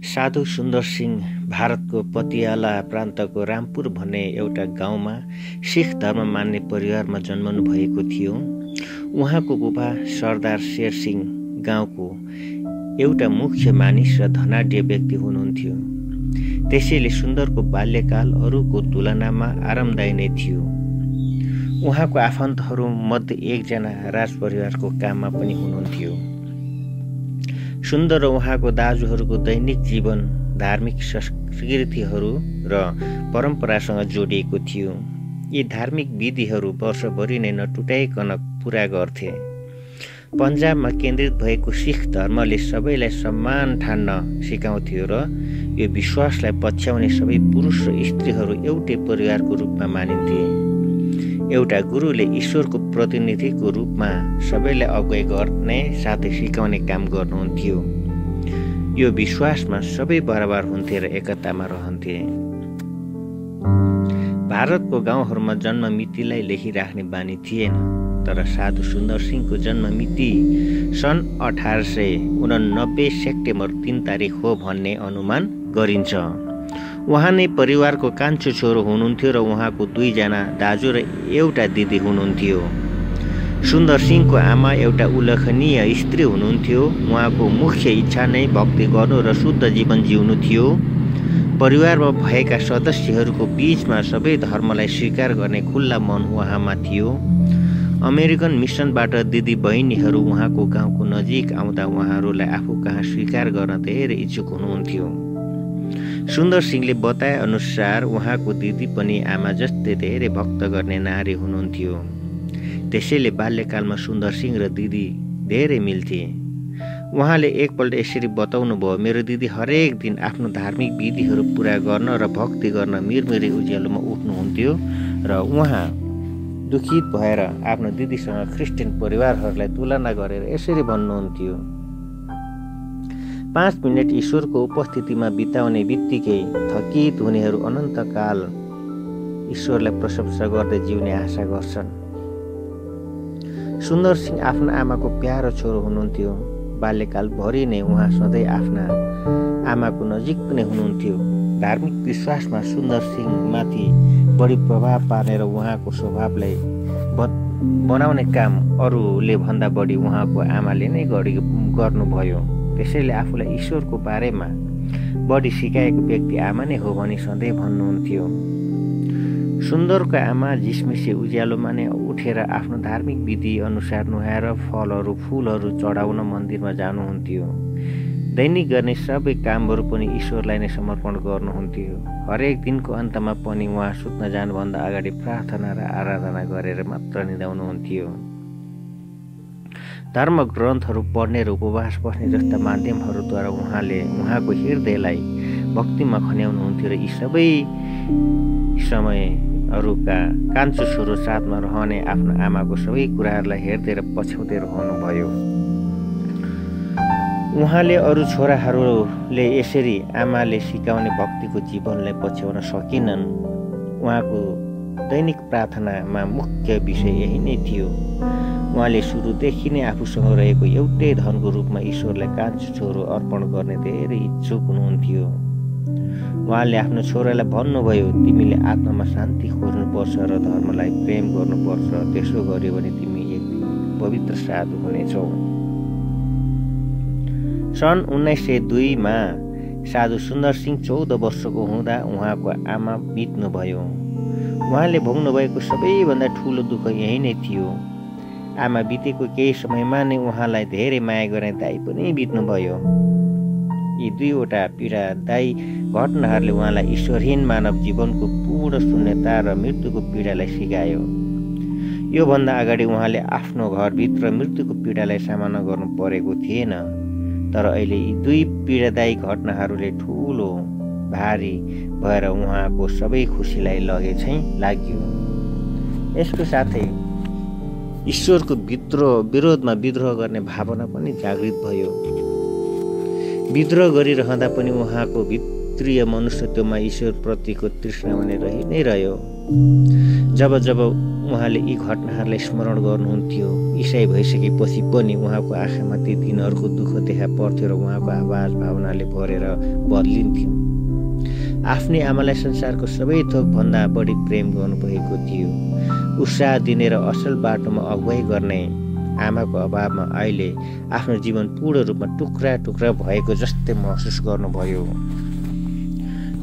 साधु सुन्दर सिंह भारतको पतियाला प्रान्तको रामपुर भन्ने एउटा गाउँमा सिख धर्म मान्ने परिवारमा जन्मनु भएको थियो। उहाँको बुबा सरदार शेर सिंह गाउँको एउटा मुख्य मानिस र धनाढ्य व्यक्ति हुनुहुन्थ्यो। त्यसैले सुन्दरको बाल्यकाल अरूको तुलनामा आरामदायी नै थियो। उहाँको आफन्तहरू मध्ये एकजना राजपरिवारको काममा पनि हुनुहुन्थ्यो। सुन्दर उहाँको दाजुहरूको दैनिक जीवन धार्मिक संस्कृतिहरू र परम्परासँग जोडिएको थियो। यी धार्मिक विधिहरू वर्षभरि नै नटुटाइकन पुरा गर्थे। पन्जाबमा केन्द्रित भएको सिख धर्मले सबैलाई सम्मान ठान्न सिकाउँथ्यो र यो विश्वासलाई पछ्याउने सबै पुरुष र स्त्रीहरू एउटै परिवारको रूपमा मानिन्थे। एउटा गुरुले ईश्वरको प्रतिनिधिको रूपमा सबैलाई अगुवाई गर्ने साथै सिकाउने काम गर्नुहुन्थ्यो। यो विश्वासमा सबै बराबर हुन्थे र एकतामा रहन्थे। भारतको गाउँहरूमा जन्म मितिलाई लेखिराख्ने बानी थिएन तर साधु सुन्दर सिंहको जन्म मिति सन् अठार सय उनानब्बे सेप्टेम्बर तिन तारिक हो भन्ने अनुमान गरिन्छ। उहाँ नै परिवारको कान्छो छोरो हुनुहुन्थ्यो र उहाँको दुईजना दाजु र एउटा दिदी हुनुहुन्थ्यो। सुन्दर सिंहको आमा एउटा उल्लेखनीय स्त्री हुनुहुन्थ्यो। उहाँको मुख्य इच्छा नै भक्ति गर्नु र शुद्ध जीवन जिउनु थियो। परिवारमा भएका सदस्यहरूको बिचमा सबै धर्मलाई स्वीकार गर्ने खुल्ला मन उहाँमा थियो। अमेरिकन मिसनबाट दिदी बहिनीहरू उहाँको गाउँको नजिक आउँदा उहाँहरूलाई आफू कहाँ स्वीकार गर्न धेरै इच्छुक हुनुहुन्थ्यो। सुन्दर सिंहले बताए अनुसार उहाँको दिदी पनि आमा जस्तै धेरै भक्त गर्ने नारी हुनुहुन्थ्यो। त्यसैले बाल्यकालमा सुन्दर सिंह र दिदी धेरै मिल्थे। उहाँले एकपल्ट यसरी बताउनु भयो मेरो दिदी हरेक दिन आफ्नो धार्मिक विधिहरू पुरा गर्न र भक्ति गर्न मिरमिरी उज्यालोमा उठ्नुहुन्थ्यो र उहाँ दुखित भएर आफ्नो दिदीसँग क्रिस्चियन परिवारहरूलाई तुलना गरेर यसरी भन्नुहुन्थ्यो। पाँच मिनट ईश्वरको उपस्थितिमा बिताउने बित्तिकै थकित हुनेहरू अनन्तकाल ईश्वरलाई प्रशंसा गर्दै जिउने आशा गर्छन्। सुन्दर सिंह आफ्नो आमाको प्यारो छोरो हुनुहुन्थ्यो। बाल्यकालभरि नै उहाँ सधैँ आफ्ना आमाको नजिक नै हुनुहुन्थ्यो। धार्मिक विश्वासमा सुन्दर सिंहमाथि बढी प्रभाव पारेर उहाँको स्वभावलाई बनाउने काम अरूले भन्दा बढी उहाँको आमाले नै गरी गर्नुभयो। त्यसैले आफूलाई ईश्वरको बारेमा बढी सिकाएको व्यक्ति आमा नै हो भनी सधैँ भन्नुहुन्थ्यो। सुन्दरको आमा झिसमिसे उज्यालोमा नै उठेर आफ्नो धार्मिक विधि अनुसार नुहाएर फलहरू फुलहरू चढाउन मन्दिरमा जानुहुन्थ्यो। दैनिक गर्ने सबै कामहरू पनि ईश्वरलाई नै समर्पण गर्नुहुन्थ्यो। हरेक दिनको अन्तमा पनि उहाँ सुत्न जानुभन्दा अगाडि प्रार्थना र आराधना गरेर मात्र निधाउनुहुन्थ्यो। धर्म ग्रन्थहरू पढ्ने र उपवास बस्ने जस्ता माध्यमहरूद्वारा उहाँले उहाँको हृदयलाई भक्तिमा खन्याउनुहुन्थ्यो र यी सबै समयहरूका कान्छो छोरो साथमा रहने आफ्नो आमाको सबै कुराहरूलाई हेर्दै र पछ्याउँदै रहनुभयो। उहाँले अरू छोराहरूले यसरी आमाले सिकाउने भक्तिको जीवनलाई पछ्याउन सकेनन्। उहाँको दैनिक प्रार्थनामा मुख्य विषय यही नै थियो। उहाँले सुरुदेखि नै आफूसँग रहेको एउटै धनको रूपमा ईश्वरलाई कान्छो छोरो अर्पण गर्ने धेरै इच्छुक हुनुहुन्थ्यो। उहाँले आफ्नो छोरालाई भन्नुभयो तिमीले आत्मामा शान्ति खोज्नुपर्छ र धर्मलाई प्रेम गर्नुपर्छ। त्यसो गर्यो भने तिमी एक पवित्र साधु हुनेछौ। सन् उन्नाइस सय दुईमा साधु सुन्दर सिंह चौध वर्षको हुँदा उहाँको आमा बित्नुभयो। उहाँले भोग्नुभएको सबैभन्दा ठुलो दुःख यही नै थियो। आमा बितेको केही समयमा नै उहाँलाई धेरै माया गर्ने दाई पनि बित्नुभयो। यी दुईवटा पीडादायी घटनाहरूले उहाँलाई ईश्वरहीन मानव जीवनको पूर्ण शून्यता र मृत्युको पीडालाई सिकायो। योभन्दा अगाडि उहाँले आफ्नो घरभित्र मृत्युको पीडालाई सामना गर्नु परेको थिएन। तर अहिले यी दुई पीडादायी घटनाहरूले ठुलो भारी भएर उहाँको सबै खुसीलाई लगे चाहिँ लाग्यो। यसको साथै ईश्वरको विद्रोह विरोधमा विद्रोह गर्ने भावना पनि जागृत भयो। विद्रोह गरिरहँदा पनि उहाँको पितृय मनुष्यत्वमा ईश्वरप्रतिको तृष्णा भने रहि नै रह्यो। जब जब उहाँले यी घटनाहरूलाई स्मरण गर्नुहुन्थ्यो इसाई भइसकेपछि पनि उहाँको आँखामा ती दिनहरूको दुःख देखा पर्थ्यो र उहाँको आवाज भावनाले भरेर बदलिन्थ्यो। आफ्नै आमालाई संसारको सबै थोकभन्दा बढी प्रेम गर्नुभएको थियो। उत्साह दिने र असल बाटोमा अगुवाई गर्ने आमाको अभावमा अहिले आफ्नो जीवन पूर्ण रूपमा टुक्रा टुक्रा भएको जस्तै महसुस गर्नुभयो।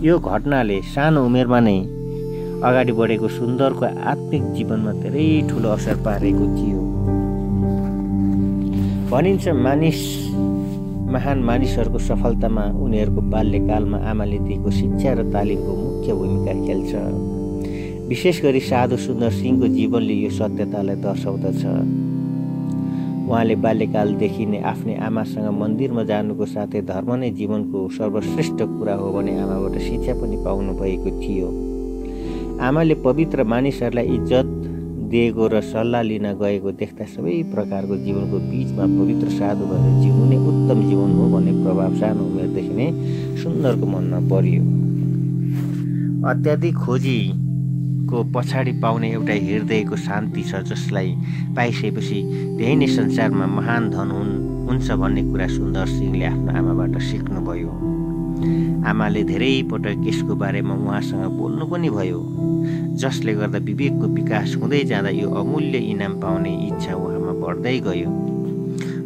यो घटनाले सानो उमेरमा नै अगाडि बढेको सुन्दरको आत्मिक जीवनमा धेरै ठुलो असर पारेको थियो। भनिन्छ मानिस महान मानिसहरूको सफलतामा उनीहरूको बाल्यकालमा आमाले दिएको शिक्षा र तालिमको मुख्य भूमिका खेल्छ। विशेष गरी साधु सुन्दर सिंहको जीवनले यो सत्यतालाई दर्शाउँदछ। उहाँले बाल्यकालदेखि नै आफ्नै आमासँग मन्दिरमा जानुको साथै धर्म नै जीवनको सर्वश्रेष्ठ कुरा हो भने आमाबाट शिक्षा पनि पाउनु भएको थियो। आमाले पवित्र मानिसहरूलाई इज्जत दिएको र सल्लाह लिन गएको देख्दा सबै प्रकारको जीवनको बिचमा पवित्र साधु भएर जिउनु नै उत्तम जीवन हो भन्ने प्रभाव सानो उमेरदेखि नै सुन्दरको मनमा परियो। अत्याधिक खोजी को पछाडि पाउने एउटा हृदयको शान्ति छ जसलाई पाइसकेपछि त्यही नै संसारमा महान धन हुन् हुन्छ भन्ने कुरा सुन्दर सिंहले आफ्नो आमाबाट सिक्नुभयो। आमाले धेरै पटक यसको बारेमा उहाँसँग बोल्नु पनि भयो। जसले गर्दा विवेकको विकास हुँदै जाँदा यो अमूल्य इनाम पाउने इच्छा उहाँमा बढ्दै गयो।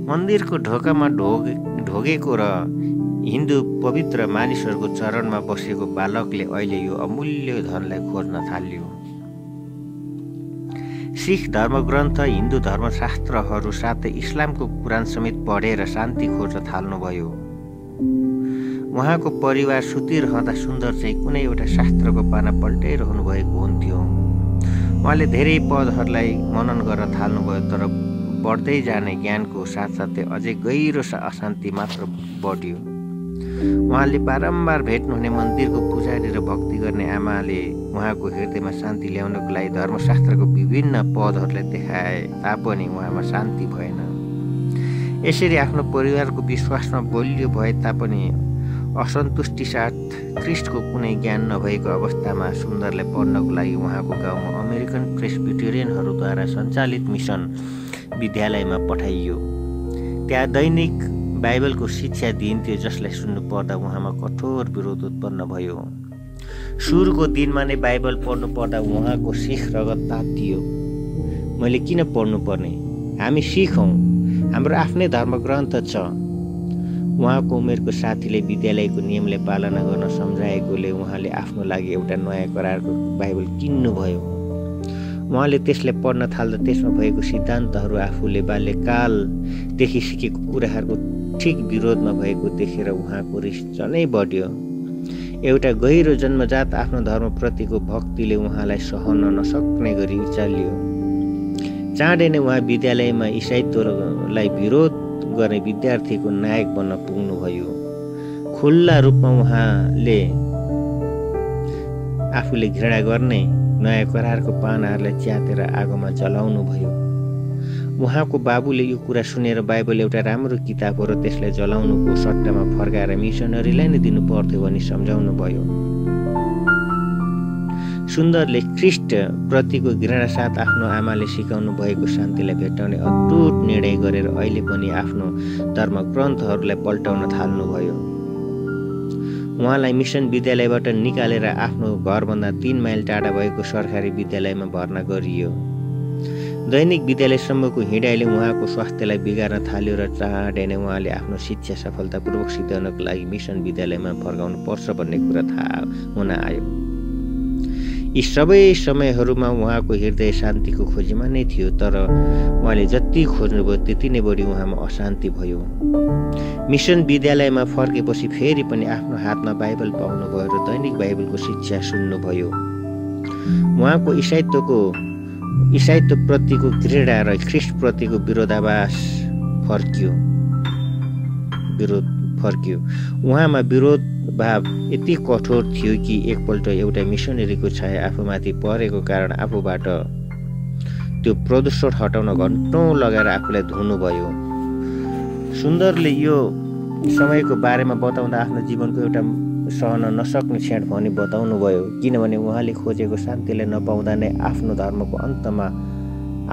मन्दिरको ढोकामा ढोग ढोगेको र हिन्दू पवित्र मानिसहरूको चरणमा बसेको बालकले अहिले यो अमूल्य धनलाई खोज्न थाल्यो। सिख धर्मग्रन्थ हिन्दू धर्मशास्त्रहरू साथै इस्लामको कुरान समेत पढेर शान्ति खोज्न थाल्नुभयो। उहाँको परिवार सुतिरहँदा सुन्दर चाहिँ कुनै एउटा शास्त्रको पाना पल्टाइरहनु भएको हुन्थ्यो। उहाँले धेरै पदहरूलाई मनन गर्न थाल्नुभयो तर बढ्दै जाने ज्ञानको साथसाथै अझै गहिरो अशान्ति मात्र बढ्यो। उहाँले बारम्बार भेट्नुहुने मन्दिरको पुजारी र भक्ति गर्ने आमाले उहाँको हृदयमा शान्ति ल्याउनको लागि धर्मशास्त्रको विभिन्न पदहरूलाई देखाए तापनि उहाँमा शान्ति भएन। यसरी आफ्नो परिवारको विश्वासमा बलियो भए तापनि असन्तुष्टि साथ क्रिस्टको कुनै ज्ञान नभएको अवस्थामा सुन्दरलाई पढ्नको लागि उहाँको गाउँमा अमेरिकन प्रेसबिटेरियनहरूद्वारा सञ्चालित मिसन विद्यालयमा पठाइयो। त्यहाँ दैनिक बाइबलको शिक्षा दिइन्थ्यो जसलाई सुन्नु पर्दा उहाँमा कठोर विरोध उत्पन्न भयो। सुरुको दिनमा नै बाइबल पढ्नु पर्दा उहाँको सिख रगत तातियो। मैले किन पढ्नु पर्ने हामी सिख हौँ। हाम्रो आफ्नै धर्मग्रन्थ छ। उहाँको उमेरको साथीले विद्यालयको नियमले पालना गर्न सम्झाएकोले उहाँले आफ्नो लागि एउटा नयाँ करारको बाइबल किन्नुभयो। उहाँले त्यसलाई पढ्न थाल्दा त्यसमा भएको सिद्धान्तहरू आफूले बाल्यकालदेखि सिकेको कुराहरूको ठिक विरोधमा भएको देखेर उहाँको रिस झनै बढ्यो। एउटा गहिरो जन्मजात आफ्नो धर्मप्रतिको भक्तिले उहाँलाई सहन नसक्ने गरी उचालियो चाँडै नै उहाँ विद्यालयमा इसाईत्वलाई विरोध गर्ने विद्यार्थीको नायक बन्न पुग्नुभयो। खुल्ला रूपमा उहाँले आफूले घृणा गर्ने नयाँ करारको पानाहरूलाई च्यातेर आगोमा जलाउनु भयो उहाँको बाबुले यो कुरा सुनेर बाइबल एउटा राम्रो किताब हो र त्यसलाई जलाउनुको सट्टामा फर्काएर मिसनरीलाई नै दिनु पर्थ्यो भनी सम्झाउनु भयो सुन्दरले घृणा साथ आफ्नो आमाले सिकाउनु भएको शान्तिलाई भेटाउने अटुट निर्णय गरेर अहिले पनि आफ्नो धर्म ग्रन्थहरूलाई पल्टाउन थाल्नुभयो। उहाँलाई मिसन विद्यालयबाट निकालेर आफ्नो घरभन्दा तिन माइल टाढा भएको सरकारी विद्यालयमा भर्ना गरियो। दैनिक विद्यालयसम्मको हिँडाइले उहाँको स्वास्थ्यलाई बिगार्न थाल्यो र चाँडै नै उहाँले आफ्नो शिक्षा सफलतापूर्वक सिद्धाउनको लागि मिसन विद्यालयमा फर्काउनु पर्छ भन्ने कुरा थाहा हुन आयो। यी सबै समयहरूमा उहाँको हृदय शान्तिको खोजीमा नै थियो तर उहाँले जति खोज्नुभयो त्यति नै बढी उहाँमा अशान्ति भयो। मिसन विद्यालयमा फर्केपछि फेरि पनि आफ्नो हातमा बाइबल पाउनुभयो र दैनिक बाइबलको शिक्षा सुन्नुभयो। उहाँको इसाइत्वको प्रतिको घृणा र ख्रिस्टप्रतिको विरोधाभास फर्कियो। विरोध फर्कियो। उहाँमा विरोध भाव यति कठोर थियो कि एकपल्ट एउटा मिसनरीको छाया आफूमाथि परेको कारण आफूबाट त्यो प्रदूषण हटाउन घन्टौँ लगाएर आफूलाई धुनुभयो। सुन्दरले यो समयको बारेमा बताउँदा आफ्नो जीवनको एउटा सहन नसक्ने क्षण भनी बताउनुभयो किनभने उहाँले खोजेको शान्तिलाई नपाउँदा नै आफ्नो धर्मको अन्तमा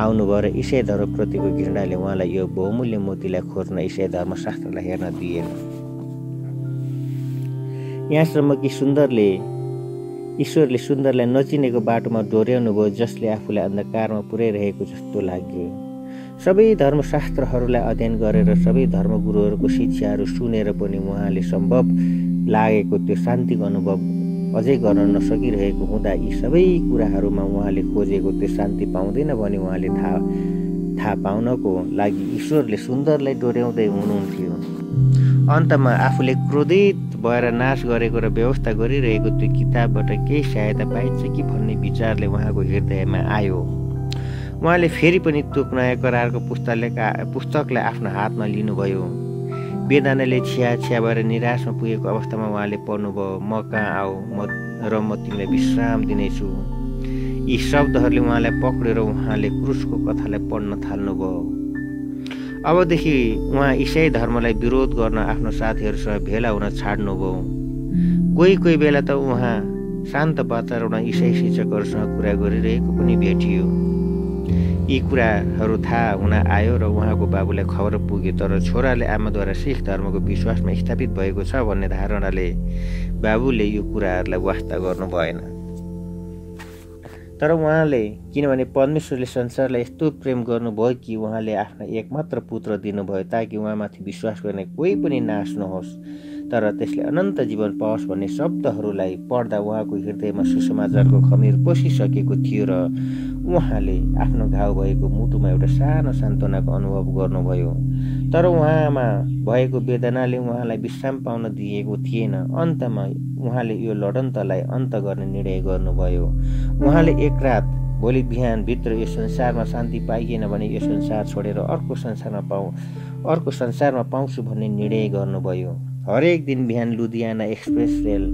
आउनुभयो र इसाई धर्मप्रतिको घृणाले उहाँलाई यो बहुमूल्य मोतीलाई खोज्न इसाई धर्मशास्त्रलाई हेर्न दिएन। यहाँसम्म कि सुन्दरले ईश्वरले सुन्दरलाई नचिनेको बाटोमा डोर्याउनु भयो जसले आफूलाई अन्धकारमा पुर्याइरहेको जस्तो लाग्यो। सबै धर्मशास्त्रहरूलाई अध्ययन गरेर सबै धर्मगुरुहरूको शिक्षाहरू सुनेर पनि उहाँले सम्भव लागेको त्यो शान्तिको अनुभव अझै गर्न नसकिरहेको हुँदा यी सबै कुराहरूमा उहाँले खोजेको त्यो शान्ति पाउँदैन भने उहाँले थाहा थाहा पाउनको लागि ईश्वरले सुन्दरलाई डोर्याउँदै हुनुहुन्थ्यो। अन्तमा आफूले क्रोधित भएर नाश गरेको र व्यवस्था गरिरहेको त्यो किताबबाट केही सहायता पाइन्छ कि भन्ने विचारले उहाँको हृदयमा आयो। उहाँले फेरि पनि त्यो नयाँ करारको पुस्तकले पुस्तकलाई आफ्नो हातमा लिनुभयो। वेदनाले छ्या छ्या भएर निराशमा पुगेको अवस्थामा उहाँले पढ्नुभयो म कहाँ आऊ? म र म तिमीलाई विश्राम दिनेछु। यी शब्दहरूले उहाँलाई पक्रेर उहाँले क्रुसको कथालाई पढ्न थाल्नुभयो। अबदेखि उहाँ इसाई धर्मलाई विरोध गर्न आफ्नो साथीहरूसँग भेला हुन छाड्नुभयो। कोही कोही बेला त उहाँ शान्त वातावरण इसाई शिक्षकहरूसँग कुरा गरिरहेको पनि भेटियो। यी कुराहरू थाहा हुन आयो र उहाँको बाबुलाई खबर पुग्यो तर छोराले आमाद्वारा सिख धर्मको विश्वासमा स्थापित भएको छ भन्ने धारणाले बाबुले यो कुराहरूलाई वास्ता गर्नु भएन तर उहाँले किनभने परमेश्वरले संसारलाई यस्तो प्रेम गर्नुभयो कि उहाँले आफ्ना एकमात्र पुत्र दिनुभयो ताकि उहाँमाथि विश्वास गर्ने कोही पनि नाश नहोस्। तर त्यसले अनन्त जीवन पाओस् भन्ने शब्दहरूलाई पढ्दा उहाँको हृदयमा सुसमाचारको खमिर पसिसकेको थियो र उहाँले आफ्नो घाउ भएको मुटुमा एउटा सानो सान्त्वनाको अनुभव गर्नुभयो। तर उहाँमा भएको वेदनाले उहाँलाई विश्राम पाउन दिएको थिएन। अन्तमा उहाँले यो लडन्तलाई अन्त गर्ने निर्णय गर्नुभयो। उहाँले एक रात भोलि बिहानभित्र यो संसारमा शान्ति पाइएन भने यो संसार छोडेर अर्को संसारमा पाउँ अर्को संसारमा पाउँछु भन्ने निर्णय गर्नुभयो। हरेक दिन बिहान लुधियाना एक्सप्रेस रेल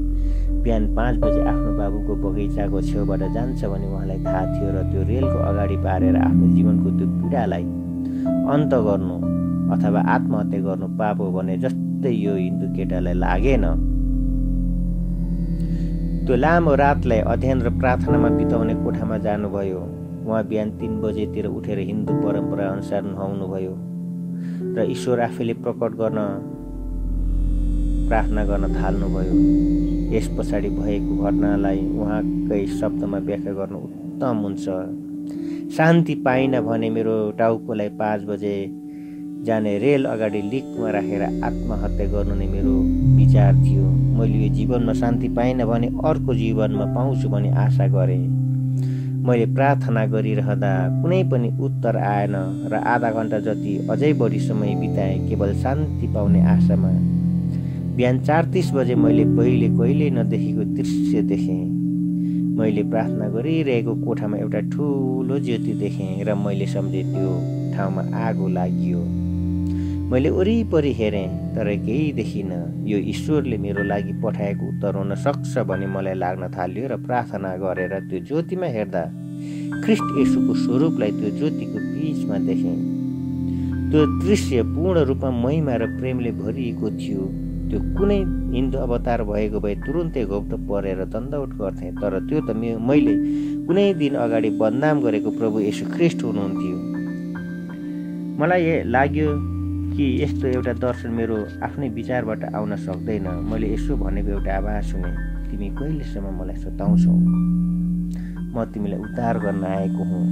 बिहान पाँच बजे आफ्नो बाबुको बगैँचाको छेउबाट जान्छ भने उहाँलाई थाहा थियो र त्यो रेलको अगाडि पारेर आफ्नो जीवनको त्यो पीडालाई अन्त गर्नु अथवा आत्महत्या गर्नु पाप हो भने जस्तै यो हिन्दू केटालाई लागेन। त्यो लामो रातलाई अध्ययन र प्रार्थनामा बिताउने कोठामा जानुभयो। उहाँ बिहान तिन बजेतिर उठेर हिन्दू परम्परा अनुसार नुहाउनुभयो र ईश्वर आफैले प्रकट गर्न प्रार्थना गर्न थाल्नुभयो। यस पछाडि भएको घटनालाई उहाँकै शब्दमा व्याख्या गर्नु उत्तम हुन्छ। शान्ति पाइन भने मेरो टाउकोलाई पाँच बजे जाने रेल अगाडि लिकमा राखेर आत्महत्या गर्नु नै मेरो विचार थियो। मैले यो जीवनमा शान्ति पाइनँ भने अर्को जीवनमा पाउँछु भन्ने आशा गरेँ। मैले प्रार्थना गरिरहँदा कुनै पनि उत्तर आएन र आधा घन्टा जति अझै बढी समय बिताएँ केवल शान्ति पाउने आशामा। बिहान चार तिस बजे मैले पहिले कहिले नदेखेको दृश्य देखेँ। मैले प्रार्थना गरिरहेको कोठामा एउटा ठुलो ज्योति देखेँ र मैले सम्झेँ त्यो ठाउँमा आगो लागियो। मैले वरिपरि हेरेँ तर केही देखिनँ। यो ईश्वरले मेरो लागि पठाएको उत्तर हुन सक्छ भन्ने मलाई लाग्न थाल्यो र प्रार्थना गरेर त्यो ज्योतिमा हेर्दा ख्रिस्ट यसुको स्वरूपलाई त्यो ज्योतिको बिचमा देखेँ। त्यो दृश्य पूर्ण रूपमा महिमा र प्रेमले भरिएको थियो। त्यो कुनै हिन्दू अवतार भएको भए तुरुन्तै घोप्ट परेर दण्डवट गर्थेँ तर त्यो त मैले कुनै दिन अगाडि बदनाम गरेको प्रभु यसु ख्रिस्ट हुनुहुन्थ्यो। मलाई लाग्यो कि यस्तो एउटा दर्शन मेरो आफ्नै विचारबाट आउन सक्दैन। मैले यसो भनेको एउटा आवाज सुने तिमी कहिलेसम्म मलाई सताउँछौ? म तिमीलाई उद्धार गर्न आएको हुँ।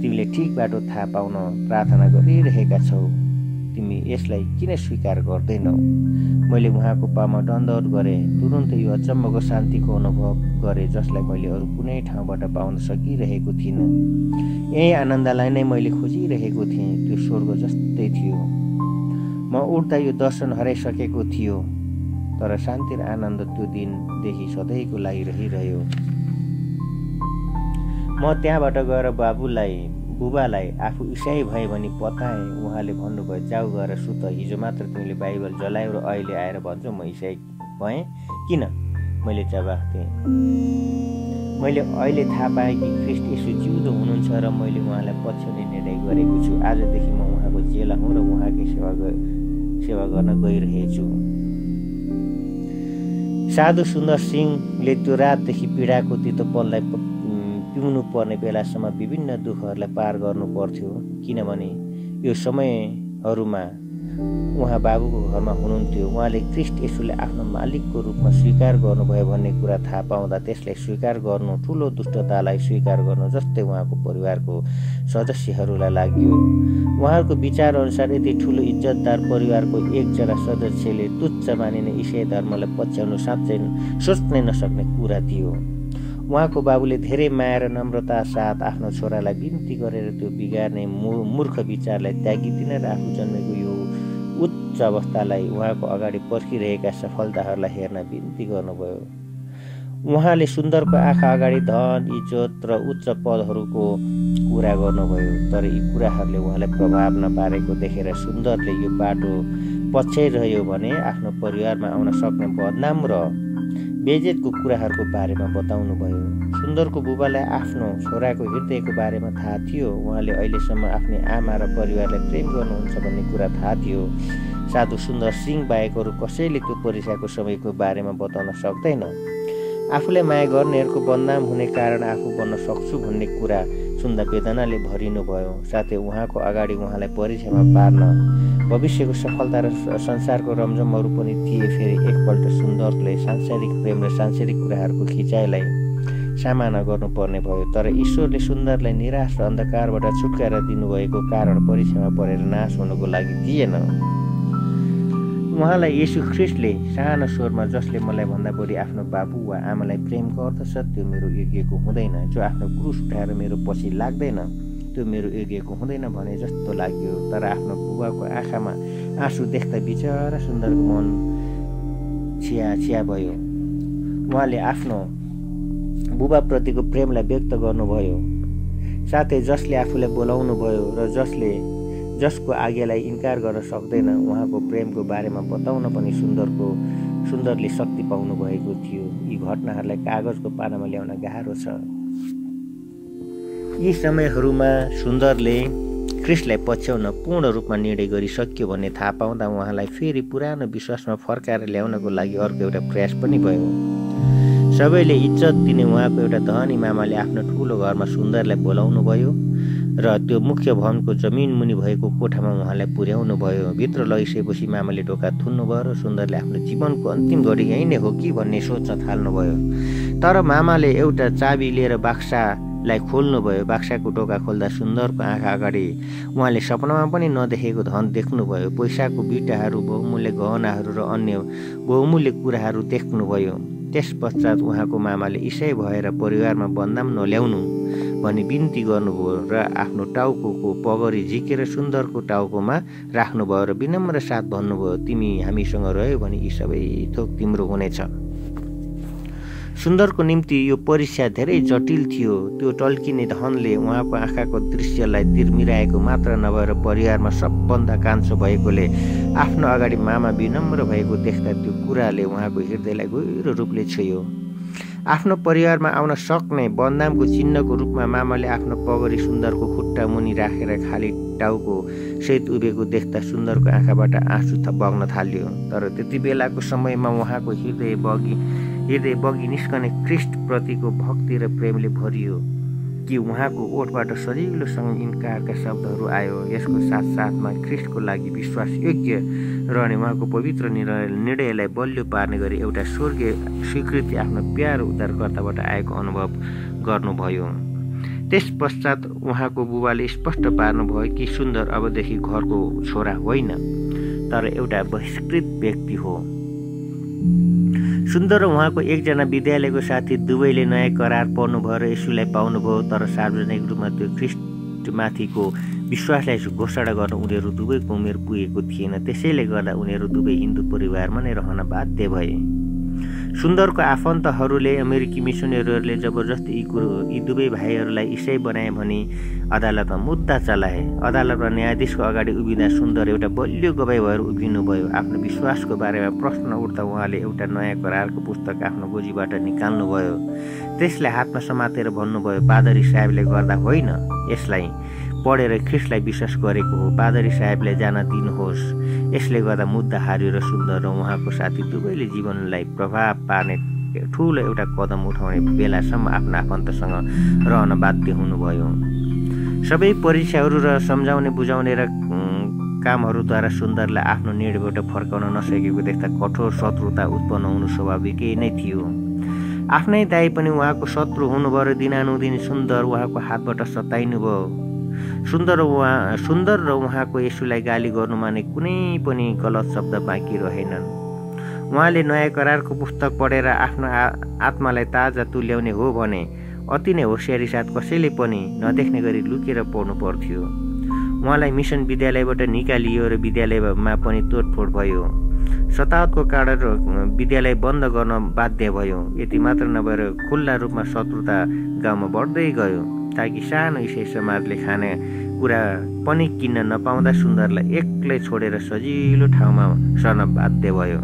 तिमीले ठिक बाटो थाहा पाउन प्रार्थना गरिरहेका छौ। तिमी यसलाई किन स्वीकार गर्दैनौ? मैले उहाँको पामा दण्डवट गरेँ तुरुन्तै यो अचम्मको शान्तिको अनुभव गरेँ जसलाई मैले अरू कुनै ठाउँबाट पाउन सकिरहेको थिइनँ। यही आनन्दलाई नै मैले खोजिरहेको थिएँ। त्यो स्वर्ग जस्तै थियो। म उठ्दा यो दर्शन हराइसकेको थियो तर शान्ति र आनन्द त्यो दिनदेखि सधैँको लागि रहिरह्यो। म त्यहाँबाट गएर बाबुलाई बुबालाई आफू इसाई भए भने बताएँ उहाँले भन्नुभयो जाउ गएर सुत हिजो मात्र तिमीले बाइबल जलायो र अहिले आएर भन्छौ म इसाई भएँ। किन? मैले जवाफ दिएँ। मैले अहिले थाहा पाएँ कि ख्रिस्ट यसो जिउँदो हुनुहुन्छ र मैले उहाँलाई पछ्याउने निर्णय गरेको छु। आजदेखि म उहाँको चेला हुँ र उहाँकै सेवा सेवा गर्न गइरहेछु। साधु सुन्दर सिंहले त्यो रातदेखि पीडाको तितोपनलाई पिउनु पर्ने बेलासम्म विभिन्न दुःखहरूलाई पार गर्नु पर्थ्यो किनभने यो समयहरूमा उहाँ बाबुको घरमा हुनुहुन्थ्यो। उहाँले क्रिस्ट यसुले आफ्नो मालिकको रूपमा स्वीकार गर्नुभयो भन्ने कुरा थाहा पाउँदा त्यसलाई स्वीकार गर्नु ठुलो दुष्टतालाई स्वीकार गर्नु जस्तै उहाँको परिवारको सदस्यहरूलाई लाग्यो। उहाँहरूको विचारअनुसार यति ठुलो इज्जतदार परिवारको एकजना सदस्यले तुच्छ मानिने इसाई धर्मलाई पछ्याउनु साँच्चै सोच्नै नसक्ने कुरा थियो। उहाँको बाबुले धेरै माया र नम्रता साथ आफ्नो छोरालाई बिन्ती गरेर त्यो बिगार्ने मूर्ख विचारलाई त्यागिदिन र आफू जन्मेको यो उच्च अवस्थालाई उहाँको अगाडि पर्खिरहेका सफलताहरूलाई हेर्न बिन्ती गर्नुभयो। उहाँले सुन्दरको आँखा अगाडि धन इज्जत र उच्च पदहरूको कुरा गर्नुभयो तर यी कुराहरूले उहाँलाई प्रभाव नपारेको देखेर सुन्दरले यो बाटो पछ्याइरह्यो भने आफ्नो परिवारमा आउन सक्ने बदनाम र बेजेतको कुराहरूको बारेमा बताउनु भयो सुन्दरको बुबालाई आफ्नो छोराको हृदयको बारेमा थाहा थियो। उहाँले अहिलेसम्म आफ्नै आमा र परिवारलाई प्रेम गर्नुहुन्छ भन्ने कुरा थाहा थियो। साधु सुन्दर सिंह बाहेक अरू कसैले त्यो परीक्षाको समयको बारेमा बताउन सक्दैन। आफूलाई माया गर्नेहरूको बदनाम हुने कारण आफू बन्न सक्छु भन्ने कुरा सुन्दा वेदनाले भरिनु भयो साथै उहाँको अगाडि उहाँलाई परीक्षामा पार्न भविष्यको सफलता र संसारको रमझमहरू पनि थिए। फेरि एकपल्ट सुन्दरले सांसारिक प्रेम र सांसारिक कुराहरूको खिचाइलाई सामना गर्नुपर्ने भयो। तर ईश्वरले सुन्दरलाई निराश र अन्धकारबाट छुटकारा दिनुभएको कारण परीक्षामा परेर नाश हुनुको लागि दिएन। उहाँलाई यसु ख्रिस्टले सानो स्वरमा जसले मलाई भन्दा बढी आफ्नो बाबु वा आमालाई प्रेम गर्दछ त्यो मेरो योग्यको हुँदैन। जो आफ्नो क्रुस उठाएर मेरो पछि लाग्दैन त्यो मेरो योग्यको हुँदैन भने जस्तो लाग्यो। तर आफ्नो बुबाको आँखामा आँसु देख्दा बिचरा सुन्दरको मन छिया छिया भयो। उहाँले आफ्नो बुबाप्रतिको प्रेमलाई व्यक्त गर्नुभयो। साथै जसले आफूलाई बोलाउनु भयो र जसले जसको आज्ञालाई इन्कार गर्न सक्दैन उहाँको प्रेमको बारेमा बताउन पनि सुन्दरको सुन्दरले शक्ति पाउनु भएको थियो। यी घटनाहरूलाई कागजको पानामा ल्याउन गाह्रो छ। यी समयहरूमा सुन्दरले क्रिस्टलाई पछ्याउन पूर्ण रूपमा निर्णय गरिसक्यो भन्ने थाहा पाउँदा उहाँलाई फेरि पुरानो विश्वासमा फर्काएर ल्याउनको लागि अर्को एउटा प्रयास पनि भयो। सबैले इज्जत दिने उहाँको एउटा धनी मामाले आफ्नो ठुलो घरमा सुन्दरलाई बोलाउनु भयो र त्यो मुख्य भवनको जमिन मुनि भएको कोठामा उहाँलाई पुर्याउनु भयो। भित्र लगिसकेपछि मामाले ढोका थुन्नुभयो र सुन्दरले आफ्नो जीवनको अन्तिम घडी यहीँ नै हो कि भन्ने सोच्न थाल्नुभयो। तर मामाले एउटा चाबी लिएर बाक्सालाई खोल्नुभयो। बाक्साको ढोका खोल्दा सुन्दरको आँखा अगाडि उहाँले सपनामा पनि नदेखेको धन देख्नुभयो। पैसाको बिटाहरू बहुमूल्य गहनाहरू र अन्य बहुमूल्य कुराहरू देख्नुभयो। त्यस पश्चात उहाँको मामाले इसाई भएर परिवारमा बदनाम नल्याउनु। भनी बिन्ती गर्नुभयो र आफ्नो टाउको पगरी झिकेर सुन्दरको टाउकोमा राख्नुभयो र विनम्र साथ भन्नुभयो तिमी हामीसँग रह्यो भने यी सबै थोक तिम्रो हुनेछ। सुन्दरको निम्ति यो परीक्षा धेरै जटिल थियो। त्यो टल्किने धनले उहाँको आँखाको दृश्यलाई तिर्मिराएको मात्र नभएर परिवारमा सबभन्दा कान्छो भएकोले आफ्नो अगाडि मामा विनम्र भएको देख्दा त्यो कुराले उहाँको हृदयलाई गहिरो रूपले छोयो। आफ्नो परिवारमा आउन सक्ने बन्दामको चिन्हको रूपमा मामाले आफ्नो पगरी सुन्दरको खुट्टा मुनि राखेर खाली टाउको सहित उभिएको देख्दा सुन्दरको आँखाबाट आँसु बग्न थाल्यो। तर त्यति बेलाको समयमा उहाँको हृदय बगी हृदय बगी निस्कने क्रिस्टप्रतिको भक्ति र प्रेमले भरियो कि उहाँको ओठबाट सजिलोसँग इन्कारका शब्दहरू आयो। यसको साथसाथमा ख्रिस्टको लागि विश्वास योग्य रहने उहाँको पवित्र निर्णय निर्णयलाई बलियो पार्ने गरी एउटा स्वर्गीय स्वीकृति आफ्नो प्यार उद्धारकर्ताबाट आएको अनुभव गर्नुभयो। त्यस पश्चात उहाँको बुबाले स्पष्ट पार्नुभयो कि सुन्दर अबदेखि घरको छोरा होइन तर एउटा बहिष्कृत व्यक्ति हो। सुन्दर र उहाँको एकजना विद्यालयको साथी दुवैले नयाँ करार पर्नुभयो र यसुलाई पाउनुभयो तर सार्वजनिक रूपमा त्यो ख्रिस्टमाथिको विश्वासलाई घोषणा गर्न उनीहरू दुवैको उमेर पुगेको थिएन। त्यसैले गर्दा उनीहरू दुवै हिन्दू परिवारमा नै रहन बाध्य भए। सुन्दरको आफन्तहरूले अमेरिकी मिसनरीहरूले जबरजस्ती यी कुरो यी दुवै भाइहरूलाई इसाई बनाए भने अदालतमा मुद्दा चलाए। अदालतमा न्यायाधीशको अगाडि उभिँदा सुन्दर एउटा बलियो गवाई भएर उभिनुभयो। आफ्नो विश्वासको बारेमा प्रश्न उठ्दा उहाँले एउटा नयाँ करारको पुस्तक आफ्नो गोजीबाट निकाल्नुभयो। त्यसलाई हातमा समातेर भन्नुभयो पादरी साहेबले गर्दा होइन यसलाई पढेर ख्रिस्टलाई विश्वास गरेको हो। पादरी साहेबले जान दिनुहोस्। यसले गर्दा मुद्दा हारियो र सुन्दर र उहाँको साथी दुवैले जीवनलाई प्रभाव पार्ने ठुलो एउटा कदम उठाउने बेलासम्म आफ्नो आफन्तसँग रहन बाध्य हुनुभयो। सबै परीक्षाहरू र सम्झाउने बुझाउने र कामहरूद्वारा सुन्दरलाई आफ्नो निर्णयबाट फर्काउन नसकेको देख्दा कठोर शत्रुता उत्पन्न हुनु स्वाभाविकै नै थियो। आफ्नै दाई पनि उहाँको शत्रु हुनुभयो दिनानुदिन सुन्दर उहाँको हातबाट सताइनु भयो सुन्दर उहाँ सुन्दर र उहाँको यसुलाई गाली गर्नुमा नै कुनै पनि गलत शब्द बाँकी रहेनन्। उहाँले नयाँ करारको पुस्तक पढेर आफ्नो आत्मालाई ताजा तुल्याउने हो भने अति नै होसियारी साथ कसैले पनि नदेख्ने गरी लुकेर पढ्नु पर्थ्यो। उहाँलाई मिसन विद्यालयबाट निकालियो र विद्यालयमा पनि तोडफोड भयो। शतावतको कारण विद्यालय बन्द गर्न बाध्य भयो। यति मात्र नभएर खुल्ला रूपमा शत्रुता गाउँमा बढ्दै गयो। ताकि सानो इसाई समाजले खाने कुरा पनि किन्न नपाउँदा सुन्दरलाई एक्लै छोडेर सजिलो ठाउँमा सर्न बाध्य भयो।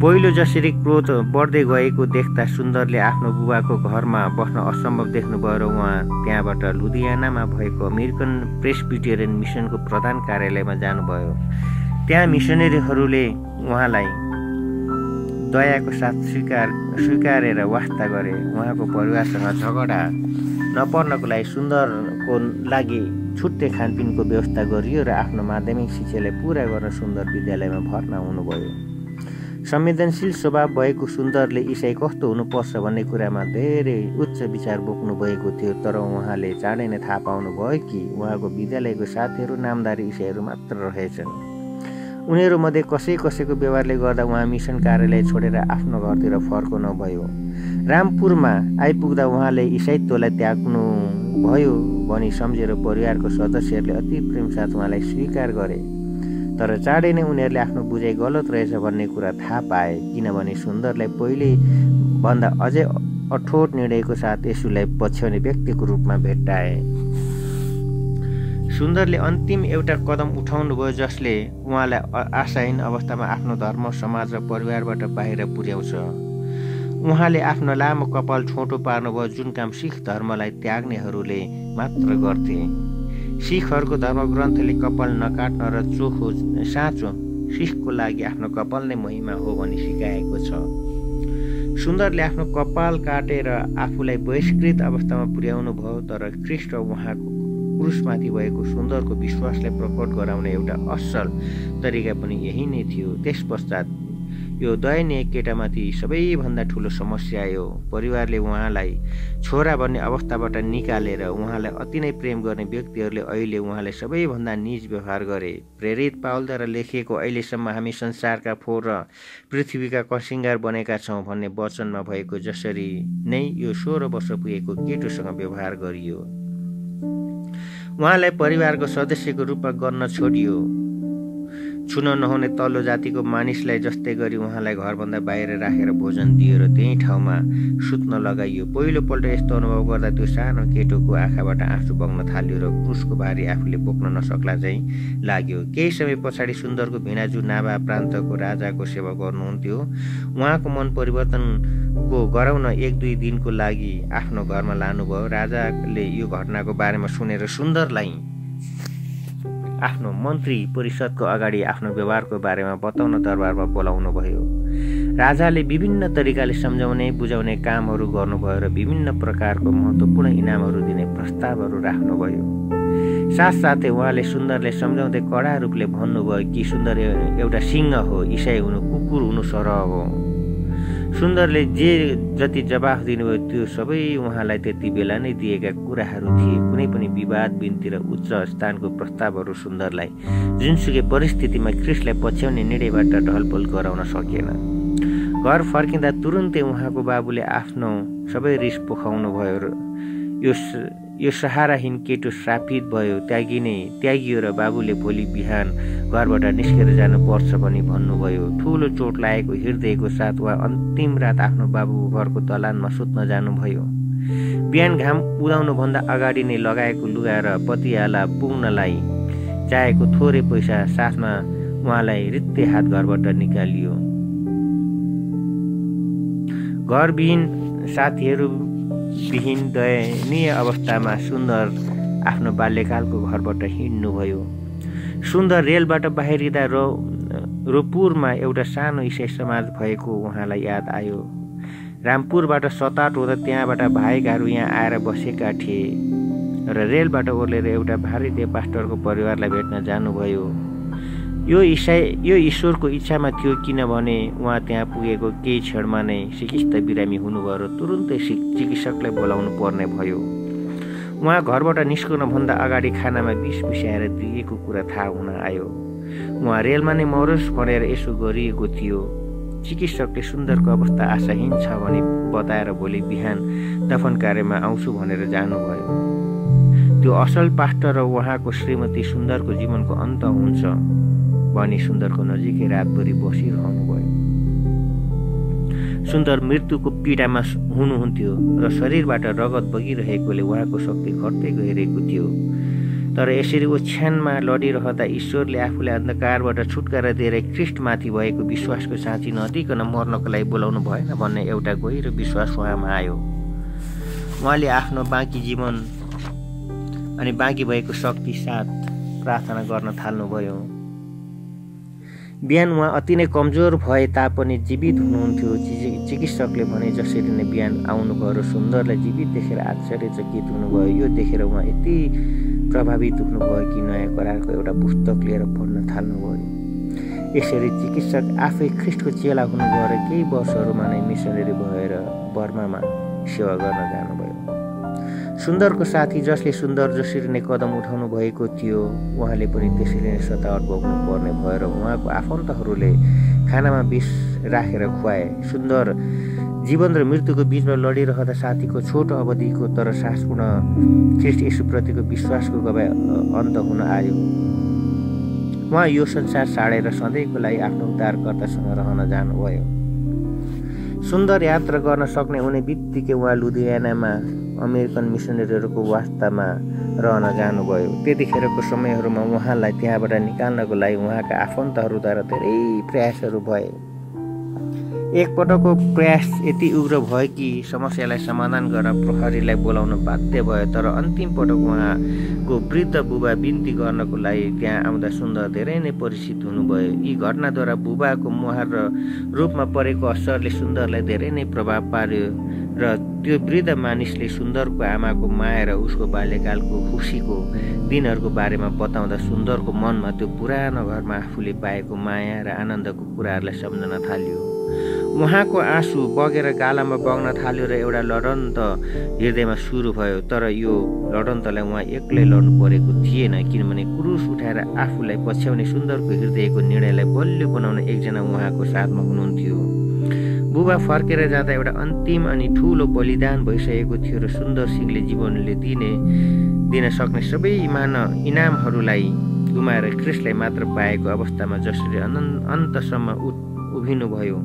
पहिलो जसरी क्रोध बढ्दै गएको देख्दा सुन्दरले आफ्नो बुबाको घरमा बस्न असम्भव देख्नुभयो र उहाँ त्यहाँबाट लुधियानामा भएको अमेरिकन प्रेसबिटेरियन मिसनको प्रधान कार्यालयमा जानुभयो। त्यहाँ मिसनरीहरूले उहाँलाई दयाको साथ स्वीकार स्वीकारेर वास्ता गरे उहाँको परिवारसँग झगडा नपर्नको लागि सुन्दरको लागि छुट्टै खानपिनको व्यवस्था गरियो र आफ्नो माध्यमिक शिक्षालाई पुरा गर्न सुन्दर विद्यालयमा भर्ना हुनुभयो। संवेदनशील स्वभाव भएको सुन्दरले इसाई कस्तो हुनुपर्छ भन्ने कुरामा धेरै उच्च विचार बोक्नु भएको थियो तर उहाँले चाँडै नै थाहा पाउनुभयो कि उहाँको विद्यालयको साथीहरू नामदारी इसाईहरू मात्र रहेछन्। उनीहरूमध्ये कसै कसैको व्यवहारले गर्दा उहाँ मिसन कार्यालय छोडेर आफ्नो घरतिर फर्कनु भयो रामपुरमा आइपुग्दा उहाँले इसाइत्वलाई त्याग्नु भयो भनी सम्झेर परिवारको सदस्यहरूले अति प्रेमसाथ उहाँलाई स्वीकार गरे। तर चाँडै नै उनीहरूले आफ्नो बुझाइ गलत रहेछ भन्ने कुरा थाहा पाए किनभने सुन्दरलाई पहिले भन्दा अझै अठोट निर्णयको साथ यसुलाई पछ्याउने व्यक्तिको रूपमा भेट्टाए। सुन्दरले अन्तिम एउटा कदम उठाउनु भयो जसले उहाँलाई आशाहीन अवस्थामा आफ्नो धर्म समाज र परिवारबाट बाहिर पुर्याउँछ। उहाँले आफ्नो लामो कपाल छोटो पार्नुभयो जुन काम सिख धर्मलाई त्याग्नेहरूले मात्र गर्थे। सिखहरूको धर्मग्रन्थले कपाल नकाट्न र चोखो साँचो सिखको लागि आफ्नो कपाल नै महिमा हो भनी सिकाएको छ। सुन्दरले आफ्नो कपाल काटेर आफूलाई बहिष्कृत अवस्थामा पुर्याउनु भयो तर कृष्ण उहाँको पुरुषमाथि भएको सुन्दरको विश्वासलाई प्रकट गराउने एउटा असल तरिका पनि यही नै थियो। त्यस पश्चात यो दयनीय केटामाथि सबैभन्दा ठुलो समस्या आयो परिवारले उहाँलाई छोरा भन्ने अवस्थाबाट निकालेर उहाँलाई अति नै प्रेम गर्ने व्यक्तिहरूले अहिले उहाँलाई सबैभन्दा निज व्यवहार गरे। प्रेरित पाउलद्वारा लेखिएको अहिलेसम्म हामी संसारका फोहोर र पृथ्वीका कसिङ्गार बनेका छौँ भन्ने वचनमा भएको जसरी नै यो सोह्र वर्ष पुगेको केटोसँग व्यवहार गरियो। उहाँलाई परिवारको सदस्यको रूपमा गर्न छोडियो। छुन नहुने तल्लो जातिको मानिसलाई जस्तै गरी उहाँलाई घरभन्दा बाहिर राखेर भोजन दियो र त्यही ठाउँमा सुत्न लगाइयो। पहिलोपल्ट यस्तो अनुभव गर्दा त्यो सानो केटोको आँखाबाट आँसु बग्न थाल्यो र क्रुसको भारी आफूले बोक्न नसक्ला चाहिँ लाग्यो। केही समय पछाडि सुन्दरको भिनाजु नाभा प्रान्तको राजाको सेवा गर्नुहुन्थ्यो। उहाँको मन परिवर्तनको गराउन एक दुई दिनको लागि आफ्नो घरमा लानुभयो। राजाले यो घटनाको बारेमा सुनेर सुन्दरलाई आफ्नो मन्त्री परिषदको अगाडि आफ्नो व्यवहारको बारेमा बताउन दरबारमा बोलाउनु भयो। राजाले विभिन्न तरिकाले सम्झाउने बुझाउने कामहरू गर्नुभयो र विभिन्न प्रकारको महत्त्वपूर्ण इनामहरू दिने प्रस्तावहरू राख्नुभयो साथसाथै उहाँले सुन्दरले सम्झाउँदै कडा रूपले भन्नुभयो कि सुन्दर एउटा सिंह हो इसाई हुनु कुकुर हुनु सरह हो। सुन्दरले जे जति जवाफ दिनुभयो त्यो सबै उहाँलाई त्यति बेला नै दिएका कुराहरू थिए। कुनै पनि विवाद बिन्ती र उच्च स्थानको प्रस्तावहरू सुन्दरलाई जुनसुकै परिस्थितिमा क्रिसलाई पछ्याउने निर्णयबाट ढलपल गराउन सकेन। घर फर्किँदा तुरुन्तै उहाँको बाबुले आफ्नो सबै रिस पोखाउनु भयो यो यो सहाराहीन केटो श्रापित भयो त्यागिने त्यागियो र बाबुले भोलि बिहान घरबाट निस्केर जानुपर्छ भनी भन्नुभयो। ठुलो चोट लागेको हृदयको साथ वा अन्तिम रात आफ्नो बाबु घरको दलानमा सुत्न जानुभयो। बिहान घाम उदाउनुभन्दा अगाडि नै लगाएको लुगा र पतियाला पुग्नलाई चाहेको थोरै पैसा साथमा उहाँलाई रित्ते हात घरबाट निकालियो। घरविहीन साथीहरू विहीन दयनीय अवस्थामा सुन्दर आफ्नो बाल्यकालको घरबाट हिँड्नुभयो। सुन्दर रेलबाट बाहिरिँदा रो रोपुरमा एउटा सानो इसाई समाज भएको उहाँलाई याद आयो। रामपुरबाट सताट हुँदा त्यहाँबाट भाइकाहरू यहाँ आएर बसेका थिए र रेलबाट ओर्लेर एउटा भारतीय पास्टरको परिवारलाई भेट्न जानुभयो। यो इसाई यो ईश्वरको इच्छामा थियो किनभने उहाँ त्यहाँ पुगेको केही क्षणमा नै सिकिस्त बिरामी हुनुभयो र तुरुन्तै चिकित्सकलाई बोलाउनु पर्ने भयो। उहाँ घरबाट निस्कनुभन्दा अगाडि खानामा विष मिसाएर दिएको कुरा थाहा हुन आयो। उहाँ रेलमा नै मरोस् भनेर यसो गरिएको थियो। चिकित्सकले सुन्दरको अवस्था आशाहीन छ भने बताएर भोलि बिहान दफन कार्यमा आउँछु भनेर जानुभयो। त्यो असल पास्टर र उहाँको श्रीमती सुन्दरको जीवनको अन्त हुन्छ। भनी सुन्दरको नजिकै रातभरि बसिरहनु भयो सुन्दर मृत्युको पीडामा हुनुहुन्थ्यो र शरीरबाट रगत बगिरहेकोले उहाँको शक्ति घट्दै गइरहेको थियो। तर यसरी ओछ्यानमा लडिरहँदा ईश्वरले आफूलाई अन्धकारबाट छुटकारा दिएर ख्रिस्टमाथि भएको विश्वासको साँची नदिकन मर्नको लागि बोलाउनु भएन भन्ने एउटा गहिरो विश्वास उहाँमा आयो। उहाँले आफ्नो बाँकी जीवन अनि बाँकी भएको शक्ति साथ प्रार्थना गर्न थाल्नुभयो। बिहान उहाँ अति नै कमजोर भए तापनि जीवित हुनुहुन्थ्यो। चिकित्सकले भने जसरी नै बिहान आउनुभयो र सुन्दरलाई जीवित देखेर आश्चर्यचकित हुनुभयो यो देखेर उहाँ यति प्रभावित हुनुभयो कि नयाँ करारको एउटा पुस्तक लिएर पढ्न थाल्नुभयो। यसरी चिकित्सक आफै ख्रिस्टको चेला हुनुभयो र केही वर्षहरूमा नै मिसनरी भएर बर्मामा सेवा गर्न जानुभयो। सुन्दरको साथी जसले सुन्दर जसरी नै कदम उठाउनु भएको थियो उहाँले पनि त्यसरी नै सतावट भोग्नु पर्ने र उहाँको आफन्तहरूले खानामा विष राखेर खुवाए। सुन्दर जीवन र मृत्युको बिचमा लडिरहँदा साथीको छोटो अवधिको तर सासपूर्ण ख्रिस्ट यसुप्रतिको विश्वासको गवाई अन्त हुन आयो। उहाँ यो संसार साडेर सधैँको लागि आफ्नो उद्धारकर्तासँग रहन जानुभयो। सुन्दर यात्रा गर्न सक्ने हुने बित्तिकै उहाँ लुधियानामा अमेरिकन मिसनरीहरूको वास्तामा रहन जानुभयो। त्यतिखेरको समयहरूमा उहाँलाई त्यहाँबाट निकाल्नको लागि उहाँका आफन्तहरूद्वारा धेरै प्रयासहरू भए। एकपटकको प्रयास यति उग्र भयो कि समस्यालाई समाधान गर्न प्रहरीलाई बोलाउन बाध्य भयो तर अन्तिम पटक उहाँको वृद्ध बुबा बिन्ती गर्नको लागि त्यहाँ आउँदा सुन्दर धेरै नै परिचित हुनुभयो। यी घटनाद्वारा बुबाको मुहार र रूपमा परेको असरले सुन्दरलाई धेरै नै प्रभाव पार्यो र त्यो वृद्ध मानिसले सुन्दरको आमाको माया र उसको बाल्यकालको खुसीको दिनहरूको बारेमा बताउँदा सुन्दरको मनमा त्यो पुरानो घरमा आफूले पाएको माया र आनन्दको कुराहरूलाई सम्झन थाल्यो। उहाँको आँसु बगेर गालामा बग्न थाल्यो र एउटा लडन्त हृदयमा सुरु भयो तर यो लडन्तलाई उहाँ एक्लै लड्नु परेको थिएन किनभने क्रुस उठाएर आफूलाई पछ्याउने सुन्दरको हृदयको निर्णयलाई बलियो बनाउन एकजना उहाँको साथमा हुनुहुन्थ्यो। बुबा फर्केर जाँदा एउटा अन्तिम अनि ठुलो बलिदान भइसकेको थियो र सुन्दर सिंहले जीवनले दिने दिन सक्ने सबै इमान इनामहरूलाई गुमाएर क्रिसलाई मात्र पाएको अवस्थामा जसरी अन्तसम्म उभिनुभयो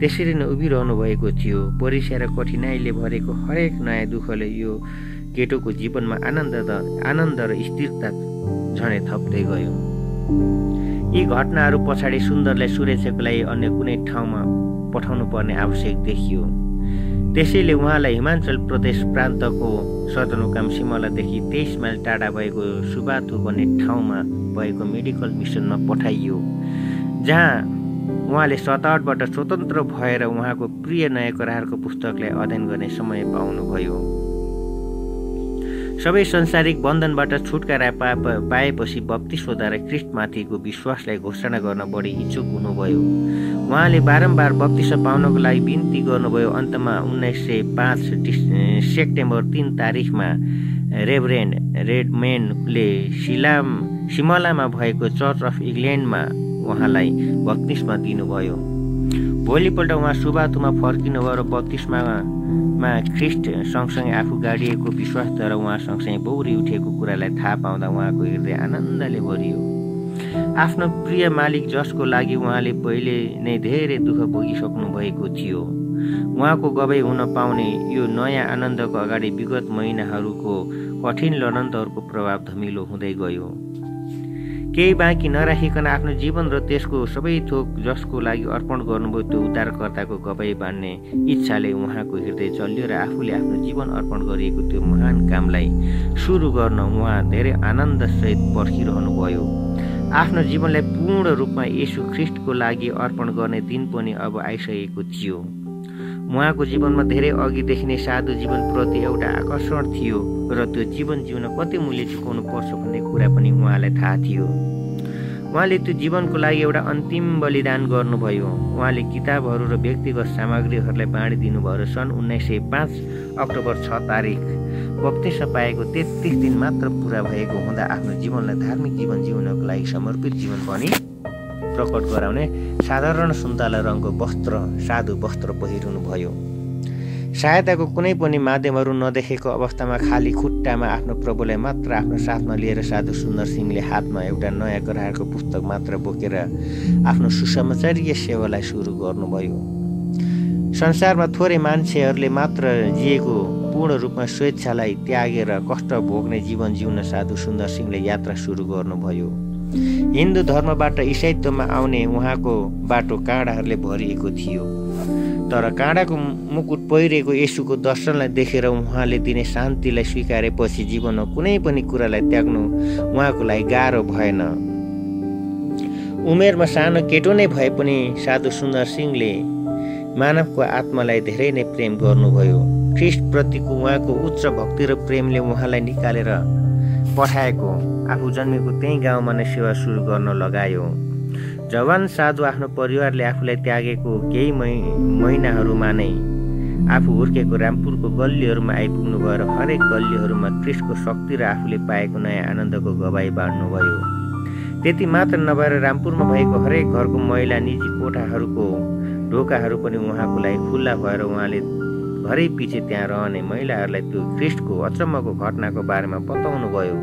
त्यसरी नै उभिरहनु भएको थियो। परीक्षा र कठिनाइले भरेको हरेक नयाँ दुःखले यो केटोको जीवनमा आनन्द र आनन्द र स्थिरता झनै थप्दै गयो। यी घटनाहरू पछाडि सुन्दरलाई सुरक्षाको लागि अन्य कुनै ठाउँमा पठाउनु पर्ने आवश्यक देखियो। त्यसैले उहाँलाई हिमाचल प्रदेश प्रान्तको सदरमुकाम सिमलादेखि तेइस माइल टाढा भएको सुबाथु भन्ने ठाउँमा भएको मेडिकल मिसनमा पठाइयो जहाँ उहाँले सतावटबाट स्वतन्त्र भएर उहाँको प्रिय नयाँ करारको पुस्तकलाई अध्ययन गर्ने समय पाउनुभयो। सबै संसारिक बन्धनबाट छुटकारा पा पाएपछि बत्तिसोद्वारा क्रिस्टमाथिको विश्वासलाई घोषणा गर्न बढी इच्छुक हुनुभयो। उहाँले बारम्बार बत्तिस पाउनको लागि बिन्ती गर्नुभयो। अन्तमा उन्नाइस सय पाँच सेप्टेम्बर तिन तारिकमा रेभरेन्ड रेडमेनले सिलाम सिमलामा भएको चर्च अफ इङ्ल्यान्डमा उहाँलाई बत्तिसमा दिनुभयो। भोलिपल्ट उहाँ सुबातुमा फर्किनुभयो र बत्तिसमा ख्रिस्ट सँगसँगै आफू गाडिएको विश्वासद्वारा उहाँ सँगसँगै बौरी उठेको कुरालाई थाहा पाउँदा उहाँको हृदय आनन्दले भरियो। आफ्नो प्रिय मालिक जसको लागि उहाँले पहिले नै धेरै दुःख भोगिसक्नु भएको थियो। उहाँको गवाई हुन पाउने यो नयाँ आनन्दको अगाडि विगत महिनाहरूको कठिन लडन्तहरूको प्रभाव धमिलो हुँदै गयो। केही बाँकी नराखिकन आफ्नो जीवन र त्यसको सबै थोक जसको लागि अर्पण गर्नुभयो त्यो उद्धारकर्ताको गवाई बाँड्ने इच्छाले उहाँको हृदय चल्यो र आफूले आफ्नो जीवन अर्पण गरिएको त्यो महान कामलाई सुरु गर्न उहाँ धेरै आनन्दसहित पर्खिरहनुभयो। आफ्नो जीवनलाई पूर्ण रूपमा यसु ख्रिस्टको लागि अर्पण गर्ने दिन पनि अब आइसकेको थियो। उहाँको जीवनमा धेरै अघिदेखि नै साधु जीवनप्रति एउटा आकर्षण थियो र त्यो जीवन जिउन कति मूल्य चुकाउनु पर्छ भन्ने कुरा पनि उहाँलाई थाहा थियो। उहाँले त्यो जीवनको लागि एउटा अन्तिम बलिदान गर्नुभयो। उहाँले किताबहरू र व्यक्तिगत सामग्रीहरूलाई बाँडिदिनु भयो सन् उन्नाइस सय पाँच अक्टोबर छ तारिक बप्तिस पाएको तेत्तिस दिन मात्र पुरा भएको हुँदा आफ्नो जीवनलाई धार्मिक जीवन जिउनको लागि समर्पित जीवन पनि प्रकट गराउने साधारण सुन्तला रङको वस्त्र साधु वस्त्र पहिरनु सहायताको कुनै पनि माध्यमहरू नदेखेको अवस्थामा खाली खुट्टामा आफ्नो प्रभुलाई मात्र आफ्नो साथमा लिएर साधु सुन्दर सिंहले हातमा एउटा नयाँ ग्राहकको पुस्तक मात्र बोकेर आफ्नो सुसमाचारीय सेवालाई सुरु गर्नुभयो। संसारमा थोरै मान्छेहरूले मात्र जिएको पूर्ण रूपमा स्वेच्छालाई त्यागेर कष्ट भोग्ने जीवन जिउन साधु सुन्दर सिंहले यात्रा सुरु गर्नुभयो। हिन्दू धर्मबाट इसाइत्वमा आउने उहाँको बाटो काँडाहरूले भरिएको थियो। तर काँडाको मुकुट पहिरेको यसुको दर्शनलाई देखेर उहाँले दिने शान्तिलाई स्वीकारेपछि जीवनमा कुनै पनि कुरालाई त्याग्नु उहाँको लागि गाह्रो भएन। उमेरमा सानो केटो नै भए पनि साधु सुन्दर सिंहले मानवको आत्मालाई धेरै नै प्रेम गर्नुभयो। ख्रिस्टप्रतिको उहाँको उच्च भक्ति र प्रेमले उहाँलाई निकालेर पठाएको। आफू जन्मेको त्यही गाउँमा नै सेवा सुरु गर्न लगायो। जवान साधु आफ्नो परिवारले आफूलाई त्यागेको केही महिनाहरूमा नै आफू हुर्केको रामपुरको गल्लीहरूमा आइपुग्नु भयो र हरेक गल्लीहरूमा क्रिस्टको शक्ति र आफूले पाएको नयाँ आनन्दको गवाई बाँड्नुभयो त्यति मात्र नभएर रामपुरमा भएको हरेक घरको महिला निजी कोठाहरूको ढोकाहरू पनि उहाँको लागि खुल्ला भएर उहाँले घरै पछि त्यहाँ रहने महिलाहरूलाई त्यो ख्रिस्टको अचम्मको घटनाको बारेमा बताउनु भयो।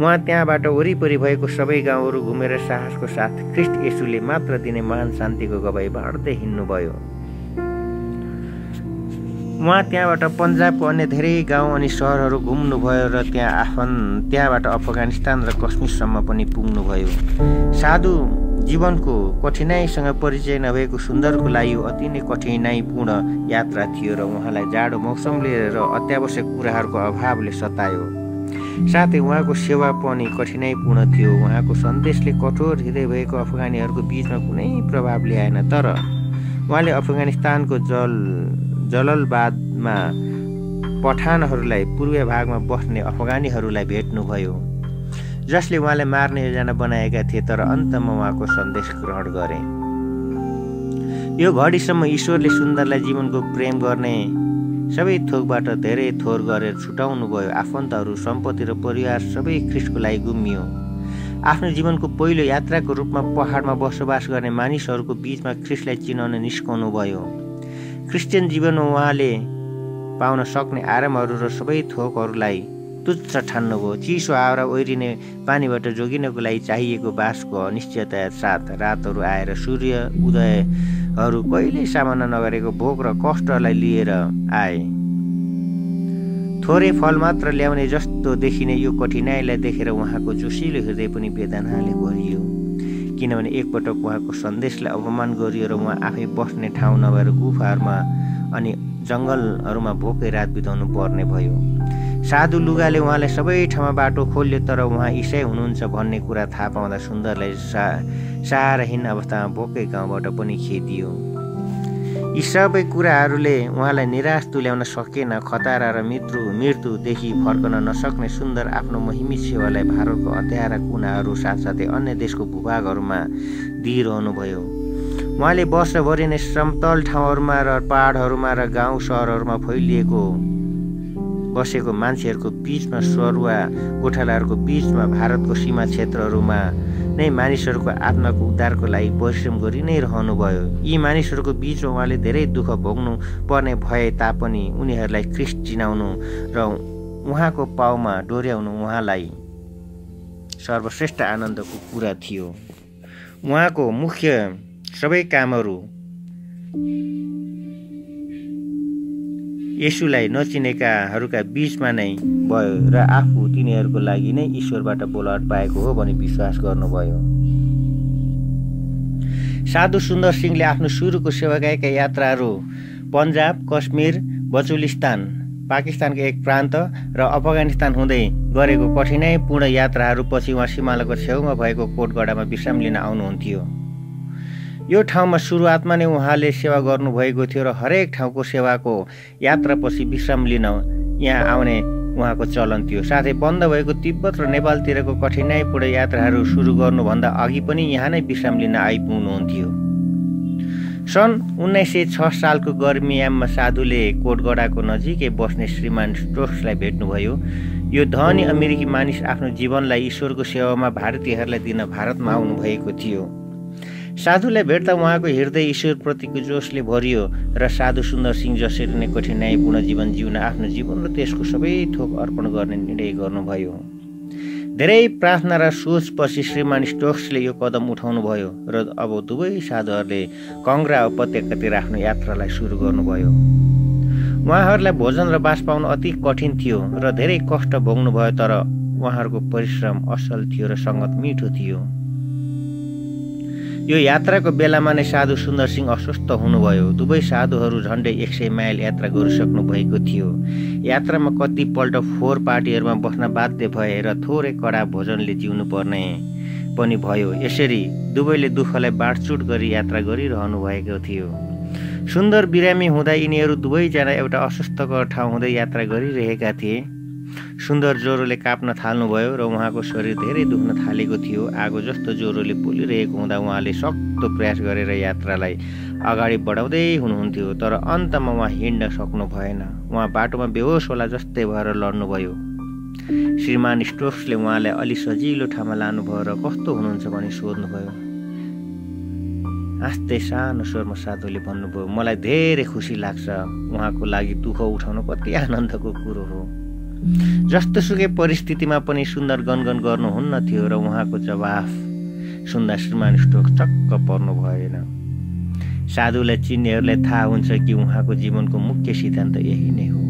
उहाँ त्यहाँबाट वरिपरि भएको सबै गाउँहरू घुमेर साहसको साथ ख्रिस्ट यसुले मात्र दिने महान शान्तिको गवाई बाँड्दै हिँड्नुभयो। उहाँ त्यहाँबाट पन्जाबको अन्य धेरै गाउँ अनि सहरहरू घुम्नुभयो र त्यहाँ आफन त्यहाँबाट अफगानिस्तान र कश्मीरसम्म पनि पुग्नुभयो। साधु जीवनको कठिनाइसँग परिचय नभएको सुन्दरको लागि अति नै कठिनाइपूर्ण यात्रा थियो र उहाँलाई जाडो मौसमले र अत्यावश्यक कुराहरूको अभावले सतायो। साथै उहाँको सेवा पनि कठिनाइपूर्ण थियो। उहाँको सन्देशले कठोर हृदय भएको अफगानीहरूको बिचमा कुनै प्रभाव ल्याएन तर उहाँले अफगानिस्तानको जल जललबादमा पठानहरूलाई पूर्वीय भागमा बस्ने अफगानीहरूलाई भेट्नुभयो जसले उहाँलाई मार्ने योजना बनाएका थिए तर अन्तमा उहाँको सन्देश ग्रहण गरे। यो घडीसम्म ईश्वरले सुन्दरलाई जीवनको प्रेम गर्ने सबै थोकबाट धेरै थोर गरेर छुटाउनु भयो। आफन्तहरू सम्पत्ति र परिवार सबै ख्रिस्टको लागि गुमियो आफ्नो जीवनको पहिलो यात्राको रूपमा पहाडमा बसोबास गर्ने मानिसहरूको बिचमा ख्रिस्टलाई चिनाउन निस्काउनु भयो। क्रिस्चियन जीवनमा उहाँले पाउन सक्ने आरामहरू र सबै थोकहरूलाई तुच्छ ठान्नुभयो चिसो आएर ओहिरिने पानीबाट जोगिनको लागि चाहिएको बाँसको अनिश्चयता साथ रातहरू आएर सूर्य उदयहरू कहिल्यै सामना नगरेको भोक र कष्टलाई लिएर आए। थोरै फल मात्र ल्याउने जस्तो देखिने यो कठिनाइलाई देखेर उहाँको जोसिलो हृदय पनि वेदनाले भरियो किनभने एकपटक उहाँको सन्देशलाई अपमान गरियो र उहाँ आफै बस्ने ठाउँ नभएर गुफाहरूमा अनि जङ्गलहरूमा भोकै रात बिताउनु पर्ने भयो। साधु लुगाले उहाँलाई सबै ठाउँमा बाटो खोल्यो तर उहाँ इसाई हुनुहुन्छ भन्ने कुरा थाहा पाउँदा सुन्दरलाई सा सारहीन अवस्थामा बोकै गाउँबाट पनि खेदियो। यी सबै कुराहरूले उहाँलाई निराश तुल्याउन सकेन खतारा र मृत्यु मृत्युदेखि फर्कन नसक्ने सुन्दर आफ्नो महिमी सेवालाई भारतको अध्यारा कुनाहरू साथसाथै अन्य देशको भूभागहरूमा दिइरहनुभयो। उहाँले वर्षभरि नै समतल ठाउँहरूमा र पहाडहरूमा र गाउँ सहरहरूमा फैलिएको बसेको मान्छेहरूको बिचमा सरुवा गोठालाहरूको बिचमा भारतको सीमा क्षेत्रहरूमा नै मानिसहरूको आत्माको उद्धारको लागि परिश्रम गरि नै रहनुभयो। यी मानिसहरूको बिचमा उहाँले धेरै दुःख भोग्नु पर्ने भए तापनि उनीहरूलाई ख्रिस्ट चिनाउनु र उहाँको पाउमा डोर्याउनु उहाँलाई सर्वश्रेष्ठ आनन्दको कुरा थियो। उहाँको मुख्य सबै कामहरू यसुलाई नचिनेकाहरूका बिचमा नै भयो र आफू तिनीहरूको लागि नै ईश्वरबाट बोलावट पाएको हो भनी विश्वास गर्नुभयो। साधु सुन्दर सिंहले आफ्नो सुरुको सेवाकाईका यात्राहरू पन्जाब कश्मीर बचुलिस्तान पाकिस्तानको एक प्रान्त र अफगानिस्तान हुँदै गरेको कठिनाइपूर्ण यात्राहरू पछि उहाँ सिमालाको छेउमा भएको कोटगडामा विश्राम लिन आउनुहुन्थ्यो। यो ठाउँमा सुरुवातमा नै उहाँले सेवा गर्नुभएको थियो र हरेक ठाउँको सेवाको यात्रापछि विश्राम लिन यहाँ आउने उहाँको चलन थियो। साथै बन्द भएको तिब्बत र नेपालतिरको कठिनाइपूर्ण यात्राहरू सुरु गर्नुभन्दा अघि पनि यहाँ नै विश्राम लिन आइपुग्नुहुन्थ्यो। सन् उन्नाइस सय छ सालको गर्मीयाममा साधुले कोटगडाको नजिकै बस्ने श्रीमान स्टोक्सलाई भेट्नुभयो। यो धनी अमेरिकी मानिस आफ्नो जीवनलाई ईश्वरको सेवामा भारतीयहरूलाई दिन भारतमा आउनुभएको थियो। साधुलाई भेट्दा उहाँको हृदय ईश्वरप्रतिको जोसले भरियो र साधु सुन्दर सिंह जसरी नै कठिनाइपूर्ण जीवन जिउन आफ्नो जीवन र त्यसको सबै थोक अर्पण गर्ने निर्णय गर्नुभयो। धेरै प्रार्थना र सोचपछि श्रीमान स्टोक्सले यो कदम उठाउनुभयो र अब दुवै साधुहरूले कङ्ग्रा उपत्यकातिर आफ्नो यात्रालाई सुरु गर्नुभयो। उहाँहरूलाई भोजन र बास पाउन अति कठिन थियो र धेरै कष्ट भोग्नुभयो तर उहाँहरूको परिश्रम असल थियो र सङ्गत मिठो थियो। यो यात्राको बेलामा नै साधु सुन्दर सिंह अस्वस्थ हुनुभयो। दुवै साधुहरू झन्डै एक सय माइल यात्रा गरिसक्नु भएको थियो। यात्रामा कतिपल्ट फोहोर पार्टीहरूमा बस्न बाध्य भए र थोरै कडा भोजनले जिउनु पर्ने पनि भयो। यसरी दुवैले दुःखलाई बाँडचुट गरी यात्रा गरिरहनु भएको थियो। सुन्दर बिरामी हुँदा यिनीहरू दुवैजना एउटा अस्वस्थकर ठाउँ हुँदै यात्रा गरिरहेका थिए। सुन्दर ज्वरोले काप्न थाल्नुभयो र उहाँको शरीर धेरै दुख्न थालेको थियो। आगो जस्तो ज्वरोले पोलिरहेको हुँदा उहाँले सक्दो प्रयास गरेर यात्रालाई अगाडि बढाउँदै हुनुहुन्थ्यो तर अन्तमा उहाँ हिँड्न सक्नु भएन। उहाँ बाटोमा बेहोस होला जस्तै भएर लड्नुभयो। श्रीमान स्टोक्सले उहाँलाई अलि सजिलो ठाउँमा लानुभयो र कस्तो हुनुहुन्छ भनी सोध्नुभयो। आस्तै सानो स्वरमा साधुले भन्नुभयो मलाई धेरै खुसी लाग्छ। उहाँको लागि दुःख उठाउनु कति आनन्दको कुरो हो। जस्तोसुकै परिस्थितिमा पनि सुन्दर गनगन गर्नुहुन्न थियो र उहाँको जवाफ सुन्दा श्रीमान स्टोक चक्क पर्नु भएन। साधुलाई चिन्नेहरूलाई थाहा हुन्छ कि उहाँको जीवनको मुख्य सिद्धान्त यही नै हो।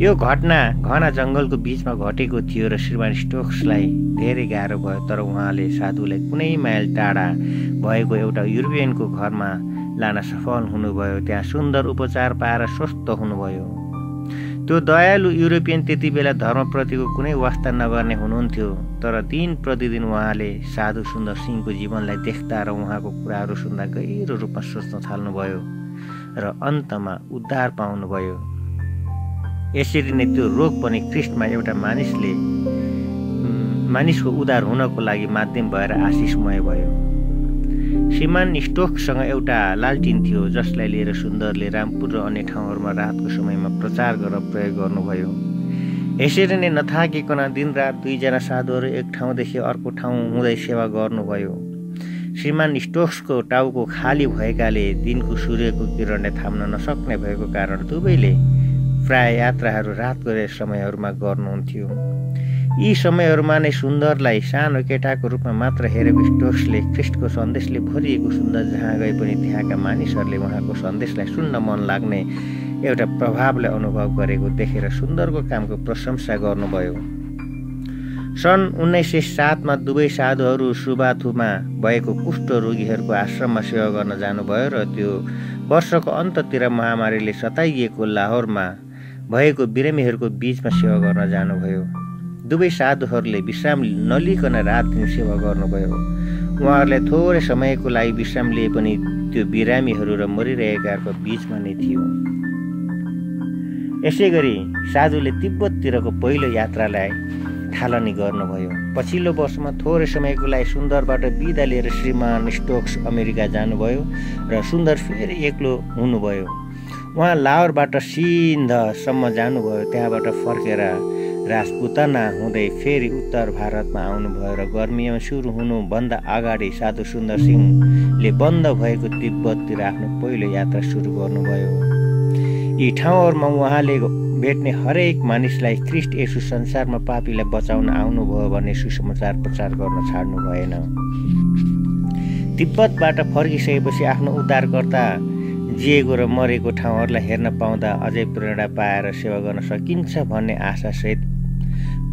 यो घटना घना जङ्गलको बिचमा घटेको थियो र श्रीमान स्टोक्सलाई धेरै गाह्रो भयो तर उहाँले साधुलाई कुनै माइल टाढा भएको एउटा युरोपियनको घरमा लान सफल हुनुभयो। त्यहाँ सुन्दर उपचार पाएर स्वस्थ हुनुभयो। त्यो दयालु युरोपियन त्यति बेला धर्मप्रतिको कुनै वास्ता नगर्ने हुनुहुन्थ्यो तर दिन प्रतिदिन उहाँले साधु सुन्दर सिंहको जीवनलाई देख्दा र उहाँको कुराहरू सुन्दा गहिरो रूपमा सोच्न थाल्नुभयो र अन्तमा उद्धार पाउनुभयो। यसरी नै त्यो रोग पनि क्रिस्टमा एउटा मानिसले मानिसको उद्धार हुनको लागि माध्यम भएर आशिषमय भयो। श्रीमान स्टोकसँग एउटा लालटिन थियो जसलाई लिएर सुन्दरले रामपुर र अन्य ठाउँहरूमा रातको समयमा प्रचार गरेर प्रयोग गर्नुभयो। यसरी नै नथाकिकन दिनरात दुईजना साधुहरू एक ठाउँदेखि अर्को ठाउँ हुँदै सेवा गर्नुभयो। श्रीमान स्टोक्सको टाउको खाली भएकाले दिनको सूर्यको किरणले थाम्न नसक्ने भएको कारण दुवैले प्राय यात्राहरू रातको समयहरूमा गर्नुहुन्थ्यो। यी समयहरूमा नै सुन्दरलाई सानो केटाको रूपमा मात्र हेरेको स्टोक्सले ख्रिस्टको सन्देशले भरिएको सुन्दर जहाँ गए पनि त्यहाँका मानिसहरूले उहाँको सन्देशलाई सुन्न मन लाग्ने एउटा प्रभावलाई अनुभव गरेको देखेर सुन्दरको कामको प्रशंसा गर्नुभयो। सन् उन्नाइस सय सातमा दुवै साधुहरू सुबाथुमा भएको कुष्ठ रोगीहरूको आश्रममा सेवा गर्न जानुभयो र त्यो वर्षको अन्ततिर महामारीले सताइएको लाहोरमा भएको बिरामीहरूको बिचमा सेवा गर्न जानुभयो। दुवै साधुहरूले विश्राम नलिकन रात दिन सेवा गर्नुभयो। उहाँहरूले थोरै समयको लागि विश्राम लिए पनि त्यो बिरामीहरू र मरिरहेकाहरूको बिचमा नै थियो। यसै गरी साधुले तिब्बततिरको पहिलो यात्रालाई थालनी गर्नुभयो। पछिल्लो वर्षमा थोरै समयको लागि सुन्दरबाट बिदा लिएर श्रीमान स्टोक्स अमेरिका जानुभयो र सुन्दर फेरि एक्लो हुनुभयो। उहाँ लाहोरबाट सिन्धसम्म जानुभयो त्यहाँबाट फर्केर राजपुताना हुँदै फेरि उत्तर भारतमा आउनुभयो र गर्मीमा सुरु हुनुभन्दा अगाडि साधु सुन्दर सिंहले बन्द भएको तिब्बततिर आफ्नो पहिलो यात्रा सुरु गर्नुभयो। यी ठाउँहरूमा उहाँले भेट्ने हरेक मानिसलाई क्रिस्ट यसु संसारमा पापीलाई बचाउन आउनुभयो भन्ने सुसमाचार प्रचार गर्न छाड्नु भएन। तिब्बतबाट फर्किसकेपछि आफ्नो उद्धारकर्ता जिएको र मरेको ठाउँहरूलाई हेर्न पाउँदा अझै प्रेरणा पाएर सेवा गर्न सकिन्छ भन्ने आशासहित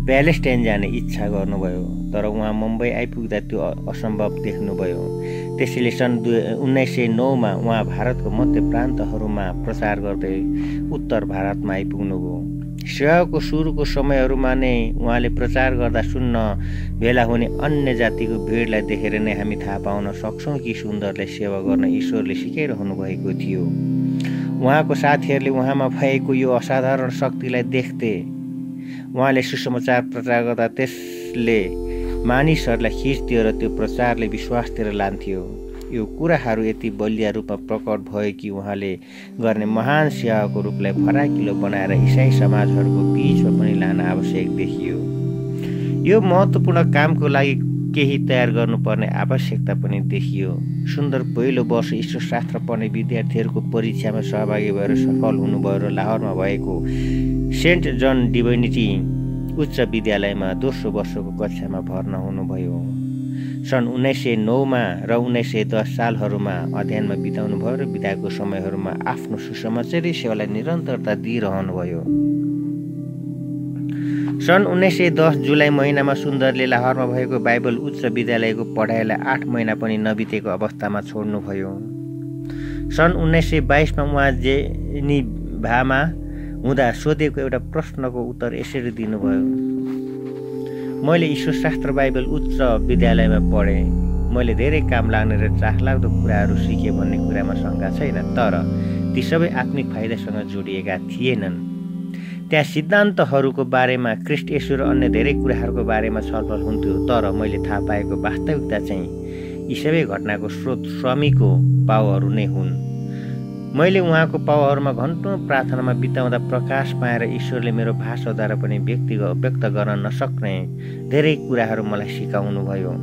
प्यालेस्टाइन जाने इच्छा गर्नुभयो तर उहाँ मुम्बई आइपुग्दा त्यो असम्भव देख्नुभयो। त्यसैले सन् दुई उन्नाइस सय नौमा उहाँ भारतको मध्य प्रान्तहरूमा प्रचार गर्दै उत्तर भारतमा आइपुग्नुभयो। सेवाको सुरुको समयहरूमा नै उहाँले प्रचार गर्दा सुन्न भेला हुने अन्य जातिको भिडलाई देखेर नै हामी थाहा पाउन सक्छौँ कि सुन्दरले सेवा गर्न ईश्वरले सिकाइरहनु भएको थियो। उहाँको साथीहरूले उहाँमा भएको यो असाधारण शक्तिलाई देख्थे। उहाँले सुसमाचार प्रचार गर्दा त्यसले मानिसहरूलाई खिच्थ्यो र त्यो प्रचारले विश्वासतिर लान्थ्यो। यो कुराहरू यति बलिया रूपमा प्रकट भयो कि उहाँले गर्ने महान सेवाको रूपलाई फराकिलो बनाएर इसाई समाजहरूको बिचमा पनि लान आवश्यक देखियो। यो महत्त्वपूर्ण कामको लागि केही तयार गर्नुपर्ने आवश्यकता पनि देखियो। सुन्दर पहिलो वर्ष ईश्वरशास्त्र पढ्ने विद्यार्थीहरूको परीक्षामा सहभागी भएर सफल हुनुभयो र लाहोरमा भएको सेन्ट जन डिभिनिटी उच्च विद्यालयमा दोस्रो वर्षको कक्षामा भर्ना हुनुभयो। सन् उन्नाइस सय नौमा र उन्नाइस सय दस सालहरूमा अध्ययनमा बिताउनु भयो र बिताएको समयहरूमा आफ्नो सुसमाचारी सेवालाई निरन्तरता दिइरहनुभयो। सन् उन्नाइस सय दस जुलाई महिनामा सुन्दरले लाहोरमा भएको बाइबल उच्च विद्यालयको पढाइलाई आठ महिना पनि नबितेको अवस्थामा छोड्नुभयो। सन् उन्नाइस सय बाइसमा उहाँ जेनिभामा हुँदा सोधेको एउटा प्रश्नको उत्तर यसरी दिनुभयो। मैले ईश्वरशास्त्र बाइबल उच्च विद्यालयमा पढेँ। मैले धेरै काम लाग्ने र चाखलाग्दो कुराहरू सिकेँ भन्ने कुरामा शङ्का छैन तर ती सबै आत्मिक फाइदासँग जोडिएका थिएनन्। त्यहाँ सिद्धान्तहरूको बारेमा क्रिस्ट यसु र अन्य धेरै कुराहरूको बारेमा छलफल हुन्थ्यो तर मैले थाहा पाएको वास्तविकता चाहिँ यी सबै घटनाको स्रोत स्वामीको पाउहरू नै हुन्। मैले उहाँको पाउहरूमा घन्टौँ प्रार्थनामा बिताउँदा प्रकाश पाएर ईश्वरले मेरो भाषाद्वारा पनि व्यक्ति व्यक्त गर्न नसक्ने धेरै कुराहरू मलाई सिकाउनु भयो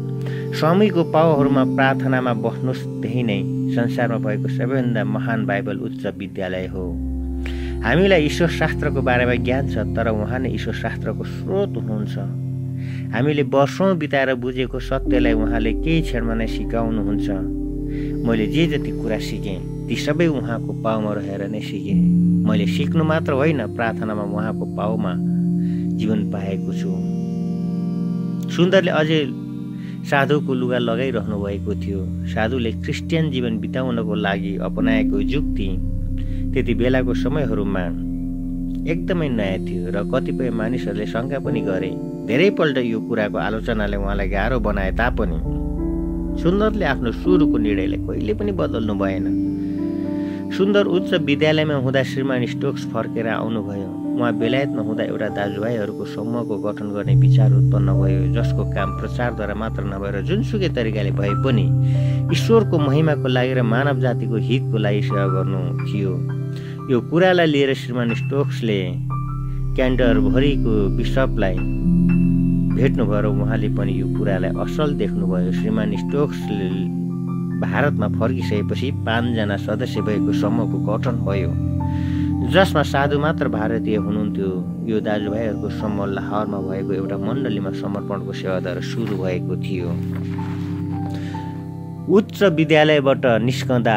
स्वामीको पाउहरूमा प्रार्थनामा बस्नुहोस् त्यही नै संसारमा भएको सबैभन्दा महान बाइबल उच्च विद्यालय हो। हामीलाई ईश्वर शास्त्रको बारेमा ज्ञान छ तर उहाँ नै ईश्वर शास्त्रको स्रोत हुनुहुन्छ। हामीले वर्षौँ बिताएर बुझेको सत्यलाई उहाँले केही क्षणमा नै सिकाउनुहुन्छ। मैले जे जति कुरा सिकेँ ती सबै उहाँको पाउमा रहेर नै सिकेँ। मैले सिक्नु मात्र होइन प्रार्थनामा उहाँको पाउमा जीवन पाएको छु। सुन्दरले अझै साधुको लुगा लगाइरहनु भएको थियो। साधुले क्रिस्चियन जीवन बिताउनको लागि अपनाएको जुक्ति त्यति बेलाको समयहरूमा एकदमै नयाँ थियो र कतिपय मानिसहरूले शङ्का पनि गरे। धेरैपल्ट यो कुराको आलोचनाले उहाँलाई गाह्रो बनाए तापनि सुन्दरले आफ्नो सुरुको निर्णयलाई कहिले पनि बदल्नु भएन। सुन्दर उच्च विद्यालयमा हुँदा श्रीमान स्टोक्स फर्केर आउनुभयो। उहाँ बेलायतमा हुँदा एउटा दाजुभाइहरूको समूहको गठन गर्ने विचार उत्पन्न भयो जसको काम प्रचारद्वारा मात्र नभएर जुनसुकै तरिकाले भए पनि ईश्वरको महिमाको लागि र मानव जातिको हितको लागि सेवा गर्नु थियो। यो कुरालाई लिएर श्रीमान स्टोक्सले क्यान्टरभरिको बिसपलाई भेट्नुभयो र उहाँले पनि यो कुरालाई असल देख्नुभयो। श्रीमान स्टोक्सले भारतमा फर्किसकेपछि पाँचजना सदस्य भएको समूहको गठन भयो। जसमा साधु मात्र भारतीय हुनुहुन्थ्यो। यो दाजुभाइहरूको समूह लाहौरमा भएको एउटा मण्डलीमा समर्पणको सेवाद्वारा सुरु भएको थियो। उच्च विद्यालयबाट निस्कँदा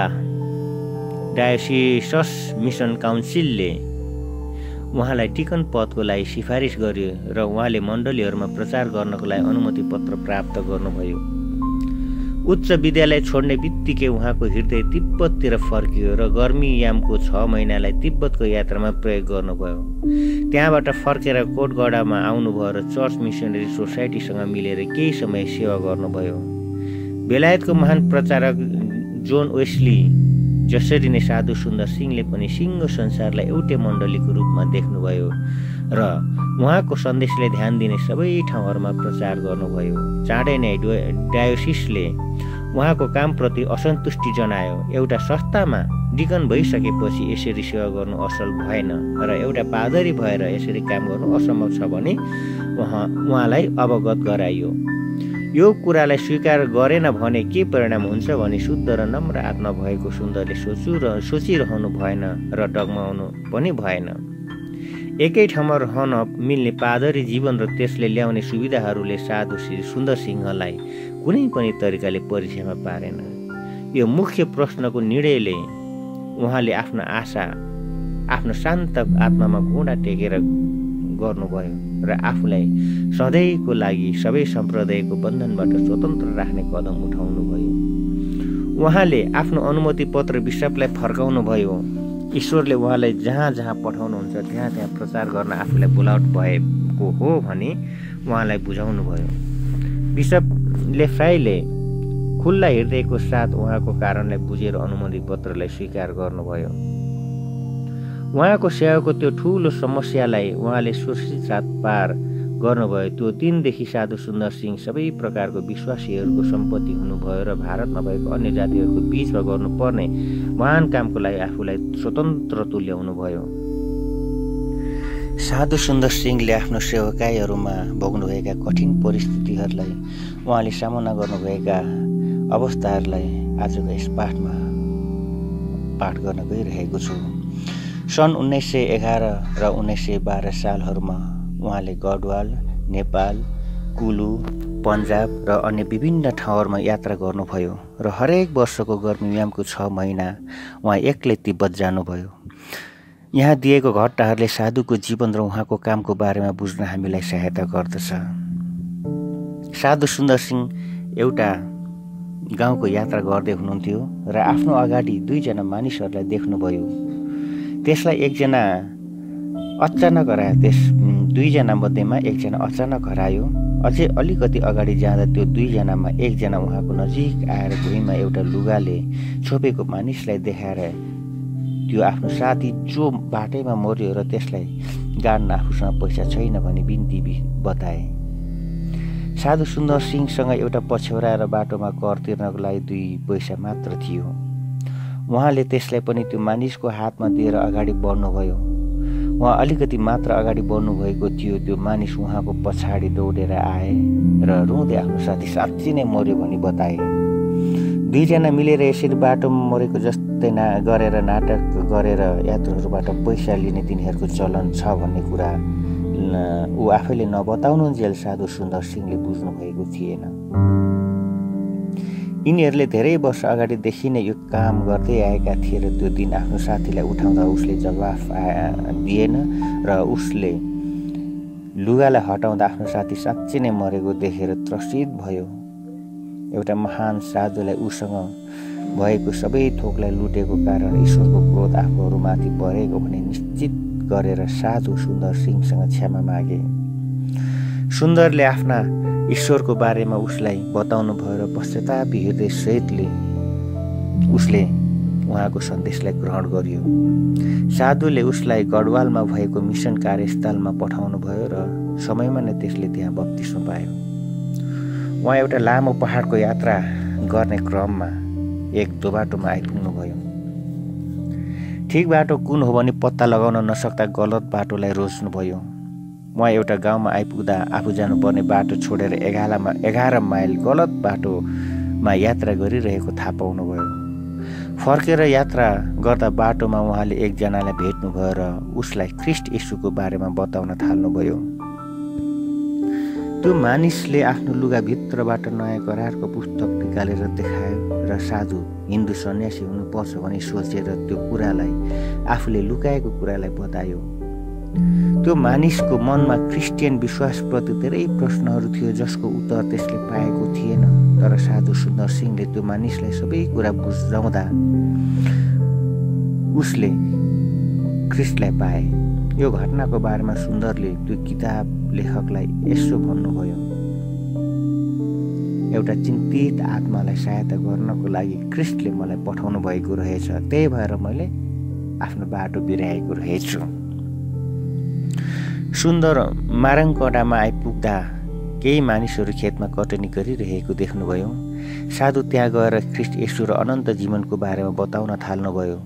डायोसिसस मिसन काउन्सिलले उहाँलाई टिकन पदको लागि सिफारिस गर्यो र उहाँले मण्डलीहरूमा प्रचार गर्नको लागि अनुमति पत्र प्राप्त गर्नुभयो। उच्च विद्यालय छोड्ने बित्तिकै उहाँको हृदय तिब्बततिर फर्कियो र गर्मी यामको छ महिनालाई तिब्बतको यात्रामा प्रयोग गर्नुभयो। त्यहाँबाट फर्केर कोटगडामा आउनुभयो र चर्च मिसनरी सोसाइटीसँग मिलेर केही समय सेवा गर्नुभयो। बेलायतको महान प्रचारक जोन वेस्ली जसरी नै साधु सुन्दर सिंहले पनि सिङ्गो संसारलाई एउटै मण्डलीको रूपमा देख्नुभयो। र उहाँको सन्देशले ध्यान दिने सबै ठाउँहरूमा प्रचार गर्नुभयो। चाँडै नै डायोसिसले उहाँको कामप्रति असन्तुष्टि जनायो। एउटा संस्थामा डिकन भइसकेपछि यसरी सेवा गर्नु असल भएन र एउटा पादरी भएर यसरी काम गर्नु असम्भव छ भने उहाँ उहाँलाई अवगत गराइयो। यो कुरालाई स्वीकार गरेन भने के परिणाम हुन्छ भने शुद्ध र नम्र आत्मा भएको सुन्दरले सोचु र सोचिरहनु भएन र डगमाउनु पनि भएन। एकै ठाउँमा रहन मिल्ने पादरी जीवन र त्यसले ल्याउने सुविधाहरूले साधु श्री सुन्दर सिंहलाई कुनै पनि तरिकाले परीक्षामा पारेन। यो मुख्य प्रश्नको निर्णयले उहाँले आफ्नो आशा आफ्नो शान्त आत्मामा घुँडा टेकेर गर्नुभयो र आफूलाई सधैँको लागि सबै सम्प्रदायको बन्धनबाट स्वतन्त्र राख्ने कदम उठाउनुभयो। उहाँले आफ्नो अनुमति पत्र विश्वलाई फर्काउनु भयो ईश्वरले उहाँलाई जहाँ जहाँ पठाउनुहुन्छ त्यहाँ त्यहाँ प्रचार गर्न आफूलाई बोलावट भएको हो भने उहाँलाई बुझाउनु भयो बिसप लेफ्राईले खुल्ला हृदयको साथ उहाँको कारणलाई बुझेर अनुमति पत्रलाई स्वीकार गर्नुभयो। उहाँको सेवाको त्यो ठुलो समस्यालाई उहाँले सुरक्षित साथ पार गर्नुभयो त्यो दिनदेखि साधु सुन्दर सिंह सबै प्रकारको विश्वासीहरूको सम्पत्ति हुनुभयो र भारतमा भएको अन्य जातिहरूको बिचमा गर्नुपर्ने महान कामको लागि आफूलाई स्वतन्त्र तुल्याउनु भयो साधु सुन्दर सिंहले आफ्नो सेवकाईहरूमा भोग्नुभएका कठिन परिस्थितिहरूलाई उहाँले सामना गर्नुभएका अवस्थाहरूलाई आजको यस पाठमा पाठ गर्न गइरहेको छु। सन् उन्नाइस सय एघार र उन्नाइस सय बाह्र सालहरूमा उहाँले गढवाल नेपाल कुलु पन्जाब र अन्य विभिन्न ठाउँहरूमा यात्रा गर्नुभयो र हरेक वर्षको गर्मीयामको छ महिना उहाँ एक्लै तिब्बत जानुभयो। यहाँ दिएको घट्टाहरूले साधुको जीवन र उहाँको कामको बारेमा बुझ्न हामीलाई सहायता गर्दछ। साधु सुन्दर सिंह एउटा गाउँको यात्रा गर्दै हुनुहुन्थ्यो र आफ्नो अगाडि दुईजना मानिसहरूलाई देख्नुभयो। त्यसलाई एकजना अचानक हरायो त्यस दुईजना मध्येमा एकजना अचानक हरायो। अझै अलिकति अगाडि जाँदा त्यो दुईजनामा एकजना उहाँको नजिक आएर भुइँमा एउटा लुगाले छोपेको मानिसलाई देखाएर त्यो आफ्नो साथी जो बाटैमा मर्यो र त्यसलाई गाड्न आफूसँग पैसा छैन भने बिन्ती बताए। साधु सुन्दर सिंहसँग एउटा पछ्यौरा र बाटोमा कर तिर्नको लागि दुई पैसा मात्र थियो। उहाँले त्यसलाई पनि त्यो मानिसको हातमा दिएर अगाडि बढ्नुभयो। उहाँ अलिकति मात्र अगाडि बढ्नुभएको थियो। त्यो मानिस उहाँको पछाडि दौडेर आए र रुँदै आफ्नो साथी साँच्ची नै मऱ्यो भनी बताए। दुईजना मिलेर यसरी बाटोमा मरेको जस्तै ना गरेर नाटक गरेर यात्रुहरूबाट पैसा लिने तिनीहरूको चलन छ भन्ने कुरा ऊ आफैले नबताउनुन्जेल साधु सुन्दर सिंहले बुझ्नु भएको थिएन। यिनीहरूले धेरै वर्ष अगाडिदेखि नै यो काम गर्दै आएका थिए र त्यो दिन आफ्नो साथीलाई उठाउँदा उसले जवाफ दिएन र उसले लुगालाई हटाउँदा आफ्नो साथी साँच्चै नै मरेको देखेर त्रसित भयो। एउटा महान साधुलाई उसँग भएको सबै थोकलाई लुटेको कारण ईश्वरको क्रोध आफूहरूमाथि परेको भने निश्चित गरेर साधु सुन्दर सिंहसँग क्षमा मागे। सुन्दरले आफ्ना ईश्वरको बारेमा उसलाई बताउनु भयो र पश्चातापी हृदय सहितले उसले उहाँको सन्देशलाई ग्रहण गरियो। साधुले उसलाई गढवालमा भएको मिसन कार्यस्थलमा पठाउनु भयो र समयमा नै त्यसले त्यहाँ बत्तिसमा पायो। उहाँ एउटा लामो पहाडको यात्रा गर्ने क्रममा एक दोबाटोमा आइपुग्नुभयो। ठिक बाटो कुन हो भने पत्ता लगाउन नसक्दा गलत बाटोलाई रोज्नुभयो। उहाँ एउटा गाउँमा आइपुग्दा आफू जानुपर्ने बाटो छोडेर एघारमा एघार माइल गलत बाटोमा यात्रा गरिरहेको थाहा पाउनुभयो। फर्केर यात्रा गर्दा बाटोमा उहाँले एकजनालाई भेट्नुभयो र उसलाई ख्रिस्ट यीशुको बारेमा बताउन थाल्नुभयो। त्यो मानिसले आफ्नो लुगाभित्रबाट नयाँ करारको पुस्तक निकालेर देखायो र साधु हिन्दू सन्यासी हुनुपर्छ भनी सोचेर त्यो कुरालाई आफूले लुकाएको कुरालाई बतायो। त्यो मानिसको मनमा क्रिस्चियन विश्वासप्रति धेरै प्रश्नहरू थियो जसको उत्तर त्यसले पाएको थिएन। तर साधु सुन्दर सिंहले त्यो मानिसलाई सबै कुरा बुझाउँदा उसले ख्रिस्टलाई पाए। यो घटनाको बारेमा सुन्दरले त्यो किताब लेखकलाई यसो भन्नुभयो। एउटा चिन्तित आत्मालाई सहायता गर्नको लागि क्रिस्टले मलाई पठाउनु भएको रहेछ। त्यही भएर मैले आफ्नो बाटो बिराएको रहेछु। सुन्दर माराङकडामा आइपुग्दा केही मानिसहरू खेतमा कटनी गरिरहेको देख्नुभयो। साधु त्यहाँ गएर ख्रिस्ट यसो र अनन्त जीवनको बारेमा बताउन थाल्नुभयो।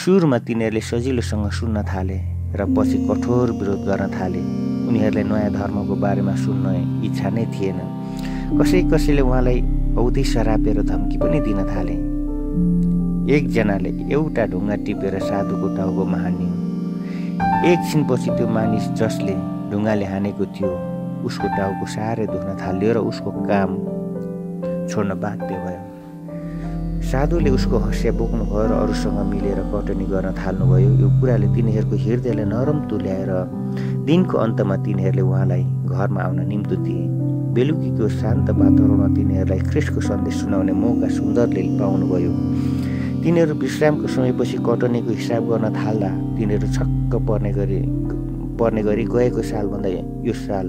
सुरुमा तिनीहरूले सजिलोसँग सुन्न थाले र पछि कठोर विरोध गर्न थाले। उनीहरूलाई नयाँ धर्मको बारेमा सुन्न इच्छा नै थिएन। कसै कसैले उहाँलाई औधी सरापेर धम्की पनि दिन थाले। एकजनाले एउटा ढुङ्गा टिपेर साधुको टाउकोमा हान्यो एकछिनपछि त्यो मानिस जसले ढुङ्गाले हानेको थियो उसको टाउको साह्रै दुख्न थाल्यो र उसको काम छोड्न बाध्य भयो। साधुले उसको हँसिया बोक्नुभयो र अरूसँग मिलेर कटनी गर्न थाल्नुभयो। यो कुराले तिनीहरूको हृदयलाई नरम तुल्याएर दिनको अन्तमा तिनीहरूले उहाँलाई घरमा आउन निम्तो दिए बेलुकीको शान्त वातावरणमा तिनीहरूलाई ख्रिस्टको सन्देश सुनाउने मौका सुन्दरले पाउनुभयो। तिनीहरू विश्रामको समयपछि कटनीको हिसाब गर्न थाल्दा तिनीहरू छक्क पर्ने गरी पर्ने गरी गएको सालभन्दा यो साल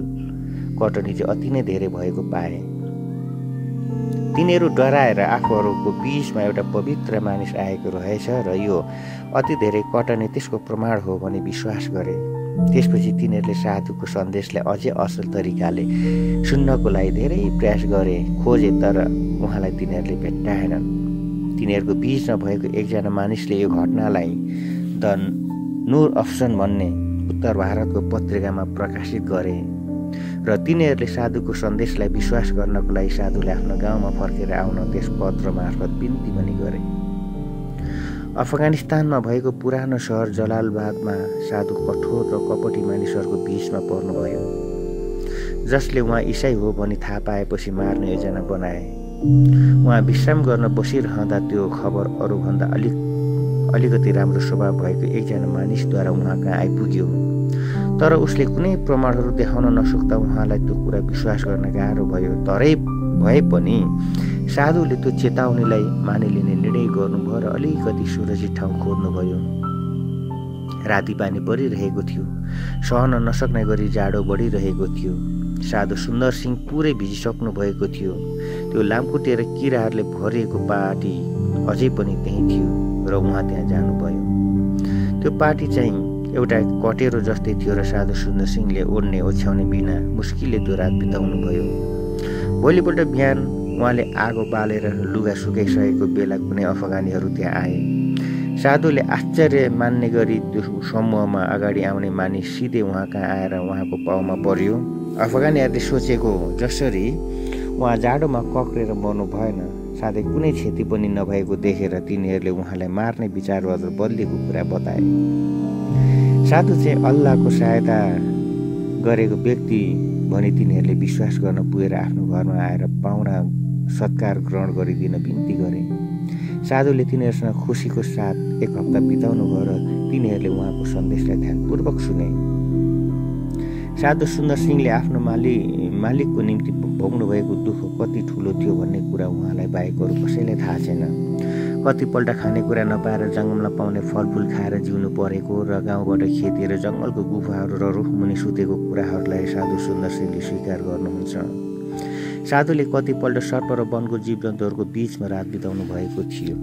कटनी चाहिँ अति नै धेरै भएको पाए। तिनीहरू डराएर आफूहरूको बिचमा एउटा पवित्र मानिस आएको रहेछ र यो अति धेरै कटनी त्यसको प्रमाण हो भनी विश्वास गरे। त्यसपछि तिनीहरूले साधुको सन्देशलाई अझै असल तरिकाले सुन्नको लागि धेरै प्रयास गरे खोजे तर उहाँलाई तिनीहरूले भेट्टाएनन्। तिनीहरूको बिचमा भएको एकजना मानिसले यो घटनालाई द नुर अप्सन भन्ने उत्तर भारतको पत्रिकामा प्रकाशित गरे र तिनीहरूले साधुको सन्देशलाई विश्वास गर्नको लागि साधुले आफ्नो गाउँमा फर्केर आउन त्यस पत्र मार्फत बिन्ती पनि गरे। अफगानिस्तानमा भएको पुरानो सहर जलालबादमा साधु कठोर र कपटी मानिसहरूको बिचमा पर्नुभयो। जसले उहाँ इसाई हो भनी थाहा पाएपछि मार्ने योजना बनाए। उहाँ विश्राम गर्न बसिरहँदा त्यो खबर अरूभन्दा अलिक अलिकति राम्रो स्वभाव भएको एकजना मानिसद्वारा उहाँ कहाँ आइपुग्यो। तर उसले कुनै प्रमाणहरू देखाउन नसक्दा उहाँलाई त्यो कुरा विश्वास गर्न गाह्रो भयो। तरै भए पनि साधुले त्यो चेतावनीलाई मानिलिने निर्णय गर्नुभयो र अलिकति सुरक्षित ठाउँ खोज्नुभयो। राति पानी परिरहेको थियो। सहन नसक्ने गरी जाडो बढिरहेको थियो। साधु सुन्दर सिंह पुरै भिजिसक्नु भएको थियो। त्यो लामखुट्टे र किराहरूले भरिएको पार्टी अझै पनि त्यहीँ थियो र उहाँ त्यहाँ जानुभयो। त्यो पार्टी चाहिँ एउटा कटेरो जस्तै थियो र साधु सुन्दर सिंहले ओढ्ने ओछ्याउने बिना मुस्किलले त्यो रात बिताउनु भयो। भोलिपल्ट बिहान उहाँले आगो बालेर लुगा सुकाइसकेको बेला कुनै अफगानीहरू त्यहाँ आए। साधुले आश्चर्य मान्ने गरी त्यो समूहमा अगाडि आउने मानिस सिधै उहाँ कहाँ आएर उहाँको पाउमा पर्यो? अफगानीहरूले सोचेको जसरी उहाँ जाडोमा कक्रेर मर्नु भएन। साथै कुनै क्षति पनि नभएको देखेर तिनीहरूले उहाँलाई मार्ने विचार बदलिएको कुरा बताए। साधु चाहिँ अल्लाहको सहायता गरेको व्यक्ति भनी तिनीहरूले विश्वास गर्न पुगेर आफ्नो घरमा आएर पाहुना सत्कार ग्रहण गरिदिन बिन्ती गरे। साधुले तिनीहरूसँग खुसीको साथ एक हप्ता बिताउनु भयो र तिनीहरूले उहाँको सन्देशलाई ध्यानपूर्वक सुने। साधु सुन्दर सिंहले आफ्नो मालिक मालिकको निम्ति भोग्नुभएको दुःख कति ठुलो थियो भन्ने कुरा उहाँलाई बाहेक अरू कसैलाई थाहा छैन। कतिपल्ट खानेकुरा नपाएर जङ्गलमा पाउने फलफुल खाएर जिउनु परेको र गाउँबाट खेती र जङ्गलको गुफाहरू र रुखमुनि सुतेको कुराहरूलाई साधु सुन्दर सिंहले स्वीकार गर्नुहुन्छ। साधुले कतिपल्ट सर्प र वनको जीवजन्तुहरूको बिचमा रात बिताउनु भएको थियो।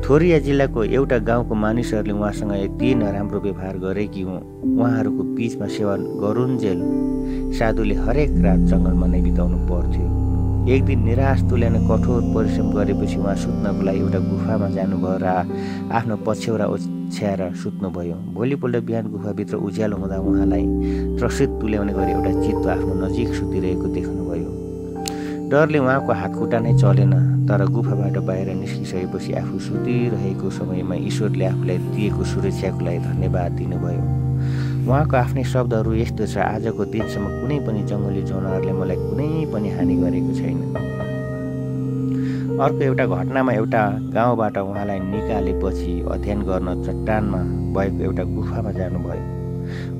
थोरिया जिल्लाको एउटा गाउँको मानिसहरूले उहाँसँग यति नराम्रो व्यवहार गरे कि उहाँहरूको बिचमा सेवा गरुन्जेल साधुले हरेक रात जङ्गलमा नै बिताउनु पर्थ्यो। एक दिन निराश तुल्याउने कठोर परिश्रम गरेपछि उहाँ सुत्नको लागि एउटा गुफामा जानुभयो र आफ्नो पछ्यौरा ओछ्याएर सुत्नुभयो। भोलिपल्ट बिहान गुफाभित्र उज्यालो हुँदा उहाँलाई त्रसित तुल्याउने गरी एउटा चित्त आफ्नो नजिक सुतिरहेको देख्नुभयो। डरले उहाँको हातखुट्टा नै चलेन तर गुफाबाट बाहिर निस्किसकेपछि आफू सुतिरहेको समयमा ईश्वरले आफूलाई दिएको सुरक्षाको लागि धन्यवाद दिनुभयो। उहाँको आफ्नै शब्दहरू यस्तो छ आजको दिनसम्म कुनै पनि जङ्गली जनावरले मलाई कुनै पनि हानि गरेको छैन। अर्को एउटा घटनामा एउटा गाउँबाट उहाँलाई निकालेपछि अध्ययन गर्न चट्टानमा भएको एउटा गुफामा जानुभयो।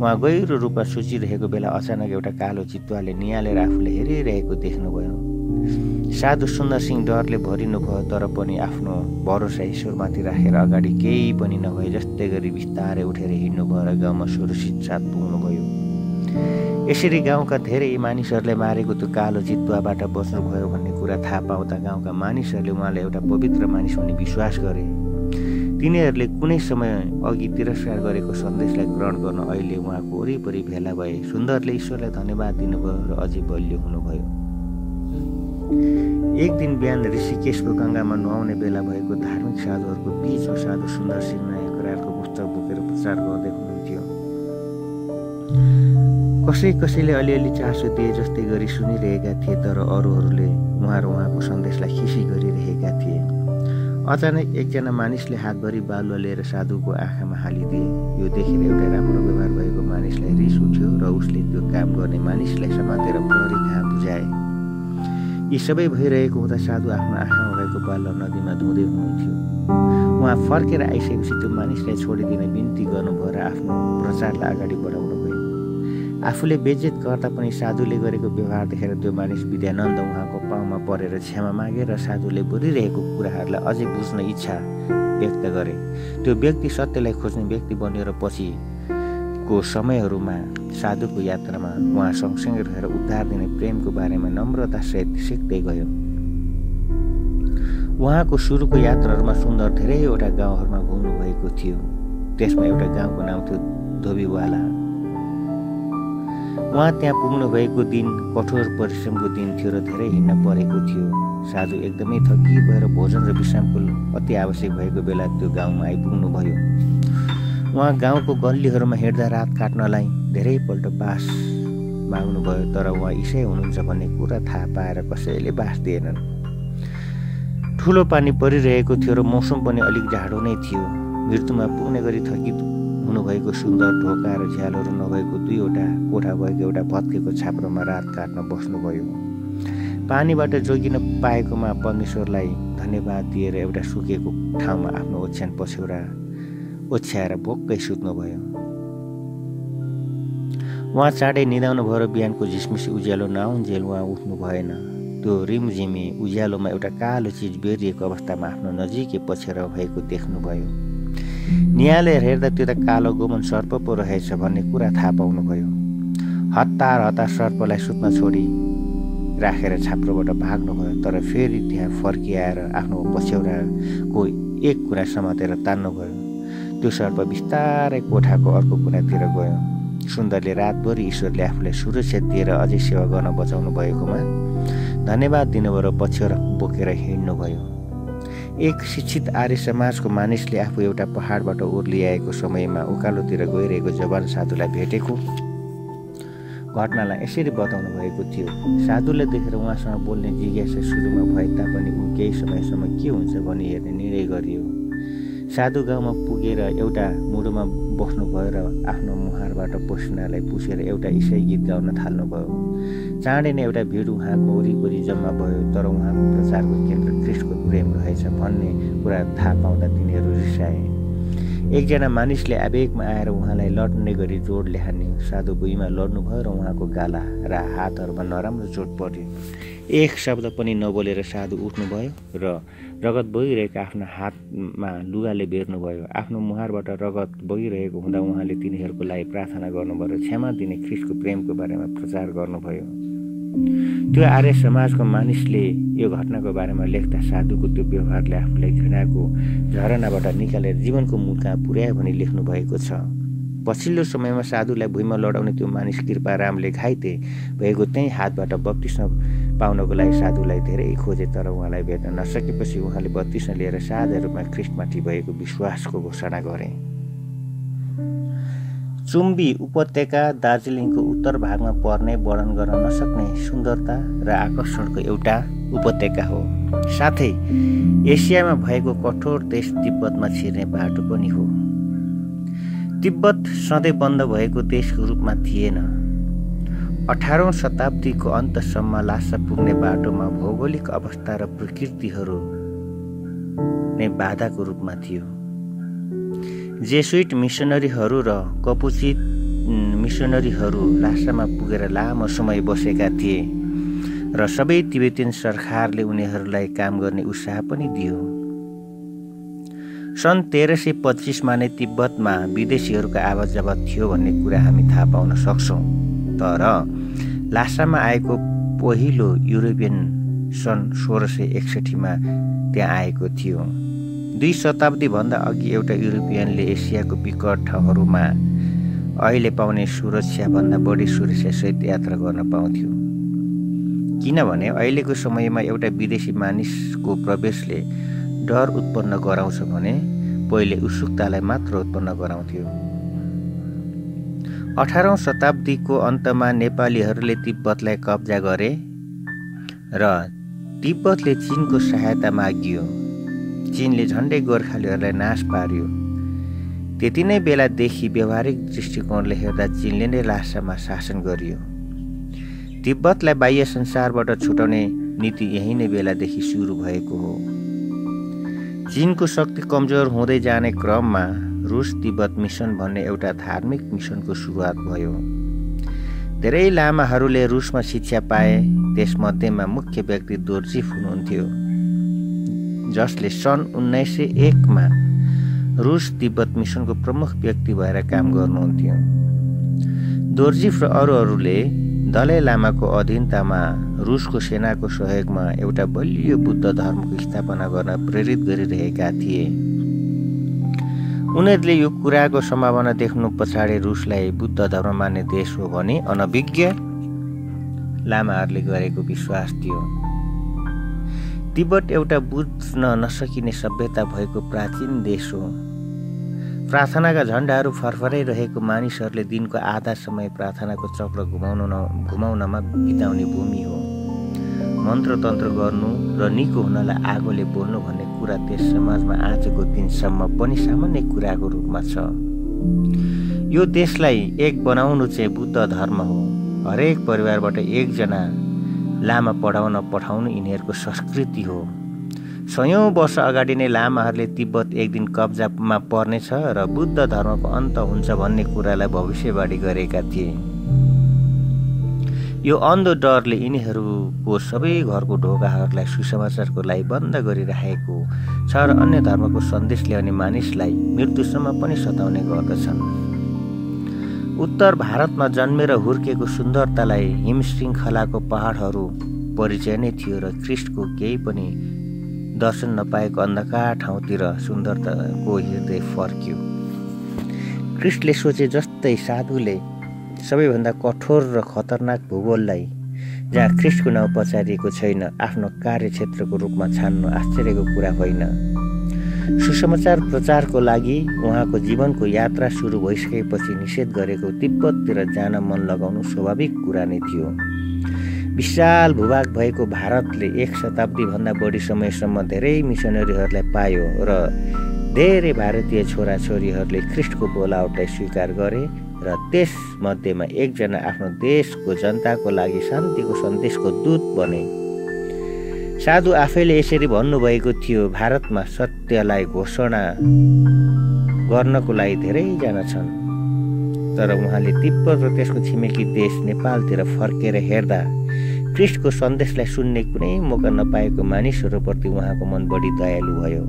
उहाँ गहिरो रूपमा सोचिरहेको बेला अचानक एउटा कालो चितुवाले निहालेर आफूले हेरिरहेको देख्नुभयो। साधु सुन्दर सिंह डरले भरिनुभयो तर पनि आफ्नो भरोसा ईश्वरमाथि राखेर अगाडि केही पनि नभए जस्तै गरी बिस्तारै उठेर हिँड्नुभयो र गाउँमा सुरक्षित साथ पुग्नुभयो यसरी गाउँका धेरै मानिसहरूले मारेको त्यो कालो चितुवाबाट बस्नुभयो भन्ने कुरा थाहा पाउँदा गाउँका मानिसहरूले उहाँलाई एउटा पवित्र मानिस भन्ने विश्वास गरे। तिनीहरूले कुनै समय अघि तिरस्कार गरेको सन्देशलाई ग्रहण गर्न अहिले उहाँको वरिपरि भेला भए सुन्दरले ईश्वरलाई धन्यवाद दिनुभयो र अझै बलियो हुनुभयो। एक दिन बिहान ऋषिकेशको गङ्गामा नुहाउने बेला भएको धार्मिक साधुहरूको बिचमा साधु सुन्दर सिंह नयाँ करारको पुस्तक बोकेर प्रचार गर्दै हुनुहुन्थ्यो। कसै कसैले अलिअलि चासो दिए जस्तै गरी सुनिरहेका थिए तर अरूहरूले उहाँहरू उहाँको सन्देशलाई खिसी गरिरहेका थिए। अचानक एकजना मानिसले हातभरि बालुवा लिएर साधुको आँखामा हालिदिए। यो देखेर एउटा राम्रो व्यवहार भएको मानिसलाई रिस उठ्यो र उसले त्यो काम गर्ने मानिसलाई समातेर प्रहरी कहाँ बुझाए। यी सबै भइरहेको हुँदा साधु आफ्नो आँखामा भएको बाल नदीमा धुँदै हुनुहुन्थ्यो। उहाँ फर्केर आइसकेपछि त्यो मानिसलाई छोडिदिन बिन्ती गर्नुभयो र आफ्नो प्रचारलाई अगाडि बढाउनु भयो। आफूले बेजेत गर्दा पनि साधुले गरेको व्यवहार देखेर त्यो मानिस विद्यानन्द उहाँको पाउमा परेर क्षमा मागे र साधुले बोलिरहेको कुराहरूलाई अझै बुझ्न इच्छा व्यक्त गरे। त्यो व्यक्ति सत्यलाई खोज्ने व्यक्ति बन्यो र पछिको समयहरूमा साधुको यात्रामा उहाँ सँगसँगै रहेर उद्धार दिने प्रेमको बारेमा नम्रतासहित सिक्दै गयो। उहाँको सुरुको यात्राहरूमा सुन्दर धेरैवटा गाउँहरूमा घुम्नु भएको थियो। त्यसमा एउटा गाउँको नाम थियो धोबीवाला। उहाँ त्यहाँ पुग्नु भएको दिन कठोर परिश्रमको दिन थियो र धेरै हिँड्न परेको थियो। साधु एकदमै थकी भएर भोजन र विश्रामको अति आवश्यक भएको बेला त्यो गाउँमा आइपुग्नु भयो उहाँ गाउँको गल्लीहरूमा हिँड्दा रात काट्नलाई धेरैपल्ट बास माग्नुभयो तर उहाँ इसै हुनुहुन्छ भन्ने कुरा थाहा पाएर कसैले बास दिएनन्। ठुलो पानी परिरहेको थियो र मौसम पनि अलिक जाडो नै थियो। मृत्युमा पुग्ने गरी थकित हुनुभएको सुन्दर ढोका र झ्यालहरू नभएको दुईवटा कोठा भएको एउटा भत्केको छाप्रोमा रात काट्न बस्नुभयो। पानीबाट जोगिन पाएकोमा परमेश्वरलाई धन्यवाद दिएर एउटा सुकेको ठाउँमा आफ्नो ओछ्यान पछ्यौरा ओछ्याएर बोक्कै सुत्नुभयो उहाँ चाँडै निदाउनु भयो र बिहानको झिसमिसी उज्यालो नआउन्जेल उहाँ उठ्नु भएन। त्यो रिमझिमी उज्यालोमा एउटा कालो चिज बेरिएको अवस्थामा आफ्नो नजिकै पछेर भएको देख्नुभयो निहालेर हेर्दा त्यो त कालो गोमन सर्प पो रहेछ भन्ने कुरा थाहा पाउनुभयो हतार हतार सर्पलाई सुत्न छोडी राखेर छाप्रोबाट भाग्नुभयो तर फेरि त्यहाँ फर्किआएर आफ्नो पछ्यौराको एक कुरा समातेर तान्नुभयो त्यो सर्प बिस्तारै कोठाको अर्को कुनातिर गयो। सुन्दरले रातभरि ईश्वरले आफूलाई सुरक्षा दिएर अझै सेवा गर्न बचाउनु भएकोमा धन्यवाद दिनुभयो र बोकेर हिँड्नुभयो। एक शिक्षित आर्य समाजको मानिसले आफू एउटा पहाडबाट ओर्लिआएको समयमा उकालोतिर गइरहेको जवान साधुलाई भेटेको घटनालाई यसरी बताउनु भएको थियो। साधुलाई देखेर उहाँसँग बोल्ने जिज्ञासा सुरुमा भए तापनि केही समयसम्म के हुन्छ भनी हेर्ने निर्णय गरियो। साधु गाउँमा पुगेर एउटा मुडोमा बस्नुभयो र आफ्नो मुहारबाट पसिनालाई पुसेर एउटा इसाई गीत गाउन थाल्नुभयो। चाँडै नै एउटा भिड उहाँको वरिपरि जम्मा भयो तर उहाँको प्रचारको केन्द्र क्रिस्टको प्रेम रहेछ भन्ने कुरा थाहा पाउँदा तिनीहरू रिसाए। एकजना मानिसले आवेगमा आएर उहाँलाई लड्ने गरी जोड ल्याहान्यो साधु भुइँमा लड्नुभयो र उहाँको गाला र हातहरूमा नराम्रो चोट पर्यो। एक शब्द पनि नबोलेर साधु उठ्नुभयो र रगत बगिरहेको आफ्नो हातमा लुगाले बेर्नुभयो। आफ्नो मुहारबाट रगत बगिरहेको हुँदा उहाँले तिनीहरूको लागि प्रार्थना गर्नुभयो क्षमा दिने ख्रिस्टको प्रेमको बारेमा प्रचार गर्नुभयो। त्यो आर्य समाजको मानिसले यो घटनाको बारेमा लेख्दा साधुको त्यो व्यवहारले आफूलाई घृणाको झरनाबाट निकालेर जीवनको मूल कहाँ पुर्यायो भनी लेख्नु भएको छ। पछिल्लो समयमा साधुलाई भुइँमा लडाउने त्यो मानिस कृपारामले घाइते भएको त्यही हातबाट बत्तिस्न पाउनको लागि साधुलाई धेरै खोजे तर उहाँलाई भेट्न नसकेपछि उहाँले बत्तिस्न लिएर साझा रूपमा ख्रिस्टमाथि भएको विश्वासको घोषणा गरे। चुम्बी उपत्यका दार्जिलिङको उत्तर भागमा पर्ने वर्णन गर्न नसक्ने सुन्दरता र आकर्षणको एउटा उपत्यका हो। साथै एसियामा भएको कठोर देश तिब्बतमा छिर्ने बाटो पनि हो। तिब्बत सधैँ बन्द भएको देशको रूपमा थिएन। अठारौँ शताब्दीको अन्तसम्म लासा पुग्ने बाटोमा भौगोलिक अवस्था र प्रकृतिहरू नै बाधाको रूपमा थियो। जेसुइट मिसनरीहरू र कपुचित मिसनरीहरू लासामा पुगेर लामो समय बसेका थिए र सबै तिब्बतियन सरकारले उनीहरूलाई काम गर्ने उत्साह पनि दियो। सन् तेह्र सय पच्चिसमा नै तिब्बतमा विदेशीहरूको आवाज जवाब थियो भन्ने कुरा हामी थाहा पाउन सक्छौँ। तर लासामा आएको पहिलो युरोपियन सन् सोह्र सय एकसठीमा त्यहाँ आएको थियो। दुई शताब्दीभन्दा अघि एउटा युरोपियनले एसियाको विकट ठाउँहरूमा अहिले पाउने सुरक्षाभन्दा बढी सुरक्षासहित यात्रा गर्न पाउँथ्यो। किनभने अहिलेको समयमा एउटा विदेशी मानिसको प्रवेशले डर उत्पन्न गराउँछ भने पहिले उत्सुकतालाई मात्र उत्पन्न गराउँथ्यो। अठारौँ शताब्दीको अन्तमा नेपालीहरूले तिब्बतलाई कब्जा गरे र तिब्बतले चिनको सहायता मागियो। चिनले झन्डै गोर्खालीहरूलाई नाश पार्यो। त्यति नै बेलादेखि व्यवहारिक दृष्टिकोणले हेर्दा चिनले नै लासामा शासन गरियो। तिब्बतलाई बाह्य संसारबाट छुटाउने नीति यही नै बेलादेखि सुरु भएको हो। चिनको शक्ति कमजोर हुँदै जाने क्रममा रुस तिब्बत मिसन भन्ने एउटा धार्मिक मिसनको सुरुवात भयो। धेरै लामाहरूले रुसमा शिक्षा पाए त्यसमध्येमा मुख्य व्यक्ति दोर्जिफ हुनुहुन्थ्यो जसले सन् उन्नाइस सय एकमा रुस तिब्बत मिसनको प्रमुख व्यक्ति भएर काम गर्नुहुन्थ्यो। दोर्जिफ र अरूहरूले दलै लामाको अधीनतामा रुसको सेनाको सहयोगमा एउटा बलियो बुद्ध धर्मको स्थापना गर्न प्रेरित गरिरहेका थिए। उनीहरूले यो कुराको सम्भावना देख्नु पछाडि रुसलाई बुद्ध धर्म मान्ने देश हो भने अनभिज्ञ लामाहरूले गरेको विश्वास थियो। तिब्बत एउटा बुझ्न नसकिने सभ्यता भएको प्राचीन देश हो। प्रार्थनाका झन्डाहरू फरफराइरहेको मानिसहरूले दिनको आधा समय प्रार्थनाको चक्र घुमाउन घुमाउनमा बिताउने भूमि हो। मन्त्रतन्त्र गर्नु र निको हुनलाई आगोले बोल्नु भन्ने कुरा त्यस समाजमा आजको दिनसम्म पनि सामान्य कुराको रूपमा छ। यो देशलाई एक बनाउनु चाहिँ बुद्ध धर्म हो। हरेक परिवारबाट एकजना लामा पढाउन पठाउनु यिनीहरूको संस्कृति हो। सयौँ वर्ष अगाडि नै लामाहरूले तिब्बत एक दिन कब्जामा पर्नेछ र बुद्ध धर्मको अन्त हुन्छ भन्ने कुरालाई भविष्यवाणी गरेका थिए। यो अन्धो डरले यिनीहरूको सबै घरको ढोकाहरूलाई सुसमाचारको लागि बन्द गरिराखेको छ र अन्य धर्मको सन्देश ल्याउने मानिसलाई मृत्युसम्म पनि सताउने गर्दछन्। उत्तर भारतमा जन्मेर हुर्केको सुन्दरतालाई हिम श्रृङ्खलाको पहाडहरू परिचय नै थियो र क्रिस्टको केही पनि दर्शन नपाएको अन्धकार ठाउँतिर सुन्दरताको हृदय फर्क्यो। क्रिस्टले सोचे जस्तै साधुले सबैभन्दा कठोर र खतरनाक भूगोललाई जहाँ ख्रिस्टको नाउँ पछारिएको छैन आफ्नो कार्यक्षेत्रको रूपमा छान्नु आश्चर्यको कुरा होइन। सुसमाचार प्रचारको लागि उहाँको जीवनको यात्रा सुरु भइसकेपछि निषेध गरेको तिब्बततिर जान मन लगाउनु स्वाभाविक कुरा नै थियो। विशाल भूभाग भएको भारतले एक शताब्दीभन्दा बढी समयसम्म धेरै मिसनरीहरूलाई पायो र धेरै भारतीय छोराछोरीहरूले ख्रिस्टको बोलावटलाई स्वीकार गरे र त्यसमध्येमा एकजना आफ्नो देशको जनताको लागि शान्तिको सन्देशको दूत बने। साधु आफैले यसरी भन्नुभएको थियो भारतमा सत्यलाई घोषणा गर्नको लागि धेरैजना छन्। तर उहाँले तिब्बत र त्यसको छिमेकी देश नेपालतिर फर्केर हेर्दा क्रिस्टको सन्देशलाई सुन्ने कुनै मौका नपाएको मानिसहरूप्रति उहाँको मन बढी दयालु भयो।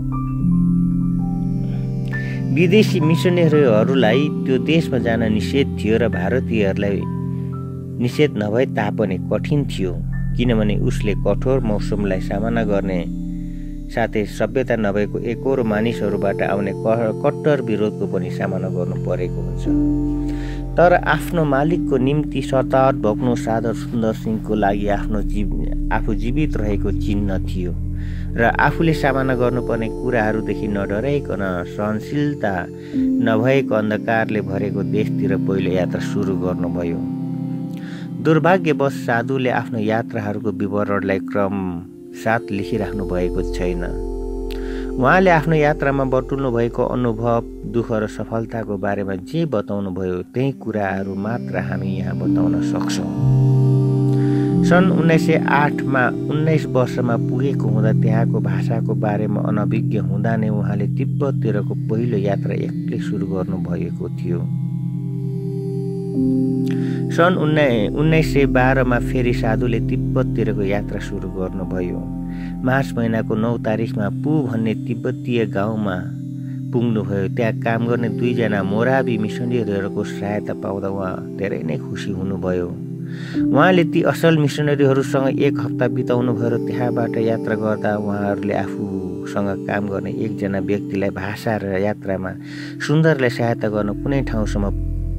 विदेशी मिसनरीहरूलाई त्यो देशमा जान निषेध थियो र भारतीयहरूलाई निषेध नभए तापनि कठिन थियो किनभने उसले कठोर मौसमलाई सामना गर्ने साथै सभ्यता नभएको एकहोरो मानिसहरूबाट आउने कट्टर विरोधको पनि सामना गर्नु परेको हुन्छ। तर आफ्नो मालिकको निम्ति सतत भोग्नु सादर सुन्दर सिंहको लागि आफ्नो जीव आफू जीवित रहेको चिन्ह थियो र आफूले सामना गर्नुपर्ने कुराहरूदेखि नडराइकन सहनशीलता नभएको अन्धकारले भरेको देशतिर पहिलो यात्रा सुरु गर्नुभयो। दुर्भाग्यवश साधुले आफ्नो यात्राहरूको विवरणलाई क्रम साथ लेखिराख्नु भएको छैन। उहाँले आफ्नो यात्रामा बटुल्नु भएको अनुभव दुःख र सफलताको बारेमा जे बताउनु भयो त्यही कुराहरू मात्र हामी यहाँ बताउन सक्छौँ। सन् उन्नाइस सय आठमा उन्नाइस वर्षमा पुगेको हुँदा त्यहाँको भाषाको बारेमा अनभिज्ञ हुँदा नै उहाँले तिब्बततिरको पहिलो यात्रा एक्लै सुरु गर्नुभएको थियो। सन् उन्नाइ उन्नाइस सय बाह्रमा फेरि साधुले तिब्बततिरको यात्रा सुरु गर्नुभयो। मार्च महिनाको नौ तारिकमा पु भन्ने तिब्बतीय गाउँमा पुग्नुभयो त्यहाँ काम गर्ने दुईजना मोराबी मिसनरीहरूको सहायता पाउँदा उहाँ धेरै नै खुसी हुनुभयो। उहाँले ती असल मिसनरीहरूसँग एक हप्ता बिताउनु भयो र त्यहाँबाट यात्रा गर्दा उहाँहरूले आफूसँग काम गर्ने एकजना व्यक्तिलाई भाषा र यात्रामा सुन्दरलाई सहायता गर्न कुनै ठाउँसम्म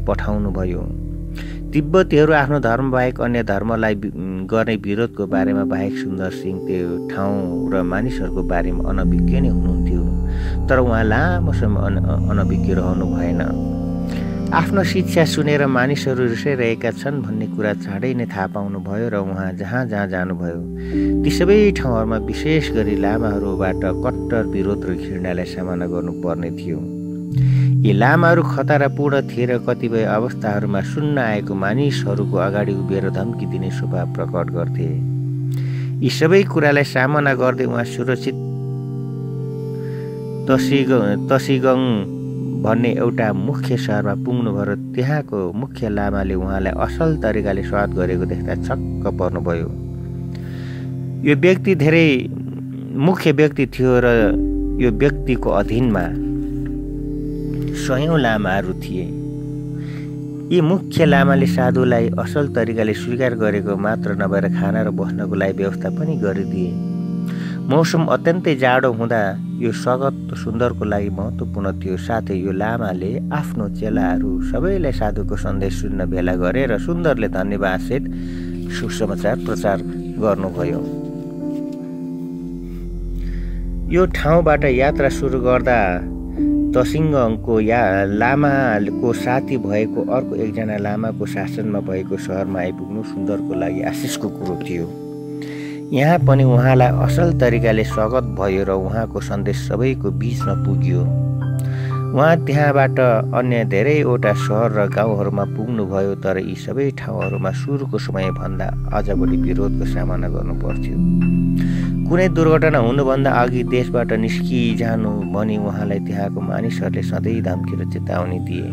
पठाउनु भयो। तिब्बतीहरू आफ्नो धर्मबाहेक अन्य धर्मलाई गर्ने विरोधको बारेमा बाहेक सुन्दर सिंह त्यो ठाउँ र मानिसहरूको बारेमा अनभिज्ञ नै हुनुहुन्थ्यो। तर उहाँ लामो समय अनभिज्ञ रहनु भएन। आफ्नो शिक्षा सुनेर मानिसहरू रिसाइरहेका छन् भन्ने कुरा चाँडै नै थाहा पाउनुभयो र उहाँ जहाँ जहाँ जानुभयो। ती सबै ठाउँहरूमा विशेष गरी लामाहरूबाट कट्टर विरोध र घृणालाई सामना गर्नुपर्ने थियो। यी लामाहरू खतरापूर्ण थिए र कतिपय अवस्थाहरूमा सुन्न आएको मानिसहरूको अगाडि उभिएर धम्की दिने स्वभाव प्रकट गर्थे। यी सबै कुरालाई सामना गर्दै उहाँ सुरक्षित तसिग तसिगङ भन्ने एउटा मुख्य सहरमा पुग्नुभयो र त्यहाँको मुख्य लामाले उहाँलाई असल तरिकाले स्वाद गरेको देख्दा छक्क पर्नुभयो। यो व्यक्ति धेरै मुख्य व्यक्ति थियो र यो व्यक्तिको अधीनमा सयौँ लामाहरू थिए। यी मुख्य लामाले साधुलाई असल तरिकाले स्वीकार गरेको मात्र नभएर खाना र बस्नको लागि व्यवस्था पनि गरिदिए। मौसम अत्यन्तै जाडो हुँदा यो स्वागत सुन्दरको लागि महत्त्वपूर्ण थियो। साथै यो लामाले आफ्नो चेलाहरू सबैलाई साधुको सन्देश सुन्न भेला गरे र सुन्दरले धन्यवादसहित सुसमाचार प्रचार गर्नुभयो। यो ठाउँबाट यात्रा सुरु गर्दा तसिङ्गको या लामाको साथी भएको अर्को एकजना लामाको शासनमा भएको सहरमा आइपुग्नु सुन्दरको लागि आशिषको कुरो थियो। यहाँ पनि उहाँलाई असल तरिकाले स्वागत भयो र उहाँको सन्देश सबैको बिचमा पुग्यो। उहाँ त्यहाँबाट अन्य धेरैवटा सहर र गाउँहरूमा पुग्नुभयो तर यी सबै ठाउँहरूमा सुरुको समयभन्दा अझ बढी विरोधको सामना गर्नु पर्थ्यो कुनै दुर्घटना हुनुभन्दा अघि देशबाट निस्किजानु भनी उहाँलाई त्यहाँको मानिसहरूले सधैँ धम्की र चेतावनी दिए।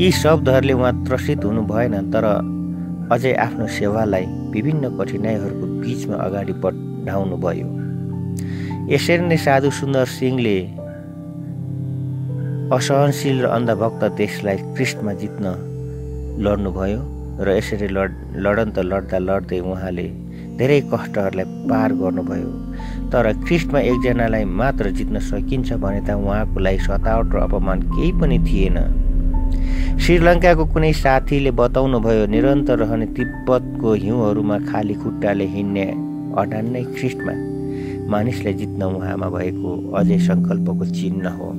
यी शब्दहरूले उहाँ त्रसित हुनु भएन तर अझै आफ्नो सेवालाई विभिन्न कठिनाइहरूको बिचमा अगाडि बढाउनु भयो यसरी नै साधु सुन्दर सिंहले असहनशील र अन्धभक्त देशलाई कृष्णमा जित्न लड्नुभयो र यसरी लड लडन्त लड्दा लड्दै उहाँले धेरै कष्टहरूलाई पार गर्नुभयो। तर कृष्णमा एकजनालाई मात्र जित्न सकिन्छ भने त उहाँको लागि सतावट र अपमान केही पनि थिएन। श्रीलङ्काको कुनै साथीले बताउनुभयो निरन्तर रहने तिब्बतको हिउँहरूमा खाली खुट्टाले हिँड्ने अडान नै ख्रिस्टमा मानिसलाई जित्न उहाँमा भएको अझै सङ्कल्पको चिन्ह हो।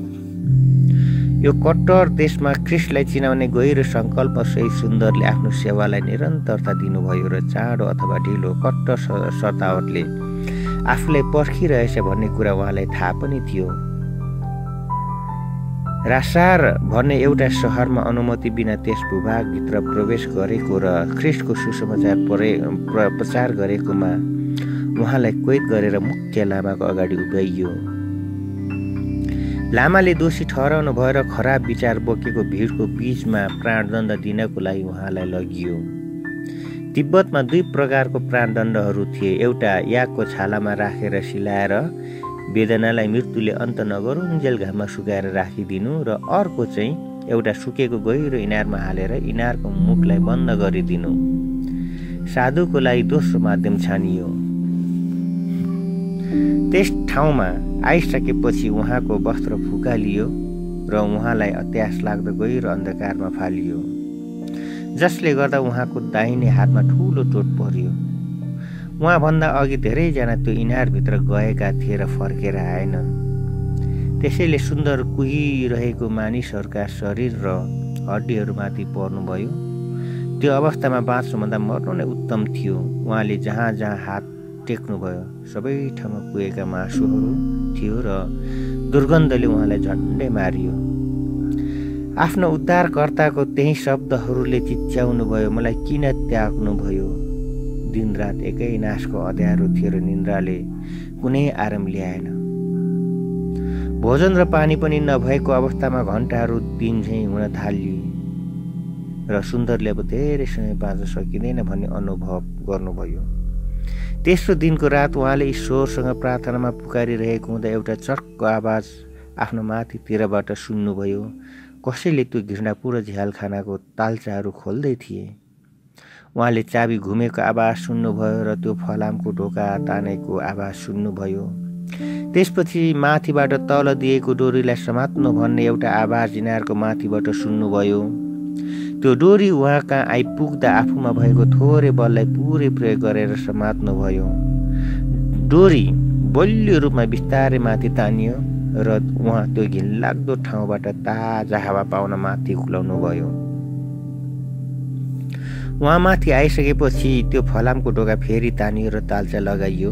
यो कट्टर देशमा क्रिस्टलाई चिनाउने गहिरो सङ्कल्प सही सुन्दरले आफ्नो सेवालाई निरन्तरता दिनुभयो र चाँडो अथवा ढिलो कट्टर सतावटले आफूलाई पर्खिरहेछ भन्ने कुरा उहाँलाई थाहा पनि थियो। रासार भन्ने एउटा सहरमा अनुमति बिना त्यस भूभागभित्र प्रवेश गरेको र ख्रिस्टको सुसमाचार परे प्रचार गरेकोमा उहाँलाई कैद गरेर मुख्य लामाको अगाडि उभ्याइयो। लामाले दोषी ठहराउनु भएर खराब विचार बोकेको भिडको बिचमा प्राणदण्ड दिनको लागि उहाँलाई लगियो। तिब्बतमा दुई प्रकारको प्राणदण्डहरू थिए। एउटा यागको छालामा राखेर सिलाएर वेदनालाई मृत्युले अन्त नगरुन्जेल घाममा सुकाएर राखिदिनु र अर्को चाहिँ एउटा सुकेको गहिरो इनारमा हालेर इनारको मुखलाई बन्द गरिदिनु। साधुको लागि दोस्रो माध्यम छानियो। त्यस ठाउँमा आइसकेपछि उहाँको वस्त्र फुकालियो र उहाँलाई अत्यास लाग्दो गहिरो अन्धकारमा फालियो जसले गर्दा उहाँको दाहिने हातमा ठुलो चोट पर्यो। उहाँभन्दा अघि धेरैजना त्यो इनारभित्र गएका थिए र फर्केर आएनन्। त्यसैले सुन्दर कुहिरहेको मानिसहरूका शरीर र हड्डीहरूमाथि पर्नुभयो। त्यो अवस्थामा बाँच्नुभन्दा मर्नु नै उत्तम थियो। उहाँले जहाँ जहाँ हात टेक्नुभयो। सबै ठाउँमा पुगेका मासुहरू थियो र दुर्गन्धले उहाँलाई झन्डै मारियो। आफ्नो उद्धारकर्ताको त्यही शब्दहरूले चिच्याउनु भयो मलाई किन त्याग्नुभयो? दिनरात एकै नाशको अँध्यारो थियो र निन्द्राले कुनै आराम ल्याएन। भोजन र पानी पनि नभएको अवस्थामा घन्टाहरू दिन झैँ हुन थालिए र सुन्दरले अब धेरै समय बाँच्न सकिँदैन भन्ने अनुभव गर्नुभयो। तेस्रो दिनको रात उहाँले ईश्वरसँग प्रार्थनामा पुकारिरहेको हुँदा एउटा चर्को आवाज आफ्नो माथितिरबाट सुन्नुभयो। कसैले त्यो घृणापुर झ्यालखानाको तालचाहरू खोल्दै थिए। उहाँले चाबी घुमेको आवाज सुन्नुभयो र त्यो फलामको ढोका तानेको आवाज सुन्नुभयो। त्यसपछि माथिबाट तल दिएको डोरीलाई समात्नु भन्ने एउटा आवाज यिनीहरूको माथिबाट सुन्नुभयो। त्यो डोरी उहाँ कहाँ आइपुग्दा आफूमा भएको थोरै बललाई पुरै प्रयोग गरेर समात्नुभयो डोरी बलियो रूपमा बिस्तारै माथि तानियो र उहाँ त्यो घिनलाग्दो ठाउँबाट ताजा हावा पाउन माथि खुलाउनु भयो। उहाँ माथि आइसकेपछि त्यो फलामको ढोका फेरि तानियो र तालचा लगाइयो।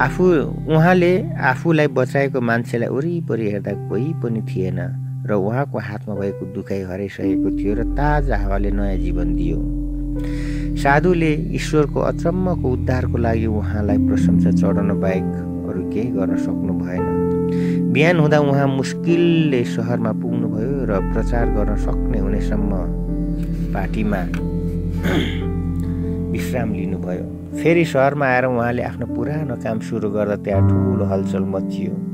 आफू उहाँले आफूलाई बचाएको मान्छेलाई वरिपरि हेर्दा कोही पनि थिएन। र उहाँको हातमा भएको दुखाइ हराइसकेको थियो र ताजा हावाले नयाँ जीवन दियो। साधुले ईश्वरको अचम्मको उद्धारको लागि उहाँलाई प्रशंसा चढाउन बाहेक अरू केही गर्न सक्नु भएन। बिहान हुँदा उहाँ मुस्किलले सहरमा पुग्नुभयो र प्रचार गर्न सक्ने हुनेसम्म पार्टीमा विश्राम लिनुभयो। फेरि सहरमा आएर उहाँले आफ्नो पुरानो काम सुरु गर्दा त्यहाँ ठुलो हलचल मचियो।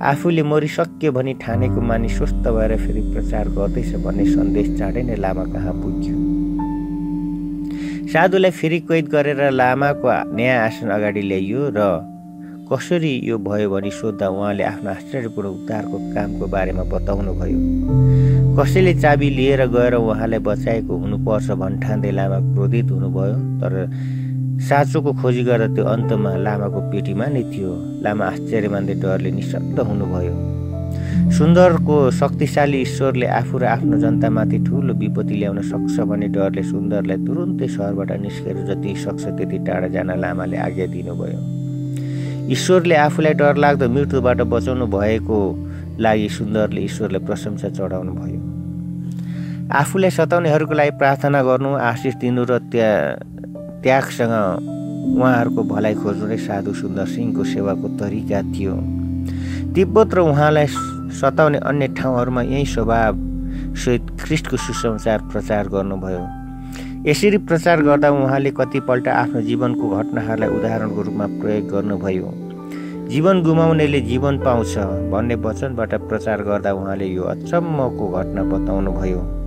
आफूले मरिसक्यो भनी ठानेको मानिस स्वस्थ भएर फेरि प्रचार गर्दैछ भन्ने सन्देश चाँडै नै लामा कहाँ पुग्यो? साधुलाई फेरि कैद गरेर लामाको न्याय आसन अगाडि ल्याइयो र कसरी यो भयो भनी सोद्धा उहाँले आफ्नो आश्चर्यपूर्ण उद्धारको कामको बारेमा बताउनु भयो। कसैले चाबी लिएर गएर उहाँलाई बचाएको हुनुपर्छ भन्ठान्दै लामा क्रोधित हुनुभयो तर साँचोको खोजी गर्दा त्यो अन्तमा लामाको पेटीमा नै थियो। लामा आश्चर्य मान्दै डरले निशब्द हुनुभयो। सुन्दरको शक्तिशाली ईश्वरले आफू र आफ्नो जनतामाथि ठुलो विपत्ति ल्याउन सक्छ भन्ने डरले सुन्दरलाई तुरुन्तै सहरबाट निस्केर जति सक्छ त्यति टाढा जान लामाले आज्ञा दिनुभयो। ईश्वरले आफूलाई डरलाग्दो मृत्युबाट बचाउनु भएको लागि सुन्दरले ईश्वरलाई प्रशंसा चढाउनु भयो आफूलाई सताउनेहरूको लागि प्रार्थना गर्नु आशिष दिनु र त्यहाँ त्यागसँग उहाँहरूको भलाइ खोज्नु नै साधु सुन्दर सिंहको सेवाको तरिका थियो। तिब्बत र उहाँलाई सताउने अन्य ठाउँहरूमा यही स्वभाव सहित ख्रिस्टको सुसमाचार प्रचार गर्नुभयो। यसरी प्रचार गर्दा उहाँले कतिपल्ट आफ्नो जीवनको घटनाहरूलाई उदाहरणको रूपमा प्रयोग गर्नुभयो। जीवन गुमाउनेले जीवन पाउँछ भन्ने वचनबाट प्रचार गर्दा उहाँले यो अचम्मको घटना बताउनुभयो।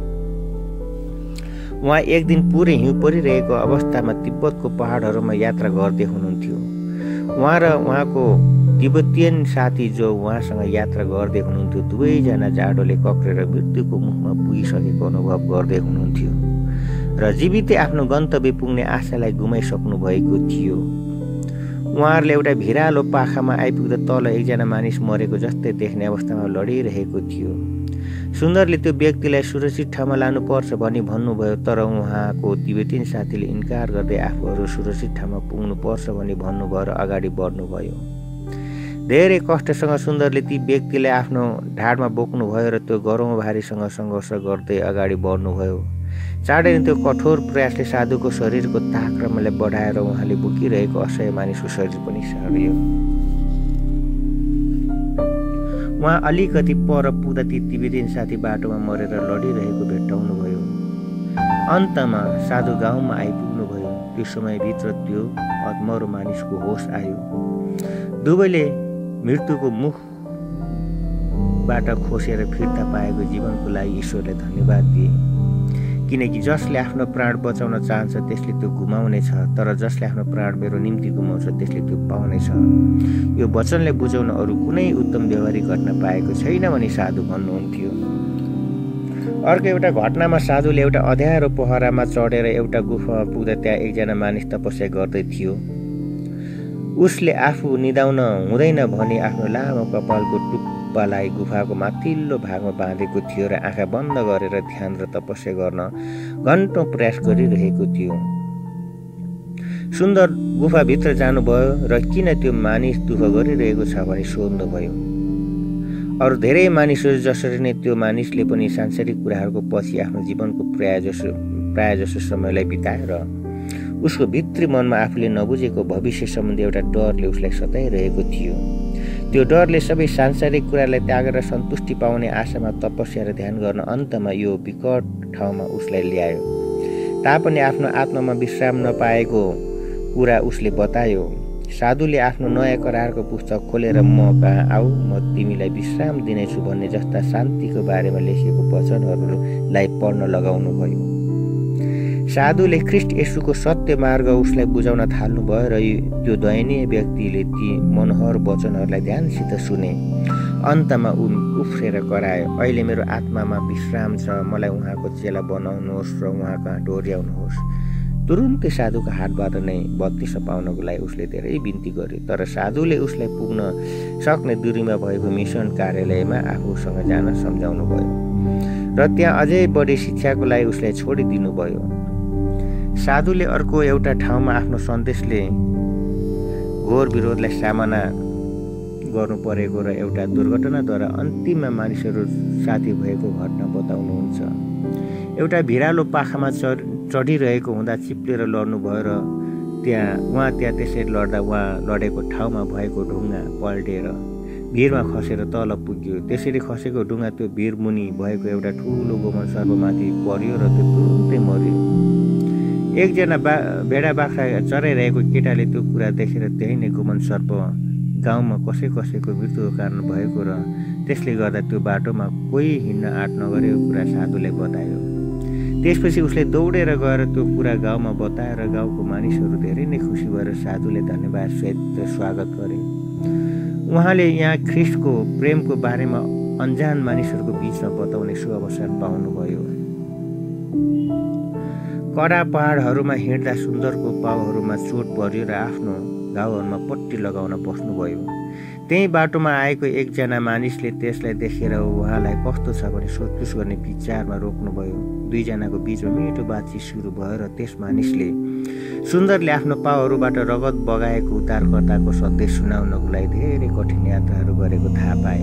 उहाँ एक दिन पुरै हिउँ परिरहेको अवस्थामा तिब्बतको पहाडहरूमा यात्रा गर्दै हुनुहुन्थ्यो। उहाँ र उहाँको तिब्बतियन साथी जो उहाँसँग यात्रा गर्दै हुनुहुन्थ्यो दुवैजना जाडोले कक्रेर मृत्युको मुखमा पुगिसकेको अनुभव गर्दै हुनुहुन्थ्यो र जीवितै आफ्नो गन्तव्य पुग्ने आशालाई गुमाइसक्नु भएको थियो। उहाँहरूले एउटा भिरालो पाखामा आइपुग्दा तल एकजना मानिस मरेको जस्तै देख्ने अवस्थामा लडिरहेको थियो। सुन्दरले त्यो व्यक्तिलाई सुरक्षित ठाउँमा लानुपर्छ भनी भन्नुभयो तर उहाँको तिब्बतीन साथीले इन्कार गर्दै आफूहरू सुरक्षित ठाउँमा पुग्नुपर्छ भनी भन्नुभयो र अगाडि बढ्नुभयो। धेरै कष्टसँग सुन्दरले ती व्यक्तिलाई आफ्नो ढाडमा बोक्नुभयो र त्यो गरौँ भारीसँग सङ्घर्ष गर्दै अगाडि बढ्नुभयो। चाँडै त्यो कठोर प्रयासले साधुको शरीरको ताक्रमलाई बढाएर उहाँले बोकिरहेको असह्य मानिसको शरीर पनि सारियो। उहाँ अलिकति पर पुग्दा ती तिब्बतीन साथी बाटोमा मरेर लडिरहेको भेट्टाउनुभयो। अन्तमा साधु गाउँमा आइपुग्नुभयो। त्यो समयभित्र त्यो अदमरो मानिसको होस आयो। दुवैले मृत्युको मुखबाट खोसेर फिर्ता पाएको जीवनको लागि ईश्वरलाई धन्यवाद दिए। किनकि जसले आफ्नो प्राण बचाउन चाहन्छ त्यसले त्यो गुमाउनेछ तर जसले आफ्नो प्राण मेरो निम्ति गुमाउँछ त्यसले त्यो पाउनेछ यो वचनले बुझाउन अरू कुनै उत्तम व्यवहारिक घटना पाएको छैन भने साधु भन्नुहुन्थ्यो। अर्को एउटा घटनामा साधुले एउटा अध्यारो पहरामा चढेर एउटा गुफामा पुग्दा त्यहाँ एकजना मानिस तपस्या गर्दै थियो। उसले आफू निदाउन हुँदैन भने आफ्नो लामो कपालको टुक टुप्पालाई गुफाको माथिल्लो भागमा बाँधेको थियो र आँखा बन्द गरेर ध्यान र तपस्या गर्न घन्टौँ प्रयास गरिरहेको थियो। सुन्दर गुफाभित्र जानुभयो र किन त्यो मानिस दुःख गरिरहेको छ भने सोध्नुभयो। अरू धेरै मानिसहरू जसरी नै त्यो मानिसले पनि सांसारिक कुराहरूको पछि आफ्नो जीवनको प्राय जसो प्राय जसो समयलाई बिताएर उसको भित्री मनमा आफूले नबुझेको भविष्य सम्बन्धी एउटा डरले उसलाई सताइरहेको थियो। त्यो डरले सबै सांसारिक कुरालाई त्यागेर सन्तुष्टि पाउने आशामा तपस्या र ध्यान गर्न अन्तमा यो विकट ठाउँमा उसलाई ल्यायो। तापनि आफ्नो आत्मामा विश्राम नपाएको कुरा उसले बतायो। साधुले आफ्नो नयाँ करारको पुस्तक खोलेर म कहाँ आऊ? म तिमीलाई विश्राम दिनेछु भन्ने जस्ता शान्तिको बारेमा लेखिएको वचनहरूलाई पढ्न लगाउनु भयो साधुले ख्रिस्ट यसुको सत्य मार्ग उसलाई बुझाउन थाल्नुभयो र त्यो दयनीय व्यक्तिले ती मनोहर वचनहरूलाई ध्यानसित सुने। अन्तमा उ उफ्रेर करायो अहिले मेरो आत्मामा विश्राम छ मलाई उहाँको चेला बनाउनुहोस् र उहाँ कहाँ डोर्याउनुहोस्। तुरुन्तै साधुको हातबाट नै बत्तिस पाउनको लागि उसले धेरै बिन्ती गर्यो तर साधुले उसलाई पुग्न सक्ने दूरीमा भएको मिसन कार्यालयमा आफूसँग जान सम्झाउनु भयो र त्यहाँ अझै बढी शिक्षाको लागि उसलाई छोडिदिनु भयो साधुले अर्को एउटा ठाउँमा आफ्नो सन्देशले घोर विरोधलाई सामना गर्नु परेको र एउटा दुर्घटनाद्वारा अन्तिममा मानिसहरू साथी भएको घटना बताउनुहुन्छ। एउटा भिरालो पाखामा चढ चढिरहेको हुँदा चिप्लेर लड्नुभयो र त्यहाँ उहाँ त्यहाँ त्यसरी लड्दा उहाँ लडेको ठाउँमा भएको ढुङ्गा पल्टेर भिरमा खसेर तल पुग्यो। त्यसरी खसेको ढुङ्गा त्यो भिर मुनि भएको एउटा ठुलो गोमन सर्पमाथि पर्यो र त्यो तुरुन्तै मऱ्यो एकजना बा भेडा बाख्रा चराइरहेको केटाले त्यो कुरा देखेर त्यही नै गोमन सर्प गाउँमा कसै कसैको मृत्युको कारण भएको र त्यसले गर्दा त्यो बाटोमा कोही हिँड्न आँट नगरेको कुरा साधुलाई बतायो। त्यसपछि उसले दौडेर गएर त्यो कुरा गाउँमा बताएर गाउँको मानिसहरू धेरै नै खुसी भएर साधुले धन्यवाद सहित स्वागत गरे। उहाँले यहाँ ख्रिस्टको प्रेमको बारेमा अन्जान मानिसहरूको बिचमा बताउने सुअवसर पाउनुभयो। कडा पहाडहरूमा हिँड्दा सुन्दरको पाउहरूमा चोट पर्यो र आफ्नो घाउहरूमा पट्टी लगाउन बस्नुभयो। त्यही बाटोमा आएको एकजना मानिसले त्यसलाई देखेर उहाँलाई कस्तो छ भने सोधपुछ गर्ने विचारमा रोक्नुभयो। दुईजनाको बिचमा मिठो बातचित सुरु भयो र त्यस मानिसले सुन्दरले आफ्नो पाउहरूबाट रगत बगाएको उद्धारकर्ताको सन्देश सुनाउनको लागि धेरै कठिन यात्राहरू गरेको थाहा पाए।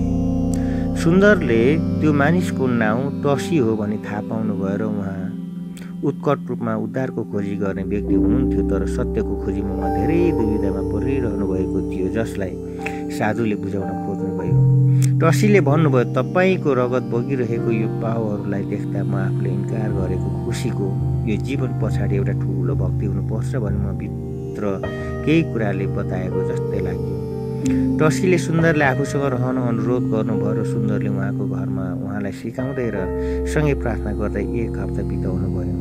सुन्दरले त्यो मानिसको नाउँ टसी हो भने थाहा पाउनुभयो र उहाँ उत्कट रूपमा उद्धारको खोजी गर्ने व्यक्ति हुनुहुन्थ्यो तर सत्यको खोजीमा उहाँ धेरै दुविधामा परिरहनु भएको थियो जसलाई साधुले बुझाउन खोज्नुभयो। टसीले भन्नुभयो तपाईँको रगत बगिरहेको यो पाउहरूलाई देख्दा म आफूले इन्कार गरेको खुसीको यो जीवन पछाडि एउटा ठुलो भक्ति हुनुपर्छ भन्ने म भित्र केही कुराले बताएको जस्तै लाग्यो। टसीले सुन्दरले आफूसँग रहन अनुरोध गर्नुभयो र सुन्दरले उहाँको घरमा उहाँलाई सिकाउँदै र सँगै प्रार्थना गर्दै एक हप्ता बिताउनु भयो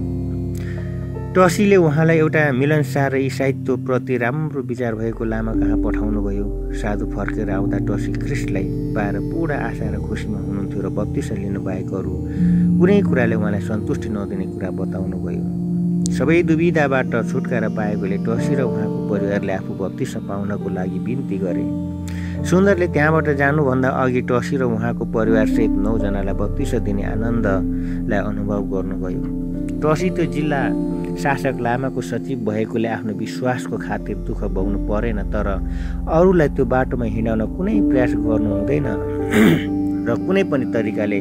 टसीले उहाँलाई एउटा मिलनसार र इसाइत्वप्रति राम्रो विचार भएको लामा कहाँ पठाउनुभयो? साधु फर्केर आउँदा टसी क्रिस्टलाई पाएर पुरा आशा र खुसीमा हुनुहुन्थ्यो र बत्तिस लिनु बाहेक अरू कुनै कुराले उहाँलाई सन्तुष्टि नदिने कुरा बताउनु भयो सबै दुविधाबाट छुटकारा पाएकोले टसी र उहाँको परिवारले आफू बत्तिस पाउनको लागि बिन्ती गरे। सुन्दरले त्यहाँबाट जानुभन्दा अघि टसी र उहाँको परिवारसहित नौजनालाई बत्तिस दिने आनन्दलाई अनुभव गर्नुभयो। टसी त्यो जिल्ला शासक लामाको सचिव भएकोले आफ्नो विश्वासको खातिर दुःख भोग्नु परेन तर अरूलाई त्यो बाटोमा हिँडाउन कुनै प्रयास गर्नु हुँदैन। र कुनै पनि तरिकाले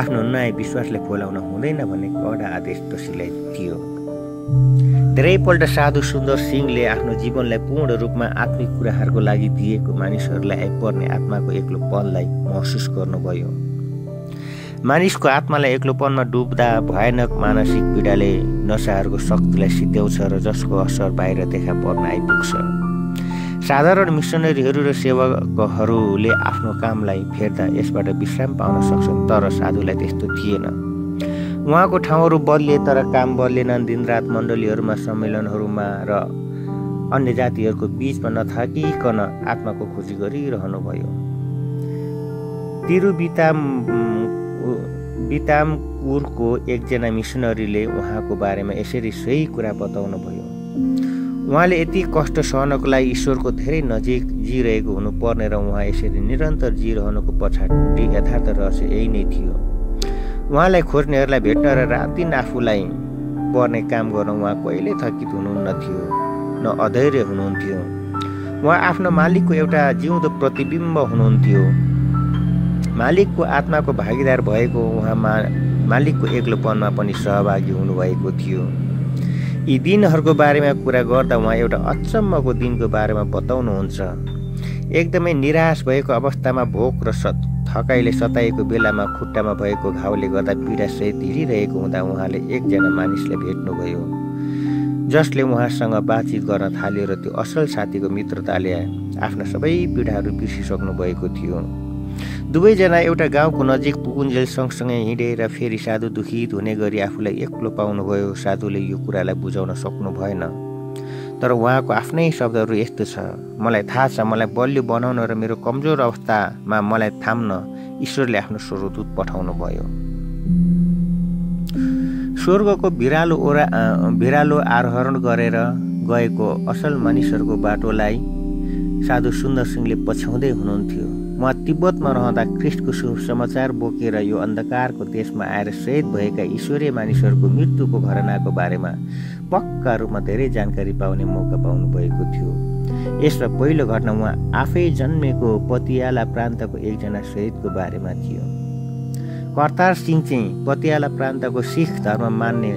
आफ्नो नयाँ विश्वासलाई फोलाउन हुँदैन भन्ने कडा आदेश टसीलाई थियो धेरैपल्ट साधु सुन्दर सिंहले आफ्नो जीवनलाई पूर्ण रूपमा आत्मिक कुराहरूको लागि दिएको मानिसहरूलाई आइपर्ने आत्माको एक्लो पललाई महसुस गर्नुभयो। मानिसको आत्मालाई एक्लोपनमा डुब्दा भयानक मानसिक पीडाले नसाहरूको शक्तिलाई सिद्ध्याउँछ र जसको असर बाहिर देखा पर्न आइपुग्छ। साधारण मिसनरीहरू र सेवकहरूले आफ्नो कामलाई फेर्दा यसबाट विश्राम पाउन सक्छन् तर साधुलाई त्यस्तो थिएन। उहाँको ठाउँहरू बदलिए तर काम बदलेनन् दिनरात मण्डलीहरूमा सम्मेलनहरूमा र अन्य जातिहरूको बिचमा नथाकिकन आत्माको खोजी गरिरहनुभयो। तिरुबिता बितामपुरको एकजना मिसनरीले उहाँको बारेमा यसरी सही कुरा बताउनु भयो। उहाँले यति कष्ट सहनको लागि ईश्वरको धेरै नजिक जिरहेको हुनुपर्ने र उहाँ यसरी निरन्तर जिरहनुको पछाडि यथार्थ रहस्य यही नै थियो। उहाँलाई खोज्नेहरूलाई भेट्न र रात आफूलाई पर्ने काम गर्न उहाँ कहिल्यै थकित हुनुहुन्न थियो न अधैर्य हुनुहुन्थ्यो। उहाँ आफ्नो मालिकको एउटा जिउँदो प्रतिबिम्ब हुनुहुन्थ्यो। मालिकको आत्माको भागीदार भएको उहाँ मा मालिकको एक्लोपनमा पनि सहभागी हुनुभएको थियो। यी दिनहरूको बारेमा कुरा गर्दा उहाँ एउटा अचम्मको दिनको बारेमा बताउनुहुन्छ। एकदमै निराश भएको अवस्थामा भोक र सत थकाइले सताएको बेलामा खुट्टामा भएको घाउले गर्दा पीडासहित हिँडिरहेको हुँदा उहाँले एकजना मानिसलाई भेट्नुभयो। जसले उहाँसँग बातचित गर्न थाल्यो र त्यो असल साथीको मित्रताले आफ्ना सबै पीडाहरू बिर्सिसक्नु भएको थियो। दुवैजना एउटा गाउँको नजिक पुकुन्जेल सँगसँगै हिँडेर फेरि साधु दुखित हुने गरी आफूलाई एक्लो पाउनुभयो। साधुले यो कुरालाई बुझाउन सक्नु भएन। तर उहाँको आफ्नै शब्दहरू यस्तो छ। मलाई थाहा छ मलाई बलियो बनाउन र मेरो कमजोर अवस्थामा मलाई थाम्न ईश्वरले आफ्नो स्वरदूत पठाउनु भयो स्वर्गको भिरालो ओरा भिरालो आरोहण गरेर गएको असल मानिसहरूको बाटोलाई साधु सुन्दर सिंहले पछ्याउँदै हुनुहुन्थ्यो। उहाँ तिब्बतमा रहँदा ख्रिस्टको शुभ समाचार बोकेर यो अन्धकारको देशमा आएर शहीद भएका ईश्वरीय मानिसहरूको मृत्युको घटनाको बारेमा पक्का रूपमा धेरै जानकारी पाउने मौका पाउनु भएको थियो। यसमा पहिलो घटना उहाँ आफै जन्मेको पतियाला प्रान्तको एकजना शहीदको बारेमा थियो। करतार सिंह चाहिँ पतियाला प्रान्तको सिख धर्म मान्ने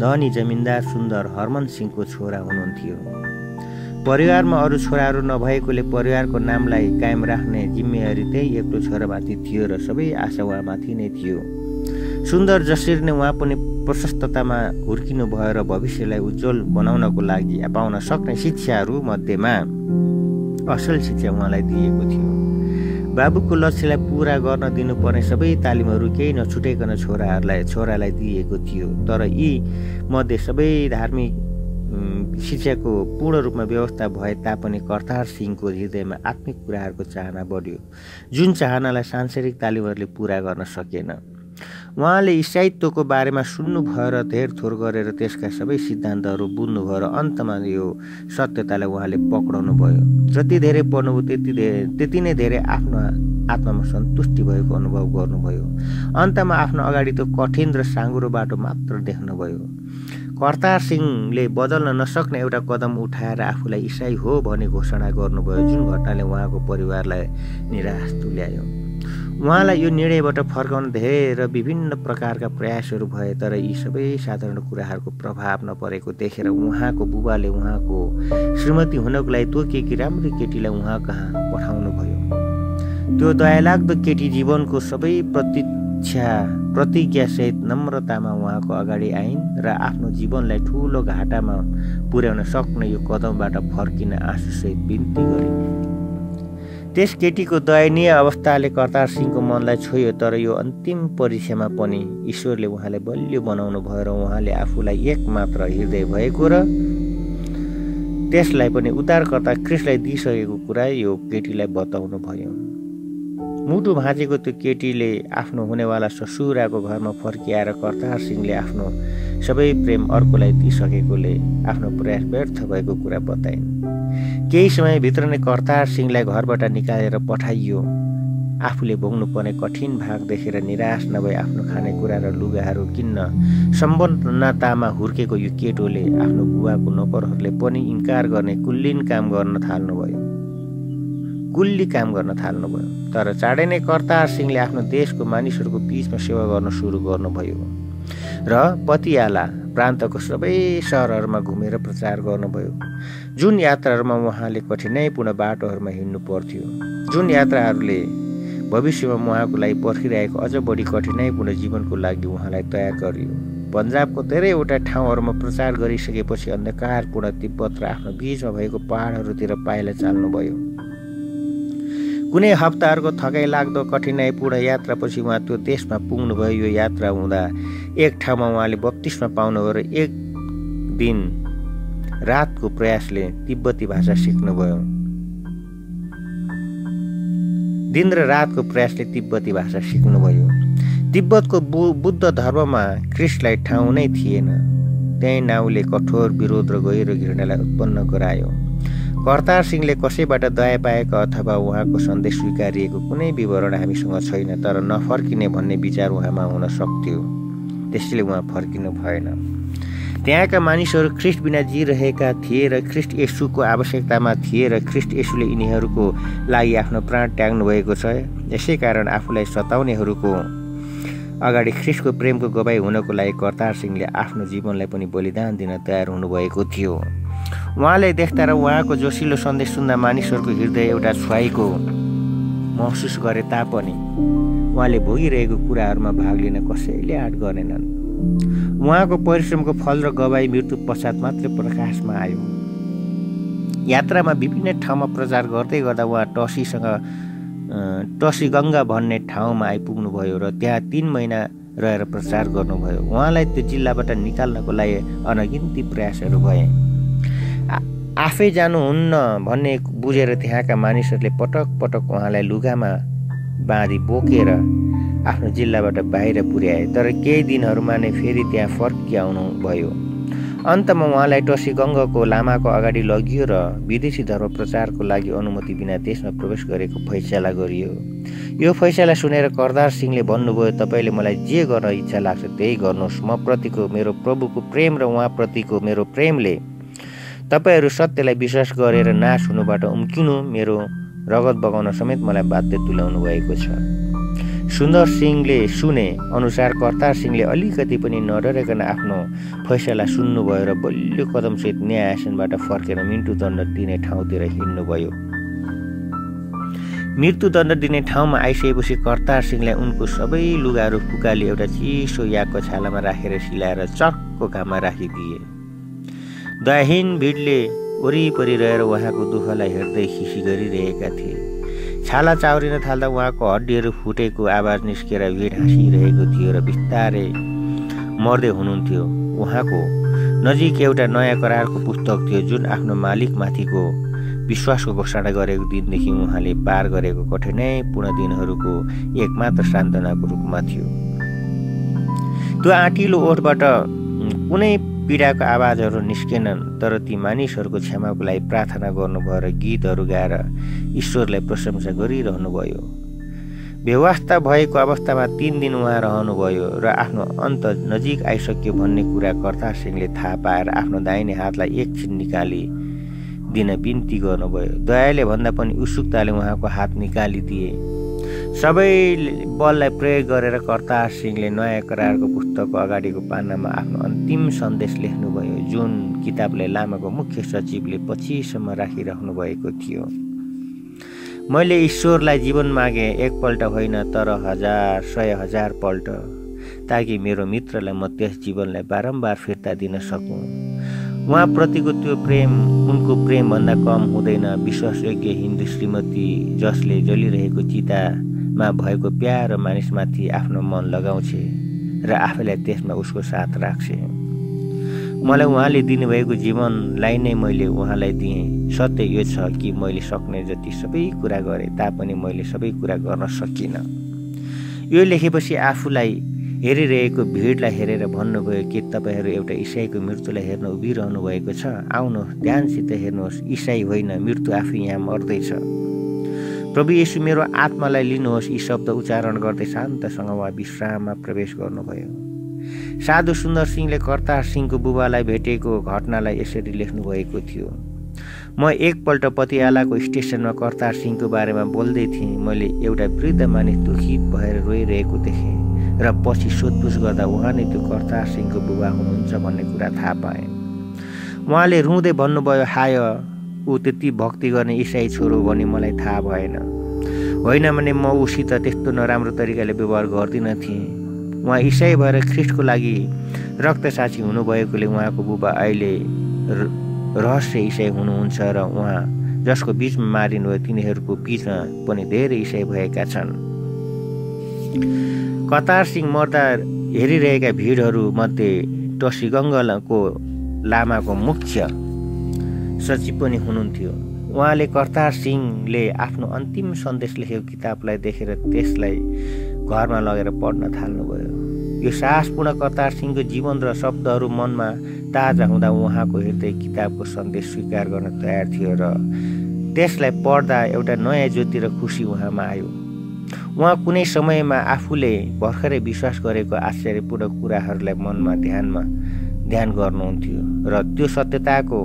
धनी जमिनदार सुन्दर हरमन सिंहको छोरा हुनुहुन्थ्यो। परिवारमा अरू छोराहरू नभएकोले परिवारको नामलाई कायम राख्ने जिम्मेवारी त्यही एक्लो छोरामाथि थियो र सबै आशा उहाँमाथि नै थियो। सुन्दर जसरी नै उहाँ पनि प्रशस्ततामा हुर्किनु भयो र भविष्यलाई उज्जवल बनाउनको लागि पाउन सक्ने शिक्षाहरू मध्येमा असल शिक्षा उहाँलाई दिएको थियो। बाबुको लक्ष्यलाई पुरा गर्न दिनुपर्ने सबै तालिमहरू केही नछुटाइकन छोराहरूलाई छोरालाई दिएको थियो तर यी मध्ये सबै धार्मिक शिक्षाको पूर्ण रूपमा व्यवस्था भए तापनि करतार सिंहको हृदयमा आत्मिक कुराहरूको चाहना बढ्यो। जुन चाहनालाई सांसारिक तालिमहरूले पुरा गर्न सकेन। उहाँले इसाइत्वको बारेमा सुन्नुभयो र धेर थोर गरेर त्यसका सबै सिद्धान्तहरू बुझ्नुभयो र अन्तमा यो सत्यतालाई उहाँले पक्राउनु भयो जति धेरै पढ्नुभयो त्यति धेरै त्यति नै धेरै आफ्नो आत्मामा सन्तुष्टि भएको अनुभव गर्नुभयो। अन्तमा आफ्नो अगाडि त्यो कठिन र साँगुरो बाटो मात्र देख्नुभयो। करतार सिंहले बदल्न नसक्ने एउटा कदम उठाएर आफूलाई इसाई हो भन्ने घोषणा गर्नुभयो जुन घटनाले उहाँको परिवारलाई निराश तुल्यायो। उहाँलाई यो निर्णयबाट फर्काउन धेरै विभिन्न प्रकारका प्रयासहरू भए तर यी सबै साधारण कुराहरूको प्रभाव नपरेको देखेर उहाँको बुबाले उहाँको श्रीमती हुनको लागि तोकिएकी राम्रो केटीलाई उहाँ कहाँ पठाउनु भयो त्यो दयालाग्दो केटी जीवनको सबै प्रतीक्षा प्रतिज्ञासहित नम्रतामा उहाँको अगाडि आइन् र आफ्नो जीवनलाई ठुलो घाटामा पुर्याउन सक्ने यो कदमबाट फर्किन आँसुसहित बिन्ती गरिन्। त्यस केटीको दयनीय अवस्थाले करतार सिंहको मनलाई छोयो तर यो अन्तिम परीक्षामा पनि ईश्वरले उहाँलाई बलियो बनाउनु भयो र उहाँले आफूलाई एक मात्र हृदय भएको र त्यसलाई पनि उद्धारकर्ता क्रिसलाई दिइसकेको कुरा यो केटीलाई बताउनु भयो। मुटु भाँचेको त्यो केटीले आफ्नो हुनेवाला ससुराको घरमा फर्किआएर करतार सिंहले आफ्नो सबै प्रेम अर्कोलाई दिइसकेकोले आफ्नो प्रयास व्यर्थ भएको कुरा बताइन्। केही समयभित्र नै करतार सिंहलाई घरबाट निकालेर पठाइयो। आफूले भोग्नुपर्ने कठिन भाग देखेर निराश नभई आफ्नो खानेकुरा र लुगाहरू किन्न सम्पन्नतामा हुर्केको यो केटोले आफ्नो बुवाको नोकरहरूले पनि इन्कार गर्ने कुल्लिन काम गर्न थाल्नुभयो। कुल्ली काम गर्न थाल्नुभयो। तर चाँडै नै करतार सिंहले आफ्नो देशको मानिसहरूको बिचमा सेवा गर्न सुरु गर्नुभयो र पतियाला प्रान्तको सबै सहरहरूमा घुमेर प्रचार गर्नुभयो। जुन यात्राहरूमा उहाँले कठिनाइपूर्ण बाटोहरूमा हिँड्नु पर्थ्यो जुन यात्राहरूले भविष्यमा उहाँको लागि पर्खिरहेको अझ बढी कठिनाइपूर्ण जीवनको लागि उहाँलाई तयार गरियो। पन्जाबको धेरैवटा ठाउँहरूमा प्रचार गरिसकेपछि अन्धकारपूर्ण तिब्बत र आफ्नो बिचमा भएको पहाडहरूतिर पाइला चाल्नुभयो। कुनै हप्ताहरूको थकाइ लाग्दो कठिनाइपूर्ण यात्रापछि उहाँ त्यो देशमा पुग्नुभयो। यो यात्रा हुँदा एक ठाउँमा उहाँले बत्तिसमा पाउनुभयो र एक दिन रातको प्रयासले तिब्बती भाषा सिक्नुभयो। दिन र रातको प्रयासले तिब्बती भाषा सिक्नुभयो। तिब्बतको बु बुद्ध धर्ममा क्रिस्टलाई ठाउँ नै थिएन। त्यही नाउँले कठोर विरोध र गहिरो घृणालाई उत्पन्न गरायो। करतार सिंहले कसैबाट दया पाएको अथवा उहाँको सन्देश स्वीकारिएको कुनै विवरण हामीसँग छैन तर नफर्किने भन्ने विचार उहाँमा हुन सक्थ्यो। त्यसैले उहाँ फर्किनु भएन। त्यहाँका मानिसहरू ख्रिस्ट बिना जिरहेका थिए र ख्रिस्ट यसुको आवश्यकतामा थिए र ख्रिस्ट यसुले यिनीहरूको लागि आफ्नो प्राण त्याग्नु भएको छ। यसै कारण आफूलाई सताउनेहरूको अगाडि ख्रिस्टको प्रेमको गवाई हुनको लागि करतार सिंहले आफ्नो जीवनलाई पनि बलिदान दिन तयार हुनुभएको थियो। उहाँले देख्दा र उहाँको जोसिलो सन्देश सुन्दा मानिसहरूको हृदय एउटा छुवाईको महसुस गरे तापनि उहाँले भोगिरहेको कुराहरूमा भाग लिन कसैले आँट गरेनन् उहाँको परिश्रमको फल र गवाई मृत्यु पश्चात मात्रै प्रकाशमा आयो। यात्रामा विभिन्न ठाउँमा प्रचार गर्दै गर्दा उहाँ टसीसँग टसी गङ्गा भन्ने ठाउँमा आइपुग्नुभयो र त्यहाँ तिन महिना रहेर प्रचार गर्नुभयो। उहाँलाई त्यो जिल्लाबाट निकाल्नको लागि अनगिन्ती प्रयासहरू भए। आफै जानुहुन्न भन्ने बुझेर त्यहाँका मानिसहरूले पटक पटक उहाँलाई लुगामा बाँधी बोकेर आफ्नो जिल्लाबाट बाहिर पुर्याए। तर केही दिनहरूमा नै फेरि त्यहाँ फर्किआउनु भयो। अन्तमा उहाँलाई टसीगङ्गको लामाको अगाडि लगियो र विदेशी धर्म प्रचारको लागि अनुमति बिना देशमा प्रवेश गरेको फैसला गरियो। यो फैसला सुनेर करदार सिंहले भन्नुभयो तपाईँले मलाई जे गर्न इच्छा लाग्छ त्यही गर्नुहोस्। म प्रतिको मेरो प्रभुको प्रेम र उहाँप्रतिको मेरो प्रेमले तपाईँहरू सत्यलाई विश्वास गरेर नाश हुनुबाट उम्किनु मेरो रगत बगाउन समेत मलाई बाध्य तुल्याउनु भएको छ। सुन्दर सिंहले सुने अनुसार कर्तार सिंहले अलिकति पनि नडराइकन आफ्नो फैसला सुन्नुभयो र बलियो कदमसहित न्याय आसनबाट फर्केर मृत्युदण्ड दिने ठाउँतिर हिँड्नुभयो। मृत्युदण्ड दिने ठाउँमा आइसकेपछि कर्तार सिंहलाई उनको सबै लुगाहरू फुकाले एउटा चिसो यागको छालामा राखेर सिलाएर चर्को घाममा राखिदिए। दयाहीन भिडले वरिपरि रहेर उहाँको दुःखलाई हेर्दै खिसी गरिरहेका थिए। छाला चाउरिन थाल्दा उहाँको हड्डीहरू फुटेको आवाज निस्केर भिड हाँसिरहेको थियो र बिस्तारै मर्दै हुनुहुन्थ्यो। उहाँको नजिक एउटा नयाँ करारको पुस्तक थियो जुन आफ्नो मालिकमाथिको विश्वासको घोषणा गरेको दिनदेखि उहाँले पार गरेको कठिनाइपूर्ण दिनहरूको एकमात्र सान्त्वनाको रूपमा थियो। त्यो आँटिलो ओठबाट कुनै पीडाको आवाजहरू निस्केनन् तर ती मानिसहरूको क्षमाको लागि प्रार्थना गर्नुभयो र गीतहरू गाएर ईश्वरलाई प्रशंसा गरिरहनुभयो। व्यवस्था भएको अवस्थामा तिन दिन उहाँ रहनुभयो र आफ्नो अन्त नजिक आइसक्यो भन्ने कुरा कर्ता सिंहले थाहा पाएर आफ्नो दाहिने हातलाई एकछिन निकाली दिन बिन्ती गर्नुभयो। दयाले भन्दा पनि उत्सुकताले उहाँको हात निकालिदिए। सबै बललाई प्रयोग गरेर कर्तार सिंहले नयाँ करारको पुस्तकको अगाडिको पानामा आफ्नो अन्तिम सन्देश लेख्नुभयो। जुन किताबलाई लामाको मुख्य सचिवले पछिसम्म राखिराख्नु भएको थियो। मैले ईश्वरलाई जीवन मागेँ एकपल्ट होइन तर हजार सय हजारपल्ट ताकि मेरो मित्रलाई म त्यस जीवनलाई बारम्बार फिर्ता दिन सकुँ। उहाँप्रतिको त्यो प्रेम उनको प्रेमभन्दा कम हुँदैन। विश्वासयोग्य हिन्दू श्रीमती जसले जलिरहेको चितामा भएको प्यारो मानिसमाथि आफ्नो मन लगाउँछे र आफैलाई त्यसमा उसको साथ राख्छे। मलाई उहाँले दिनुभएको जीवनलाई नै मैले उहाँलाई दिएँ। सत्य यो छ कि मैले सक्ने जति सबै कुरा गरेँ तापनि मैले सबै कुरा गर्न सकिनँ। यो लेखेपछि आफूलाई हेरिरहेको भिडलाई हेरेर भन्नुभयो कि तपाईँहरू एउटा इसाईको मृत्युलाई हेर्न उभिरहनु भएको छ। आउनुहोस् ध्यानसित हेर्नुहोस् इसाई होइन मृत्यु आफै यहाँ मर्दैछ। प्रभु येसु मेरो आत्मालाई लिनुहोस्। यी शब्द उच्चारण गर्दै शान्तसँग उहाँ विश्राममा प्रवेश गर्नुभयो। साधु सुन्दर सिंहले कर्तार सिंहको बुबालाई भेटेको घटनालाई यसरी लेख्नुभएको थियो। म एकपल्ट पतियालाको स्टेसनमा कर्तार सिंहको बारेमा बोल्दै थिएँ। मैले एउटा वृद्ध मानिस दुखित भएर रोइरहेको देखेँ र पछि सोधपुछ गर्दा उहाँ नै त्यो कर्तार सिंहको बुबा हुनुहुन्छ भन्ने कुरा थाहा पाएँ। उहाँले रुँदै भन्नुभयो हाय ऊ त्यति भक्ति गर्ने इसाई छोरो भने मलाई थाहा भएन। होइन भने म उसित त्यस्तो नराम्रो तरिकाले व्यवहार गर्दिनँ थिएँ। उहाँ इसाई भएर ख्रिस्टको लागि रक्तसाक्षी हुनुभएकोले उहाँको बुबा अहिले रहस्य इसाई हुनुहुन्छ र उहाँ जसको बिचमा मारिनुभयो तिनीहरूको बिचमा पनि धेरै इसाई भएका छन्। कतार सिंह मर्दा हेरिरहेका भिडहरूमध्ये टसीगङ्गको लामाको मुख्य सचिव पनि हुनुहुन्थ्यो। उहाँले कर्तार सिंहले आफ्नो अन्तिम सन्देश लेखेको किताबलाई देखेर त्यसलाई घरमा लगेर पढ्न थाल्नुभयो। यो साहसपूर्ण कर्तार सिंहको जीवन र शब्दहरू मनमा ताजा हुँदा उहाँको हृदय किताबको सन्देश स्वीकार गर्न तयार थियो र त्यसलाई पढ्दा एउटा नयाँ ज्योति र खुसी उहाँमा आयो। उहाँ कुनै समयमा आफूले भर्खरै विश्वास गरेको आश्चर्यपूर्ण कुराहरूलाई मनमा ध्यानमा ध्यान गर्नुहुन्थ्यो र त्यो सत्यताको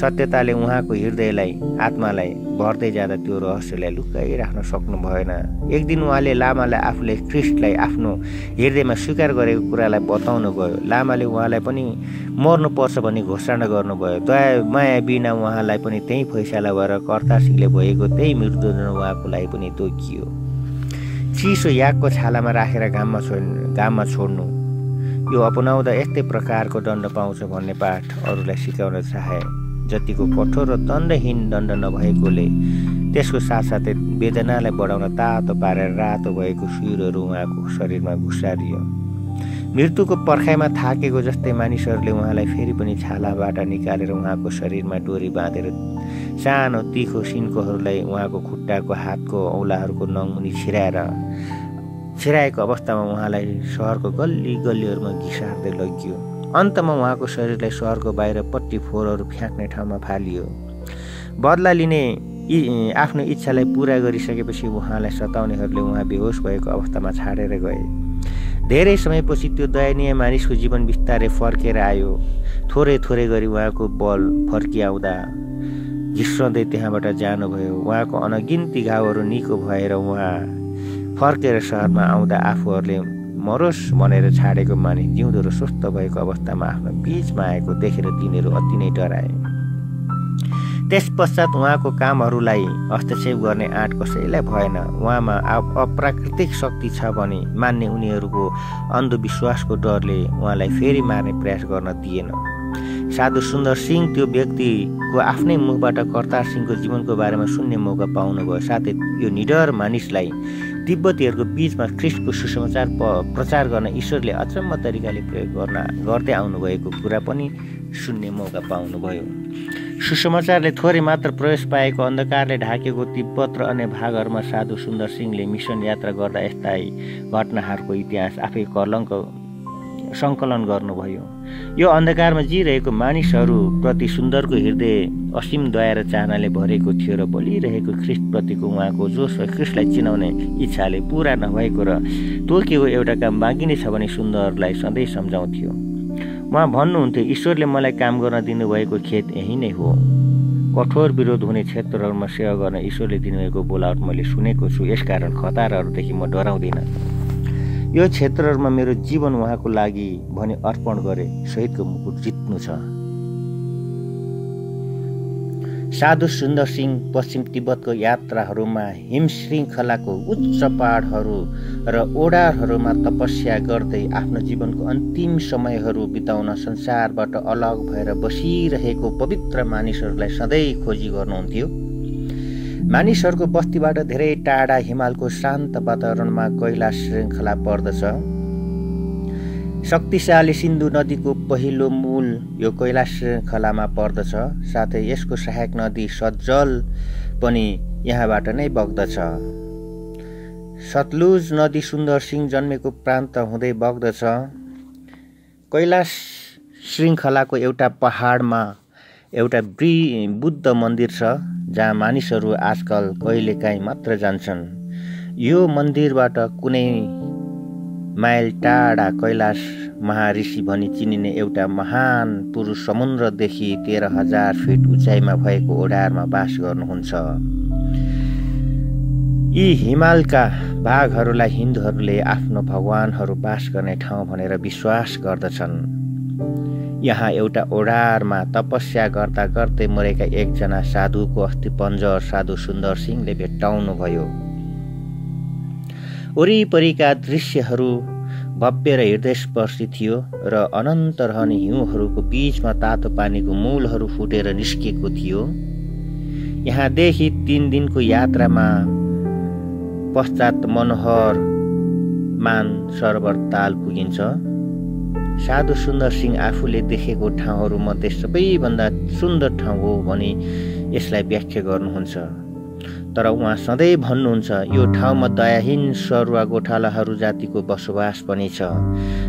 सत्यताले उहाँको हृदयलाई आत्मालाई भर्दै जाँदा त्यो रहस्यलाई लुकाइराख्न सक्नु भएन एक दिन उहाँले लामालाई आफूले ख्रिस्टलाई आफ्नो हृदयमा स्वीकार गरेको कुरालाई बताउनु गयो। लामाले उहाँलाई पनि मर्नुपर्छ भन्ने घोषणा गर्नुभयो। दया माया बिना उहाँलाई पनि त्यही फैसला भएर कर्तासिंहले भएको त्यही मृत्युदण्ड उहाँको लागि पनि तोकियो। चिसो यागको छालामा राखेर घाममा छोड्नु घाममा छोड्नु। यो अपनाउँदा यस्तै प्रकारको दण्ड पाउँछ भन्ने पाठ अरूलाई सिकाउन चाहे। जतिको कठोर र दण्डहीन दण्ड नभएकोले त्यसको साथसाथै वेदनालाई बढाउन तातो पारेर रातो भएको सुरहरू उहाँको शरीरमा घुसारियो। मृत्युको पर्खाइमा थाकेको जस्तै मानिसहरूले उहाँलाई फेरि पनि छालाबाट निकालेर उहाँको शरीरमा डोरी बाँधेर सानो तिखो सिन्कोहरूलाई उहाँको खुट्टाको हातको औलाहरूको नङमुनि छिराएर छिराएको अवस्थामा उहाँलाई सहरको गल्ली गल्लीहरूमा घिसार्दै लगियो। अन्तमा उहाँको शरीरलाई सहरको बाहिरपट्टि फोहोरहरू फ्याँक्ने ठाउँमा फालियो। बदला लिने आफ्नो इच्छालाई पुरा गरिसकेपछि उहाँलाई सताउनेहरूले उहाँ बेहोस भएको अवस्थामा छाडेर गए। धेरै समयपछि त्यो दयनीय मानिसको जीवन बिस्तारै फर्केर आयो। थोरै थोरै गरी उहाँको बल फर्किआउँदा झिस्रँदै त्यहाँबाट जानुभयो। उहाँको अनगिन्ती घाउहरू निको भएर उहाँ फर्केर सहरमा आउँदा आफूहरूले मरोस् भनेर छाडेको मानिस जिउँदो र स्वस्थ भएको अवस्थामा आफ्नो बिचमा आएको देखेर तिनीहरू अति नै डराए। त्यस पश्चात उहाँको कामहरूलाई हस्तक्षेप गर्ने आँट कसैलाई भएन। उहाँमा अप्राकृतिक शक्ति छ भने मान्ने उनीहरूको अन्धविश्वासको डरले उहाँलाई फेरि मार्ने प्रयास गर्न दिएन। साधु सुन्दर सिंह त्यो व्यक्तिको आफ्नै मुखबाट कर्तार सिंहको जीवनको बारेमा सुन्ने मौका पाउनुभयो। साथै यो निडर मानिसलाई तिब्बतीहरूको बिचमा ख्रिस्टको सुसमाचार प्रचार गर्न ईश्वरले अचम्म तरिकाले प्रयोग गर्न गर्दै आउनुभएको कुरा पनि सुन्ने मौका पाउनुभयो। सुसमाचारले थोरै मात्र प्रवेश पाएको अन्धकारले ढाकेको तिब्बत र अन्य भागहरूमा साधु सुन्दर सिंहले मिसन यात्रा गर्दा यस्ता घटनाहरूको इतिहास आफै कलङ्क सङ्कलन गर्नुभयो। यो अन्धकारमा जिरहेको मानिसहरूप्रति सुन्दरको हृदय असीम दया र चाहनाले भरेको थियो र बोलिरहेको ख्रिस्टप्रतिको उहाँको जोस र ख्रिस्टलाई चिनाउने इच्छाले पुरा नभएको र तोकिएको एउटा काम बाँकी नै छ भने सुन्दरलाई सधैँ सम्झाउँथ्यो। उहाँ भन्नुहुन्थ्यो ईश्वरले मलाई काम गर्न दिनुभएको खेत यही नै हो। कठोर विरोध हुने क्षेत्रहरूमा सेवा गर्न ईश्वरले दिनुभएको बोलावट मैले सुनेको छु। यसकारण खतारहरूदेखि म डराउँदिनँ। यो क्षेत्रहरूमा मेरो जीवन उहाँको लागि भने अर्पण गरे शहीदको मुकुट जित्नु छ। साधु सुन्दर सिंह पश्चिम तिब्बतको यात्राहरूमा हिम श्रृङ्खलाको उच्च पहाडहरू र ओडारहरूमा तपस्या गर्दै आफ्नो जीवनको अन्तिम समयहरू बिताउन संसारबाट अलग भएर बसिरहेको पवित्र मानिसहरूलाई सधैँ खोजी गर्नुहुन्थ्यो। मानिसहरूको बस्तीबाट धेरै टाढा हिमालको शान्त वातावरणमा कैलाश श्रृङ्खला पर्दछ। शक्तिशाली सिन्धु नदीको पहिलो मूल यो कैलाश श्रृङ्खलामा पर्दछ साथै यसको सहायक नदी सज्जल पनि यहाँबाट नै बग्दछ। सतलुज नदी सुन्दर सिंह जन्मेको प्रान्त हुँदै बग्दछ। कैलाश श्रृङ्खलाको एउटा पहाडमा एउटा ब्रि बुद्ध मन्दिर छ जहाँ मानिसहरू आजकल कहिलेकाहीँ मात्र जान्छन्। यो मन्दिरबाट कुनै माइल टाढा कैलाश महाऋषि भनी चिनिने एउटा महान पुरुष समुद्रदेखि तेह्र हजार फिट उचाइमा भएको ओडारमा बास गर्नुहुन्छ। यी हिमालका बाघहरूलाई हिन्दूहरूले आफ्नो भगवानहरू बास गर्ने ठाउँ भनेर विश्वास गर्दछन्। यहाँ एउटा ओडारमा तपस्या गर्दा गर्दै मरेका एकजना साधुको अस्थिपञ्जर साधु सुन्दर सिंहले भेट्टाउनुभयो। वरिपरिका दृश्यहरू भव्य र हृदयस्पर्शी थियो र अनन्त रहने हिउँहरूको बिचमा तातो पानीको मूलहरू फुटेर निस्किएको थियो। यहाँदेखि तिन दिनको यात्रामा पश्चात मनोहर मान सरोवर ताल पुगिन्छ। साधु सुन्दर सिंह आफूले देखेको ठाउँहरूमध्ये सबैभन्दा सुन्दर ठाउँ हो भनी यसलाई व्याख्या गर्नुहुन्छ। तर उहाँ सधैँ भन्नुहुन्छ यो ठाउँमा दयाहीन सरुवा गोठालाहरू जातिको बसोबास पनि छ।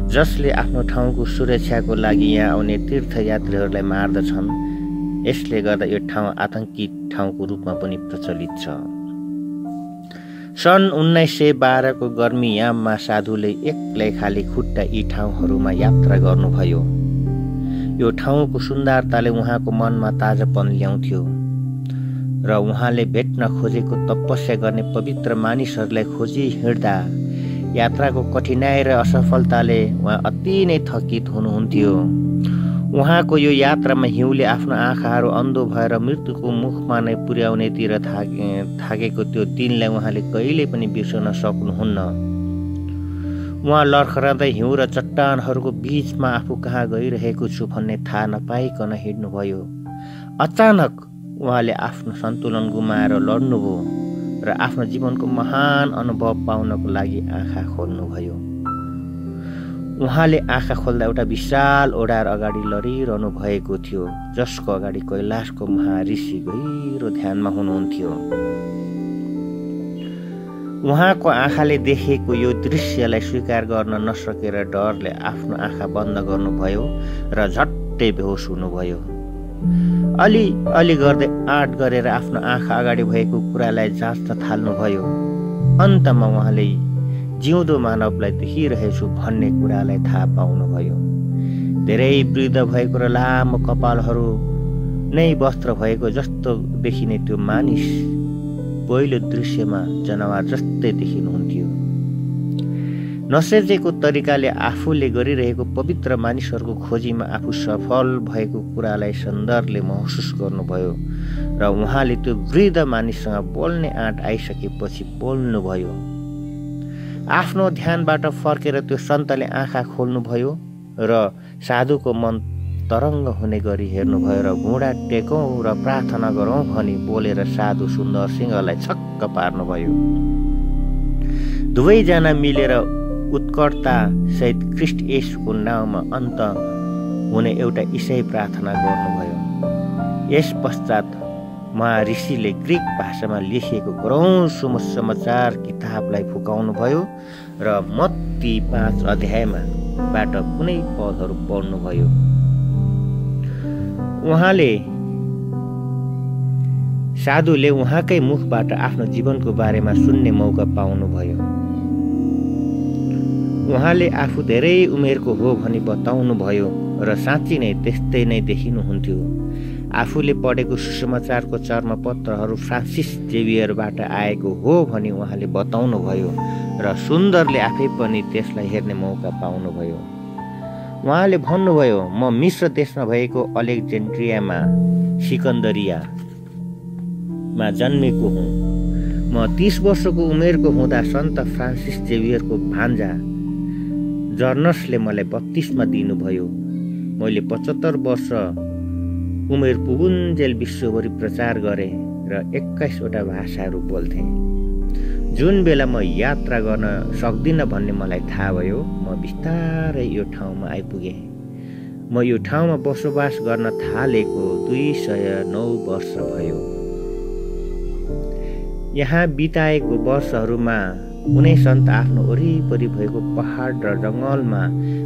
जसले आफ्नो ठाउँको सुरक्षाको लागि यहाँ आउने तीर्थयात्रीहरूलाई मार्दछन् यसले गर्दा यो ठाउँ आतङ्कित ठाउँको रूपमा पनि प्रचलित छ। सन् उन्नाइस सय बाह्रको गर्मीयाममा साधुले एक्लै खाली खुट्टा यी ठाउँहरूमा यात्रा गर्नुभयो। यो ठाउँको सुन्दरताले उहाँको मनमा ताजापन ल्याउँथ्यो र उहाँले भेट्न खोजेको तपस्या गर्ने पवित्र मानिसहरूलाई खोजी हिँड्दा यात्राको कठिनाइ र असफलताले उहाँ अति नै थकित हुनुहुन्थ्यो। उहाँको यो यात्रामा हिउँले आफ्नो आँखाहरू अन्धो भएर मृत्युको मुखमा नै पुर्याउनेतिर थाके थाकेको त्यो दिनलाई उहाँले कहिले पनि बिर्सन सक्नुहुन्न। उहाँ लर्खराँदै हिउँ र चट्टानहरूको बिचमा आफू कहाँ गइरहेको छु भन्ने थाहा नपाइकन हिँड्नुभयो। अचानक उहाँले आफ्नो सन्तुलन गुमाएर लड्नुभयो र आफ्नो जीवनको महान अनुभव पाउनको लागि आँखा खोल्नुभयो। उहाँले आँखा खोल्दा एउटा विशाल ओडार अगाडि लडिरहनु भएको थियो जसको अगाडि कैलाशको महाऋषि गहिरो ध्यानमा हुनुहुन्थ्यो। उहाँको आँखाले देखेको यो दृश्यलाई स्वीकार गर्न नसकेर डरले आफ्नो आँखा बन्द गर्नुभयो र झट्टै बेहोस हुनुभयो। अलि अलि गर्दै आँट गरेर आफ्नो आँखा अगाडि भएको कुरालाई जाँच्न थाल्नुभयो। अन्तमा उहाँले जिउँदो मानवलाई देखिरहेछु भन्ने कुरालाई थाहा पाउनुभयो। धेरै वृद्ध भएको र लामो कपालहरू नै वस्त्र भएको जस्तो देखिने त्यो मानिस पहिलो दृश्यमा जनावर जस्तै देखिनुहुन्थ्यो। नसेजेको तरिकाले आफूले गरिरहेको पवित्र मानिसहरूको खोजीमा आफू सफल भएको कुरालाई सन्दर्भले महसुस गर्नुभयो र उहाँले त्यो वृद्ध मानिससँग बोल्ने आँट आइसकेपछि बोल्नुभयो। आफ्नो ध्यानबाट फर्केर त्यो सन्तले आँखा खोल्नुभयो र साधुको मन तरङ्ग हुने गरी हेर्नुभयो र घुँडा टेकौँ र प्रार्थना गरौँ भनी बोलेर साधु सुन्दर सिंहलाई छक्क पार्नुभयो। दुवैजना मिलेर उत्कर्ता सहित क्रिस्ट यसको नाउँमा अन्त हुने एउटा इसाई प्रार्थना गर्नुभयो। यस पश्चात ऋषिले ग्रिक भाषामा लेखिएको करौँ समाचार किताबलाई फुकाउनुभयो र मत्ती पाँच अध्यायमा बाट कुनै पदहरू पढ्नुभयो। उहाँले साधुले उहाँकै मुखबाट आफ्नो जीवनको बारेमा सुन्ने मौका पाउनुभयो। उहाँले आफू धेरै उमेरको हो भनी बताउनुभयो र साँच्ची नै त्यस्तै नै देखिनुहुन्थ्यो। आफूले पढेको सुसमाचारको चर्मपत्रहरू फ्रान्सिस जेभियरबाट आएको हो भनी उहाँले बताउनुभयो र सुन्दरले आफै पनि त्यसलाई हेर्ने मौका पाउनुभयो। उहाँले भन्नुभयो म मिश्र देशमा भएको अलेक्जेन्ड्रियामा सिकन्दरियामा जन्मेको हुँ। म तिस वर्षको उमेरको हुँदा सन्त फ्रान्सिस जेभियरको भान्जा जर्नसले मलाई बत्तिसमा दिनुभयो। मैले पचहत्तर वर्ष उमेर पुगुन्जेल विश्वभरि प्रचार गरेँ र एक्काइसवटा भाषाहरू बोल्थेँ। जुन बेला म यात्रा गर्न सक्दिनँ भन्ने मलाई थाहा भयो म बिस्तारै यो ठाउँमा आइपुगेँ। म यो ठाउँमा बसोबास गर्न थालेको दुई सय नौ वर्ष भयो। यहाँ बिताएको वर्षहरूमा कुनै सन्त आफ्नो वरिपरि भएको पहाड र जङ्गलमा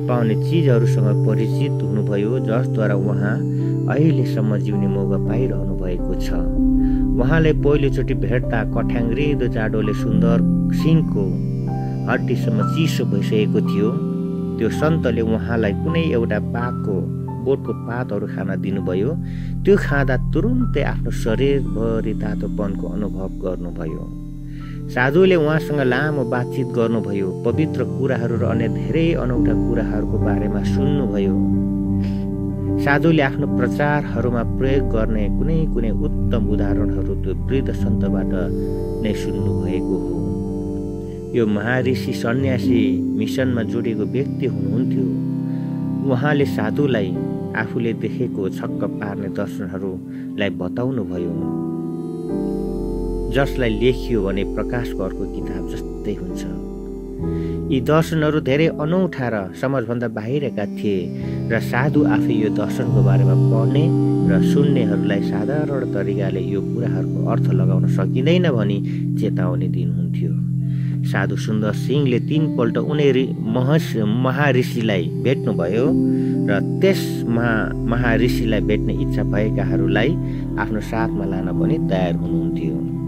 पाउने चिजहरूसँग परिचित हुनुभयो जसद्वारा उहाँ अहिलेसम्म जिउने मौका पाइरहनु भएको छ। उहाँले पहिलोचोटि भेट्दा कठ्याङ्ग्रिदो जाडोले सुन्दर सिङको हड्डीसम्म चिसो भइसकेको थियो। त्यो सन्तले उहाँलाई कुनै एउटा पातको बोटको पातहरू खान दिनुभयो। त्यो खाँदा तुरुन्तै आफ्नो शरीरभरि तातोपनको अनुभव गर्नुभयो। साधुले उहाँसँग लामो बातचित गर्नुभयो। पवित्र कुराहरू र अन्य धेरै अनौठा कुराहरूको बारेमा सुन्नुभयो। साधुले आफ्नो प्रचारहरूमा प्रयोग गर्ने कुनै कुनै उत्तम उदाहरणहरू त्यो वृद्ध सन्तबाट नै सुन्नुभएको हो। यो महाऋषि सन्यासी मिसनमा जोडिएको व्यक्ति हुनुहुन्थ्यो। उहाँले साधुलाई आफूले देखेको छक्क पार्ने दर्शनहरूलाई बताउनुभयो। जसलाई लेखियो भने प्रकाशको अर्को किताब जस्तै हुन्छ। यी दर्शनहरू धेरै अनौठा र समाजभन्दा बाहिरका थिए। र साधु आफै यो दर्शनको बारेमा पढ्ने र सुन्नेहरूलाई साधारण तरिकाले यो कुराहरूको अर्थ लगाउन सकिँदैन भनी चेतावनी दिनुहुन्थ्यो। साधु सुन्दर सिंहले तिनपल्ट उनी महस महाऋषिलाई भेट्नुभयो र त्यस महा महाऋषिलाई भेट्ने इच्छा भएकाहरूलाई आफ्नो साथमा लान पनि तयार हुनुहुन्थ्यो।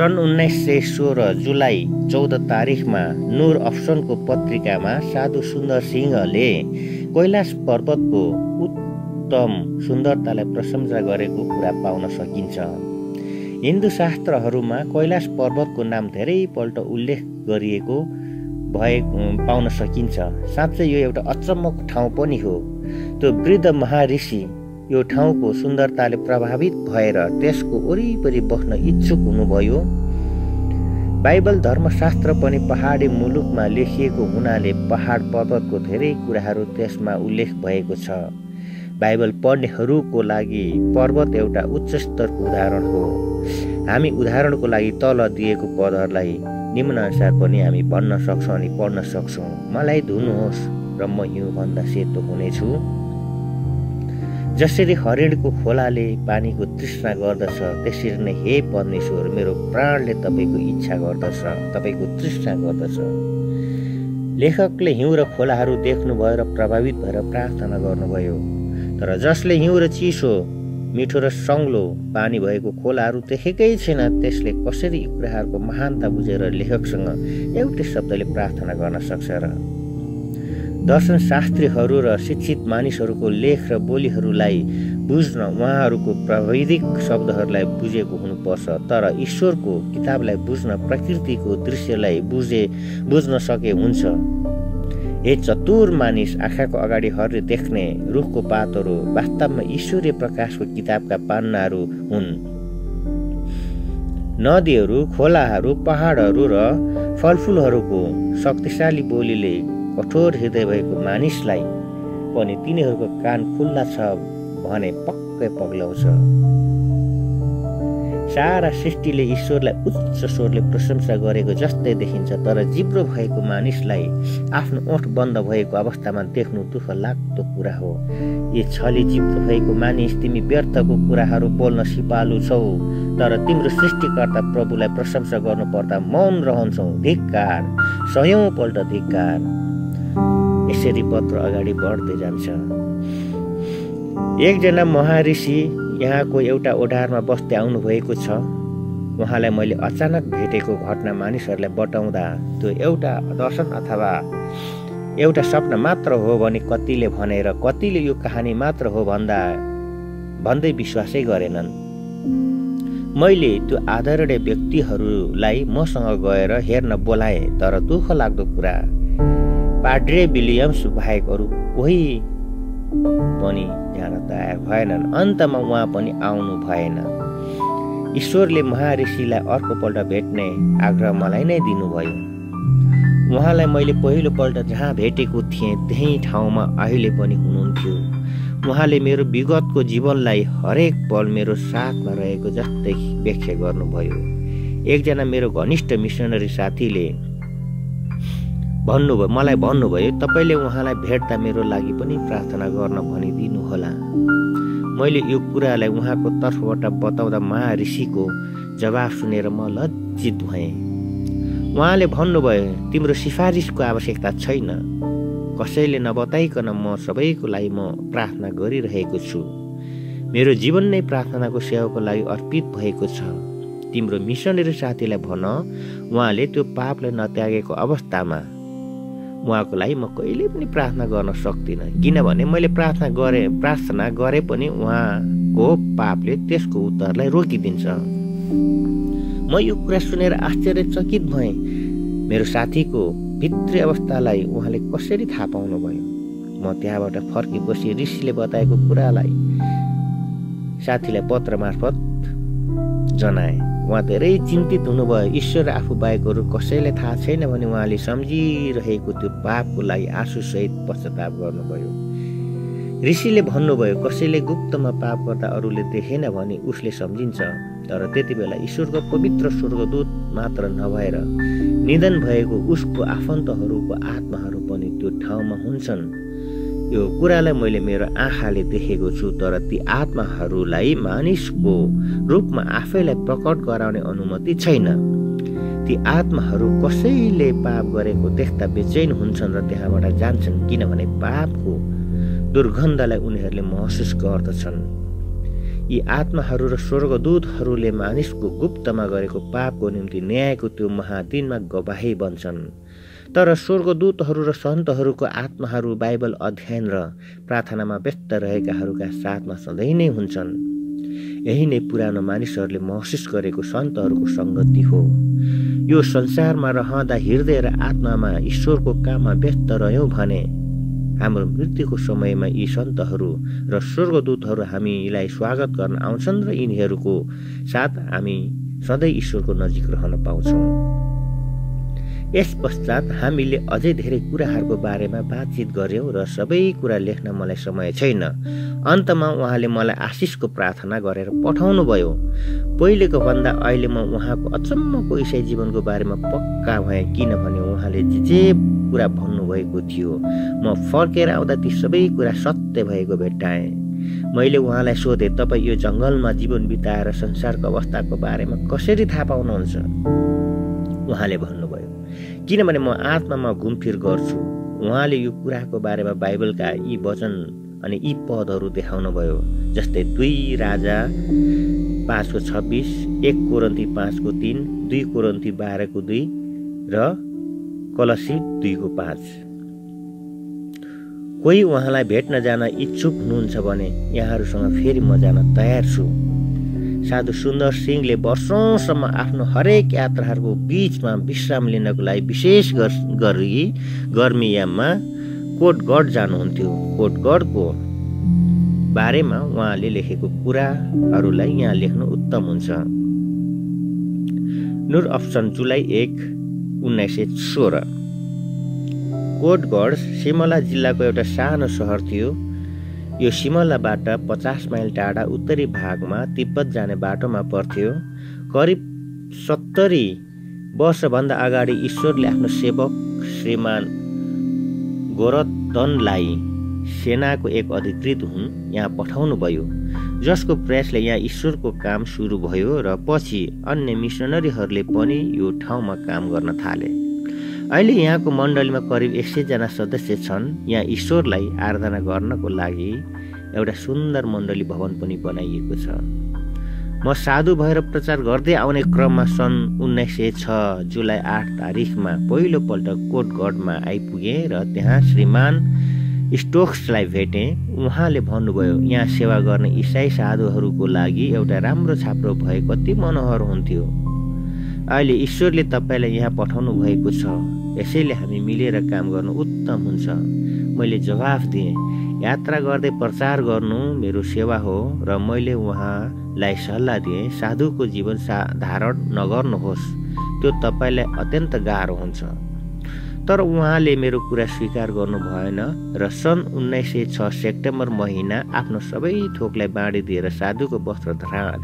सन् उन्नाइस सय सोह्र जुलाई चौध तारिकमा नुर अफसनको पत्रिकामा साधु सुन्दर सिंहले कैलाश पर्वतको उत्तम सुन्दरतालाई प्रशंसा गरेको कुरा पाउन सकिन्छ। हिन्दू शास्त्रहरूमा कैलाश पर्वतको नाम धेरैपल्ट उल्लेख गरिएको भए पाउन सकिन्छ। साँच्चै यो एउटा अचम्मको ठाउँ पनि हो। त्यो वृद्ध महाऋषि यो ठाउँको सुन्दरताले प्रभावित भएर त्यसको वरिपरि बस्न इच्छुक हुनुभयो। बाइबल धर्मशास्त्र पनि पहाडी मुलुकमा लेखिएको हुनाले पहाड पर्वतको धेरै कुराहरू त्यसमा उल्लेख भएको छ। बाइबल पढ्नेहरूको लागि पर्वत एउटा उच्च स्तरको उदाहरण हो। हामी उदाहरणको लागि तल दिएको पदहरूलाई निम्नअनुसार पनि हामी पढ्न सक्छौँ अनि पढ्न सक्छौँ। मलाई धुनुहोस् र म हिउँभन्दा सेतो हुनेछु। जसरी हरिणको खोलाले पानीको तृष्णा गर्दछ त्यसरी नै हे परमेश्वर मेरो प्राणले तपाईँको इच्छा गर्दछ तपाईँको तृष्णा गर्दछ। लेखकले हिउँ र खोलाहरू देख्नुभयो र प्रभावित भएर प्रार्थना गर्नुभयो। तर जसले हिउँ र चिसो मिठो र सङ्लो पानी भएको खोलाहरू देखेकै छैन त्यसले कसरी कुराहरूको महानता बुझेर लेखकसँग एउटै शब्दले प्रार्थना गर्न सक्छ र दर्शनशास्त्रीहरू र शिक्षित मानिसहरूको लेख र बोलीहरूलाई बुझ्न उहाँहरूको प्राविधिक शब्दहरूलाई बुझेको हुनुपर्छ। तर ईश्वरको किताबलाई बुझ्न प्रकृतिको दृश्यलाई बुझे बुझ्न सके हुन्छ। हे चतुर मानिस आँखाको अगाडि हर्रे देख्ने रुखको पातहरू वास्तवमा ईश्वरीय प्रकाशको किताबका पान्नाहरू हुन्। नदीहरू खोलाहरू पहाडहरू र फलफुलहरूको शक्तिशाली बोलीले कठोर हृदय भएको मानिसलाई पनि तिनीहरूको कान खुल्ला छ भने पक्कै पग्लाउँछ सारा सृष्टिले ईश्वरलाई उच्च स्वरले प्रशंसा गरेको जस्तै देखिन्छ तर जिब्रो भएको मानिसलाई आफ्नो ओठ बन्द भएको अवस्थामा देख्नु दुःख लाग्दो कुरा हो। यी छली जिब्रो भएको मानिस तिमी व्यर्थको कुराहरू बोल्न सिपालु छौ तर तिम्रो सृष्टिकर्ता प्रभुलाई प्रशंसा गर्नुपर्दा मौन रहन्छौ। धिक्कार सयौँपल्ट धिक्कार। यसरी पत्र अगाडि बढ्दै जान्छ। एकजना महाऋषि यहाँको एउटा ओढारमा बस्दै आउनुभएको छ। उहाँलाई मैले अचानक भेटेको घटना मानिसहरूलाई बताउँदा त्यो एउटा दर्शन अथवा एउटा सपना मात्र हो भने कतिले भनेर कतिले यो कहानी मात्र हो भन्दा भन्दै विश्वासै गरेनन्। मैले त्यो आदरणीय व्यक्तिहरूलाई मसँग गएर हेर्न बोलाएँ तर दुःख लाग्दो कुरा पाड्रे विलियम्स बाहेक अरू कोही पनि जान तयार भएनन्। अन्तमा उहाँ पनि आउनु भएन। ईश्वरले महाऋषिलाई अर्कोपल्ट भेट्ने आग्रह मलाई नै दिनुभयो। उहाँलाई मैले पहिलोपल्ट जहाँ भेटेको थिएँ त्यही ठाउँमा अहिले पनि हुनुहुन्थ्यो। उहाँले मेरो विगतको जीवनलाई हरेक पल मेरो साथमा रहेको जस्तै व्याख्या गर्नुभयो। एकजना मेरो घनिष्ठ मिसनरी साथीले भन्नुभयो मलाई भन्नुभयो तपाईँले उहाँलाई भेट्दा मेरो लागि पनि प्रार्थना गर्न भनिदिनुहोला। मैले यो कुरालाई उहाँको तर्फबाट बताउँदा महाऋषिको जवाफ सुनेर म लज्जित भएँ। उहाँले भन्नुभयो तिम्रो सिफारिसको आवश्यकता छैन। कसैले नबताइकन म सबैको लागि म प्रार्थना गरिरहेको छु। मेरो जीवन नै प्रार्थनाको सेवाको लागि अर्पित भएको छ। तिम्रो मिसनरी साथीलाई भन। उहाँले त्यो पापलाई नत्यागेको अवस्थामा उहाँको लागि म कहिले पनि प्रार्थना गर्न सक्दिनँ। किनभने मैले प्रार्थना गरेँ प्रार्थना गरे पनि उहाँको पापले त्यसको उत्तरलाई रोकिदिन्छ। म यो कुरा सुनेर आश्चर्यचकित भएँ। मेरो साथीको भित्री अवस्थालाई उहाँले कसरी थाहा पाउनुभयो? म त्यहाँबाट फर्केपछि ऋषिले बताएको कुरालाई साथीलाई पत्र मार्फत जनाएँ। उहाँ धेरै चिन्तित हुनुभयो। ईश्वर आफू बाहेकहरू कसैलाई थाहा छैन भने उहाँले सम्झिरहेको त्यो पापको लागि आँसुसहित पश्चाताप गर्नुभयो। ऋषिले भन्नुभयो कसैले गुप्तमा पाप गर्दा अरूले देखेन भने उसले सम्झिन्छ। तर त्यति बेला ईश्वरको पवित्र स्वर्गदूत मात्र नभएर निधन भएको उसको आफन्तहरूको आत्माहरू पनि त्यो ठाउँमा हुन्छन्। यो कुरालाई मैले मेरो आँखाले देखेको छु तर ती आत्माहरूलाई मानिसको रूपमा आफैलाई प्रकट गराउने अनुमति छैन। ती आत्माहरू कसैले पाप गरेको देख्दा बेचैन हुन्छन् र त्यहाँबाट जान्छन् किनभने पापको दुर्गन्धलाई उनीहरूले महसुस गर्दछन्। यी आत्माहरू र स्वर्गदूतहरूले मानिसको गुप्तमा गरेको पापको निम्ति न्यायको त्यो महादिनमा गवाही बन्छन्। तर स्वर्गदूतहरू र सन्तहरूको आत्माहरू बाइबल अध्ययन र प्रार्थनामा व्यस्त रहेकाहरूका साथमा सधैँ नै हुन्छन्। यही नै पुरानो मानिसहरूले महसुस गरेको सन्तहरूको सङ्गति हो। यो संसारमा रहँदा हृदय र आत्मामा ईश्वरको काममा व्यस्त रह्यौँ भने हाम्रो मृत्युको समयमा यी सन्तहरू र स्वर्गदूतहरू हामीलाई स्वागत गर्न आउँछन् र यिनीहरूको साथ हामी सधैँ ईश्वरको नजिक रहन पाउँछौँ। यस पश्चात हामीले अझै धेरै कुराहरूको बारेमा बातचित गऱ्यौँ र सबै कुरा लेख्न मलाई समय छैन। अन्तमा उहाँले मलाई आशिषको प्रार्थना गरेर पठाउनु भयो पहिलेको भन्दा अहिले म उहाँको अचम्मको इसाई जीवनको बारेमा पक्का भएँ किनभने उहाँले जे जे कुरा भन्नुभएको थियो म फर्केर आउँदा ती सबै कुरा सत्य भएको भेट्टाएँ। मैले उहाँलाई सोधेँ तपाईँ यो जङ्गलमा जीवन बिताएर संसारको अवस्थाको बारेमा कसरी थाहा पाउनुहुन्छ? उहाँले भन्नुभयो किनभने म आत्मामा घुमफिर गर्छु। उहाँले यो कुराको बारेमा बाइबलका यी वचन अनि यी पदहरू देखाउनु भयो जस्तै दुई राजा पाँचको छब्बिस एक कोरन्ती पाँचको तिन दुई कोरन्ती बाह्रको दुई र कलसी दुईको पाँच। कोही उहाँलाई भेट्न जान इच्छुक हुनुहुन्छ भने यहाँहरूसँग फेरि म जान तयार छु। साधु सुन्दर सिंहले वर्षौँसम्म आफ्नो हरेक यात्राहरूको बिचमा विश्राम लिनको लागि विशेष गरी गर्मीयाममा कोटगढ जानुहुन्थ्यो। कोटगढको बारेमा उहाँले लेखेको कुराहरूलाई यहाँ लेख्नु उत्तम हुन्छ। नुर अप्सन जुलाई एक उन्नाइस सय सोह्र। कोटगढ सिमला जिल्लाको एउटा सानो सहर थियो। यो सिमलाबाट पचास माइल टाढा उत्तरी भागमा तिब्बत जाने बाटोमा पर्थ्यो। करिब सत्तरी वर्षभन्दा अगाडि ईश्वरले आफ्नो सेवक श्रीमान गोरतनलाई सेनाको एक अधिकृत हुन् यहाँ पठाउनु भयो जसको प्रयासले यहाँ ईश्वरको काम सुरु भयो र पछि अन्य मिसनरीहरूले पनि यो ठाउँमा काम गर्न थाले। अहिले यहाँको मण्डलीमा करिब एक सयजना सदस्य छन्। यहाँ ईश्वरलाई आराधना गर्नको लागि एउटा सुन्दर मण्डली भवन पनि बनाइएको छ। म साधु भएर प्रचार गर्दै आउने क्रममा सन् उन्नाइस सय छ जुलाई आठ तारिकमा पहिलोपल्ट कोटगढमा आइपुगेँ र त्यहाँ श्रीमान स्टोक्सलाई भेटेँ। उहाँले भन्नुभयो यहाँ सेवा गर्ने इसाई साधुहरूको लागि एउटा राम्रो छाप्रो भए कति मनोहर हुन्थ्यो। अहिले ईश्वरले तपाईँलाई यहाँ पठाउनु भएको छ। यसैले हामी मिलेर काम गर्नु उत्तम हुन्छ। मैले जवाफ दिएँ यात्रा गर्दै प्रचार गर्नु मेरो सेवा हो र मैले उहाँलाई सल्लाह दिएँ साधुको जीवन सा धारण नगर्नुहोस् त्यो तपाईँलाई अत्यन्त गाह्रो हुन्छ। तर उहाँले मेरो कुरा स्वीकार गर्नु भएन र सन् उन्नाइस सय छ सेप्टेम्बर महिना आफ्नो सबै थोकलाई बाँडिदिएर साधुको वस्त्र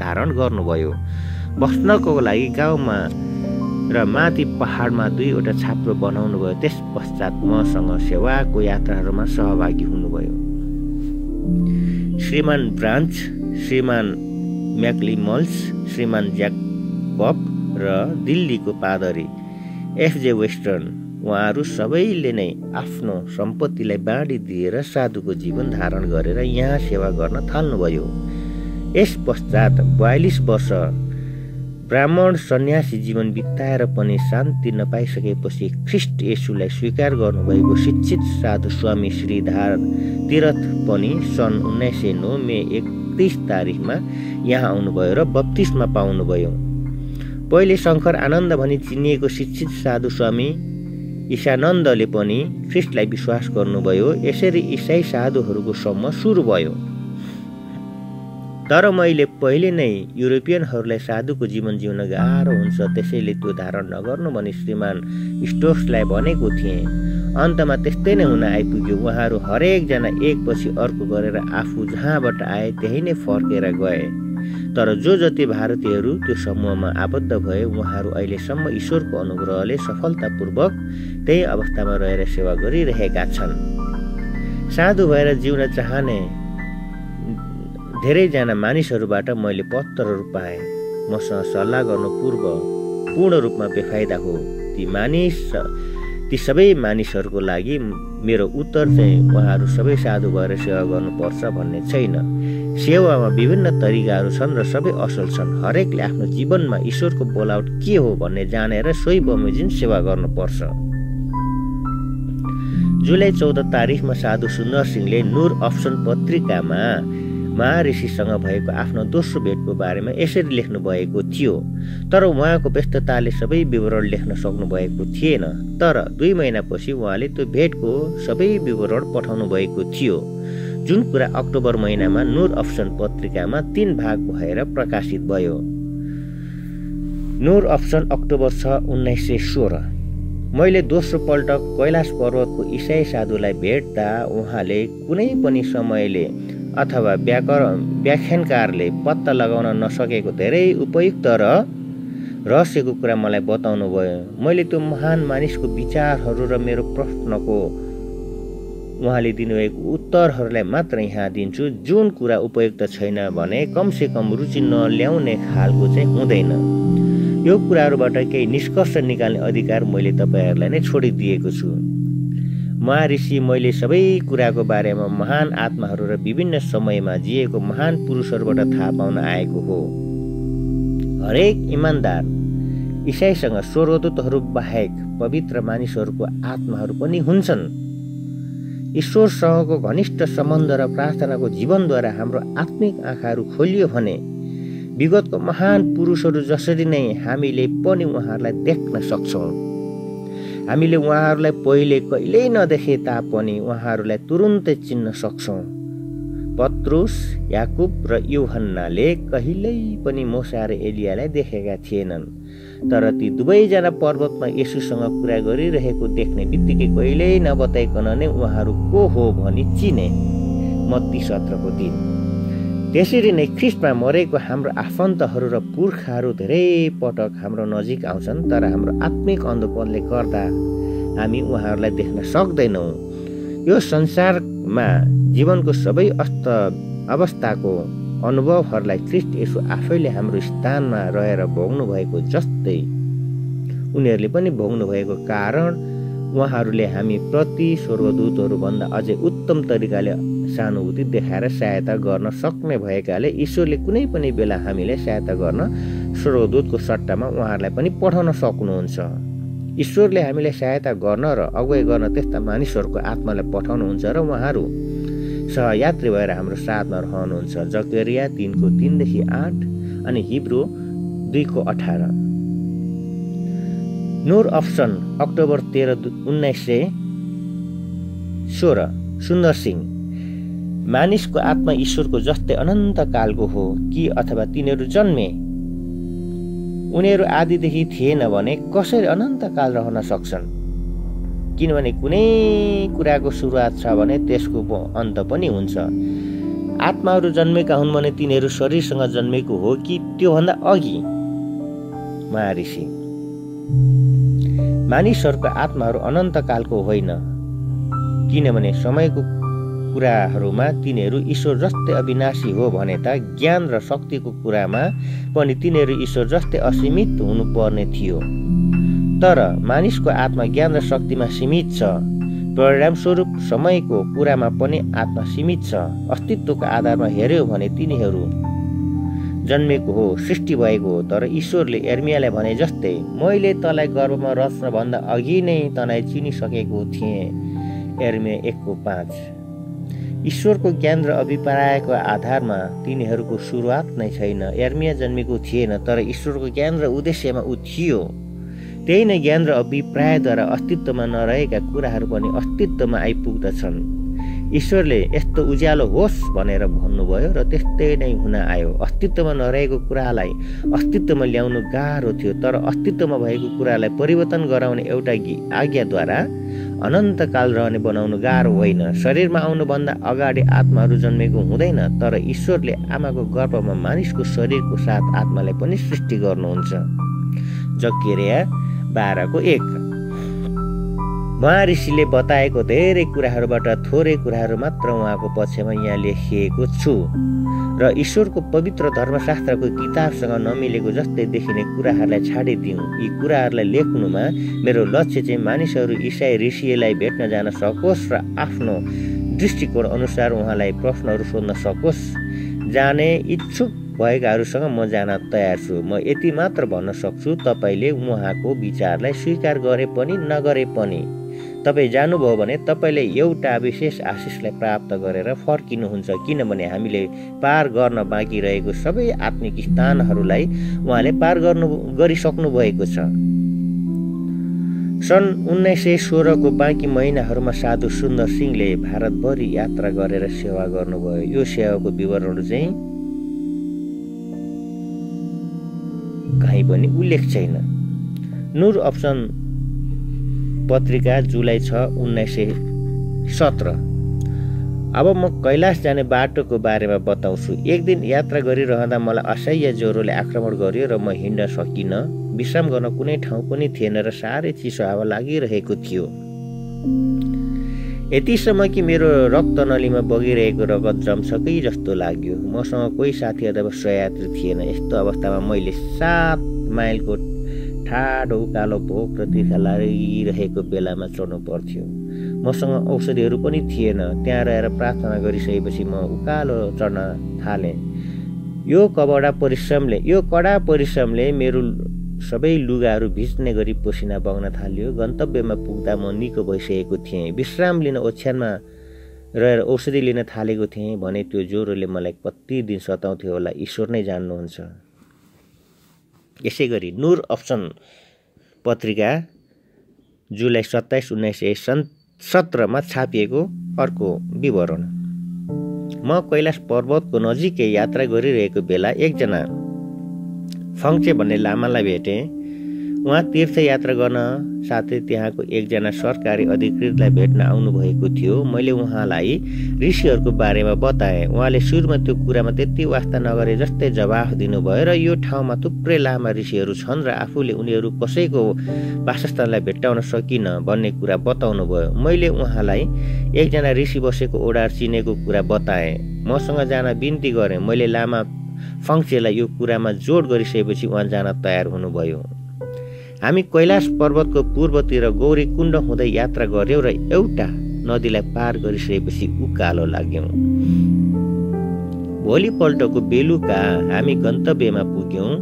धारण गर्नुभयो। बस्नको लागि गाउँमा र माथि पहाडमा दुईवटा छाप्रो बनाउनु भयो। त्यस पश्चात मसँग सेवाको यात्राहरूमा सहभागी हुनुभयो। श्रीमान ब्रान्च श्रीमान म्याक्लिमल्स श्रीमान ज्याकप र दिल्लीको पादरी एफजे वेस्टर्न उहाँहरू सबैले नै आफ्नो सम्पत्तिलाई बाँडिदिएर साधुको जीवन धारण गरेर यहाँ सेवा गर्न थाल्नुभयो। यस पश्चात बयालिस वर्ष ब्राह्मण सन्यासी जीवन बिताएर पनि शान्ति नपाइसकेपछि ख्रिस्ट येसुलाई स्वीकार गर्नुभएको शिक्षित साधु स्वामी श्रीधार तीर्थ पनि सन् उन्नाइस सय नौ मे एकतिस तारिकमा यहाँ आउनुभयो र बत्तिसमा पाउनुभयो। पहिले शङ्कर आनन्द भनी चिनिएको शिक्षित साधु स्वामी ईशानन्दले पनि ख्रिस्टलाई विश्वास गर्नुभयो यसरी इसाई साधुहरूको समूह सुरु भयो। तर मैले पहिले नै युरोपियनहरूलाई साधुको जीवन जिउन गाह्रो हुन्छ त्यसैले त्यो धारण नगर्नु भनी श्रीमान स्टोक्सलाई भनेको थिएँ। अन्तमा त्यस्तै नै हुन आइपुग्यो। उहाँहरू हरेकजना एकपछि अर्को गरेर आफू जहाँबाट आए त्यही नै फर्केर गए। तर जो जति भारतीयहरू त्यो समूहमा आबद्ध भए उहाँहरू अहिलेसम्म ईश्वरको अनुग्रहले सफलतापूर्वक त्यही अवस्थामा रहेर सेवा गरिरहेका छन्। साधु भएर जिउन चाहने धेरैजना मानिसहरूबाट मैले पत्रहरू पाएँ। मसँग सल्लाह गर्नु पूर्व पूर्ण रूपमा बेफाइदा हो। ती मानिस ती सबै मानिसहरूको लागि मेरो उत्तर चाहिँ उहाँहरू सबै साधु भएर सेवा गर्नुपर्छ भन्ने छैन। सेवामा विभिन्न तरिकाहरू छन् र सबै असल छन्। हरेकले आफ्नो जीवनमा ईश्वरको बोलावट के हो भन्ने जानेर सोही बमोजिम सेवा गर्नुपर्छ। जुलाई चौध तारिकमा साधु सुन्दर सिंहले नूर अप्सन पत्रिकामा महर्षिसँग भएको आफ्नो दोस्रो भेटको बारेमा यसरी लेख्नु भएको थियो। तर उहाँको व्यस्तताले सबै विवरण लेख्न सक्नु भएको थिएन। तर दुई महिनापछि उहाँले त्यो भेटको सबै विवरण पठाउनु भएको थियो। जुन कुरा अक्टोबर महिनामा नूर अप्सन पत्रिकामा तीन भाग भएर प्रकाशित भयो। नूर अप्सन अक्टोबर छ उन्नाइस सय सोह्र। मैले दोस्रो पल्ट कैलाश पर्वतको इसाई साधुलाई भेट्दा उहाँले कुनै पनि समयले अथवा व्याकरण व्याख्यानकारले पत्ता लगाउन नसकेको धेरै उपयुक्त र रहस्यको कुरा मलाई बताउनु भयो मैले त्यो महान मानिसको विचारहरू र मेरो प्रश्नको उहाँले दिनुभएको उत्तरहरूलाई मात्र यहाँ दिन्छु। जुन कुरा उपयुक्त छैन भने कमसेकम रुचि नल्याउने खालको चाहिँ हुँदैन। यो कुराहरूबाट केही निष्कर्ष निकाल्ने अधिकार मैले तपाईँहरूलाई नै छोडिदिएको छु। महर्षि मैले सबै कुराको बारेमा महान आत्माहरू र विभिन्न समयमा जिएको महान पुरुषहरूबाट थाहा पाउन आएको हो। हरेक इमान्दार इसाईसँग स्वर्गदूतहरू बाहेक पवित्र मानिसहरूको आत्माहरू पनि हुन्छन्। ईश्वरसँगको घनिष्ठ सम्बन्ध र प्रार्थनाको जीवनद्वारा हाम्रो आत्मिक आँखाहरू खोलियो भने विगतको महान पुरुषहरू जसरी नै हामीले पनि उहाँहरूलाई देख्न सक्छौँ। हामीले उहाँहरूलाई पहिले कहिल्यै नदेखे तापनि उहाँहरूलाई तुरुन्तै चिन्न सक्छौँ। पत्रुस याकुब र युहन्नाले कहिल्यै पनि मोसा र एलियालाई देखेका थिएनन्। तर ती दुवैजना पर्वतमा यसुसँग कुरा गरिरहेको देख्ने बित्तिकै कहिल्यै नबताइकन नै उहाँहरू को हो भनी चिने मत्ती सत्रको दिन। त्यसरी नै ख्रिस्टमा मरेको हाम्रो आफन्तहरू र पुर्खाहरू धेरै पटक हाम्रो नजिक आउँछन् तर हाम्रो आत्मिक अन्धोपनले गर्दा हामी उहाँहरूलाई देख्न सक्दैनौँ। यो संसारमा जीवनको सबै अस्त अवस्थाको अनुभवहरूलाई ख्रिस्ट यसो आफैले हाम्रो स्थानमा रहेर भोग्नु भएको जस्तै उनीहरूले पनि भोग्नु भएको कारण उहाँहरूले हामी प्रति स्वर्गदूतहरूभन्दा अझै उत्तम तरिकाले सहानुभूति देखाएर सहायता गर्न सक्ने भएकाले ईश्वरले कुनै पनि बेला हामीलाई सहायता गर्न स्वर्गदूतको सट्टामा उहाँहरूलाई पनि पठाउन सक्नुहुन्छ। ईश्वरले हामीलाई सहायता गर्न र अगुवाई गर्न त्यस्ता मानिसहरूको आत्मालाई पठाउनुहुन्छ र उहाँहरू सहयात्री भएर हाम्रो साथमा रहनुहुन्छ। जकेरिया तिनको तिनदेखि आठ अनि हिब्रो दुईको अठार। नोर अप्सन अक्टोबर तेह्र उन्नाइस सय सोह्र। सुन्दर सिंह। मानिसको आत्मा ईश्वरको जस्तै अनन्त कालको हो कि अथवा तिनीहरू जन्मे? उनीहरू आदिदेखि थिएन भने कसरी अनन्त काल रहन सक्छन्? किनभने कुनै कुराको सुरुवात छ भने त्यसको अन्त पनि हुन्छ। आत्माहरू जन्मेका हुन् भने तिनीहरू शरीरसँग जन्मेको हो कि त्योभन्दा अघि? महाऋषि मानिसहरूको आत्माहरू अनन्तकालको होइन किनभने समयको कुराहरूमा तिनीहरू ईश्वर जस्तै अविनाशी हो भने त ज्ञान र शक्तिको कुरामा पनि तिनीहरू ईश्वर जस्तै असीमित हुनुपर्ने थियो। तर मानिसको आत्मा ज्ञान र शक्तिमा सीमित छ। परिणामस्वरूप समयको कुरामा पनि आत्मा सीमित छ। अस्तित्वको आधारमा हेऱ्यो भने तिनीहरू जन्मेको हो सृष्टि भएको हो। तर ईश्वरले एर्मियालाई भने जस्तै मैले तँलाई गर्भमा रच्नभन्दा अघि नै तँलाई चिनिसकेको थिएँ। एर्मिया एकको पाँच। ईश्वरको ज्ञान र अभिप्रायको आधारमा तिनीहरूको सुरुवात नै छैन। एर्मिया जन्मेको थिएन तर ईश्वरको ज्ञान र उद्देश्यमा ऊ थियो। त्यही नै ज्ञान र अभिप्रायद्वारा अस्तित्वमा नरहेका कुराहरू पनि अस्तित्वमा आइपुग्दछन्। ईश्वरले यस्तो उज्यालो होस् भनेर भन्नुभयो र त्यस्तै नै हुन आयो। अस्तित्वमा नरहेको कुरालाई अस्तित्वमा ल्याउनु गाह्रो थियो तर अस्तित्वमा भएको कुरालाई परिवर्तन गराउने एउटा आज्ञाद्वारा अनन्तकाल रहने बनाउनु गाह्रो होइन। शरीरमा आउनुभन्दा अगाडि आत्माहरू जन्मेको हुँदैन तर ईश्वरले आमाको गर्भमा मानिसको शरीरको साथ आत्मालाई पनि सृष्टि गर्नुहुन्छ। जकेरिया बाह्रको एक। महर्षिले बताएको धेरै कुराहरूबाट थोरै कुराहरू मात्र उहाँको पक्षमा यहाँ लेखिएको छु। र ईश्वरको पवित्र धर्मशास्त्रको किताबसँग नमिलेको जस्तै देखिने कुराहरूलाई छाडिदिउँ। यी कुराहरूलाई लेख्नुमा मेरो लक्ष्य चाहिँ मानिसहरू इसाई ऋषिलाई भेट्न जान सकोस् र आफ्नो दृष्टिकोण अनुसार उहाँलाई प्रश्नहरू सोध्न सकोस्। जाने इच्छुक भएकाहरूसँग म जान तयार छु। म यति मात्र भन्न सक्छु तपाईँले उहाँको विचारलाई स्वीकार गरे पनि नगरे पनि। तपाईँ जानुभयो भने तपाईँले एउटा विशेष आशिषलाई प्राप्त गरेर फर्किनुहुन्छ किनभने हामीले पार गर्न बाँकी रहेको सबै आत्मिक स्थानहरूलाई उहाँले पार गर्नु गरिसक्नु भएको छ। सन् उन्नाइस सय सोह्रको बाँकी महिनाहरूमा साधु सुन्दर सिंहले भारतभरि यात्रा गरेर सेवा गर्नुभयो। यो सेवाको विवरणहरू चाहिँ कहीँ पनि उल्लेख छैन। नुर अप्सन पत्रिका जुलाई छ उन्नाइस सय सत्र। अब म कैलाश जाने बाटोको बारेमा बताउँछु। एक दिन यात्रा गरिरहँदा मलाई असह्य ज्वरोले आक्रमण गर्यो र म हिँड्न सकिनँ विश्राम गर्न कुनै ठाउँ पनि थिएन र साह्रै चिसो हावा लागिरहेको थियो। यतिसम्म कि मेरो रक्त नलीमा बगिरहेको रगत जम्छकै जस्तो लाग्यो। मसँग कोही साथी अथवा सहयात्री थिएन। यस्तो अवस्थामा मैले सात माइलको ठाडो उकालो भोक र तिर्खा लागिरहेको बेलामा चढ्नु पर्थ्यो। मसँग औषधिहरू पनि थिएन। त्यहाँ रहेर प्रार्थना गरिसकेपछि म उकालो चढ्न थालेँ। यो कबडा परिश्रमले यो कडा परिश्रमले मेरो सबै लुगाहरू भिज्ने गरी पसिना बग्न थाल्यो। गन्तव्यमा पुग्दा म निको भइसकेको थिएँ। विश्राम लिन ओछ्यानमा रहेर औषधि लिन थालेको थिएँ भने त्यो ज्वरोले मलाई कति दिन सताउँथ्यो होला ईश्वर नै जान्नुहुन्छ। यसै गरी नुर अप्सन पत्रिका जुलाई सत्ताइस उन्नाइस सय सन् सत्रमा छापिएको अर्को विवरण। म कैलाश पर्वतको नजिकै यात्रा गरिरहेको बेला एकजना फङ्चे भन्ने लामालाई भेटेँ। उहाँ तीर्थयात्रा गर्न साथै त्यहाँको एकजना सरकारी अधिकृतलाई भेट्न आउनुभएको थियो। मैले उहाँलाई ऋषिहरूको बारेमा बताएँ। उहाँले सुरुमा त्यो कुरामा त्यति वास्ता नगरे जस्तै जवाफ दिनुभयो र यो ठाउँमा थुप्रै लामा ऋषिहरू छन् र आफूले उनीहरू कसैको वासस्थानलाई भेट्टाउन सकिन भन्ने कुरा बताउनु भयो मैले उहाँलाई एकजना ऋषि बसेको ओडार चिनेको कुरा बताएँ। मसँग जान बिन्ती गरेँ। मैले लामा फङ्चेलाई यो कुरामा जोड गरिसकेपछि उहाँ जान तयार हुनुभयो। हामी कैलाश पर्वतको पूर्वतिर गौरी कुण्ड हुँदै यात्रा गऱ्यौँ र एउटा नदीलाई पार गरिसकेपछि उकालो लाग्यौँ। भोलिपल्टको बेलुका हामी गन्तव्यमा पुग्यौँ।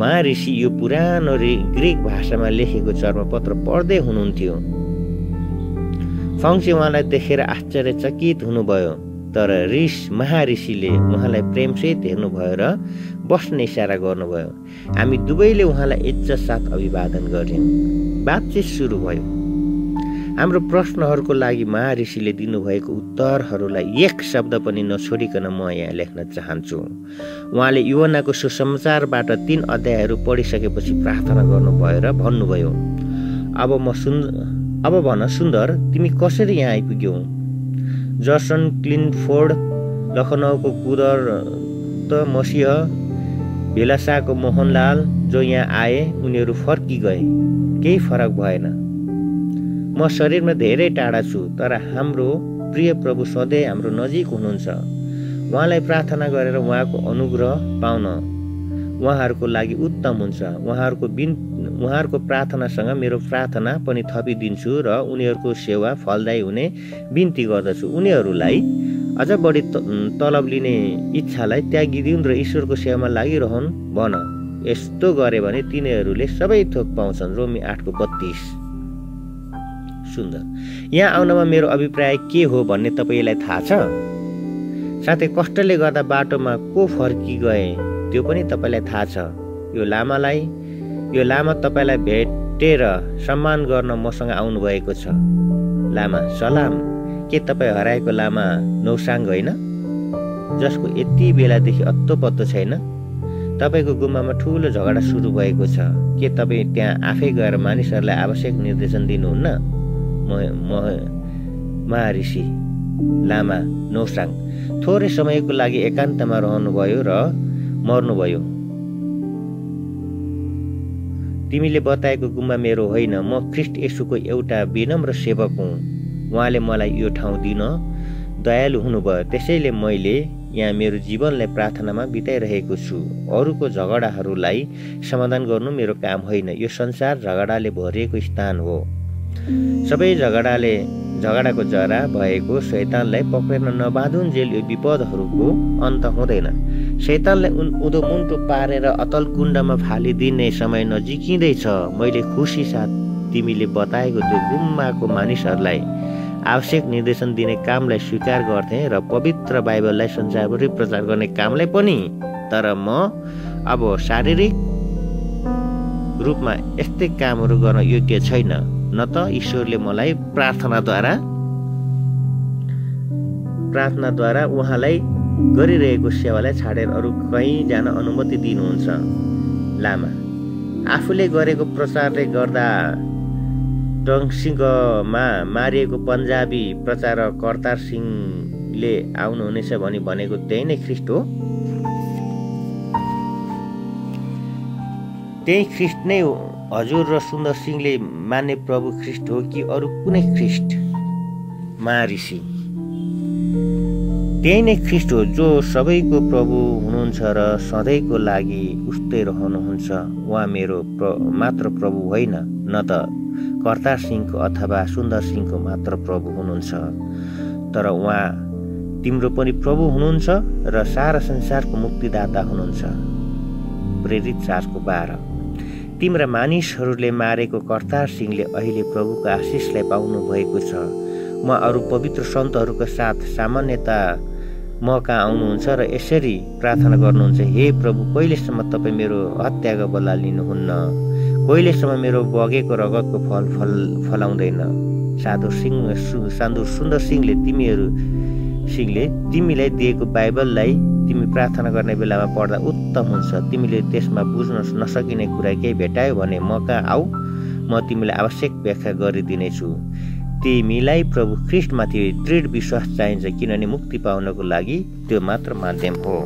महर्षि यो पुरानो ग्रिक भाषामा लेखेको चर्मपत्र पढ्दै हुनुहुन्थ्यो। फङ्सी उहाँलाई देखेर आश्चर्यचकित हुनुभयो तर ऋष महाऋषिले उहाँलाई प्रेमसहित हेर्नुभयो र बस्ने इसारा गर्नुभयो। हामी दुवैले उहाँलाई इज्जत साथ अभिवादन गऱ्यौँ बातचित सुरु भयो। हाम्रो प्रश्नहरूको लागि महाऋषिले दिनुभएको उत्तरहरूलाई एक शब्द पनि नछोडिकन म यहाँ लेख्न चाहन्छु। उहाँले युवनाको सुसमाचारबाट तिन अध्यायहरू पढिसकेपछि प्रार्थना गर्नुभयो र भन्नुभयो अब म सुन् अब भन सुन्दर तिमी कसरी यहाँ आइपुग्यौ? जर्सन क्लिनफोर्ड लखनऊको कुदर त मसिह भेलासाको मोहनलाल जो यहाँ आए उनीहरू फर्की गए केही फरक भएन। म शरीरमा धेरै टाढा छु तर हाम्रो प्रिय प्रभु सधैँ हाम्रो नजिक हुनुहुन्छ। उहाँलाई प्रार्थना गरेर उहाँको अनुग्रह पाउन। उहाँहरूको लागि उत्तम हुन्छ। उहाँहरूको बिन उहाँहरूको प्रार्थनासँग मेरो प्रार्थना पनि थपिदिन्छु र उनीहरूको सेवा फलदायी हुने बिन्ती गर्दछु। उनीहरूलाई अझ बढी तलब लिने इच्छालाई त्यागिदिउन् र ईश्वरको सेवामा लागिरहन् भन। यस्तो गरे भने तिनीहरूले सबै थोक पाउँछन्। रोमी आठको बत्तिस। सुन्दर। यहाँ आउनमा मेरो अभिप्राय के हो भन्ने तपाईँलाई थाहा छ? साथै कष्टले गर्दा बाटोमा को फर्की गए त्यो पनि तपाईँलाई थाहा छ। यो लामालाई यो लामा तपाईँलाई भेटेर सम्मान गर्न मसँग आउनुभएको छ। लामा सलाम। के तपाईँ हराएको लामा नौसाङ होइन? जसको यति बेलादेखि अत्तो पत्तो छैन तपाईँको गुम्बामा ठुलो झगडा सुरु भएको छ। के तपाईँ त्यहाँ आफै गएर मानिसहरूलाई आवश्यक निर्देशन दिनुहुन्न? म महर्षि लामा नौसाङ थोरै समयको लागि एकान्तमा रहनुभयो र मर्नुभयो। तिमीले बताएको गुम्बा मेरो होइन। म ख्रिस्ट यसुको एउटा विनम्र सेवक हुँ। उहाँले मलाई यो ठाउँ दिन दयालु हुनुभयो। त्यसैले मैले यहाँ मेरो जीवनलाई प्रार्थनामा बिताइरहेको छु। अरूको झगडाहरूलाई समाधान गर्नु मेरो काम होइन। यो संसार झगडाले भरिएको स्थान हो। सबै झगडाले झगडाको जरा भएको शैतानलाई पक्रेर नबाँधुन्जेल यो विपदहरूको अन्त हुँदैन। शैतानलाई उन उदो मुन्टो पारेर अतल कुण्डमा फालिदिने समय नजिकिँदैछ। मैले खुसी साथ तिमीले बताएको त्यो गुम्बाको मानिसहरूलाई आवश्यक निर्देशन दिने कामलाई स्वीकार गर्थेँ र पवित्र बाइबललाई संसारभरि प्रचार गर्ने कामलाई पनि। तर म अब शारीरिक रूपमा यस्तै कामहरू गर्न योग्य छैन। न त ईश्वरले मलाई प्रार्थनाद्वारा प्रार्थनाद्वारा उहाँलाई गरिरहेको सेवालाई छाडेर अरू कहीँ जान अनुमति दिनुहुन्छ। लामा आफूले गरेको प्रचारले गर्दा टङसिङमा मारिएको पन्जाबी प्रचारक करतार सिंहले आउनुहुनेछ भनी भनेको त्यही नै ख्रिस्ट हो। त्यही ख्रिस्ट नै हजुर र सुन्दर सिंहले मान्ने प्रभु ख्रिस्ट हो कि अरू कुनै ख्रिस्ट? महाऋषि त्यही नै ख्रिस्ट हो जो सबैको प्रभु हुनुहुन्छ र सधैँको लागि उस्तै रहनुहुन्छ। उहाँ मेरो प्र मात्र प्रभु होइन न त कर्तार सिंहको अथवा सुन्दर सिंहको मात्र प्रभु हुनुहुन्छ। तर उहाँ तिम्रो पनि प्रभु हुनुहुन्छ र सारा संसारको मुक्तिदाता हुनुहुन्छ। प्रेरित चारको बाह्र। तिम्रा मानिसहरूले मारेको कर्तार सिंहले अहिले प्रभुको आशिषलाई पाउनु भएको छ। म अरू पवित्र सन्तहरूको साथ सामान्यता म कहाँ आउनुहुन्छ र यसरी प्रार्थना गर्नुहुन्छ हे प्रभु कहिलेसम्म तपाईँ मेरो हत्याको बल्ला लिनुहुन्न? कहिलेसम्म मेरो बगेको रगतको फल फल फलाउँदैन? साधु सिंह साधु सुन्दर सिंहले तिमीहरू सिंहले तिमीलाई दिएको बाइबललाई तिमी प्रार्थना गर्ने बेलामा पढ्दा उत्तम हुन्छ। तिमीले त्यसमा बुझ्न नसकिने कुरा केही भेटायो भने म कहाँ आऊ? म तिमीलाई आवश्यक व्याख्या गरिदिनेछु। तिमीलाई प्रभु ख्रिस्टमाथि दृढ विश्वास चाहिन्छ किनभने मुक्ति पाउनको लागि त्यो मात्र माध्यम हो।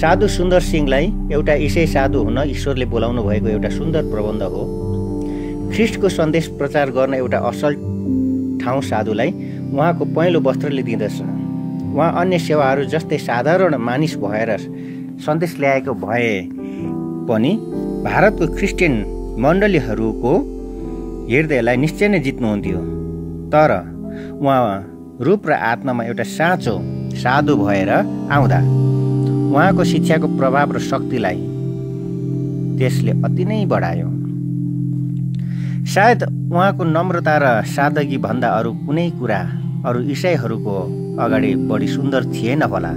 साधु सुन्दर सिंहलाई एउटा इसाई साधु हुन ईश्वरले बोलाउनु भएको एउटा सुन्दर प्रबन्ध हो। ख्रिस्टको सन्देश प्रचार गर्न एउटा असल ठाउँ साधुलाई उहाँको पहेँलो वस्त्रले दिँदछ। उहाँ अन्य सेवाहरू जस्तै साधारण मानिस भएर सन्देश ल्याएको भए पनि भारतको क्रिस्चियन मण्डलीहरूको हृदयलाई निश्चय नै जित्नुहुन्थ्यो। तर उहाँ रूप र आत्मामा एउटा साँचो साधु भएर आउँदा। उहाँको शिक्षाको प्रभाव र शक्तिलाई त्यसले अति नै बढायो। सायद उहाँको नम्रता र सादगी भन्दा अरू कुनै कुरा अरू इसाईहरूको अगाडि बढी सुन्दर थिएन होला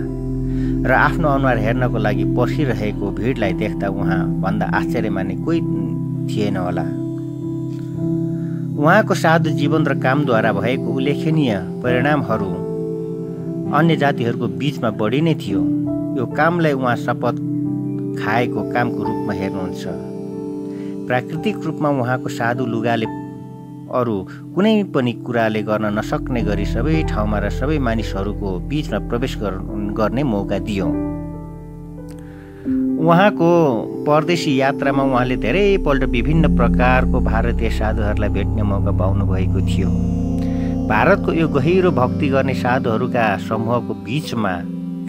र आफ्नो अनुहार हेर्नको लागि पर्खिरहेको भिडलाई देख्दा उहाँ भन्दा आश्चर्य मान्ने कोही थिएन होला। उहाँको साधु जीवन र कामद्वारा भएको उल्लेखनीय परिणामहरू अन्य जातिहरूको बिचमा बढी नै थियो। यो कामलाई उहाँ शपथ खाएको कामको रूपमा हेर्नुहुन्छ। प्राकृतिक रूपमा उहाँको साधु लुगाले अरू कुनै पनि कुराले गर्न नसक्ने गरी सबै ठाउँमा र सबै मानिसहरूको बिचमा प्रवेश गर्ने मौका दियो। उहाँको परदेशी यात्रामा उहाँले धेरैपल्ट विभिन्न प्रकारको भारतीय साधुहरूलाई भेट्ने मौका पाउनु भएको थियो। भारतको यो गहिरो भक्ति गर्ने साधुहरूका समूहको बिचमा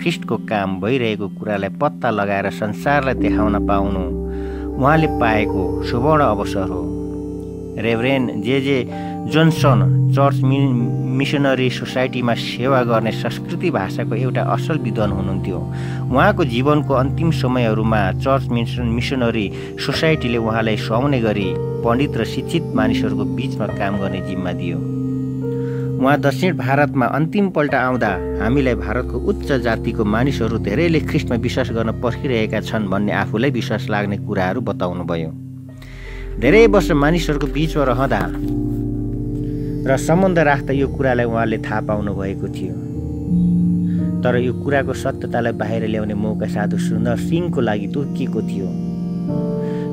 ख्रिस्टको काम भइरहेको कुरालाई पत्ता लगाएर संसारलाई देखाउन पाउनु उहाँले पाएको सुवर्ण अवसर हो। रेभरेन जे जे जोन्सन चर्च मि मिसनरी सोसाइटीमा सेवा गर्ने संस्कृति भाषाको एउटा असल विद्वान हुनुहुन्थ्यो। उहाँको जीवनको अन्तिम समयहरूमा चर्च मिसन मिसनरी सोसाइटीले उहाँलाई सुहाउने गरी पण्डित र शिक्षित मानिसहरूको बिचमा काम गर्ने जिम्मा दियो। उहाँ दक्षिण भारतमा अन्तिमपल्ट आउँदा हामीलाई भारतको उच्च जातिको मानिसहरू धेरैले ख्रिस्टमा विश्वास गर्न पर्खिरहेका छन् भन्ने आफूलाई विश्वास लाग्ने कुराहरू बताउनु भयो धेरै वर्ष मानिसहरूको बिचमा रहँदा र सम्बन्ध राख्दा यो कुरालाई उहाँले थाहा पाउनु भएको थियो। तर यो कुराको सत्यतालाई बाहिर ल्याउने मौका साधु सुन्दर सिंहको लागि तोकिएको थियो।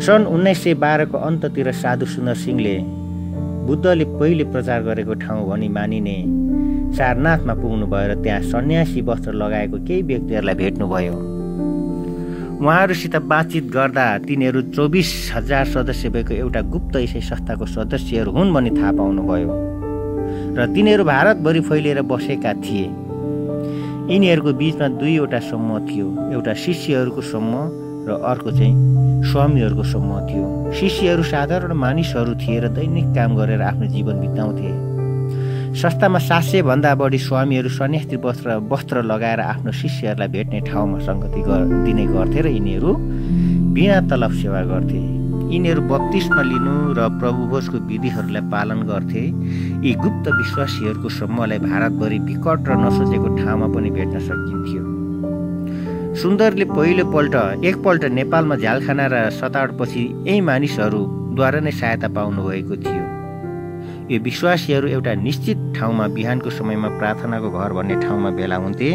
सन् उन्नाइस सय बाह्रको अन्ततिर साधु सुन्दर सिंहले बुद्धले पहिले प्रचार गरेको ठाउँ भनी मानिने। सारनाथमा पुग्नुभयो र त्यहाँ सन्यासी वस्त्र लगाएको केही व्यक्तिहरूलाई भेट्नुभयो। उहाँहरूसित बातचित गर्दा तिनीहरू चौबिस हजार सदस्य भएको एउटा गुप्त इसाई संस्थाको सदस्यहरू हुन् भन्ने थाहा पाउनुभयो र तिनीहरू भारतभरि फैलिएर बसेका थिए। यिनीहरूको बिचमा दुईवटा समूह थियो। एउटा शिष्यहरूको समूह र अर्को चाहिँ स्वामीहरूको समूह थियो। शिष्यहरू साधारण मानिसहरू थिए र दैनिक काम गरेर आफ्नो जीवन बिताउँथे। संस्थामा सात सयभन्दा बढी स्वामीहरू सन्यासी वस्त्र वस्त्र लगाएर आफ्नो शिष्यहरूलाई भेट्ने ठाउँमा सङ्गति दिने गर्थे र यिनीहरू बिना तलब सेवा गर्थे। यिनीहरू बत्तिसमा लिनु र प्रभुभोजको विधिहरूलाई पालन गर्थे। यी गुप्त विश्वासीहरूको समूहलाई भारतभरि विकट र नसोचेको ठाउँमा पनि भेट्न सकिन्थ्यो। सुन्दरले पहिलोपल्ट एकपल्ट नेपालमा झ्यालखाना र सताडपछि यही मानिसहरूद्वारा नै सहायता पाउनुभएको थियो। यो विश्वासीहरू एउटा निश्चित ठाउँमा बिहानको समयमा प्रार्थनाको घर भन्ने ठाउँमा भेला हुन्थे।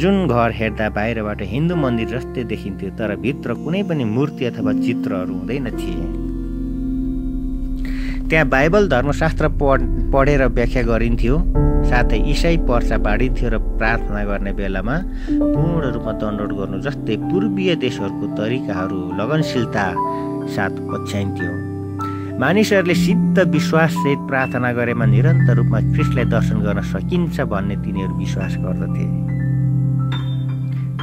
जुन घर हेर्दा बाहिरबाट हिन्दू मन्दिर जस्तै देखिन्थ्यो तर भित्र कुनै पनि मूर्ति अथवा चित्रहरू हुँदैन थिए। त्यहाँ बाइबल धर्मशास्त्र पढ पढेर व्याख्या गरिन्थ्यो। साथै इसाई पर्चा बाँडिन्थ्यो र प्रार्थना गर्ने बेलामा पूर्ण रूपमा दण्डोट गर्नु जस्तै पूर्वीय देशहरूको तरिकाहरू लगनशीलता साथ पछ्याइन्थ्यो। मानिसहरूले सिद्ध विश्वाससहित प्रार्थना गरेमा निरन्तर रूपमा ख्रिस्टलाई दर्शन गर्न सकिन्छ भन्ने तिनीहरू विश्वास गर्दथे।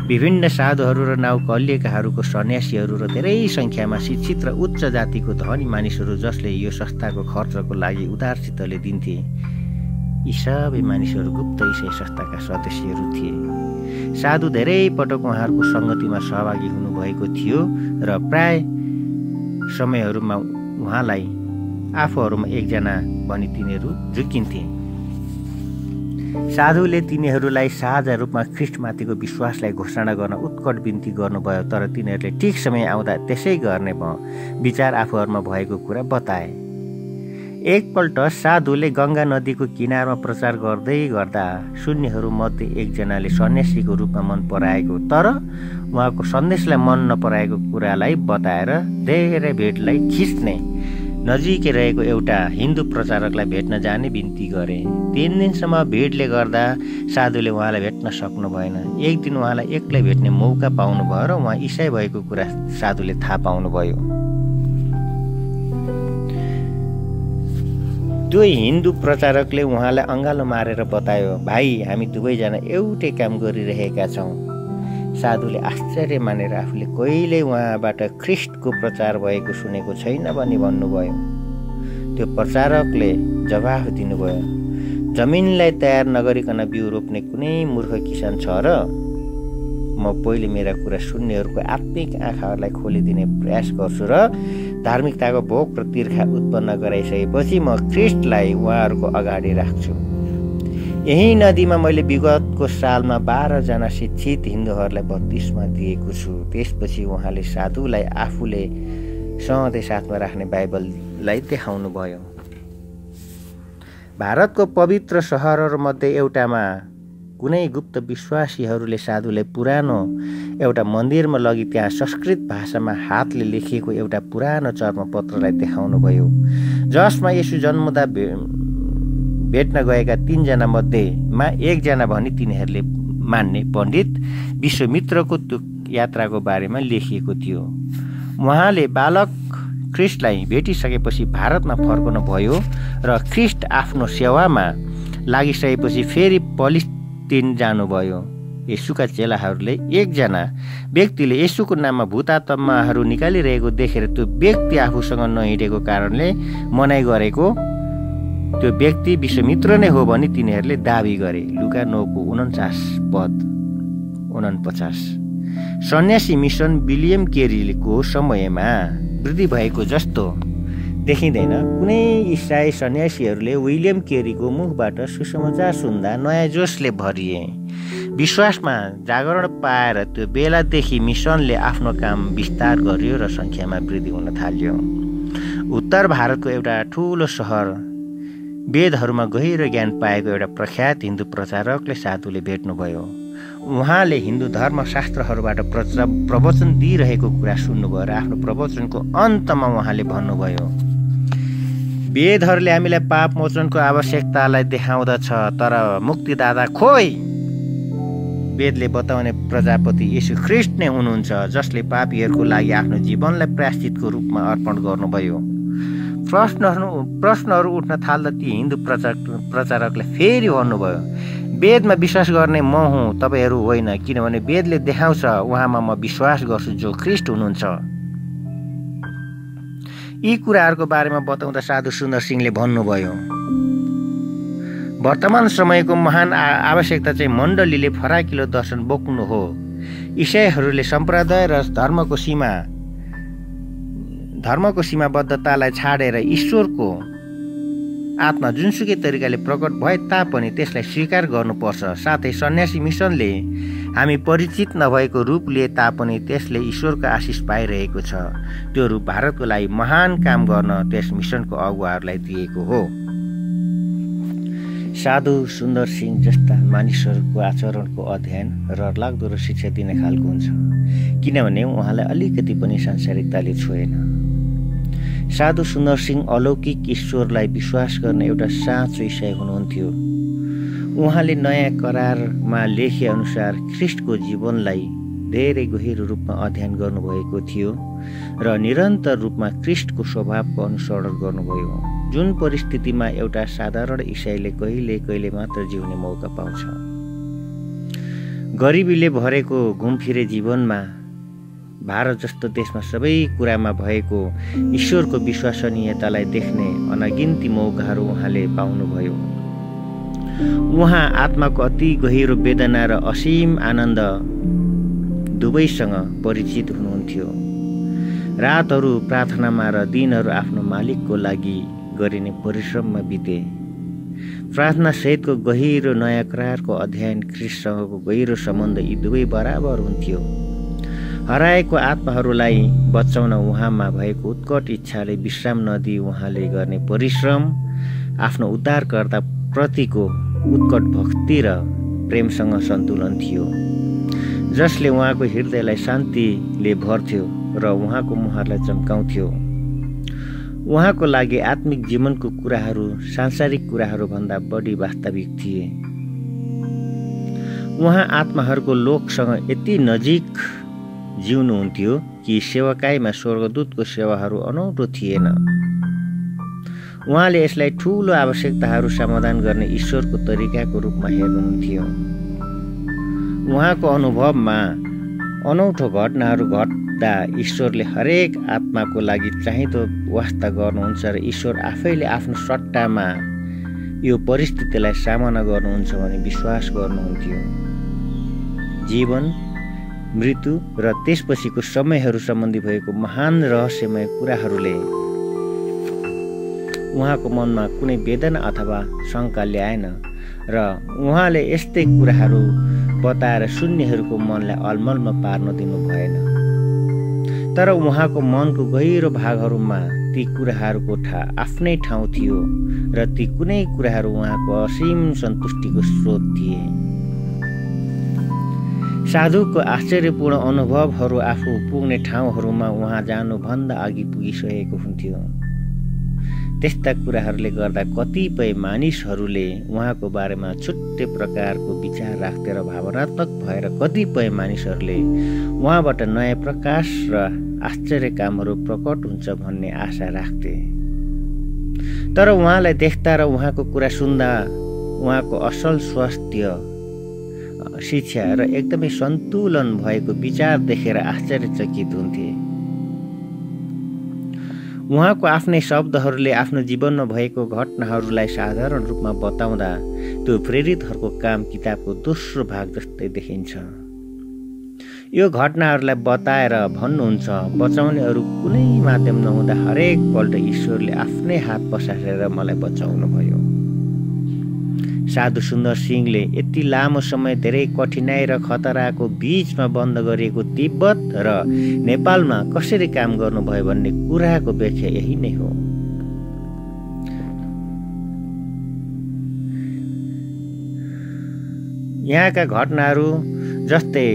विभिन्न साधुहरू र नाउ कलिएकाहरूको सन्यासीहरू र धेरै सङ्ख्यामा शिक्षित र उच्च जातिको धनी मानिसहरू जसले यो संस्थाको खर्चको लागि उदारसितले दिन्थे। यी सबै मानिसहरू गुप्त इसाई संस्थाका सदस्यहरू थिए। साधु धेरै पटक उहाँहरूको सङ्गतिमा सहभागी हुनुभएको थियो र प्राय समयहरूमा उहाँलाई आफूहरूमा एकजना भनी तिनीहरू झुकिन्थे। साधुले तिनीहरूलाई साझा रूपमा ख्रिस्टमाथिको विश्वासलाई घोषणा गर्न उत्कट बिन्ती गर्नुभयो तर तिनीहरूले ठिक समय आउँदा त्यसै गर्ने विचार आफूहरूमा भएको कुरा बताए। एकपल्ट साधुले गङ्गा नदीको किनारमा प्रचार गर्दै गर्दा शून्यहरूमध्ये एकजनाले सन्यासीको रूपमा मन पराएको तर उहाँको सन्देशलाई मन नपराएको कुरालाई बताएर धेरै भेटलाई खिच्ने नजिकै रहेको एउटा हिन्दू प्रचारकलाई भेट्न जाने बिन्ती गरे। तिन दिनसम्म भिडले गर्दा साधुले उहाँलाई भेट्न सक्नु भएन। एक दिन उहाँलाई एक्लै भेट्ने मौका पाउनुभयो र उहाँ इसाई भएको कुरा साधुले थाहा पाउनुभयो। त्यो हिन्दू प्रचारकले उहाँलाई अँगालो मारेर बतायो भाइ हामी दुवैजना एउटै काम गरिरहेका छौँ। साधुले आश्चर्य मानेर आफूले कहिल्यै उहाँबाट ख्रिस्टको प्रचार भएको सुनेको छैन भनी भन्नुभयो। त्यो प्रचारकले जवाफ दिनुभयो जमिनलाई तयार नगरिकन बिउ रोप्ने कुनै मूर्ख किसान छ र म पहिले मेरा कुरा सुन्नेहरूको आत्मिक आँखाहरूलाई खोलिदिने प्रयास गर्छु र धार्मिकताको भोग र तिर्खा उत्पन्न गराइसकेपछि म ख्रिस्टलाई उहाँहरूको अगाडि राख्छु। यही नदीमा मैले विगतको सालमा बाह्रजना शिक्षित हिन्दूहरूलाई बत्तिसमा दिएको छु। त्यसपछि उहाँले साधुलाई आफूले सधैँ साथमा राख्ने बाइबललाई देखाउनु भयो भारतको पवित्र सहरहरूमध्ये एउटामा कुनै गुप्त विश्वासीहरूले साधुलाई पुरानो एउटा मन्दिरमा लगी त्यहाँ संस्कृत भाषामा हातले लेखिएको एउटा पुरानो चर्मपत्रलाई देखाउनुभयो। जसमा यसो जन्मदा भेट्न गएका तिनजना मध्येमा एकजना भनी तिनीहरूले मान्ने पण्डित विश्वमित्रको त्यो यात्राको बारेमा लेखिएको थियो। उहाँले बालक ख्रिस्टलाई भेटिसकेपछि भारतमा फर्कनु भयो र ख्रिस्ट आफ्नो सेवामा लागिसकेपछि फेरि पलिस्तिन जानुभयो। यसुका चेलाहरूले एकजना व्यक्तिले यसुको नाममा भूतात्माहरू निकालिरहेको देखेर त्यो व्यक्ति आफूसँग नहिँडेको कारणले मनाइ गरेको त्यो व्यक्ति विश्वमित्र नै हो भने तिनीहरूले दावी गरे। लुका नौको उन्चास पद उनपचास सन्यासी मिसन विलियम केरीको समयमा वृद्धि भएको जस्तो देखिँदैन। कुनै इसाई सन्यासीहरूले विलियम केरीको मुखबाट सुसमाचार सुन्दा नयाँ जोसले भरिए। विश्वासमा जागरण पाएर त्यो बेलादेखि मिसनले आफ्नो काम विस्तार गर्यो र सङ्ख्यामा वृद्धि हुन थाल्यो। उत्तर भारतको एउटा ठुलो सहर वेदहरूमा गहिरो ज्ञान पाएको एउटा प्रख्यात हिन्दू प्रचारकले साधुले भेट्नुभयो। उहाँले हिन्दू धर्मशास्त्रहरूबाट प्रच प्रवचन दिइरहेको कुरा सुन्नुभयो र आफ्नो प्रवचनको अन्तमा उहाँले भन्नुभयो वेदहरूले हामीलाई पाप मोचनको आवश्यकतालाई देखाउँदछ तर मुक्तिदाता खोइ वेदले बताउने प्रजापति यसु ख्रिस्ट नै हुनुहुन्छ जसले पापीहरूको लागि आफ्नो जीवनलाई प्रायश्चितको रूपमा अर्पण गर्नुभयो। प्रश्नहरू प्रश्नहरू उठ्न थाल्दा ती हिन्दू प्रचार प्रचारकले फेरि भन्नुभयो वेदमा विश्वास गर्ने म हुँ तपाईँहरू होइन किनभने वेदले देखाउँछ उहाँमा म विश्वास गर्छु जो ख्रिस्ट हुनुहुन्छ। यी कुराहरूको बारेमा बताउँदा साधु सुन्दर सिंहले भन्नुभयो वर्तमान समयको महान आवश्यकता चाहिँ मण्डलीले फराकिलो दर्शन बोक्नु हो। इसाईहरूले सम्प्रदाय र धर्मको सीमा धर्मको सीमाबद्धतालाई छाडेर ईश्वरको आत्मा जुनसुकै तरिकाले प्रकट भए तापनि त्यसलाई स्वीकार गर्नुपर्छ। साथै सन्यासी मिसनले हामी परिचित नभएको रूप लिए तापनि त्यसले ईश्वरको आशिष पाइरहेको छ। त्यो रूप भारतको लागि महान काम गर्न त्यस मिसनको अगुवाहरूलाई दिएको हो। साधु सुन्दर सिंह जस्ता मानिसहरूको आचरणको अध्ययन र लाग्दो र शिक्षा दिने खालको हुन्छ। किनभने उहाँलाई अलिकति पनि सांसारिकताले छोएन। साधु सुन्दर सिंह अलौकिक ईश्वरलाई विश्वास गर्ने एउटा साँचो इसाई हुनुहुन्थ्यो। उहाँले नयाँ करारमा लेखे अनुसार ख्रिस्टको जीवनलाई धेरै गहिरो रूपमा अध्ययन गर्नुभएको थियो र निरन्तर रूपमा ख्रिस्टको स्वभावको अनुसरण गर्नुभयो। जुन परिस्थितिमा एउटा साधारण इसाईले कहिले कहिले मात्र जिउने मौका पाउँछ। गरिबीले भरेको घुमफिरे जीवनमा भारत जस्तो देशमा सबै कुरामा भएको ईश्वरको विश्वसनीयतालाई देख्ने अनगिन्ती मौकाहरू उहाँले पाउनुभयो। उहाँ आत्माको अति गहिरो वेदना र असीम आनन्द दुवैसँग परिचित हुनुहुन्थ्यो। रातहरू प्रार्थनामा र दिनहरू आफ्नो मालिकको लागि गरिने परिश्रममा बिते। प्रार्थनासहितको गहिरो नयाँ करारको अध्ययन ख्रिससँगको गहिरो सम्बन्ध यी दुवै बराबर हुन्थ्यो। हराएको आत्माहरूलाई बचाउन उहाँमा भएको उत्कट इच्छाले विश्राम नदिई उहाँले गर्ने परिश्रम आफ्नो उद्धारकर्ता प्रतिको उत्कट भक्ति र प्रेमसँग सन्तुलन थियो। जसले उहाँको हृदयलाई शान्तिले भर्थ्यो र उहाँको मुहारलाई चम्काउँथ्यो। उहाँको लागि आत्मिक जीवनको कुराहरू सांसारिक कुराहरूभन्दा बढी वास्तविक थिए। उहाँ आत्माहरूको लोकसँग यति नजिक जिउनुहुन्थ्यो कि सेवाकाईमा स्वर्गदूतको सेवाहरू अनौठो थिएन। उहाँले यसलाई ठुलो आवश्यकताहरू समाधान गर्ने ईश्वरको तरिकाको रूपमा हेर्नुहुन्थ्यो। उहाँको अनुभवमा अनौठो घटनाहरू घट्दा ईश्वरले हरेक आत्माको लागि चाहिँदो वास्ता गर्नुहुन्छ र ईश्वर आफैले आफ्नो सट्टामा यो परिस्थितिलाई सामना गर्नुहुन्छ भने विश्वास गर्नुहुन्थ्यो। जीवन मृत्यु र त्यसपछिको समयहरू सम्बन्धी भएको महान रहस्यमय कुराहरूले उहाँको मनमा कुनै वेदना अथवा शङ्का ल्याएन र उहाँले यस्तै कुराहरू बताएर शून्यहरूको मनलाई अलमलमा पार्न दिनु भएन तर उहाँको मनको गहिरो भागहरूमा ती कुराहरूको ठा आफ्नै ठाउँ थियो र ती कुनै कुराहरू उहाँको असीम सन्तुष्टिको स्रोत थिए। साधुको आश्चर्यपूर्ण अनुभवहरू आफू पुग्ने ठाउँहरूमा उहाँ जानुभन्दा अघि पुगिसकेको हुन्थ्यो। त्यस्ता कुराहरूले गर्दा कतिपय मानिसहरूले उहाँको बारेमा छुट्टै प्रकारको विचार राख्थे र भावनात्मक भएर कतिपय मानिसहरूले उहाँबाट नयाँ प्रकाश र आश्चर्य कामहरू प्रकट हुन्छ भन्ने आशा राख्थे। तर उहाँलाई देख्दा र उहाँको कुरा सुन्दा उहाँको असल स्वास्थ्य शिक्षा र एकदमै सन्तुलन भएको विचार देखेर आश्चर्यचकित हुन्थे। उहाँको आफ्नै शब्दहरूले आफ्नो जीवनमा भएको घटनाहरूलाई साधारण रूपमा बताउँदा त्यो प्रेरितहरूको काम किताबको दोस्रो भाग जस्तै देखिन्छ। यो घटनाहरूलाई बताएर भन्नुहुन्छ बचाउनेहरू कुनै माध्यम नहुँदा हरेकपल्ट ईश्वरले आफ्नै हात पसारेर मलाई बचाउनु भयो साधु सुन्दर सिंहले यति लामो समय धेरै कठिनाई र खतराको बिचमा बन्द गरिएको तिब्बत र नेपालमा कसरी काम गर्नुभयो भन्ने कुराको व्याख्या यही नै हो। यहाँका घटनाहरू जस्तै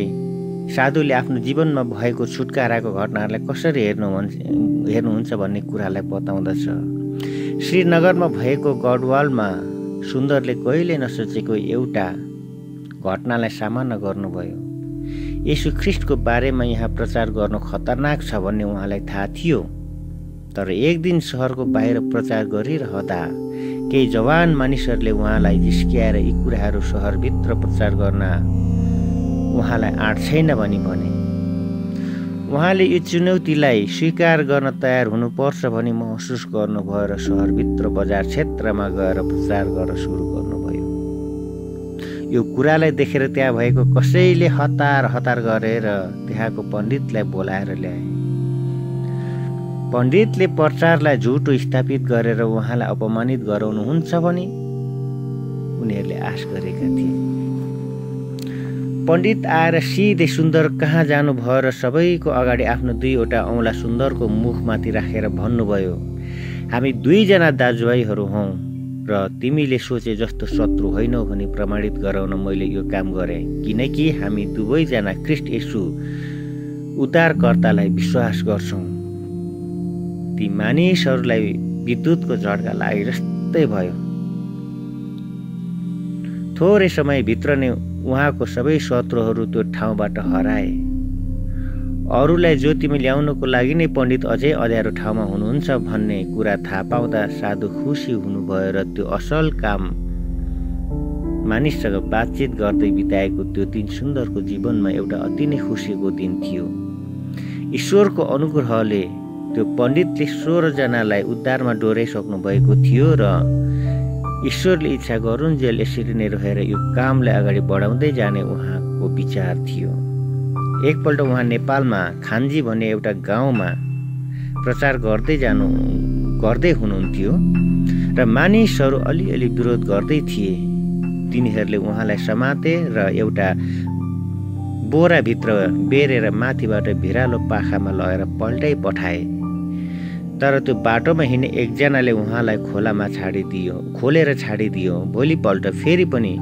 साधुले आफ्नो जीवनमा भएको छुटकाराको घटनाहरूलाई कसरी हेर्नु हेर्नुहुन्छ भन्ने कुरालाई बताउँदछ। श्रीनगरमा भएको गढवालमा सुन्दरले कहिले नसोचेको एउटा घटनालाई सामना गर्नुभयो। यसु ख्रिस्टको बारेमा यहाँ प्रचार गर्नु खतरनाक छ भन्ने उहाँलाई थाहा थियो। तर एक दिन सहरको बाहिर प्रचार गरिरहँदा केही जवान मानिसहरूले उहाँलाई जिस्कियाएर यी कुराहरू सहरभित्र प्रचार गर्न उहाँलाई आँट छैन भनी भने। उहाँले यो चुनौतीलाई स्वीकार गर्न तयार हुनुपर्छ भनी महसुस गर्नुभयो र सहरभित्र बजार क्षेत्रमा गएर प्रचार गर्न सुरु गर्नुभयो। यो कुरालाई देखेर त्यहाँ भएको कसैले हतार हतार गरेर त्यहाँको पण्डितलाई बोलाएर ल्याए। पण्डितले प्रचारलाई झुटो स्थापित गरेर उहाँलाई अपमानित गराउनुहुन्छ भने उनीहरूले आश गरेका थिए। पण्डित आएर सिधै सुन्दर कहाँ जानुभयो र सबैको अगाडि आफ्नो दुईवटा औँला सुन्दरको मुखमाथि राखेर भन्नुभयो हामी दुईजना दाजुभाइहरू हौँ र तिमीले सोचे जस्तो शत्रु होइनौ भनी प्रमाणित गराउन मैले यो काम गरेँ किनकि हामी दुवैजना क्रिस्ट यसु उद्धारकर्तालाई विश्वास गर्छौँ। ती मानिसहरूलाई विद्युतको झड्का लागे जस्तै भयो। थोरै समयभित्र नै उहाँको सबै शत्रुहरू त्यो ठाउँबाट हराए। अरूलाई ज्योतिमा ल्याउनको लागि नै पण्डित अझै अँध्यारो ठाउँमा हुनुहुन्छ भन्ने कुरा थाहा पाउँदा साधु खुसी हुनुभयो र त्यो असल काम मानिससँग बातचित गर्दै बिताएको त्यो दिन सुन्दरको जीवनमा एउटा अति नै खुसीको दिन थियो। ईश्वरको अनुग्रहले त्यो पण्डितले सोह्रजनालाई उद्धारमा डोराइसक्नु भएको थियो र ईश्वरले इच्छा गरुन्जेल यसरी नै रहेर यो कामलाई अगाडि बढाउँदै जाने उहाँको विचार थियो। एकपल्ट उहाँ नेपालमा खान्जी भन्ने एउटा गाउँमा प्रचार गर्दै जानु गर्दै हुनुहुन्थ्यो र मानिसहरू अलिअलि विरोध गर्दै थिए। तिनीहरूले उहाँलाई समाते र एउटा बोराभित्र बेरेर माथिबाट भिरालो पाखामा लगेर पल्टाइ पठाए। तर त्यो बाटोमा हिँड्ने एकजनाले उहाँलाई खोलामा छाडिदियो खोलेर छाडिदियो। भोलिपल्ट फेरि पनि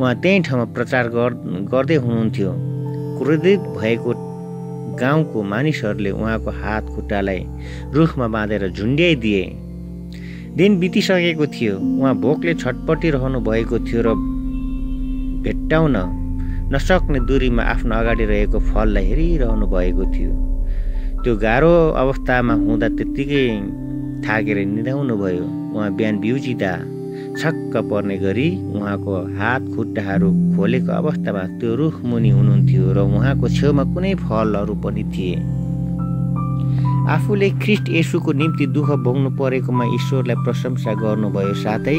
उहाँ त्यही ठाउँमा प्रचार गर्दै हुनुहुन्थ्यो। क्रोधित भएको गाउँको मानिसहरूले उहाँको हात खुट्टालाई रुखमा बाँधेर झुन्ड्याइदिए। दिन बितिसकेको थियो। उहाँ भोकले छटपटिरहनु भएको थियो र भेट्टाउन नसक्ने दूरीमा आफ्नो अगाडि रहेको फललाई हेरिरहनु भएको थियो। त्यो गाह्रो अवस्थामा हुँदा त्यत्तिकै थाकेर निदाउनु भयो उहाँ बिहान बिउजिँदा छक्क पर्ने गरी उहाँको हात खुट्टाहरू खोलेको अवस्थामा त्यो रुख मुनि हुनुहुन्थ्यो र उहाँको छेउमा कुनै फलहरू पनि थिए। आफूले ख्रिस्ट यसुको निम्ति दुःख भोग्नु परेकोमा ईश्वरलाई प्रशंसा गर्नुभयो। साथै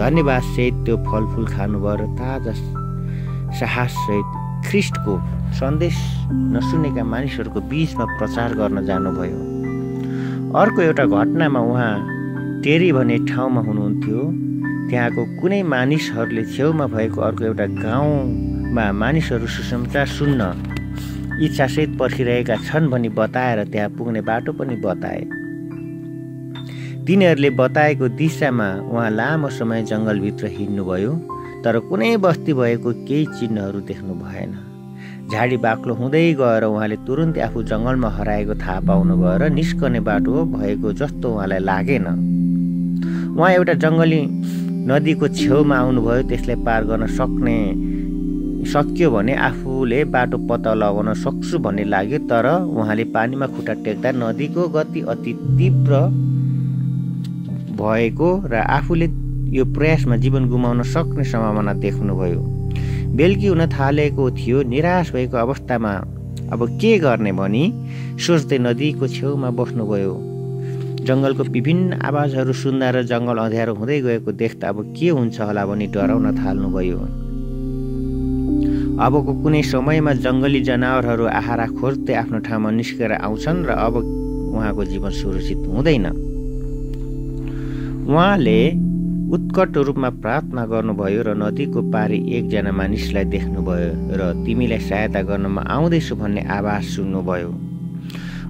धन्यवादसहित त्यो फलफुल खानुभयो र ताजा साहससहित ख्रिस्टको सन्देश नसुनेका मानिसहरूको बिचमा प्रचार गर्न जानुभयो। अर्को एउटा घटनामा उहाँ टेरी भन्ने ठाउँमा हुनुहुन्थ्यो। त्यहाँको कुनै मानिसहरूले छेउमा भएको अर्को एउटा गाउँमा मानिसहरू सुसमाचार सुन्न इच्छासहित पर्खिरहेका छन् भनी बताएर त्यहाँ पुग्ने बाटो पनि बताए। तिनीहरूले बताएको दिशामा उहाँ लामो समय जङ्गलभित्र हिँड्नुभयो तर कुनै बस्ती भएको केही चिन्हहरू देख्नु भएन। झाडी बाक्लो हुँदै गएर उहाँले तुरुन्तै आफू जङ्गलमा हराएको थाहा पाउनुभयो र निस्कने बाटो भएको जस्तो उहाँलाई लागेन। उहाँ एउटा जङ्गली नदीको छेउमा आउनुभयो त्यसलाई पार गर्न सक्ने सक्यो भने आफूले बाटो पत्ता लगाउन सक्छु भन्ने लाग्यो तर उहाँले पानीमा खुट्टा टेक्दा नदीको गति अति तीव्र भएको र आफूले यो प्रयासमा जीवन गुमाउन सक्ने सम्भावना देख्नुभयो। बेलुकी हुन थालेको थियो निराश भएको अवस्थामा। अब के गर्ने भनी? सोच्दै नदीको छेउमा बस्नुभयो। जङ्गलको विभिन्न आवाजहरू सुन्दा र जङ्गल अँध्यारो हुँदै गएको देख्दा अब के हुन्छ होला भनी डराउन थाल्नुभयो। अबको कुनै समयमा जङ्गली जनावरहरू आहारा खोज्दै आफ्नो ठाउँमा निस्केर आउँछन् र अब उहाँको जीवन सुरक्षित हुँदैन। उहाँले उत्कट रूपमा प्रार्थना गर्नुभयो र नदीको पारी एकजना मानिसलाई देख्नुभयो र तिमीलाई सहायता गर्नमा आउँदैछु भन्ने आवाज सुन्नुभयो।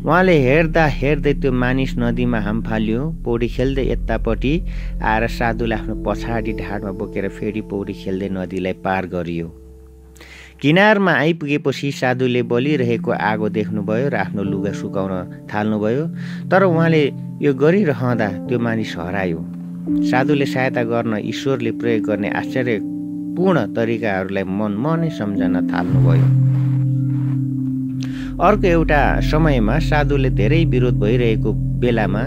उहाँले हेर्दा हेर्दै त्यो मानिस नदीमा हाम फाल्यो पौडी खेल्दै यतापट्टि आएर साधुले आफ्नो पछाडि ढाडमा बोकेर फेरि पौडी खेल्दै नदीलाई पार गरियो। किनारमा आइपुगेपछि साधुले बलिरहेको आगो देख्नुभयो र आफ्नो लुगा सुकाउन थाल्नुभयो तर उहाँले यो गरिरहँदा त्यो मानिस हरायो। साधुले सहायता गर्न ईश्वरले प्रयोग गर्ने आश्चर्यपूर्ण तरिकाहरूलाई मन मनै सम्झन थाल्नुभयो। अर्को एउटा समयमा साधुले धेरै विरोध भइरहेको बेलामा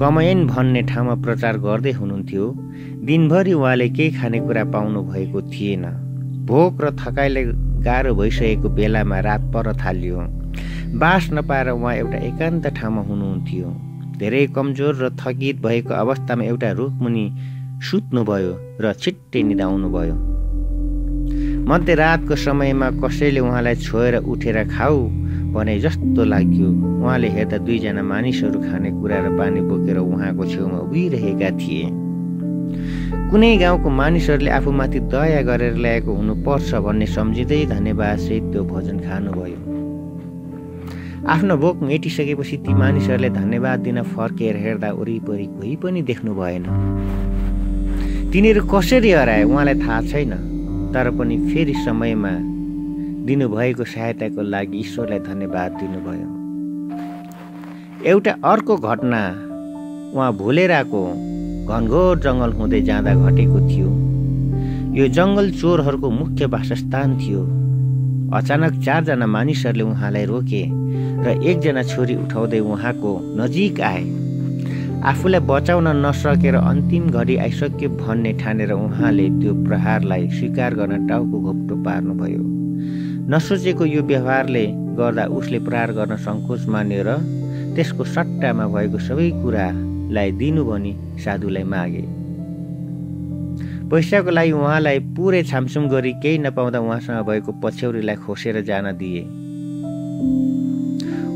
कमयन भन्ने ठाउँमा प्रचार गर्दै हुनुहुन्थ्यो। दिनभरि उहाँले केही खानेकुरा पाउनु भएको थिएन। भोक र थकाइले गाह्रो भइसकेको बेलामा रात पर थालियो। बास नपाएर उहाँ एउटा एकान्त ठाउँमा हुनुहुन्थ्यो। धेरै कमजोर र थकित भएको अवस्थामा एउटा रुखमुनि सुत्नुभयो र छिट्टै निदाउनुभयो। मध्यरातको समयमा कसैले उहाँलाई छोएर उठेर खाऊ भने जस्तो लाग्यो। उहाँले हेर्दा दुईजना मानिसहरू खाने कुरा र पानी बोकेर उहाँको छेउमा उभिरहेका थिए। कुनै गाउँको मानिसहरूले आफूमाथि दया गरेर ल्याएको हुनुपर्छ भन्ने सम्झिँदै धन्यवादसहित त्यो भोजन खानुभयो। आफ्नो भोक मेटिसकेपछि ती मानिसहरूले धन्यवाद दिन फर्केर हेर्दा वरिपरि कोही पनि देख्नु भएन। तिनीहरू कसरी हराए उहाँलाई थाहा छैन तर पनि फेरि समयमा दिनुभएको सहायताको लागि ईश्वरलाई धन्यवाद दिनुभयो। एउटा अर्को घटना उहाँ भुलेर आएको घनघोर जङ्गल हुँदै जाँदा घटेको थियो। यो जङ्गल चोरहरूको मुख्य वासस्थान थियो। अचानक चारजना मानिसहरूले उहाँलाई रोके र एकजना छोरी उठाउँदै उहाँको नजिक आए। आफूलाई बचाउन नसकेर अन्तिम घडी आइसक्यो भन्ने ठानेर उहाँले त्यो प्रहारलाई स्वीकार गर्न टाउको घोप्टो पार्नुभयो। नसोचेको यो व्यवहारले गर्दा उसले प्रहार गर्न सङ्कोच मान्यो र त्यसको सट्टामा भएको सबै कुरालाई दिनु भनी साधुलाई मागे। पैसाको लागि उहाँलाई पुरै छामछुम गरी केही नपाउँदा उहाँसँग भएको पछ्यौरीलाई खोसेर जान दिए।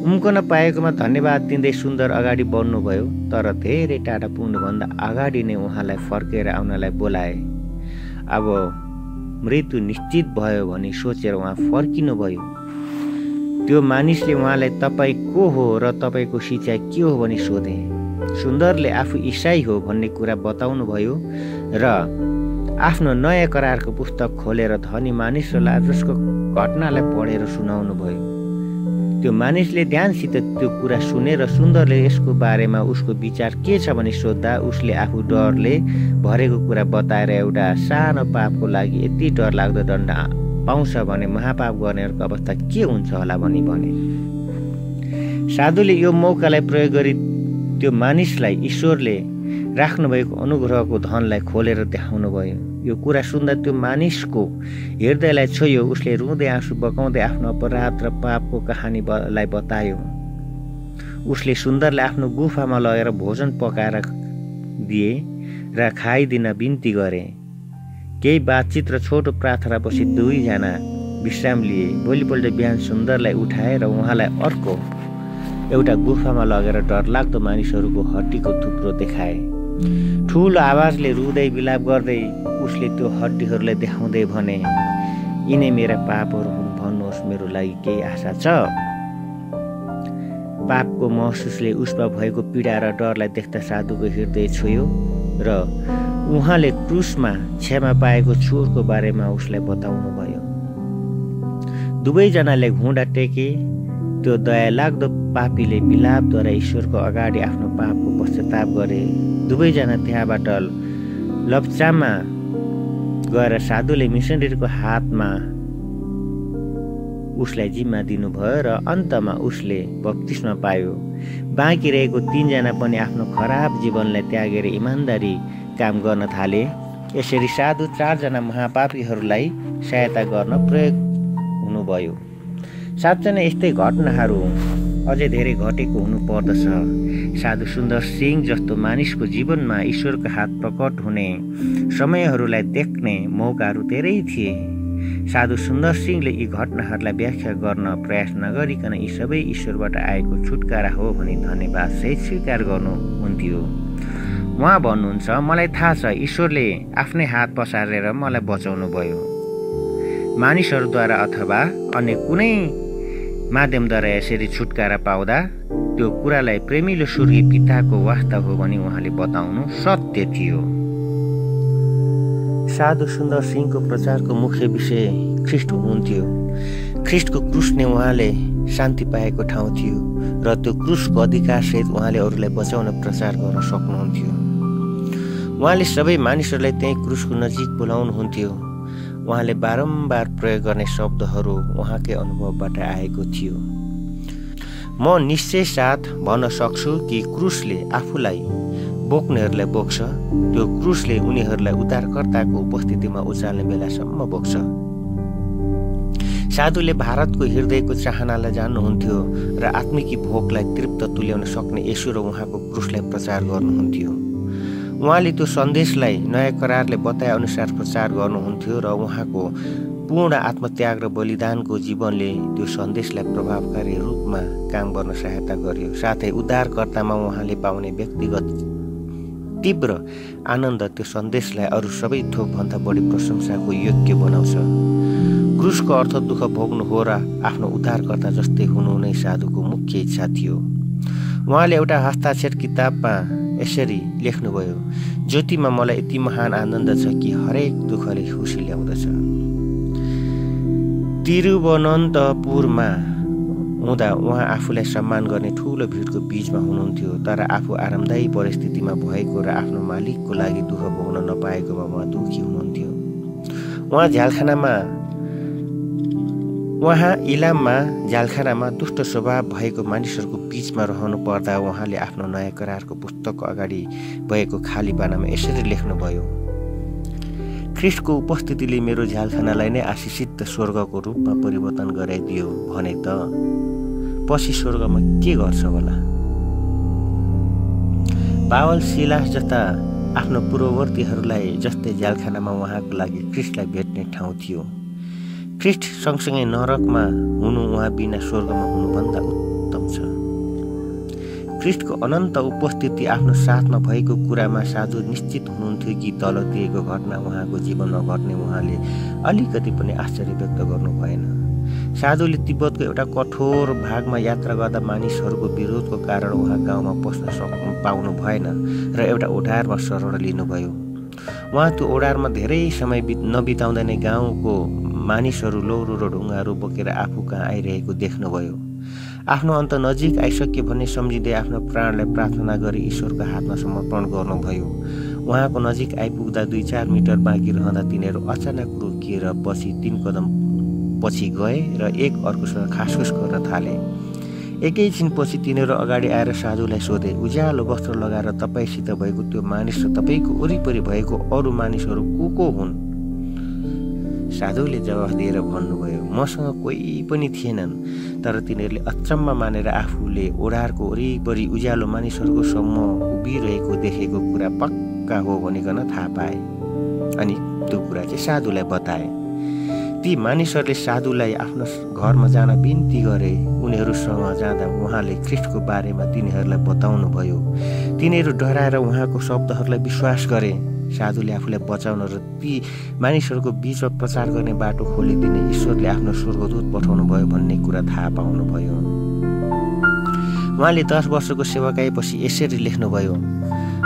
उम्कन पाएकोमा धन्यवाद दिँदै सुन्दर अगाडि बढ्नुभयो तर धेरै टाढा पुग्नुभन्दा अगाडि नै उहाँलाई फर्केर आउनलाई बोलाए। अब मृत्यु निश्चित भयो भने सोचेर उहाँ फर्किनुभयो। त्यो मानिसले उहाँलाई तपाईँ को हो र तपाईँको शिक्षा के हो भनी सोधे। सुन्दरले आफू इसाई हो भन्ने कुरा बताउनु भयो र आफ्नो नयाँ करारको पुस्तक खोलेर धनी मानिस र लाजसको घटनालाई पढेर सुनाउनु भयो त्यो मानिसले ध्यानसित त्यो कुरा सुनेर सुन्दरले यसको बारेमा उसको विचार के छ भने सोद्धा उसले आफू डरले भरेको कुरा बताएर एउटा सानो पापको लागि यति डरलाग्दो दण्ड पाउँछ भने महापाप गर्नेहरूको अवस्था के हुन्छ होला भनी भने। साधुले यो मौकालाई प्रयोग गरी त्यो मानिसलाई ईश्वरले राख्नुभएको अनुग्रहको धनलाई खोलेर देखाउनु भयो। यो कुरा सुन्दा त्यो मानिसको हृदयलाई छोयो उसले रुँदै आँसु बगाउँदै आफ्नो अपराध र पापको कहानीलाई बतायो। उसले सुन्दरले आफ्नो गुफामा लगेर भोजन पकाएर दिए र खाइदिन बिन्ती गरे। केही बातचित र छोटो प्रार्थनापछि दुईजना विश्राम लिए। भोलिपल्ट बिहान सुन्दरलाई उठाएर उहाँलाई अर्को एउटा गुफामा लगेर डरलाग्दो मानिसहरूको हड्डीको थुप्रो देखाए। ठुलो आवाजले रुँदै विलाप गर्दै उसले त्यो हड्डीहरूलाई देखाउँदै भने यिनै मेरा पापहरू हुन् भन्नुहोस् मेरो लागि केही आशा छ? पापको महसुसले उसमा भएको पीडा र डरलाई देख्दा साधुको हृदय छोयो र उहाँले क्रुसमा क्षमा पाएको चोरको बारेमा उसलाई बताउनु भयो दुवैजनाले घुँडा टेके त्यो दया लाग्दो पापीले विलापद्वारा ईश्वरको अगाडि आफ्नो पापको पश्चाताप गरे। दुवैजना त्यहाँबाट लप्चामा गएर साधुले मिसनरीको हातमा उसलाई जिम्मा दिनुभयो र अन्तमा उसले बत्तिसमा पायो। बाँकी रहेको तिनजना पनि आफ्नो खराब जीवनलाई त्यागेर इमान्दारी काम गर्न थाले। यसरी साधु चारजना महापापीहरूलाई सहायता गर्न प्रयोग हुनुभयो। सातजना यस्तै घटनाहरू अझै धेरै घटेको हुनुपर्दछ। साधु सुन्दर सिंह जस्तो मानिसको जीवनमा ईश्वरको हात प्रकट हुने समयहरूलाई देख्ने मौकाहरू धेरै थिए। साधु सुन्दर सिंहले यी घटनाहरूलाई व्याख्या गर्न प्रयास नगरिकन यी सबै ईश्वरबाट आएको छुटकारा हो भनी धन्यवाद सहित स्वीकार गर्नुहुन्थ्यो। उहाँ भन्नुहुन्छ मलाई थाहा छ ईश्वरले आफ्नै हात पसारेर मलाई बचाउनु भयो मानिसहरूद्वारा अथवा अन्य कुनै माध्यमद्वारा यसरी छुटकारा पाउँदा त्यो कुरालाई प्रेमिलो स्वर्गीय पिताको वास्ता हो भनी उहाँले बताउनु सत्य थियो। साधु सुन्दर सिंहको प्रचारको मुख्य विषय ख्रिस्ट हुनुहुन्थ्यो। ख्रिस्टको क्रुस नै उहाँले शान्ति पाएको ठाउँ थियो र त्यो क्रुसको अधिकारसहित उहाँले अरूलाई बचाउन प्रचार गर्न सक्नुहुन्थ्यो। उहाँले सबै मानिसहरूलाई त्यही क्रुसको नजिक बोलाउनुहुन्थ्यो। उहाँले बारम्बार प्रयोग गर्ने शब्दहरू उहाँकै अनुभवबाट आएको थियो। म निश्चय साथ भन्न सक्छु कि क्रुसले आफूलाई बोक्नेहरूलाई बोक्छ त्यो क्रुसले उनीहरूलाई उद्धारकर्ताको उपस्थितिमा उचाल्ने बेलासम्म बोक्छ। साधुले भारतको हृदयको चाहनालाई जान्नुहुन्थ्यो र आत्मिकी भोकलाई तृप्त तुल्याउन सक्ने यसो र उहाँको क्रुसलाई प्रचार गर्नुहुन्थ्यो। उहाँले त्यो सन्देशलाई नयाँ करारले बताए अनुसार प्रचार गर्नुहुन्थ्यो र उहाँको पूर्ण आत्मत्याग र बलिदानको जीवनले त्यो सन्देशलाई प्रभावकारी रूपमा काम गर्न सहायता गर्यो। साथै उद्धारकर्तामा उहाँले पाउने व्यक्तिगत तीव्र आनन्द त्यो सन्देशलाई अरू सबै थोकभन्दा बढी प्रशंसाको योग्य बनाउँछ। क्रुसको अर्थ दुःख भोग्नु हो र आफ्नो उद्धारकर्ता जस्तै हुनु नै साधुको मुख्य इच्छा थियो। उहाँले एउटा हस्ताक्षर किताबमा यसरी लेख्नुभयो ज्योतिमा मलाई यति महान आनन्द छ कि हरेक दुःखले खुसी ल्याउँदछ। तिरुवनन्तपुरमा हुँदा उहाँ आफूलाई सम्मान गर्ने ठुलो भिडको बिचमा हुनुहुन्थ्यो तर आफू आरामदायी परिस्थितिमा भएको र आफ्नो मालिकको लागि दुःख भोग्न नपाएकोमा उहाँ दुःखी हुनुहुन्थ्यो। उहाँ झ्यालखानामा उहाँ इलाममा झ्यालखानामा दुष्ट स्वभाव भएको मानिसहरूको बिचमा रहनु पर्दा उहाँले आफ्नो नयाँ करारको पुस्तकको अगाडि भएको खाली पानामा यसरी लेख्नुभयो ख्रिस्टको उपस्थितिले मेरो झ्यालखानालाई नै आशिषित स्वर्गको रूपमा परिवर्तन गराइदियो भने त पछि स्वर्गमा के गर्छ होला? पावल सिलास जस्ता आफ्नो पूर्ववर्तीहरूलाई जस्तै ज्यालखानामा उहाँको लागि क्रिस्टलाई भेट्ने ठाउँ थियो। क्रिस्ट सँगसँगै नरकमा हुनु उहाँ बिना स्वर्गमा हुनुभन्दा उत्तम छ। क्रिस्टको अनन्त उपस्थिति आफ्नो साथमा भएको कुरामा साधु निश्चित हुनुहुन्थ्यो कि तल दिएको घटना उहाँको जीवनमा घट्ने उहाँले अलिकति पनि आश्चर्य व्यक्त गर्नु भएन। साधुले तिब्बतको एउटा कठोर भागमा यात्रा गर्दा मानिसहरूको विरोधको कारण उहाँ गाउँमा पस्न सक्नु पाउनु भएन र एउटा ओढारमा शरण लिनुभयो। उहाँ त्यो ओढारमा धेरै समय बित नबिताउँदा नै गाउँको मानिसहरू लौरो र ढुङ्गाहरू बोकेर आफू कहाँ आइरहेको देख्नुभयो। आफ्नो अन्त नजिक आइसक्यो भन्ने सम्झिँदै आफ्नो प्राणलाई प्रार्थना गरी ईश्वरको हातमा समर्पण गर्नुभयो। उहाँको नजिक आइपुग्दा दुई चार मिटर बाँकी रहँदा तिनीहरू अचानक रोकिएर पछि तिन कदम पछि गए र एक अर्कोसँग खासखुस गर्न थाले। एकैछिनपछि तिनीहरू अगाडि आएर साधुलाई सोधे उज्यालो वस्त्र लगाएर तपाईँसित भएको त्यो मानिस र तपाईँको वरिपरि भएको अरू मानिसहरू को को हुन्? साधुले जवाफ दिएर भन्नुभयो मसँग कोही पनि थिएनन् तर तिनीहरूले अचम्म मानेर आफूले ओढारको वरिपरि उज्यालो मानिसहरूको समूह उभिरहेको देखेको कुरा पक्का हो भनिकन थाहा पाए। अनि त्यो कुरा चाहिँ साधुलाई बताए। ती मानिसहरूले साधुलाई आफ्नो घरमा जान बिन्ती गरे। उनीहरूसँग जाँदा उहाँले ख्रिस्टको बारेमा तिनीहरूलाई बताउनु भयो तिनीहरू डराएर उहाँको शब्दहरूलाई विश्वास गरे। साधुले आफूलाई बचाउन र ती मानिसहरूको बिचमा प्रचार गर्ने बाटो खोलिदिने ईश्वरले आफ्नो स्वर्गदूत पठाउनु भयो भन्ने कुरा थाहा पाउनुभयो। उहाँले दस वर्षको सेवाकाईपछि यसरी लेख्नुभयो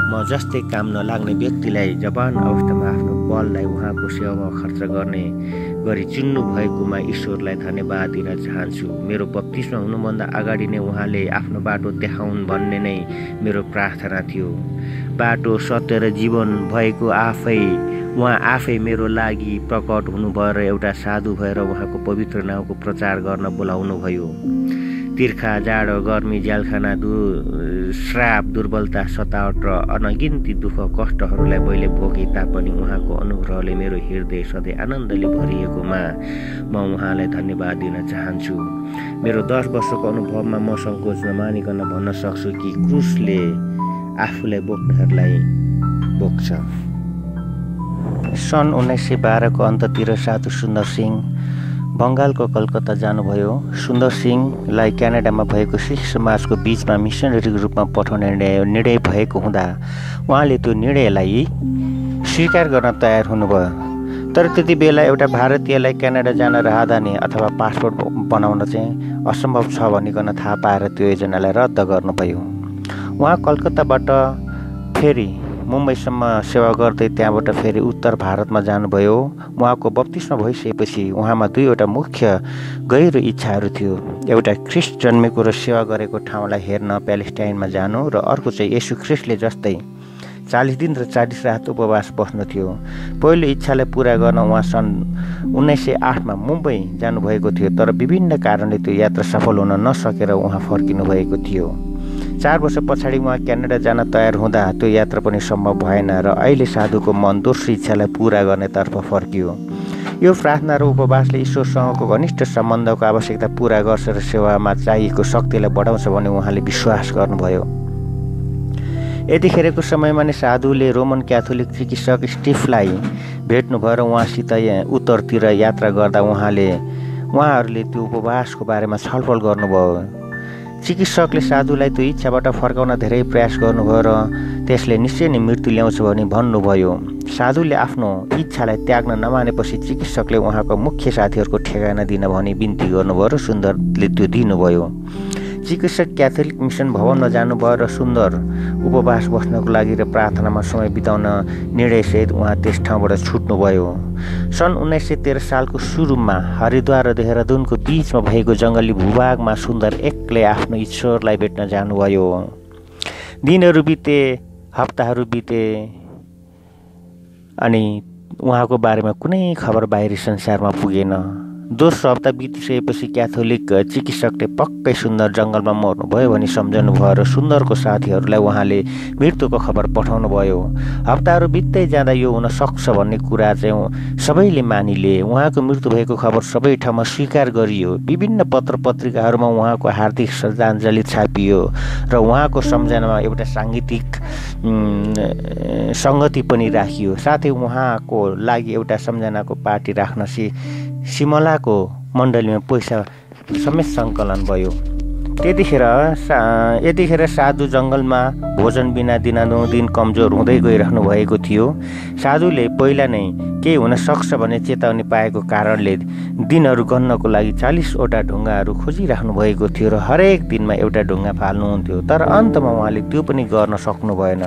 म जस्तै काम नलाग्ने व्यक्तिलाई जवान अवस्थामा आफ्नो बललाई उहाँको सेवामा खर्च गर्ने गरी चुन्नु भएकोमा ईश्वरलाई धन्यवाद दिन चाहन्छु। मेरो बत्तिसमा हुनुभन्दा अगाडि नै उहाँले आफ्नो बाटो देखाउन् भन्ने नै मेरो प्रार्थना थियो। बाटो सत्य र जीवन भएको आफै उहाँ आफै मेरो लागि प्रकट हुनुभयो र एउटा साधु भएर उहाँको पवित्र नाउँको प्रचार गर्न बोलाउनु भयो। तिर्खा जाडो गर्मी ज्यालखाना दु श्राप दुर्बलता सतावट र अनगिन्ती दुःख कष्टहरूलाई मैले भोगे तापनि उहाँको अनुग्रहले मेरो हृदय सधैँ आनन्दले भरिएकोमा म उहाँलाई धन्यवाद दिन चाहन्छु। मेरो दस वर्षको अनुभवमा म सङ्कोच नमानिकन भन्न सक्छु कि क्रुसले आफूलाई बोक्नेहरूलाई बोक्छ। सन् उन्नाइस सय बाह्रको अन्ततिर साधु सुन्दर सिंह बङ्गालको कलकत्ता जानुभयो। सुन्दर सिंहलाई क्यानाडामा भएको सिख समाजको बिचमा मिसनरीको रूपमा पठाउने निर्णय निर्णय भएको हुँदा उहाँले त्यो निर्णयलाई स्वीकार गर्न तयार हुनुभयो। तर त्यति बेला एउटा भारतीयलाई क्यानाडा जान राहदानी अथवा पासपोर्ट बनाउन चाहिँ असम्भव छ भनिकन थाहा पाएर त्यो योजनालाई रद्द गर्नुभयो। उहाँ कलकत्ताबाट फेरि मुम्बईसम्म सेवा गर्दै त्यहाँबाट फेरि उत्तर भारतमा जानुभयो। उहाँको बत्तिसमा भइसकेपछि उहाँमा दुईवटा मुख्य गहिरो इच्छाहरू थियो। एउटा ख्रिस्ट जन्मेको र सेवा गरेको ठाउँलाई हेर्न प्यालेस्टाइनमा जानु र अर्को चाहिँ यसु ख्रिस्टले जस्तै चालिस दिन र चालिस रात उपवास बस्नु थियो। पहिलो इच्छालाई पुरा गर्न उहाँ सन् उन्नाइस सय आठमा मुम्बई जानुभएको थियो तर विभिन्न कारणले त्यो यात्रा सफल हुन नसकेर उहाँ फर्किनु भएको थियो। चार वर्ष पछाडि उहाँ क्यानाडा जान तयार हुँदा त्यो यात्रा पनि सम्भव भएन र अहिले साधुको मन दोस्रो इच्छालाई पुरा गर्नेतर्फ फर्कियो। यो प्रार्थना र उपवासले ईश्वरसँगको घनिष्ठ सम्बन्धको आवश्यकता पुरा गर्छ र सेवामा चाहिएको शक्तिलाई बढाउँछ भन्ने उहाँले विश्वास गर्नुभयो। यतिखेरको समयमा नै साधुले रोमन क्याथोलिक चिकित्सक स्टिफलाई भेट्नुभयो र उहाँसित उत्तरतिर यात्रा गर्दा उहाँले उहाँहरूले त्यो उपवासको बारेमा छलफल गर्नुभयो। चिकित्सकले साधुलाई त्यो इच्छाबाट फर्काउन धेरै प्रयास गर्नुभयो र त्यसले निश्चय नै मृत्यु ल्याउँछ भनी भन्नुभयो। साधुले आफ्नो इच्छालाई त्याग्न नमानेपछि चिकित्सकले उहाँको मुख्य साथीहरूको ठेगाना दिन भनी बिन्ती गर्नुभयो र सुन्दरले त्यो दिनुभयो। चिकित्सक क्याथोलिक मिसन भवनमा जानुभयो र सुन्दर उपवास बस्नको लागि र प्रार्थनामा समय बिताउन निर्णयसहित उहाँ त्यस ठाउँबाट छुट्नुभयो। सन् उन्नाइस सय तेह्र सालको सुरुमा हरिद्वार र देहरादुनको बिचमा भएको जङ्गली भूभागमा सुन्दर एक्लै आफ्नो ईश्वरलाई भेट्न जानुभयो। दिनहरू बिते हप्ताहरू बिते अनि उहाँको बारेमा कुनै खबर बाहिरी संसारमा पुगेन। दोस्रो हप्ता बितिसकेपछि क्याथोलिक चिकित्सकले पक्कै सुन्दर जङ्गलमा मर्नुभयो भनी सम्झाउनु भयो र सुन्दरको साथीहरूलाई उहाँले मृत्युको खबर पठाउनु भयो हप्ताहरू बित्दै जाँदा यो हुन सक्छ भन्ने कुरा चाहिँ सबैले मानिले। उहाँको मृत्यु भएको खबर सबै ठाउँमा स्वीकार गरियो। विभिन्न पत्र पत्रिकाहरूमा उहाँको हार्दिक श्रद्धाञ्जली छापियो र उहाँको सम्झनामा एउटा साङ्गीतिक सङ्गति पनि राखियो। साथै उहाँको लागि एउटा सम्झनाको पार्टी राख्न सि सिमलाको मण्डलीमा पैसा समेत सङ्कलन भयो। त्यतिखेर सा यतिखेर साधु जङ्गलमा भोजन बिना दिनानुदिन कमजोर हुँदै गइरहनु भएको थियो। साधुले पहिला नै केही हुन सक्छ भन्ने चेतावनी पाएको कारणले दिनहरू गन्नको लागि चालिसवटा ढुङ्गाहरू खोजिराख्नु भएको थियो र हरेक दिनमा एउटा ढुङ्गा फाल्नुहुन्थ्यो तर अन्तमा उहाँले त्यो पनि गर्न सक्नु भएन।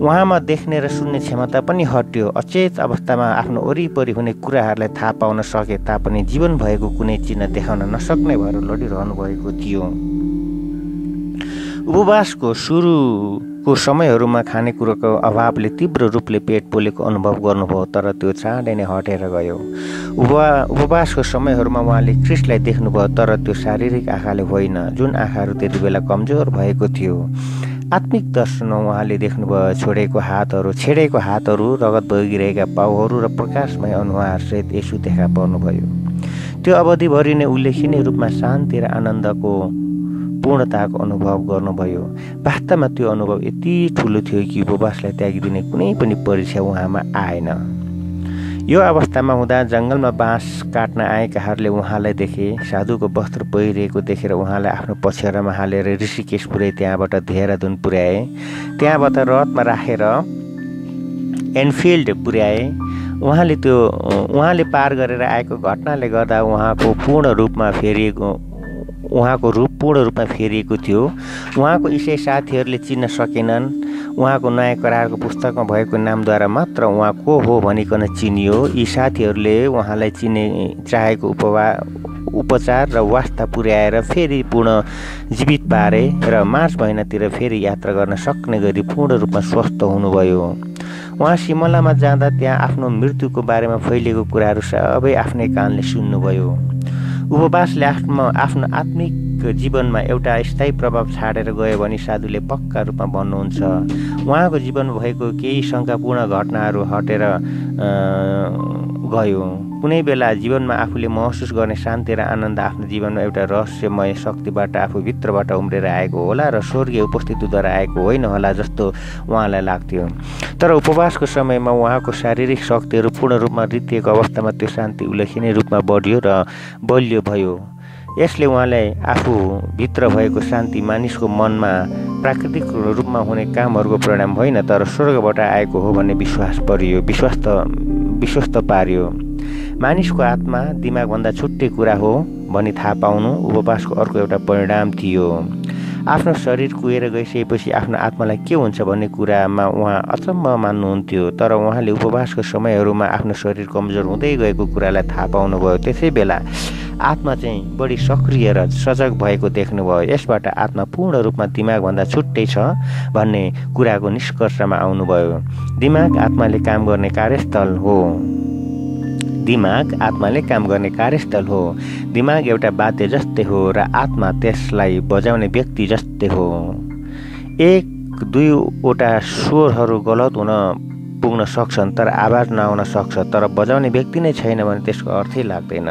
उहाँमा देख्ने र सुन्ने क्षमता पनि हट्यो। अचेत अवस्थामा आफ्नो वरिपरि हुने कुराहरूलाई थाहा पाउन सके तापनि जीवन भएको कुनै चिन्ह देखाउन नसक्ने भएर लडिरहनु भएको थियो। उपवासको सुरुको समयहरूमा खानेकुराको अभावले तीव्र रूपले पेट पोलेको अनुभव गर्नुभयो तर त्यो चाँडै नै हटेर गयो। उपवा उपवासको समयहरूमा उहाँले क्रिस्टलाई देख्नुभयो तर त्यो शारीरिक आँखाले होइन। जुन आँखाहरू त्यति बेला कमजोर भएको थियो आत्मिक दर्शनमा उहाँले देख्नुभयो छोडेको हातहरू छेडेको हातहरू रगत बगिरहेका पाउहरू र प्रकाशमय अनुहार सहित यसु देखा पर्नुभयो। त्यो अवधिभरि नै उल्लेखनीय रूपमा शान्ति र आनन्दको पूर्णताको अनुभव गर्नुभयो। वास्तवमा त्यो अनुभव यति ठुलो थियो कि उपवासलाई त्यागिदिने कुनै पनि परीक्षा उहाँमा आएन। यो अवस्थामा हुँदा जङ्गलमा बाँस काट्न आएकाहरूले उहाँलाई देखे साधुको वस्त्र पहिरिएको देखेर उहाँलाई आफ्नो पछ्याउरामा हालेर ऋषिकेश पुर्याए त्यहाँबाट देहरादुन पुर्याए। त्यहाँबाट रथमा राखेर एनफिल्ड पुर्याए। उहाँले त्यो उहाँले पार गरेर आएको घटनाले गर्दा उहाँको पूर्ण रूपमा फेरिएको उहाँको रूप पूर्ण रूपमा फेरिएको थियो। उहाँको इसाई साथीहरूले चिन्न सकेनन्। उहाँको नयाँ करारको पुस्तकमा भएको नामद्वारा मात्र उहाँ को हो भनिकन चिनियो। यी साथीहरूले उहाँलाई चिने चाहेको उपवा उपचार र वास्ता पुर्याएर फेरि पूर्ण जीवित पारे र मार्च महिनातिर फेरि यात्रा गर्न सक्ने गरी पूर्ण रूपमा स्वस्थ हुनुभयो। उहाँ सिमलामा जाँदा त्यहाँ आफ्नो मृत्युको बारेमा फैलिएको कुराहरू सबै आफ्नै कानले सुन्नुभयो। उपवासले आफ्नो आफ्नो आत्मिक जीवनमा एउटा स्थायी प्रभाव छाडेर गयो भने साधुले पक्का रूपमा भन्नुहुन्छ। उहाँको जीवन भएको केही शङ्कापूर्ण घटनाहरू हटेर गयो। कुनै बेला जीवनमा आफूले महसुस गर्ने शान्ति र आनन्द आफ्नो जीवनमा एउटा रहस्यमय शक्तिबाट आफूभित्रबाट उम्रेर आएको होला र स्वर्गीय उपस्थितिद्वारा आएको होइन होला जस्तो उहाँलाई लाग्थ्यो। तर उपवासको समयमा उहाँको शारीरिक शक्तिहरू पूर्ण रूपमा रितिएको अवस्थामा त्यो शान्ति उल्लेखनीय रूपमा बढ्यो र बलियो भयो। यसले उहाँलाई आफूभित्र भएको शान्ति मानिसको मनमा प्राकृतिक रूपमा हुने कामहरूको परिणाम होइन तर स्वर्गबाट आएको हो भन्ने विश्वास परियो विश्वास त विश्वस्त पार्यो। मानिसको आत्मा दिमागभन्दा छुट्टै कुरा हो भनी थाहा पाउनु उपवासको अर्को एउटा परिणाम थियो। आफ्नो शरीर कुहेर गइसकेपछि आफ्नो आत्मालाई के हुन्छ भन्ने कुरामा उहाँ अचम्म मान्नुहुन्थ्यो। तर उहाँले उपवासको समयहरूमा आफ्नो शरीर कमजोर हुँदै गएको कुरालाई थाहा पाउनुभयो। त्यसै बेला आत्मा चाहिँ बढी सक्रिय र सजग भएको देख्नुभयो। यसबाट आत्मा पूर्ण रूपमा दिमागभन्दा छुट्टै छ भन्ने कुराको निष्कर्षमा आउनुभयो। दिमाग आत्माले काम गर्ने कार्यस्थल हो। दिमाग आत्माले काम गर्ने कार्यस्थल हो। दिमाग एउटा वाद्य जस्तै हो र आत्मा त्यसलाई बजाउने व्यक्ति जस्तै हो। एक दुईवटा स्वरहरू गलत हुन पुग्न सक्छन् तर आवाज नआउन सक्छ। तर बजाउने व्यक्ति नै छैन भने त्यसको अर्थै लाग्दैन।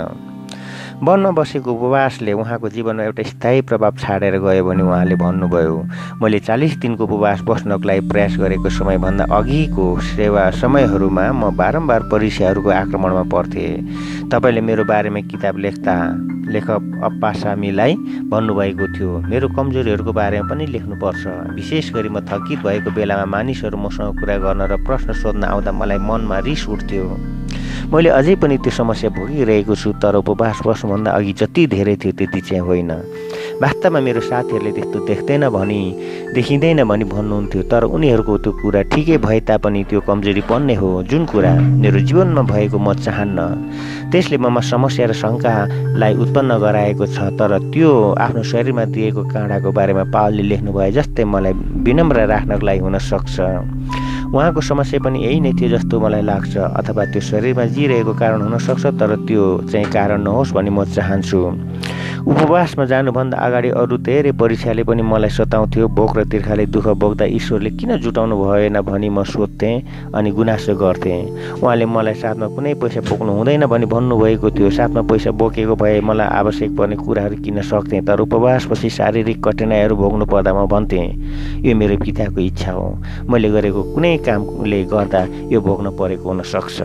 वनमा बसेको उपवासले उहाँको जीवनमा एउटा स्थायी प्रभाव छाडेर गयो भने उहाँले भन्नुभयो। मैले चालिस दिनको उपवास बस्नको लागि प्रयास गरेको समयभन्दा अघिको सेवा समयहरूमा म बारम्बार परीक्षाहरूको आक्रमणमा पर्थेँ तपाईँले मेरो बारेमा किताब लेख्दा लेखक अप्पासामीलाई भन्नुभएको थियो। मेरो कमजोरीहरूको बारेमा पनि लेख्नुपर्छ। विशेष गरी म थकित भएको बेलामा मानिसहरू मसँग कुरा गर्न र प्रश्न सोध्न आउँदा मलाई मनमा रिस उठ्थ्यो। मैले अझै पनि त्यो समस्या भोगिरहेको छु तर उपवास बस्नुभन्दा अघि जति धेरै थियो त्यति चाहिँ होइन। वास्तवमा मेरो साथीहरूले त्यस्तो देख्दैन भनी देखिँदैन भनी भन्नुहुन्थ्यो तर उनीहरूको त्यो कुरा ठिकै भए तापनि त्यो कमजोरी पर्ने हो। जुन कुरा मेरो जीवनमा भएको म चाहन्न त्यसले ममा समस्या र शङ्कालाई उत्पन्न गराएको छ तर त्यो आफ्नो शरीरमा दिएको काँडाको बारेमा पावलले लेख्नु भए जस्तै मलाई विनम्र राख्नको लागि हुनसक्छ उहाँको समस्या पनि यही नै थियो जस्तो मलाई लाग्छ अथवा त्यो शरीरमा जिरहेको कारण हुनसक्छ तर त्यो चाहिँ कारण नहोस् भन्ने म चाहन्छु। उपवासमा जानुभन्दा अगाडि अरू धेरै परीक्षाले पनि मलाई सताउँथ्यो। भोक र तिर्खाले दुःख बोक्दा ईश्वरले किन जुटाउनु भएन भनी म सोध्थेँ अनि गुनासो गर्थेँ। उहाँले मलाई साथमा कुनै पैसा बोक्नु हुँदैन भनी भन्नुभएको थियो। साथमा पैसा बोकेको भए मलाई आवश्यक पर्ने कुराहरू किन्न सक्थेँ तर उपवासपछि शारीरिक कठिनाइहरू भोग्नु पर्दा म भन्थेँ यो मेरो पिताको इच्छा हो। मैले गरेको कुनै कामले गर्दा यो भोग्न परेको हुनसक्छ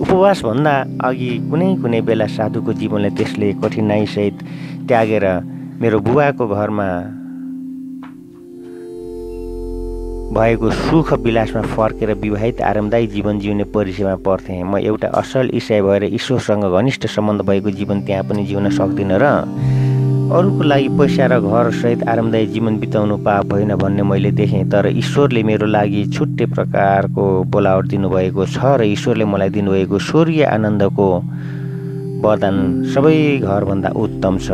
उपवासभन्दा अघि कुनै कुनै बेला साधुको जीवनले त्यसले कठिनाइसहित त्यागेर मेरो बुबाको घरमा भएको सुख विलासमा फर्केर विवाहित आरामदायी जीवन जिउने परिचयमा पर्थेँ। म एउटा असल इसाई भएर ईश्वरसँग घनिष्ठ सम्बन्ध भएको जीवन त्यहाँ पनि जिउन सक्दिनँ र अरूको लागि पैसा र घरसहित आरामदायी जीवन बिताउनु पाप होइन भन्ने मैले देखेँ तर ईश्वरले मेरो लागि छुट्टै प्रकारको बोलावट दिनुभएको छ र ईश्वरले मलाई दिनुभएको स्वर्गीय आनन्दको वरदान सबै घरभन्दा उत्तम छ।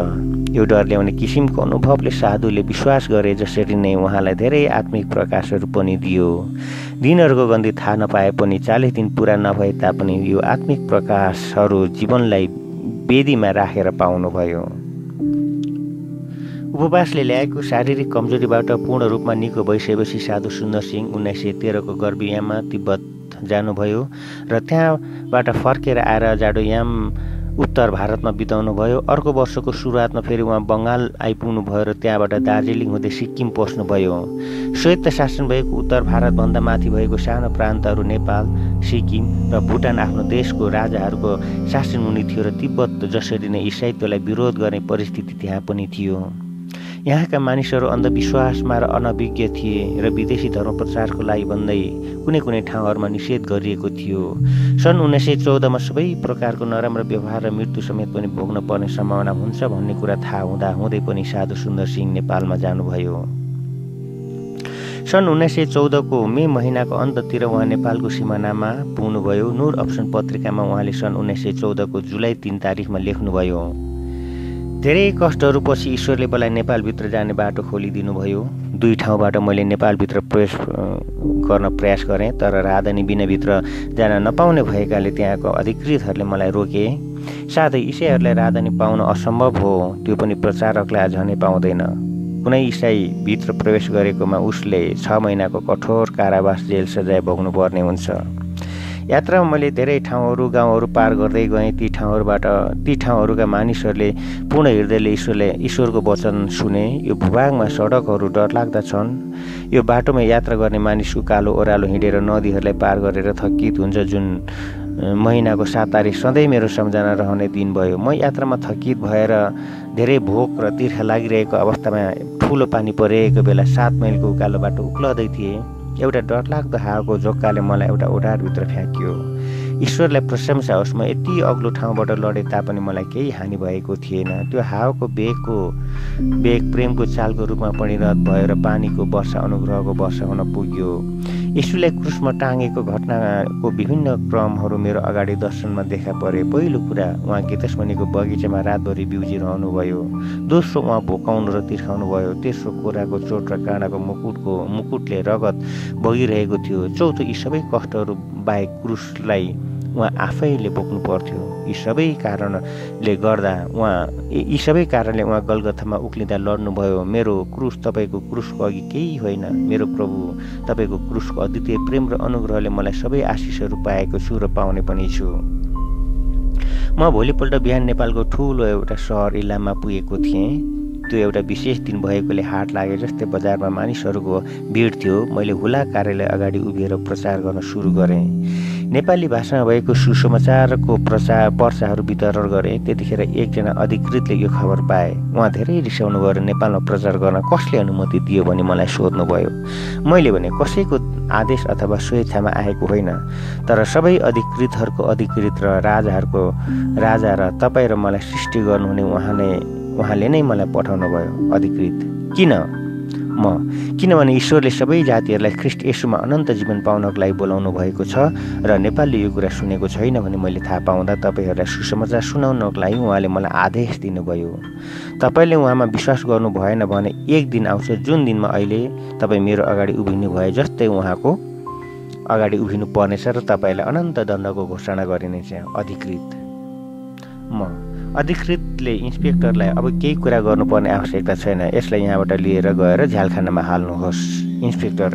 यो डर ल्याउने किसिमको अनुभवले साधुले विश्वास गरे जसरी नै उहाँलाई धेरै आत्मिक प्रकाशहरू पनि दियो। दिनहरूको गन्धी थाहा नपाए पनि चालिस दिन पुरा नभए तापनि यो आत्मिक प्रकाशहरू जीवनलाई वेदीमा राखेर पाउनुभयो। उपवासले ल्याएको शारीरिक कमजोरीबाट पूर्ण रूपमा निको भइसकेपछि साधु सुन्दर सिंह उन्नाइस सय तेह्रको गर्भीयाममा तिब्बत जानुभयो र त्यहाँबाट फर्केर आएर जाडोयाम उत्तर भारतमा बिताउनु भयो। अर्को वर्षको सुरुवातमा फेरि उहाँ बङ्गाल आइपुग्नु भयो र त्यहाँबाट दार्जिलिङ हुँदै सिक्किम पस्नुभयो। स्वायत्त शासन भएको उत्तर भारतभन्दा माथि भएको सानो प्रान्तहरू नेपाल सिक्किम र भुटान आफ्नो देशको राजाहरूको शासन हुने थियो र तिब्बत जसरी नै इसाइत्वलाई विरोध गर्ने परिस्थिति त्यहाँ पनि थियो। यहाँका मानिसहरू अन्धविश्वासमा र अनभिज्ञ थिए र विदेशी धर्म प्रचारको लागि भन्दै कुनै कुनै ठाउँहरूमा निषेध गरिएको थियो। सन् उन्नाइस सय चौधमा सबै प्रकारको नराम्रो व्यवहार र मृत्यु समेत पनि भोग्न पर्ने सम्भावना हुन्छ भन्ने कुरा थाहा हुँदा हुँदै पनि साधु सुन्दर सिंह नेपालमा जानुभयो। सन् उन्नाइस सय चौधको मे महिनाको अन्ततिर उहाँ नेपालको सिमानामा पुग्नुभयो। नूर अप्सन पत्रिकामा उहाँले सन् उन्नाइस सय चौधको जुलाई तिन तारिकमा लेख्नुभयो। धेरै कष्टहरू पछि ईश्वरले मलाई नेपालभित्र जाने बाटो खोलिदिनु भयो दुई ठाउँबाट मैले नेपालभित्र प्रवेश गर्न प्रयास गरेँ तर राजधानी बिनाभित्र जान नपाउने भएकाले त्यहाँको अधिकृतहरूले मलाई रोके। साथै इसाईहरूलाई राजधानी पाउन असम्भव हो त्यो पनि प्रचारकलाई झनै पाउँदैन। कुनै इसाई भित्र प्रवेश गरेकोमा उसले छ महिनाको कठोर कारावास जेल सजाय भोग्नुपर्ने हुन्छ। यात्रामा मैले धेरै ठाउँहरू गाउँहरू पार गर्दै गएँ। ती ठाउँहरूबाट ती ठाउँहरूका मानिसहरूले पूर्ण हृदयले ईश्वरले ईश्वरको वचन सुने। यो भूभागमा सडकहरू डरलाग्दा छन्। यो बाटोमा यात्रा गर्ने मानिस उकालो ओह्रालो हिँडेर नदीहरूलाई पार गरेर थकित हुन्छ जुन महिनाको सात तारिक सधैँ मेरो सम्झना रहने दिन भयो। म यात्रामा थकित भएर धेरै भोक र तिर्खा लागिरहेको अवस्थामा ठुलो पानी परेको बेला सात माइलको उकालो बाटो उक्लदै थिएँ। एउटा डरलाग्दो हावाको झोक्काले मलाई एउटा ओढारभित्र फ्याँकियो। ईश्वरलाई प्रशंसा होस् म यति अग्लो ठाउँबाट लडे तापनि मलाई केही हानि भएको थिएन। त्यो हावाको बेगको बेग प्रेमको चालको रूपमा परिणत भयो र पानीको वर्षा अनुग्रहको वर्षा हुन पुग्यो। यीशुलाई क्रुसमा टाँगेको घटनाको विभिन्न क्रमहरू मेरो अगाडि दर्शनमा देखा परे। पहिलो कुरा उहाँ गीतस्मणिको बगैँचामा रातभरि बिउजिरहनु भयो दोस्रो उहाँ भोकाउनु र तिर्खाउनु भयो तेस्रो कोराको चोट र काँडाको मुकुटको मुकुटले रगत बगिरहेको थियो। चौथो यी सबै कष्टहरू बाहेक क्रुसलाई उहाँ आफैले बोक्नु पर्थ्यो। यी सबै कारणले गर्दा उहाँ यी सबै कारणले उहाँ गलगथामा उक्लिँदा लड्नुभयो। मेरो क्रुस तपाईँको क्रुसको अघि केही होइन। मेरो प्रभु तपाईँको क्रुसको अद्वितीय प्रेम र अनुग्रहले मलाई सबै आशिषहरू पाएको छु र पाउने पनि छु। म भोलिपल्ट बिहान नेपालको ठुलो एउटा सहर इलाममा पुगेको थिएँ। त्यो एउटा विशेष दिन भएकोले हाट लागे जस्तै बजारमा मानिसहरूको भिड थियो। मैले हुला कार्यालय अगाडि उभिएर प्रचार गर्न सुरु गरेँ। नेपाली भाषामा भएको सुसमाचारको प्रचार पर्चाहरू वितरण गरेँ। त्यतिखेर एकजना अधिकृतले यो खबर पाए। उहाँ धेरै रिसाउनु गएर नेपालमा प्रचार गर्न कसले अनुमति दियो भने मलाई सोध्नुभयो। मैले भने कसैको आदेश अथवा स्वेच्छामा आएको होइन तर सबै अधिकृतहरूको अधिकृत र राजाहरूको राजा र तपाईँ र मलाई सृष्टि गर्नुहुने उहाँले उहाँले नै मलाई पठाउनु भयो अधिकृत। किन? म? किनभने ईश्वरले सबै जातिहरूलाई ख्रिस्ट यसुमा अनन्त जीवन पाउनको लागि बोलाउनु भएको छ र नेपालले यो कुरा सुनेको छैन भने मैले थाहा पाउँदा तपाईँहरूलाई सुसमाचार सुनाउनको लागि उहाँले मलाई आदेश दिनुभयो। तपाईँले उहाँमा विश्वास गर्नु भएन भने एक दिन आउँछ जुन दिनमा अहिले तपाईँ मेरो अगाडि उभिनु भए जस्तै उहाँको अगाडि उभिनु पर्नेछ र तपाईँलाई अनन्त दण्डको घोषणा गरिनेछ अधिकृत। म? अधिकृतले इन्सपेक्टरलाई अब केही कुरा गर्नुपर्ने आवश्यकता छैन। यसलाई यहाँबाट लिएर गएर झ्यालखानामा हाल्नुहोस् इन्सपेक्टर।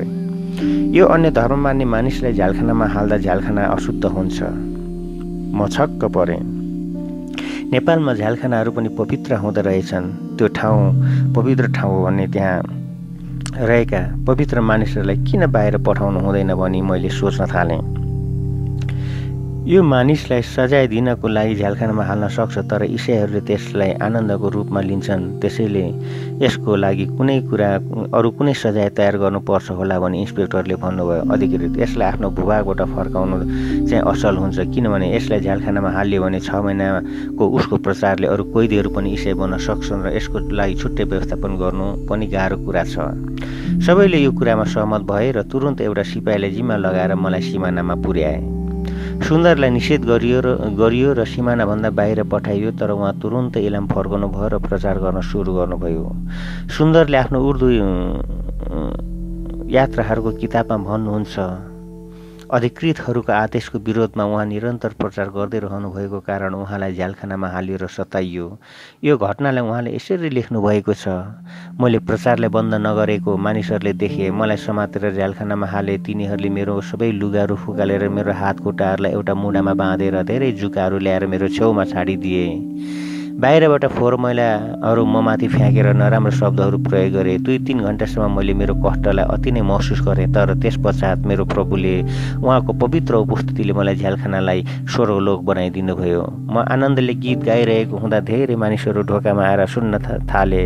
यो अन्य धर्म मान्ने मानिसलाई झ्यालखानामा हाल्दा झ्यालखाना अशुद्ध हुन्छ। म छक्क परेँ। नेपालमा झ्यालखानाहरू पनि पवित्र हुँदो रहेछन्। त्यो ठाउँ पवित्र ठाउँ हो भने त्यहाँ रहेका पवित्र मानिसहरूलाई किन बाहिर पठाउनु हुँदैन भनी मैले सोच्न थालेँ। यो मानिसलाई सजाय दिनको लागि झ्यालखानामा हाल्न सक्छ तर इसाईहरूले त्यसलाई आनन्दको रूपमा लिन्छन्। त्यसैले यसको लागि कुनै कुरा अरू कुनै सजाय तयार गर्नुपर्छ होला भने इन्सपेक्टरले भन्नुभयो। अधिकृत यसलाई आफ्नो भूभागबाट फर्काउनु चाहिँ असल हुन्छ किनभने यसलाई झ्यालखानामा हालियो भने छ महिनाको उसको प्रचारले अरू कैदीहरू पनि इसाई बन्न सक्छन् र यसको लागि छुट्टै व्यवस्थापन गर्नु पनि गाह्रो कुरा छ। सबैले यो कुरामा सहमत भए र तुरन्त एउटा सिपाहीलाई जिम्मा लगाएर मलाई सिमानामा पुर्याए। सुन्दरलाई निषेध गरियो र गरियो र सिमानाभन्दा बाहिर पठाइयो तर उहाँ तुरुन्तै इलाम फर्काउनु भयो र प्रचार गर्न सुरु गर्नुभयो। सुन्दरले आफ्नो उर्दू यात्राहरूको किताबमा भन्नुहुन्छ अधिकृतहरूको आदेशको विरोधमा उहाँ निरन्तर प्रचार गर्दै रहनु भएको कारण उहाँलाई झ्यालखानामा हालियो र सताइयो। यो घटनालाई उहाँले यसरी लेख्नु भएको छ मैले प्रचारलाई बन्द नगरेको मानिसहरूले देखे मलाई समातेर झ्यालखानामा हाले तिनीहरूले मेरो सबै लुगाहरू फुकालेर मेरो हात खुट्टाहरूलाई एउटा मुढामा बाँधेर धेरै जुकाहरू ल्याएर मेरो छेउमा छाडिदिए। बाहिरबाट फोहोर मैलाहरू ममाथि फ्याँकेर नराम्रो शब्दहरू प्रयोग गरेँ। दुई तिन घन्टासम्म मैले मेरो कष्टलाई अति नै महसुस गरेँ तर त्यस पश्चात मेरो प्रभुले उहाँको पवित्र उपस्थितिले मलाई झ्यालखानालाई स्वर्गलोक बनाइदिनु भयो। म आनन्दले गीत गाइरहेको हुँदा धेरै मानिसहरू ढोकामा आएर सुन्न थाले।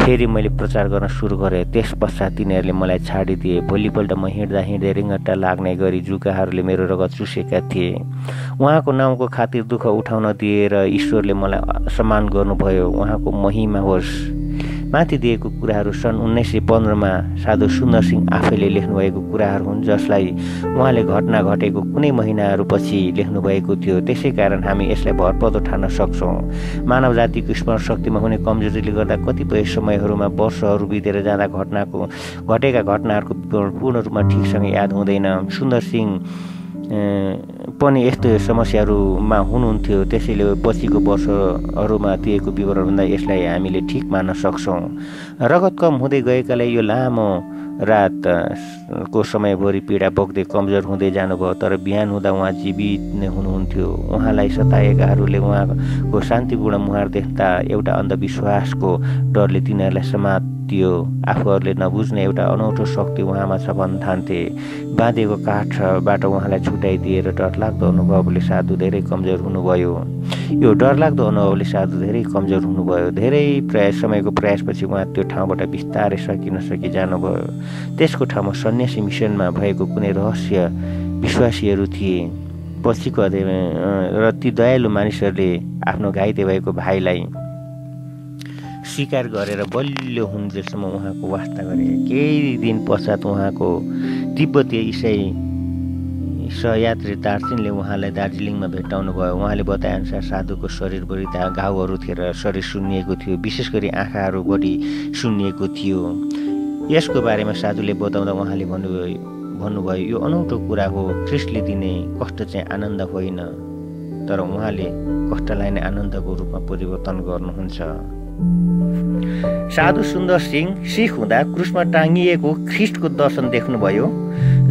फेरि मैले प्रचार गर्न सुरु गरेँ। त्यस पश्चात तिनीहरूले मलाई छाडिदिए। भोलिपल्ट म हिँड्दा हिँड्दै रिङ्गट्टा लाग्ने गरी जुकाहरूले मेरो रगत चुसेका थिए। उहाँको नाउँको खातिर दुःख उठाउन दिएर ईश्वरले मलाई सम्मान गर्नुभयो। उहाँको महिमा होस्। माथि दिएको कुराहरू सन् उन्नाइस सय पन्ध्रमा साधु सुन्दर सिंह आफैले लेख्नुभएको कुराहरू हुन् जसलाई उहाँले घटना घटेको कुनै महिनाहरूपछि लेख्नुभएको थियो। त्यसै कारण हामी यसलाई भरपर्दो ठान्न सक्छौँ। मानव जातिको स्मरण शक्तिमा हुने कमजोरीले गर्दा कतिपय समयहरूमा वर्षहरू बितेर जाँदा घटनाको घटेका घटनाहरूको पूर्ण रूपमा ठिकसँग याद हुँदैन। सुन्दर सिंह पनि यस्तो समस्याहरूमा हुनुहुन्थ्यो। त्यसैले पछिको वर्षहरूमा दिएको विवरणभन्दा यसलाई हामीले ठिक मान्न सक्छौँ। रगत कम हुँदै गएकाले यो लामो रातको समयभरि पीडा बोक्दै कमजोर हुँदै जानुभयो तर बिहान हुँदा उहाँ जीवित नै हुनुहुन्थ्यो। उहाँलाई सताएकाहरूले उहाँको शान्तिपूर्ण मुहार देख्दा एउटा अन्धविश्वासको डरले तिनीहरूलाई समात दियो आफूहरूले नबुझ्ने एउटा अनौठो शक्ति उहाँमा छ भन्न ठान्थे बाँधेको काठबाट उहाँलाई छुट्याइदिएर डरलाग्दो अनुभवले साधु धेरै कमजोर हुनुभयो। यो डरलाग्दो अनुभवले साधु धेरै कमजोर हुनुभयो। धेरै प्रयास समयको प्रयासपछि उहाँ त्यो ठाउँबाट बिस्तारै सकिन सकि जानुभयो। त्यसको ठाउँमा सन्यासी मिसनमा भएको कुनै रहस्य विश्वासीहरू थिए। पछिको र ती दयालु मानिसहरूले आफ्नो घाइते भएको भाइलाई स्वीकार गरेर बलियो हुन्जेलसम्म उहाँको वास्ता गरे केही दिन पश्चात उहाँको तिब्बतीय इसाई सहयात्री दार्जिलिङले उहाँलाई दार्जिलिङमा भेट्टाउनु भयो उहाँले बताएअनुसार साधुको शरीरभरि घाउहरू थिएर शरीर सुन्निएको थियो विशेष गरी आँखाहरू बढी सुन्निएको थियो। यसको बारेमा साधुले बताउँदा उहाँले भन्नुभयो भन्नुभयो यो अनौठो कुरा हो ख्रिस्टले दिने कष्ट चाहिँ आनन्द होइन तर उहाँले कष्टलाई नै आनन्दको रूपमा परिवर्तन गर्नुहुन्छ। साधु सुन्दर सिंह सिख हुँदा क्रुसमा टाँगिएको ख्रिस्टको दर्शन देख्नुभयो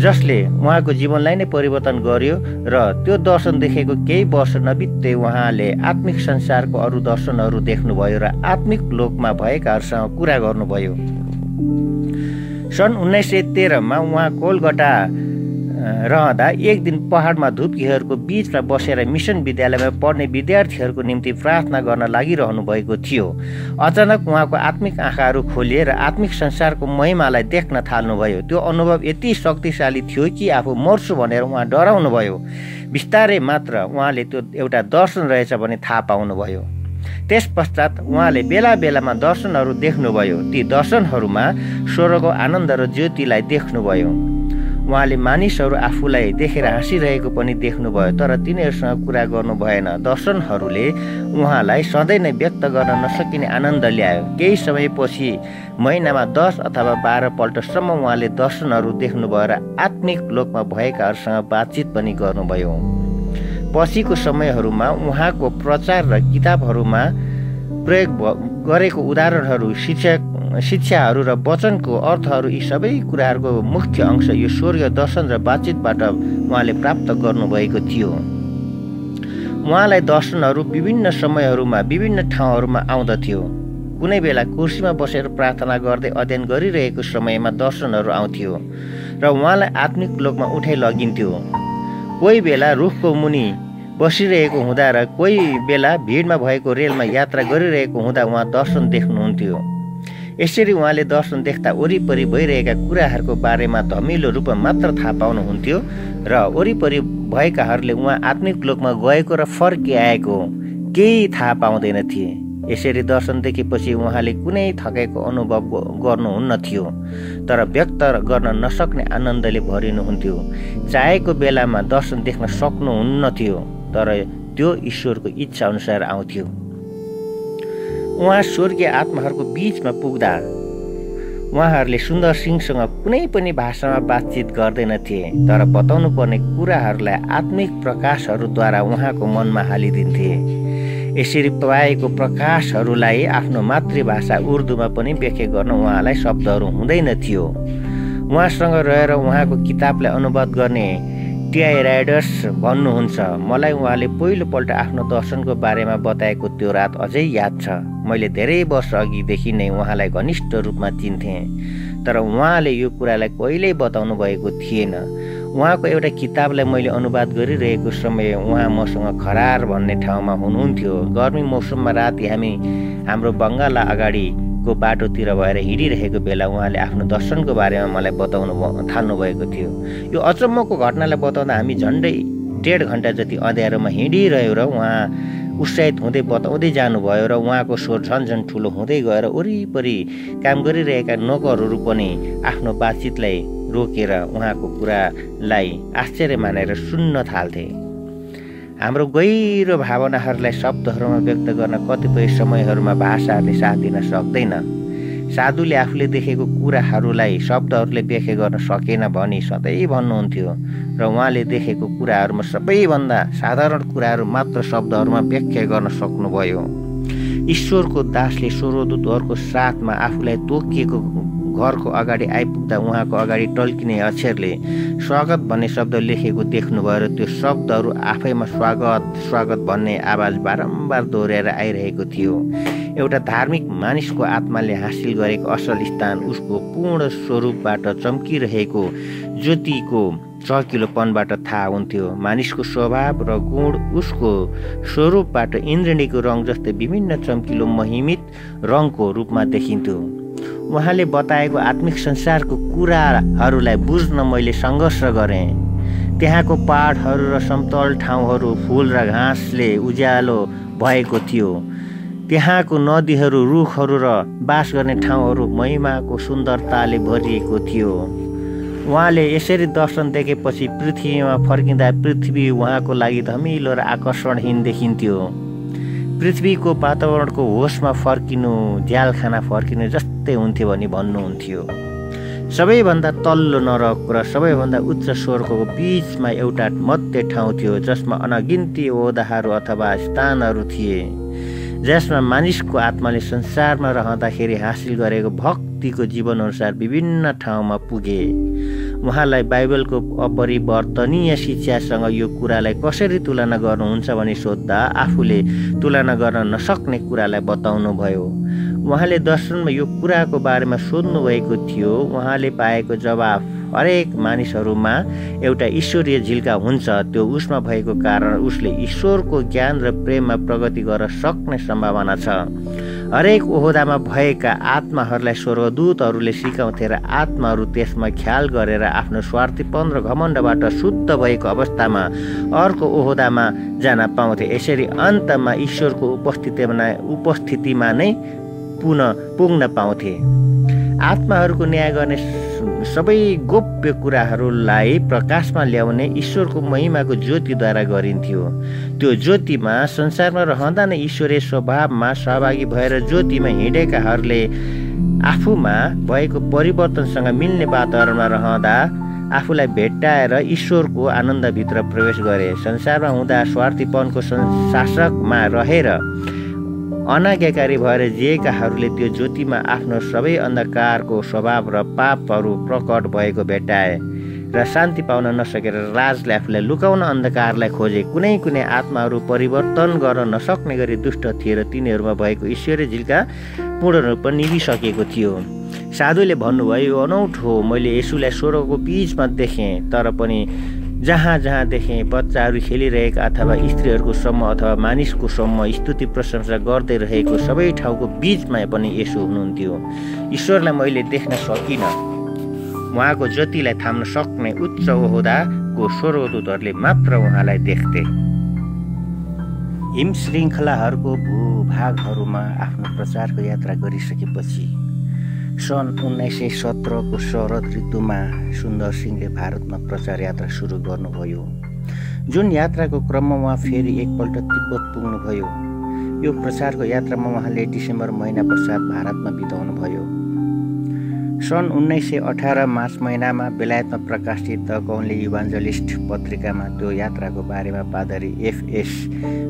जसले उहाँको जीवनलाई नै परिवर्तन गर्यो र त्यो दर्शन देखेको केही वर्ष नबित्दै उहाँले आत्मिक संसारको अरू दर्शनहरू देख्नुभयो र आत्मिक लोकमा भएकाहरूसँग कुरा गर्नुभयो। सन् उन्नाइस सय तेह्रमा उहाँ कोलकाता रहँदा एक दिन पहाडमा धुपघिहरूको बिचमा बसेर मिसन विद्यालयमा पढ्ने विद्यार्थीहरूको निम्ति प्रार्थना गर्न लागिरहनु भएको थियो। अचानक उहाँको आत्मिक आँखाहरू खोलिएर आत्मिक संसारको महिमालाई देख्न थाल्नुभयो। त्यो अनुभव यति शक्तिशाली थियो कि आफू मर्छु भनेर उहाँ डराउनु भयो बिस्तारै मात्र उहाँले त्यो एउटा दर्शन रहेछ भने थाहा पाउनुभयो। त्यस पश्चात उहाँले बेला बेलामा दर्शनहरू देख्नुभयो। ती दर्शनहरूमा स्वरको आनन्द र ज्योतिलाई देख्नुभयो। उहाँले मानिसहरू आफूलाई देखेर हाँसिरहेको पनि देख्नुभयो तर तिनीहरूसँग कुरा गर्नु भएन। दर्शनहरूले उहाँलाई सधैँ नै व्यक्त गर्न नसकिने आनन्द ल्यायो। केही समयपछि महिनामा दस अथवा बाह्रपल्टसम्म उहाँले दर्शनहरू देख्नुभयो र आत्मिक लोकमा भएकाहरूसँग बातचित पनि गर्नुभयो। पछिको समयहरूमा उहाँको प्रचार र किताबहरूमा प्रयोग गरेको उदाहरणहरू शिक्षक शिक्षाहरू र वचनको अर्थहरू यी सबै कुराहरूको मुख्य अंश यो स्वर्गीय दर्शन र बातचितबाट उहाँले प्राप्त गर्नुभएको थियो। उहाँलाई दर्शनहरू विभिन्न समयहरूमा विभिन्न ठाउँहरूमा आउँदथ्यो। कुनै बेला कुर्सीमा बसेर प्रार्थना गर्दै अध्ययन गरिरहेको समयमा दर्शनहरू आउँथ्यो र उहाँलाई आत्मिक लोकमा उठाइ लगिन्थ्यो। कोही बेला रुखको मुनि बसिरहेको हुँदा र कोही बेला भिडमा भएको रेलमा यात्रा गरिरहेको हुँदा उहाँ दर्शन देख्नुहुन्थ्यो। यसरी उहाँले दर्शन देख्दा वरिपरि भइरहेका कुराहरूको बारेमा धमिलो रूपमा मात्र थाहा पाउनुहुन्थ्यो र वरिपरि भएकाहरूले उहाँ आत्मिक लोकमा गएको र फर्किआएको केही थाहा पाउँदैन थिए यसरी दर्शन देखेपछि उहाँले कुनै थकेको अनुभव गर्नुहुन्न थियो तर व्यक्त गर्न नसक्ने आनन्दले भरिनुहुन्थ्यो। चाहेको बेलामा दर्शन देख्न सक्नुहुन्न थियो तर त्यो ईश्वरको इच्छा अनुसार आउँथ्यो। उहाँ स्वर्गीय आत्माहरूको बिचमा पुग्दा उहाँहरूले सुन्दर सिंहसँग कुनै पनि भाषामा बातचित गर्दैनथे तर बताउनु पर्ने कुराहरूलाई आत्मिक प्रकाशहरूद्वारा उहाँको मनमा हालिदिन्थे। यसरी पाएको प्रकाशहरूलाई आफ्नो मातृभाषा उर्दूमा पनि व्याख्या गर्न उहाँलाई शब्दहरू हुँदैन थियो। उहाँसँग रहेर उहाँको किताबलाई अनुवाद गर्ने टिआई राइडर्स भन्नुहुन्छ। मलाई उहाँले पहिलोपल्ट आफ्नो दर्शनको बारेमा बताएको त्यो रात अझै याद छ। मैले धेरै वर्ष अघिदेखि नै उहाँलाई घनिष्ठ रूपमा चिन्थेँ। तर उहाँले यो कुरालाई कहिल्यै बताउनु भएको थिएन। उहाँको एउटा किताबलाई मैले अनुवाद गरिरहेको समय उहाँ मसँग खरार भन्ने ठाउँमा हुनुहुन्थ्यो। गर्मी मौसममा राति हामी हाम्रो बङ्गाला अगाडि को बाटोतिर भएर हिँडिरहेको बेला उहाँले आफ्नो दर्शनको बारेमा मलाई बताउनु थाल्नु भएको थियो। यो अचम्मको घटनालाई बताउँदा हामी झन्डै डेढ घन्टा जति अँध्यारोमा हिँडिरह्यो र उहाँ उत्साहित हुँदै बताउँदै जानुभयो र उहाँको स्वर झन् झन् ठुलो हुँदै गएर वरिपरि काम गरिरहेका नोकरहरू पनि आफ्नो बातचितलाई रोकेर उहाँको कुरालाई आश्चर्य मानेर सुन्न थाल्थे। हाम्रो गहिरो भावनाहरूलाई शब्दहरूमा व्यक्त गर्न कतिपय समयहरूमा भाषाहरूले साथ दिन सक्दैन। साधुले आफूले देखेको कुराहरूलाई शब्दहरूले व्याख्या गर्न सकेन भनी सधैँ भन्नुहुन्थ्यो र उहाँले देखेको कुराहरूमा सबैभन्दा साधारण कुराहरू मात्र शब्दहरूमा व्याख्या गर्न सक्नुभयो। ईश्वरको दासले स्वरोदूतहरूको साथमा आफूलाई तोकिएको घरको अगाडि आइपुग्दा उहाँको अगाडि टल्किने अक्षरले स्वागत भन्ने शब्द लेखेको देख्नुभयो र त्यो शब्दहरू आफैमा स्वागत स्वागत भन्ने आवाज बारम्बार दोहोऱ्याएर आइरहेको थियो। एउटा धार्मिक मानिसको आत्माले हासिल गरेको असल स्थान उसको पूर्ण स्वरूपबाट चम्किरहेको ज्योतिको चकिलोपनबाट थाहा हुन्थ्यो। मानिसको स्वभाव र गुण उसको स्वरूपबाट इन्द्रणीको रङ जस्तै विभिन्न चम्किलो महिमित रङको रूपमा देखिन्थ्यो। उहाँले बताएको आत्मिक संसारको कुराहरूलाई बुझ्न मैले सङ्घर्ष गरेँ। त्यहाँको पाहाडहरू र समतल ठाउँहरू फुल र घाँसले उज्यालो भएको थियो। त्यहाँको नदीहरू रुखहरू र बास गर्ने ठाउँहरू महिमाको सुन्दरताले भरिएको थियो। उहाँले यसरी दर्शन देखेपछि पृथ्वीमा फर्किँदा पृथ्वी उहाँको लागि धमिलो र आकर्षणहीन देखिन्थ्यो। पृथ्वीको वातावरणको होसमा फर्किनु झ्याल खाना फर्किनु जस्तै हुन्थ्यो भनी भन्नुहुन्थ्यो। सबैभन्दा तल्लो नरक र सबैभन्दा उच्च स्वर्गको बिचमा एउटा मध्य ठाउँ थियो जसमा अनगिन्ती ओदाहरू अथवा स्थानहरू थिए जसमा मानिसको आत्माले संसारमा रहँदाखेरि हासिल गरेको भक्तिको जीवनअनुसार विभिन्न ठाउँमा पुगे। उहाँलाई बाइबलको अपरिवर्तनीय शिक्षासँग यो कुरालाई कसरी तुलना गर्नुहुन्छ भनी सोद्धा आफूले तुलना गर्न नसक्ने कुरालाई बताउनु भयो उहाँले दर्शनमा यो कुराको बारेमा सोध्नुभएको थियो। उहाँले पाएको जवाफ हरेक मानिसहरूमा एउटा ईश्वरीय झिल्का हुन्छ। त्यो उसमा भएको कारण उसले ईश्वरको ज्ञान र प्रेममा प्रगति गर्न सक्ने सम्भावना छ। हरेक ओहदामा भएका आत्माहरूलाई स्वर्गदूतहरूले सिकाउँथे र आत्माहरू त्यसमा ख्याल गरेर आफ्नो स्वार्थीपन र घमण्डबाट शुद्ध भएको अवस्थामा अर्को ओहदामा जान पाउँथे। यसरी अन्तमा ईश्वरको उपस्थितिमा उपस्थितिमा नै पुनः पुग्न पाउँथे। आत्माहरूको न्याय गर्ने सबै गोप्य कुराहरूलाई प्रकाशमा ल्याउने ईश्वरको महिमाको ज्योतिद्वारा गरिन्थ्यो। त्यो ज्योतिमा संसारमा रहँदा नै ईश्वरीय स्वभावमा सहभागी भएर ज्योतिमा हिँडेकाहरूले आफूमा भएको परिवर्तनसँग मिल्ने वातावरणमा रहँदा आफूलाई भेट्टाएर ईश्वरको आनन्दभित्र प्रवेश गरे। संसारमा हुँदा स्वार्थीपनको शासकमा रहेर अनाज्ञाकारी भएर जिएकाहरूले त्यो ज्योतिमा आफ्नो सबै अन्धकारको स्वभाव र पापहरू प्रकट भएको भेट्टाए र शान्ति पाउन नसकेर राजले आफूलाई लुकाउन अन्धकारलाई खोजे कुनै कुनै आत्माहरू परिवर्तन गर्न नसक्ने गरी दुष्ट थिए र तिनीहरूमा भएको ईश्वरीय झिल्का पूर्ण रूपमा निभिसकेको थियो। साधुले भन्नुभयो अनौठो मैले यसुलाई स्वर्गको बिचमा देखेँ तर पनि जहाँ जहाँ देखेँ बच्चाहरू खेलिरहेका अथवा स्त्रीहरूको समूह अथवा मानिसको समूह स्तुति प्रशंसा गर्दै रहेको सबै ठाउँको बिचमा पनि यसो हुनुहुन्थ्यो। ईश्वरलाई मैले देख्न सकिनँ। उहाँको ज्योतिलाई थाम्न सक्ने उच्च ओहदाको स्वर्गदूतहरूले मात्र उहाँलाई देख्थे। हिम श्रृङ्खलाहरूको भूभागहरूमा आफ्नो प्रचारको यात्रा गरिसकेपछि सन् उन्नाइस सय सत्रको शरद ऋतुमा सुन्दर सिंहले भारतमा प्रचार यात्रा सुरु गर्नुभयो। जुन यात्राको क्रममा उहाँ फेरि एकपल्ट तिब्बत पुग्नुभयो। यो प्रचारको यात्रामा उहाँले डिसेम्बर महिना पश्चात भारतमा बिताउनुभयो। सन् उन्नाइस सय अठार मार्च महिनामा बेलायतमा प्रकाशित द कौनले युभान्जलिस्ट पत्रिकामा त्यो यात्राको बारेमा पादरी एफएस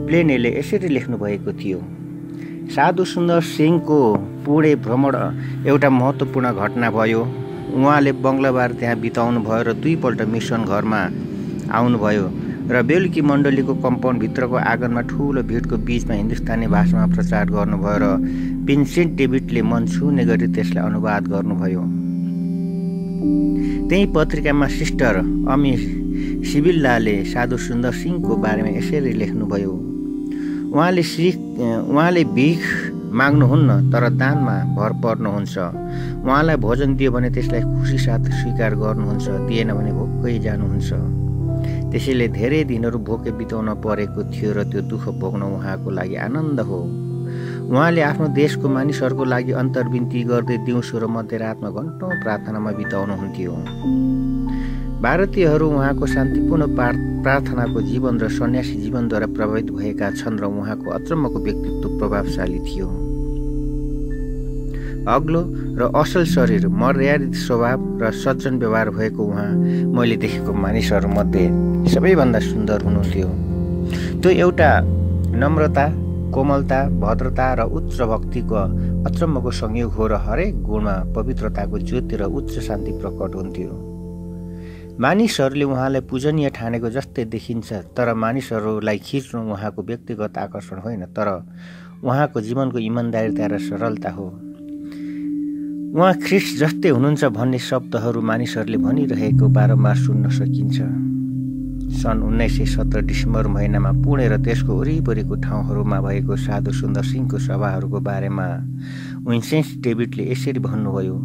प्लेनेले यसरी लेख्नुभएको थियो। साधु सुन्दर सिंहको पुणे भ्रमण एउटा महत्त्वपूर्ण घटना भयो। उहाँले बङ्गलाबार त्यहाँ बिताउनु भयो र दुईपल्ट मिसन घरमा आउनुभयो र बेलुकी मण्डलीको कम्पाउन्डभित्रको आँगनमा ठुलो भिडको बिचमा हिन्दुस्तानी भाषामा प्रचार गर्नुभयो र पिन्सेन्ट डेभिडले मन छुने गरी त्यसलाई अनुवाद गर्नुभयो। त्यही पत्रिकामा सिस्टर अमी सिबिल्लाले साधु सुन्दर सिंहको बारेमा यसरी लेख्नुभयो। उहाँले सिख उहाँले भिख माग्नुहुन्न तर दानमा भर पर्नुहुन्छ। उहाँलाई भोजन दियो भने त्यसलाई खुसी साथ स्वीकार गर्नुहुन्छ दिएन भने भोकै जानुहुन्छ। त्यसैले धेरै दिनहरू भोकै बिताउन परेको थियो र त्यो दुःख भोग्न उहाँको लागि आनन्द हो। उहाँले आफ्नो देशको मानिसहरूको लागि अन्तर्विन्ती गर्दै दिउँसो र मध्यरातमा घन्टौँ प्रार्थनामा बिताउनुहुन्थ्यो। भारतीयहरू उहाँको शान्तिपूर्ण प्रार्थनाको जीवन र सन्यासी जीवनद्वारा प्रभावित भएका छन् र उहाँको अचम्मको व्यक्तित्व प्रभावशाली थियो। अग्लो र असल शरीर मर्यादित स्वभाव र सज्जन व्यवहार भएको उहाँ मैले देखेको मानिसहरूमध्ये सबैभन्दा सुन्दर हुनुहुन्थ्यो। त्यो एउटा नम्रता कोमलता भद्रता र उच्च भक्तिको अचम्मको संयोग हो र हरेक गुणमा पवित्रताको ज्योति र उच्च शान्ति प्रकट हुन्थ्यो। मानिसहरूले उहाँलाई पूजनीय ठानेको जस्तै देखिन्छ तर मानिसहरूलाई खिच्नु उहाँको व्यक्तिगत आकर्षण होइन तर उहाँको जीवनको इमान्दारिता र सरलता हो। उहाँ ख्रिस्ट जस्तै हुनुहुन्छ भन्ने शब्दहरू मानिसहरूले भनिरहेको बारम्बार सुन्न सकिन्छ। सन् उन्नाइस सय सत्र डिसेम्बर महिनामा पुणे र त्यसको वरिपरिको ठाउँहरूमा भएको साधु सुन्दर सिंहको सभाहरूको बारेमा विन्सेन्स डेभिडले यसरी भन्नुभयो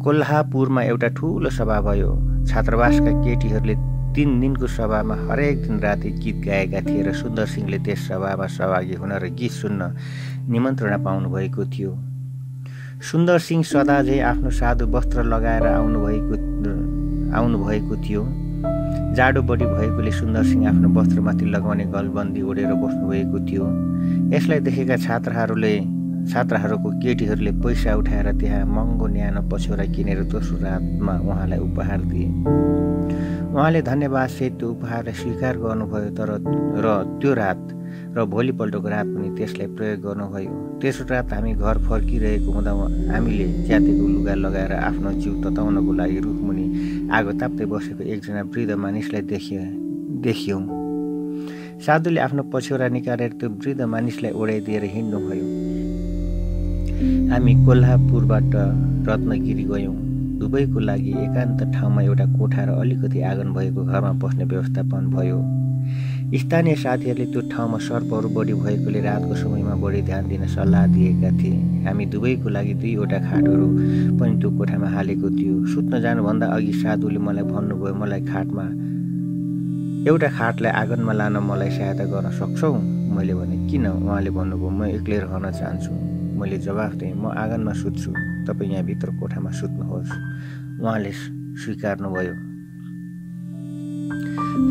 कोल्हापुरमा एउटा ठुलो सभा भयो। छात्रावासका केटीहरूले तिन दिनको सभामा हरेक दिन राति गीत गाएका थिए र सुन्दर सिंहले त्यस सभामा सहभागी हुन र गीत सुन्न निमन्त्रणा पाउनुभएको थियो। सुन्दर सिंह सदा झै आफ्नो साधु वस्त्र लगाएर आउनुभएको आउनुभएको थियो। जाडो बढी भएकोले सुन्दर सिंह आफ्नो वस्त्रमाथि लगाउने गलबन्दी ओढेर बस्नुभएको थियो। यसलाई देखेका छात्राहरूले छात्राहरूको केटीहरूले पैसा उठाएर त्यहाँ महँगो न्यानो पछ्यौरा किनेर दोस्रो रातमा उहाँलाई उपहार दिए। उहाँले धन्यवाद सहित त्यो उपहारलाई स्वीकार गर्नुभयो तर र त्यो रात र भोलिपल्टको रात पनि त्यसलाई प्रयोग गर्नुभयो। तेस्रो रात हामी घर फर्किरहेको हुँदा हामीले च्यातेको लुगा लगाएर आफ्नो जिउ तताउनको लागि रुखमुनि आगो ताप्दै बसेको एकजना वृद्ध मानिसलाई देखियो देखियौँ। साधुले आफ्नो पछ्यौरा निकालेर त्यो वृद्ध मानिसलाई ओढाइदिएर हिँड्नुभयो। हामी कोल्हापुरबाट रत्नगिरी गयौँ। दुबईको लागि एकान्त ठाउँमा एउटा कोठा र अलिकति आँगन भएको घरमा बस्ने व्यवस्थापन भयो। स्थानीय साथीहरूले त्यो ठाउँमा सर्पहरू बढी भएकोले रातको समयमा बढी ध्यान दिन सल्लाह दिएका थिए। हामी दुवैको लागि दुईवटा खाटहरू पनि त्यो कोठामा हालेको थियो। सुत्न जानुभन्दा अघि साधुले मलाई भन्नुभयो मलाई खाटमा एउटा खाटलाई आँगनमा लान मलाई सहायता गर्न सक्छौ? मैले भने किन? उहाँले भन्नुभयो म एक्लै रहन चाहन्छु। मैले जवाफ दिएँ म आँगनमा सुत्छु। तपाईँ यहाँभित्र कोठामा सुत्नुहोस्। उहाँले स्वीकार्नुभयो।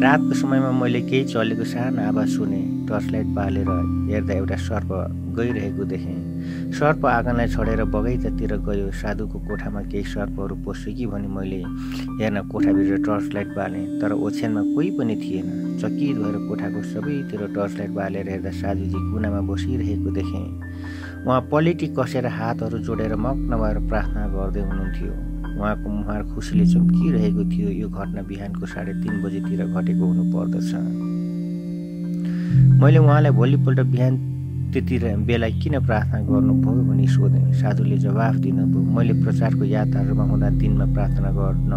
रातको समयमा मैले केही चलेको सानो आवाज सुने। टर्चलाइट बालेर हेर्दा एउटा सर्प गइरहेको देखेँ। सर्प आँगनलाई छोडेर बगैँचातिर गयो। साधुको कोठामा केही सर्पहरू पस्यो कि भने मैले हेर्न कोठाभित्र टर्चलाइट बालेँ। तर ओछ्यानमा कोही पनि थिएन। चकित भएर कोठाको सबैतिर टर्चलाइट बालेर हेर्दा साधुजी कुनामा बसिरहेको देखेँ। उहाँ पलेटी कसेर हातहरू जोडेर मग्न भएर प्रार्थना गर्दै हुनुहुन्थ्यो। उहाँको मुहार खुसीले चम्किरहेको थियो। यो घटना बिहानको साढे तिन बजीतिर घटेको हुनु पर्दछ। मैले उहाँलाई भोलिपल्ट बिहान त्यति बेला किन प्रार्थना गर्नुभयो भनी सोधेँ। साधुले जवाफ दिनुभयो मैले प्रचारको यात्राहरूमा हुँदा दिनमा प्रार्थना गर्न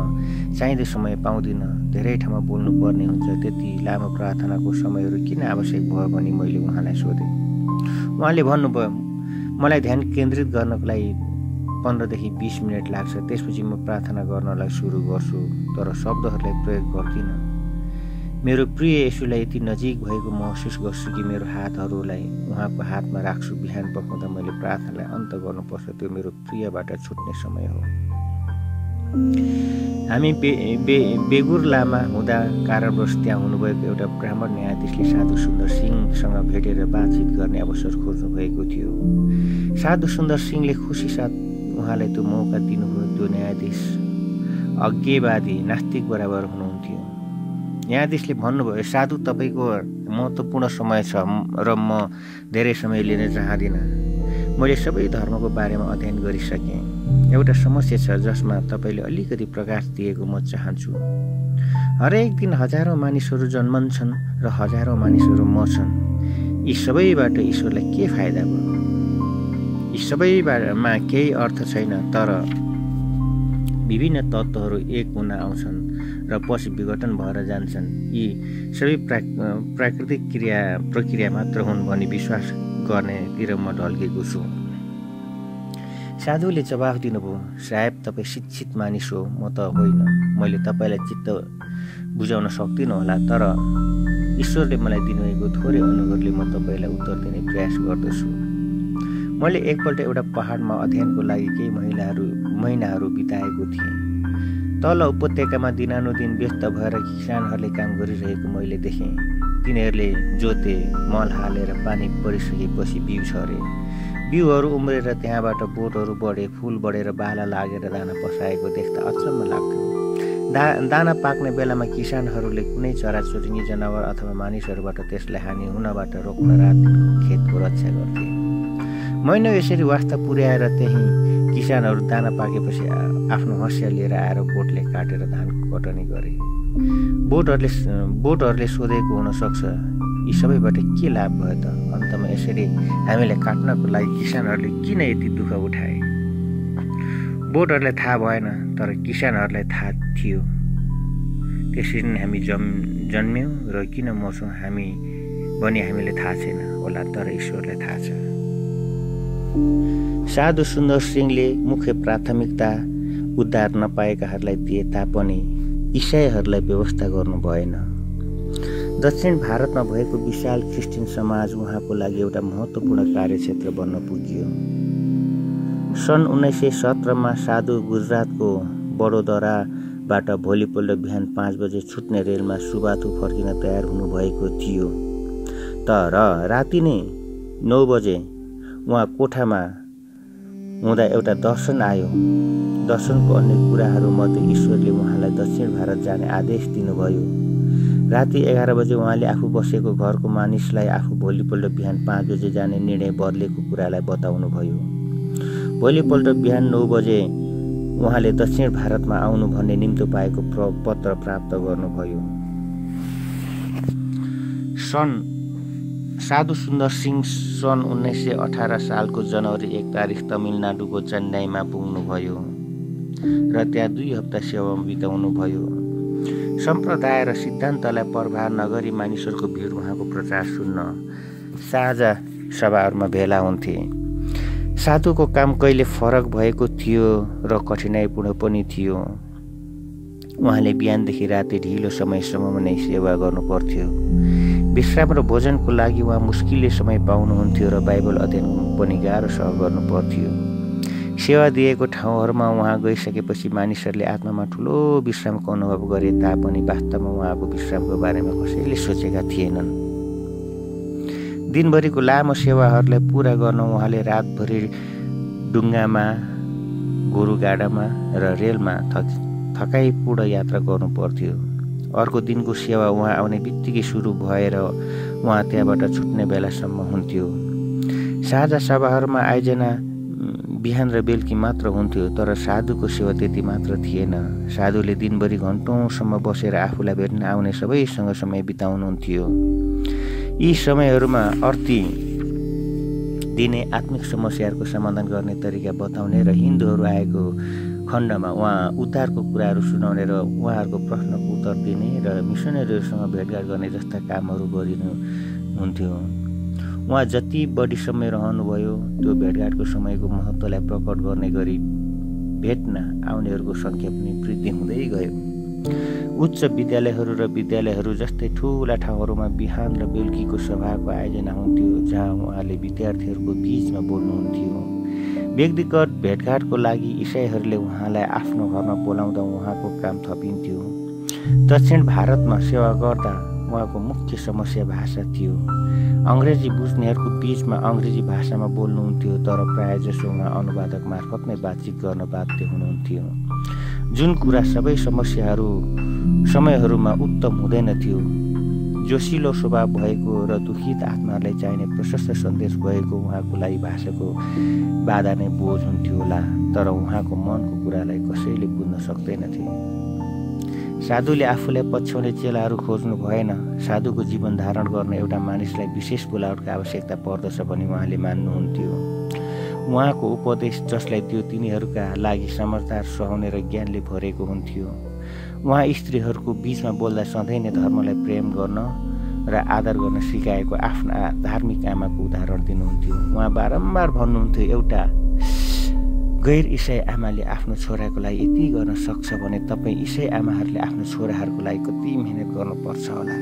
चाहिँदो समय पाउँदिनँ। धेरै ठाउँमा बोल्नुपर्ने हुन्छ। त्यति लामो प्रार्थनाको समयहरू किन आवश्यक भयो? भनी मैले उहाँलाई सोधेँ। उहाँले भन्नुभयो मलाई ध्यान केन्द्रित गर्नको लागि पन्ध्रदेखि बिस मिनट लाग्छ। त्यसपछि म प्रार्थना गर्नलाई सुरु गर्छु तर शब्दहरूलाई प्रयोग गर्दिनँ। मेरो प्रिय यसुलाई यति नजिक भएको महसुस गर्छु कि मेरो हातहरूलाई उहाँको हातमा राख्छु। बिहान पकाउँदा मैले प्रार्थनालाई अन्त गर्नुपर्छ। त्यो मेरो प्रियबाट छुट्ने समय हो। हामी बे बे बेगुर लामा हुँदा कारणवश त्यहाँ हुनुभएको एउटा ब्राह्मण न्यायाधीशले साधु सुन्दर सिंहसँग भेटेर बातचित गर्ने अवसर खोज्नु भएको थियो। साधु सुन्दर सिंहले खुसी साथ उहाँलाई त्यो मौका दिनुभयो त्यो न्यायाधीश अज्ञेवादी नास्तिक बराबर हुनुहुन्थ्यो। न्यायाधीशले भन्नुभयो साधु तपाईँको महत्त्वपूर्ण समय छ र म धेरै समय लिन चाहदिनँ। मैले सबै धर्मको बारेमा अध्ययन गरिसकेँ। एउटा समस्या छ जसमा तपाईँले अलिकति प्रकाश दिएको म चाहन्छु। हरेक दिन हजारौँ मानिसहरू जन्मन्छन् र हजारौँ मानिसहरू मर्छन्। यी सबैबाट ईश्वरलाई के फाइदा भयो? यी सबैमा केही अर्थ छैन तर विभिन्न तत्त्वहरू एक हुन आउँछन् र पछि विघटन भएर जान्छन्। यी सबै प्रा प्राकृतिक क्रिया प्रक्रिया मात्र हुन् भनी विश्वास गर्नेतिर म ढल्केको छु। साधुले जवाफ दिनुभयो साहेब तपाईँ शिक्षित मानिस हो म त होइन। मैले तपाईँलाई चित्त बुझाउन सक्दिनँ होला तर ईश्वरले मलाई दिनुभएको थोरै अनुभवले म तपाईँलाई उत्तर दिने प्रयास गर्दछु। मैले एकपल्ट एउटा पहाडमा अध्ययनको लागि केही महिलाहरू महिनाहरू बिताएको थिएँ। तल उपत्यकामा दिनानुदिन व्यस्त भएर किसानहरूले काम गरिरहेको मैले देखेँ। तिनीहरूले जोते मल हालेर पानी परिसकेपछि बिउ छरे। बिउहरू उम्रेर त्यहाँबाट बोटहरू बढे फुल बढेर बाला लागेर दाना पसाएको देख्दा अचम्म लाग्थ्यो। दा दाना पाक्ने बेलामा किसानहरूले कुनै चराचुरुङ्गी जनावर अथवा मानिसहरूबाट त्यसलाई हानि हुनबाट रोक्न रात खेतको रक्षा गर्थे। महिना यसरी वास्ता पुर्याएर त्यहीँ किसानहरू दाना पाकेपछि आफ्नो हँसिया लिएर आएर बोटले काटेर धानको कटनी गरे। बोटहरूले बोटहरूले सोधेको हुनसक्छ यी सबैबाट के लाभ भयो त? अन्तमा यसरी हामीले काट्नको लागि किसानहरूले किन यति दुःख उठाए? बोटहरूलाई थाहा भएन तर किसानहरूलाई थाहा थियो। त्यसरी नै हामी जम् जन्म्यौँ र किन मर्छौँ हामी भने हामीले थाहा छैन होला तर ईश्वरलाई थाहा छ। साधु सुन्दर सिंहले मुख्य प्राथमिकता उद्धार नपाएकाहरूलाई दिए तापनि इसाईहरूलाई व्यवस्था गर्नु भएन। दक्षिण भारतमा भएको विशाल क्रिस्चियन समाज उहाँको लागि एउटा महत्त्वपूर्ण कार्यक्षेत्र बन्न पुग्यो। सन् उन्नाइस सय सत्रमा साधु गुजरातको बडोदराबाट भोलिपल्ट बिहान पाँच बजे छुट्ने रेलमा सुबाथु फर्किन तयार हुनुभएको थियो। तर राति नै नौ बजे उहाँ कोठामा हुँदा एउटा दर्शन आयो। दर्शनको अन्य कुराहरूमध्ये ईश्वरले उहाँलाई दक्षिण भारत जाने आदेश दिनुभयो। राति एघार बजे उहाँले आफू बसेको घरको मानिसलाई आफू भोलिपल्ट बिहान पाँच बजे जाने निर्णय बदलेको कुरालाई बताउनुभयो। भोलिपल्ट बिहान नौ बजे उहाँले दक्षिण भारतमा आउनु भन्ने निम्तो पाएको पत्र प्राप्त गर्नुभयो। सन् साधु सुन्दर सिंह सन् उन्नाइस सय अठार सालको जनवरी एक तारिक तमिलनाडुको चेन्नाईमा पुग्नुभयो र त्यहाँ दुई हप्ता सेवामा बिताउनुभयो सम्प्रदाय र सिद्धान्तलाई प्रभाव नगरी मानिसहरूको भिड उहाँको प्रचार सुन्न साझा सभाहरूमा भेला हुन्थे। साधुको काम कहिले फरक भएको थियो र कठिनाइपूर्ण पनि थियो। उहाँले बिहानदेखि राति ढिलो समयसम्म नै सेवा गर्नु पर्थ्यो। विश्राम र भोजनको लागि उहाँ मुस्किलले समय पाउनुहुन्थ्यो र बाइबल अध्ययन पनि गाह्रो सह गर्नु पर्थ्यो। सेवा दिएको ठाउँहरूमा उहाँ गइसकेपछि मानिसहरूले आत्मामा ठुलो विश्रामको अनुभव गरे तापनि वास्तवमा उहाँको विश्रामको बारेमा कसैले सोचेका थिएनन्। दिनभरिको लामो सेवाहरूलाई पुरा गर्न उहाँले रातभरि डुङ्गामा गोरुगाडामा र रेलमा थक थकाइपूर्ण यात्रा गर्नु पर्थ्यो। अर्को दिनको सेवा उहाँ आउने बित्तिकै सुरु भएर उहाँ त्यहाँबाट छुट्ने बेलासम्म हुन्थ्यो। साझा सभाहरूमा आयोजना बिहान र बेलुकी मात्र हुन्थ्यो तर साधुको सेवा त्यति मात्र थिएन। साधुले दिनभरि घन्टौँसम्म बसेर आफूलाई भेट्न आउने सबैसँग समय बिताउनुहुन्थ्यो। यी समयहरूमा अर्थी दिने आत्मिक समस्याहरूको समाधान गर्ने तरिका बताउने र हिन्दूहरू आएको खण्डमा उहाँ उद्धारको कुराहरू सुनाउने र उहाँहरूको प्रश्नको उत्तर दिने र मिसनरीहरूसँग भेटघाट गर्ने जस्ता कामहरू गरिनुहुन्थ्यो उहाँ जति बढी समय रहनुभयो त्यो भेटघाटको समयको महत्त्वलाई प्रकट गर्ने गरी भेट्न आउनेहरूको सङ्ख्या पनि वृद्धि हुँदै गयो। उच्च विद्यालयहरू र विद्यालयहरू जस्तै ठुला ठाउँहरूमा बिहान र बेलुकीको सभाको आयोजना हुन्थ्यो जहाँ उहाँले विद्यार्थीहरूको बिचमा बोल्नुहुन्थ्यो। व्यक्तिगत भेटघाटको लागि इसाईहरूले उहाँलाई आफ्नो घरमा बोलाउँदा उहाँको काम थपिन्थ्यो। दक्षिण भारतमा सेवा गर्दा उहाँको मुख्य समस्या भाषा थियो। अङ्ग्रेजी बुझ्नेहरूको बिचमा अङ्ग्रेजी भाषामा बोल्नुहुन्थ्यो तर प्रायः जसो उहाँ अनुवादक मार्फत नै बातचित गर्न बाध्य हुनुहुन्थ्यो। जुन कुरा सबै समस्याहरू समयहरूमा उत्तम हुँदैन थियो जोसिलो स्वभाव भएको र दुखित आत्माहरूलाई चाहिने प्रशस्त सन्देश भएको उहाँको लागि भाषाको बाधा नै बोझ हुन्थ्यो होला तर उहाँको मनको कुरालाई कसैले बुझ्न सक्दैनथे। साधुले आफूलाई पछ्याउने चेलाहरू खोज्नु भएन। साधुको जीवन धारण गर्न एउटा मानिसलाई विशेष बोलावटको आवश्यकता पर्दछ भनी उहाँले मान्नुहुन्थ्यो। उहाँको उपदेश जसलाई त्यो तिनीहरूका लागि समझदार सुहाउने र ज्ञानले भरेको हुन्थ्यो। उहाँ स्त्रीहरूको बिचमा बोल्दा सधैँ नै धर्मलाई प्रेम गर्न र आदर गर्न सिकाएको आफ्ना धार्मिक आमाको उदाहरण दिनुहुन्थ्यो। उहाँ बारम्बार भन्नुहुन्थ्यो एउटा गैर इसाई आमाले आफ्नो छोराको लागि यति गर्न सक्छ भने तपाईँ इसाई आमाहरूले आफ्नो छोराहरूको लागि कति मिहिनेत गर्नुपर्छ होला।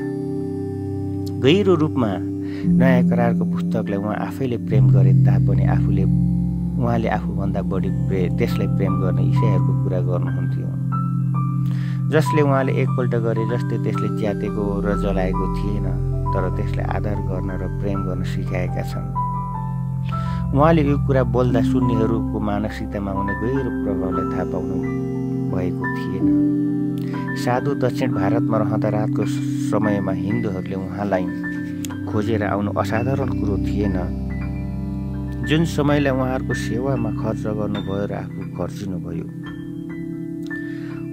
गहिरो रूपमा नयाँ करारको पुस्तकलाई उहाँ आफैले प्रेम गरे तापनि आफूले उहाँले आफूभन्दा बढी प्रे त्यसलाई प्रेम गर्ने इसाईहरूको कुरा गर्नुहुन्थ्यो। जसले उहाँले एकपल्ट गरे जस्तै त्यसले च्यातेको र जलाएको थिएन तर त्यसलाई आदर गर्न र प्रेम गर्न सिकाएका छन्। उहाँले यो कुरा बोल्दा सुन्नेहरूको मानसिकतामा हुने गहिरो प्रभावलाई थाहा पाउनु भएको थिएन। साधु दक्षिण भारतमा रहँदा रातको समयमा हिन्दूहरूले उहाँलाई खोजेर आउनु असाधारण कुरो थिएन। जुन समयलाई उहाँहरूको सेवामा खर्च गर्नुभयो र आफू खर्चिनुभयो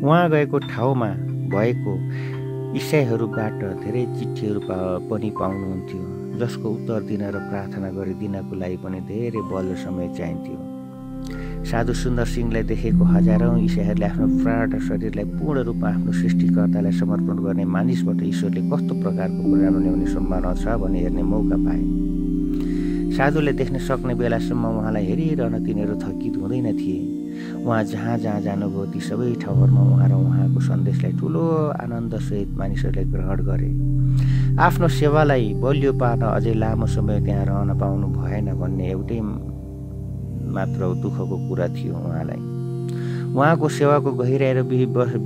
उहाँ गएको ठाउँमा भएको इसाईहरूबाट धेरै चिठीहरू पा पनि पाउनुहुन्थ्यो जसको उत्तर दिन र प्रार्थना गरिदिनको लागि पनि धेरै बल समय चाहिन्थ्यो। साधु सुन्दर सिंहलाई देखेको हजारौँ इसाईहरूले आफ्नो प्राण र शरीरलाई पूर्ण रूपमा आफ्नो सृष्टिकर्तालाई समर्पण गर्ने मानिसबाट ईश्वरले कस्तो प्रकारको पुरानो ल्याउने सम्भावना छ भने हेर्ने मौका पाए। साधुले देख्न सक्ने बेलासम्म उहाँलाई हेरिरहन तिनीहरू थकित हुँदैन थिए उहाँ जहाँ जहाँ जानुभयो ती सबै ठाउँहरूमा उहाँ र उहाँको सन्देशलाई ठुलो आनन्दसहित मानिसहरूले ग्रहण गरे। आफ्नो सेवालाई बलियो पार्न अझै लामो समय त्यहाँ रहन पाउनु भएन भन्ने एउटै मात्र दुःखको कुरा थियो उहाँलाई। उहाँको सेवाको गहिराइ र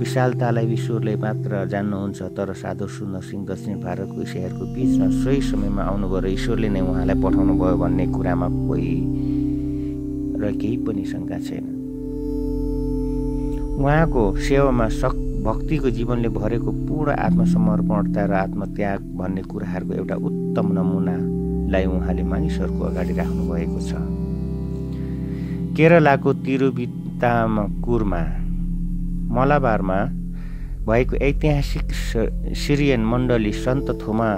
विशालतालाई ईश्वरले मात्र जान्नुहुन्छ तर साधु सुन्दर सिंह दक्षिण भारतको इसाईहरूको बिचमा सही समयमा आउनुभयो र ईश्वरले नै उहाँलाई पठाउनु भयो भन्ने कुरामा कोही र केही पनि शङ्का छैन। उहाँको सेवामा सक भक्तिको जीवनले भरेको पूर्ण आत्मसमर्पणता र आत्मत्याग भन्ने कुराहरूको एउटा उत्तम नमुनालाई उहाँले मानिसहरूको अगाडि राख्नु भएको छ। केरलाको तिरुवितामकुरमा मलाबारमा भएको ऐतिहासिक सिरियन मण्डली सन्त थोमा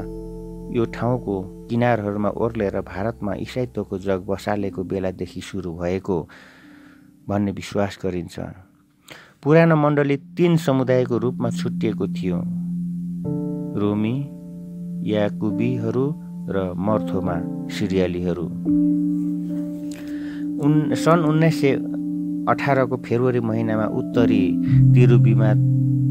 यो ठाउँको किनारहरूमा ओर्लेर भारतमा इसाइत्वको जग बसालेको बेलादेखि सुरु भएको भन्ने विश्वास गरिन्छ। पुरानो मण्डली तीन समुदायको रूपमा छुट्टिएको थियो। रोमी याकुबीहरू र मर्थोमा सिरियालीहरू। उन सन् उन्नाइस सय अठारको फेब्रुअरी महिनामा उत्तरी तिरुबीमा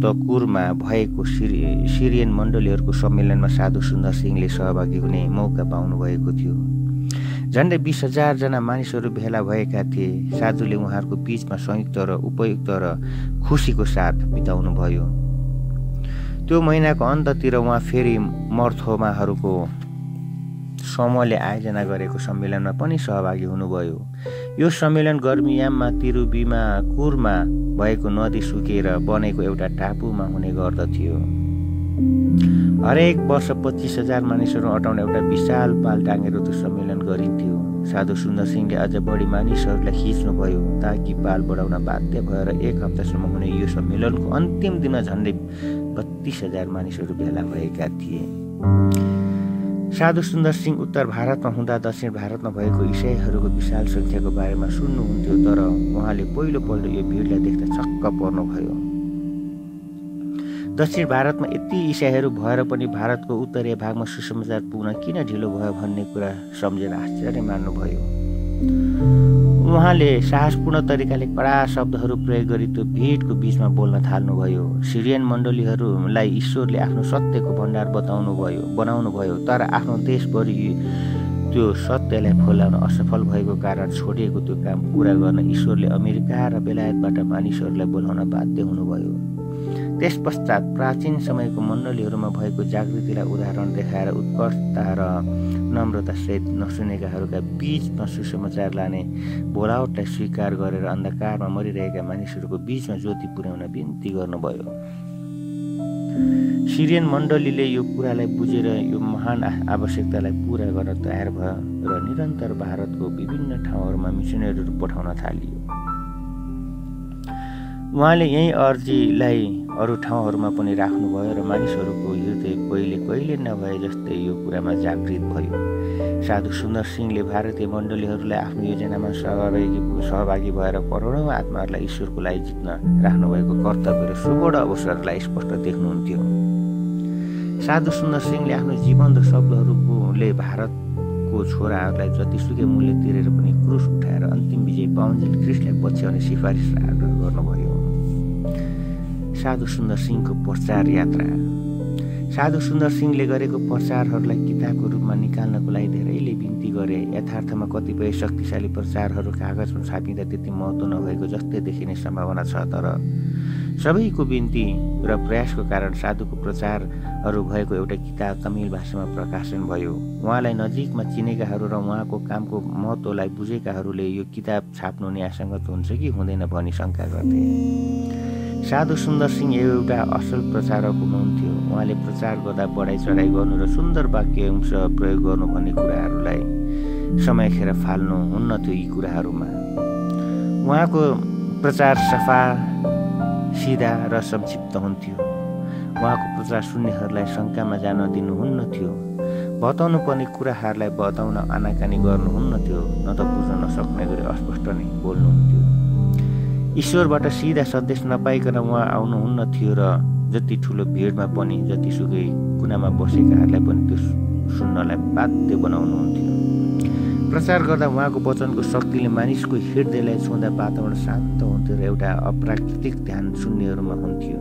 तकुरमा भएको सिरि सिरियन मण्डलीहरूको सम्मेलनमा साधु सुन्दर सिंहले सहभागी हुने मौका पाउनुभएको थियो। झन्डै बिस हजारजना मानिसहरू भेला भएका थिए। साधुले उहाँहरूको बिचमा संयुक्त र उपयुक्त र खुसीको साथ बिताउनुभयो। त्यो महिनाको अन्ततिर उहाँ फेरि मर्थोमाहरूको समूहले आयोजना गरेको सम्मेलनमा पनि सहभागी हुनुभयो। यो सम्मेलन गर्मीयाममा तिरुबीमा कुरमा भएको नदी सुकेर बनेको एउटा टापुमा हुने गर्दथ्यो। हरेक वर्ष पच्चिस हजार मानिसहरू अटाउने एउटा विशाल पाल टाँगेर त्यो सम्मेलन गरिन्थ्यो। साधु सुन्दर सिंहले अझ बढी मानिसहरूलाई खिच्नुभयो ताकि पाल बढाउन बाध्य भएर एक हप्तासम्म हुने यो सम्मेलनको अन्तिम दिनमा झन्डै बत्तिस हजार मानिसहरू भेला भएका थिए। साधु सुन्दर सिंह उत्तर भारतमा हुँदा दक्षिण भारतमा भएको इसाईहरूको विशाल सङ्ख्याको बारेमा सुन्नुहुन्थ्यो तर उहाँले पहिलोपल्ट यो भिडलाई देख्दा छक्क पर्नुभयो। दक्षिण भारतमा यति इसाईहरू भएर पनि भारतको उत्तरीय भागमा सुसमाचार पुग्न किन ढिलो भयो भन्ने कुरा सम्झेर आश्चर्य मान्नुभयो। उहाँले साहसपूर्ण तरिकाले कडा शब्दहरू प्रयोग गरी त्यो भिडको बिचमा बोल्न थाल्नुभयो। सिरियन मण्डलीहरूलाई ईश्वरले आफ्नो सत्यको भण्डार बताउनु भयो बनाउनु भयो तर आफ्नो देशभरि त्यो सत्यलाई फैलाउन असफल भएको कारण छोडिएको त्यो काम पुरा गर्न ईश्वरले अमेरिका र बेलायतबाट मानिसहरूलाई बोलाउन बाध्य हुनुभयो। त्यस पश्चात प्राचीन समयको मण्डलीहरूमा भएको जागृतिलाई उदाहरण देखाएर उत्कर्षता र नम्रतासहित नसुनेकाहरूका बिचमा सुसमाचार लाने बोलावटलाई स्वीकार गरेर अन्धकारमा मरिरहेका मानिसहरूको बिचमा ज्योति पुर्याउन बिन्ती गर्नुभयो। सिरियन मण्डलीले यो कुरालाई बुझेर यो महान आवश्यकतालाई पुरा गर्न तयार भयो र निरन्तर भारतको विभिन्न ठाउँहरूमा मिसनरीहरू पठाउन थालियो। उहाँले यही अर्जीलाई अरू ठाउँहरूमा पनि राख्नुभयो र मानिसहरूको हृदय पहिले कहिले नभए जस्तै यो कुरामा जागृत भयो। साधु सुन्दर सिंहले भारतीय मण्डलीहरूलाई आफ्नो योजनामा सहभागी सहभागी भएर करोडौँ आत्माहरूलाई ईश्वरको लागि जित्न राख्नुभएको कर्तव्य र सुवर्ण अवसरलाई स्पष्ट देख्नुहुन्थ्यो। साधु सुन्दर सिंहले आफ्नो जीवन्त शब्दहरूले भारतको छोराहरूलाई जतिसुकै मूल्य तिरेर पनि क्रुस उठाएर अन्तिम विजय पाउन्जेल क्रिस्टलाई पछ्याउने सिफारिस गर्नुभयो। साधु सुन्दर सिंहको प्रचार यात्रा। साधु सुन्दर सिंहले गरेको प्रचारहरूलाई किताबको रूपमा निकाल्नको लागि धेरैले बिन्ती गरे। यथार्थमा कतिपय शक्तिशाली प्रचारहरू कागजमा छापिँदा त्यति महत्त्व नभएको जस्तै देखिने सम्भावना छ तर सबैको बिन्ती र प्रयासको कारण साधुको प्रचारहरू भएको एउटा किताब तमिल भाषामा प्रकाशन भयो। उहाँलाई नजिकमा चिनेकाहरू र उहाँको कामको महत्त्वलाई बुझेकाहरूले यो किताब छाप्नु न्यायसङ्गत हुन्छ कि हुँदैन भनी शङ्का गर्थे। साधु सुन्दर सिंह एउटा असल प्रचारक हुनुहुन्थ्यो। उहाँले प्रचार गर्दा बढाइ चढाइ गर्नु र सुन्दर वाक्यांश प्रयोग गर्नु भन्ने कुराहरूलाई समय खेर फाल्नु हुन्न थियो यी कुराहरूमा। उहाँको प्रचार सफा सिधा र संक्षिप्त हुन्थ्यो। उहाँको प्रचार सुन्नेहरूलाई शङ्कामा जान दिनुहुन्न थियो। बताउनु पर्ने कुराहरूलाई बताउन आनाकानी गर्नुहुन्न थियो न त बुझ्न नसक्ने गरी अस्पष्ट नै बोल्नुहुन्थ्यो। ईश्वरबाट सिधा सन्देश नपाइकन उहाँ आउनुहुन्न थियो र जति ठुलो भिडमा पनि जतिसुकै कुनामा बसेकाहरूलाई पनि त्यो सुन्नलाई बाध्य बनाउनुहुन्थ्यो। प्रचार गर्दा उहाँको वचनको शक्तिले मानिसको हृदयलाई छुँदा वातावरण शान्त हुन्थ्यो र एउटा अप्राकृतिक ध्यान सुन्नेहरूमा हुन्थ्यो।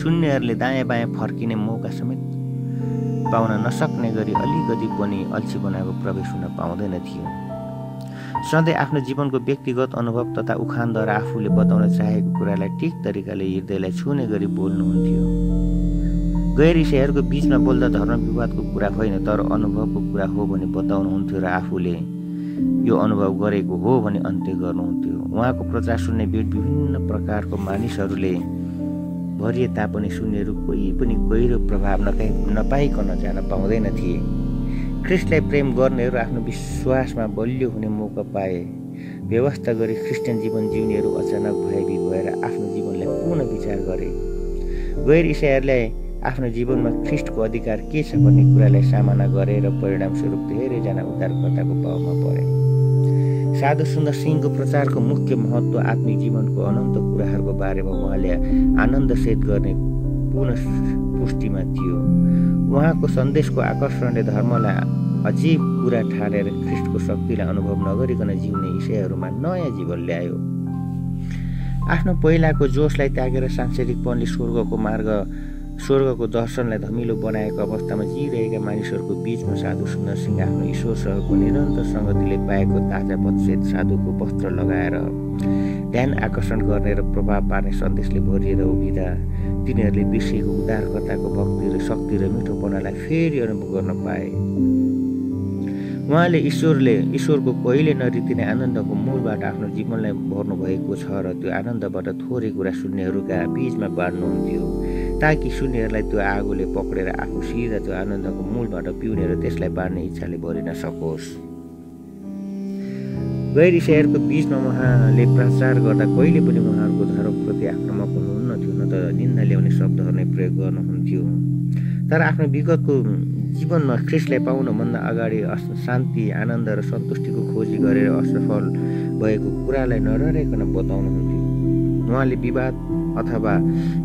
सुन्नेहरूले दायाँ बायाँ फर्किने मौका समेत पाउन नसक्ने गरी अलिकति पनि अल्छी बनाएको प्रवेश हुन पाउँदैन थियो। सधैँ आफ्नो जीवनको व्यक्तिगत अनुभव तथा उखानद्वारा आफूले बताउन चाहेको कुरालाई ठिक तरिकाले हृदयलाई छुने गरी बोल्नुहुन्थ्यो। गैर इसाईहरूको बिचमा बोल्दा धर्म विवादको कुरा होइन तर अनुभवको कुरा हो भने बताउनुहुन्थ्यो र आफूले यो अनुभव गरेको हो भने अन्त्य गर्नुहुन्थ्यो। उहाँको प्रचार सुन्ने भिड विभिन्न प्रकारको मानिसहरूले भरिए तापनि सुन्नेहरू कोही पनि गहिरो प्रभाव नपाइ नपाइकन जान पाउँदैन थिए ख्रिस्टलाई प्रेम गर्नेहरू आफ्नो विश्वासमा बलियो हुने मौका पाए। व्यवस्था गरी क्रिस्चियन जीवन जिउनेहरू अचानक भयभीत भएर आफ्नो जीवनलाई पुनः विचार गरे। गैर इसाईहरूलाई आफ्नो जीवनमा ख्रिस्टको अधिकार के छ भन्ने कुरालाई सामना गरे र परिणामस्वरूप धेरैजना उद्धारकर्ताको पाउमा परे। साधु सुन्दर सिंहको प्रचारको मुख्य महत्त्व आत्मिक जीवनको अनन्त कुराहरूको बारेमा उहाँले आनन्दसहित गर्ने पुनः पुष्टिमा थियो। उहाँको सन्देशको आकर्षणले धर्मलाई अजीब कुरा ठानेर ख्रिस्टको शक्तिलाई अनुभव नगरिकन जिउने विषयहरूमा नयाँ जीवन ल्यायो। आफ्नो पहिलाको जोसलाई त्यागेर सांसारिकपनले स्वर्गको मार्ग स्वर्गको दर्शनलाई धमिलो बनाएको अवस्थामा जिरहेका मानिसहरूको बिचमा साधु सुन्दर सिंह आफ्नो ईश्वरसँगको निरन्तर सङ्गतिले पाएको ताजा पदसेत साधुको वस्त्र लगाएर ध्यान आकर्षण गर्ने र प्रभाव पार्ने सन्देशले भरिएर उभिँदा तिनीहरूले बिर्सिएको उदारकताको भक्ति र शक्ति र मिठोपनालाई फेरि अनुभव गर्न पाए। उहाँले ईश्वरले ईश्वरको कहिले नरितिने आनन्दको मूलबाट आफ्नो जीवनलाई भर्नु भएको छ र त्यो आनन्दबाट थोरै कुरा सुन्नेहरूका बिचमा बाँड्नुहुन्थ्यो ताकि सुन्नेहरूलाई त्यो आगोले पक्रेर आफू सिधा त्यो आनन्दको मूलबाट पिउने र त्यसलाई बाँड्ने इच्छाले भरिन सकोस्। गैर इसाईहरूको बिचमा उहाँले प्रचार गर्दा कहिले पनि उहाँहरूको धर्मप्रति आक्रमक हुनुहुन्न थियो न त निन्दा ल्याउने शब्दहरू नै प्रयोग गर्नुहुन्थ्यो। तर आफ्नो विगतको जीवनमा ख्रिस्टलाई पाउनुभन्दा अगाडि शान्ति आनन्द र सन्तुष्टिको खोजी गरेर असफल भएको कुरालाई नडराइकन बताउनुहुन्थ्यो। उहाँले विवाद अथवा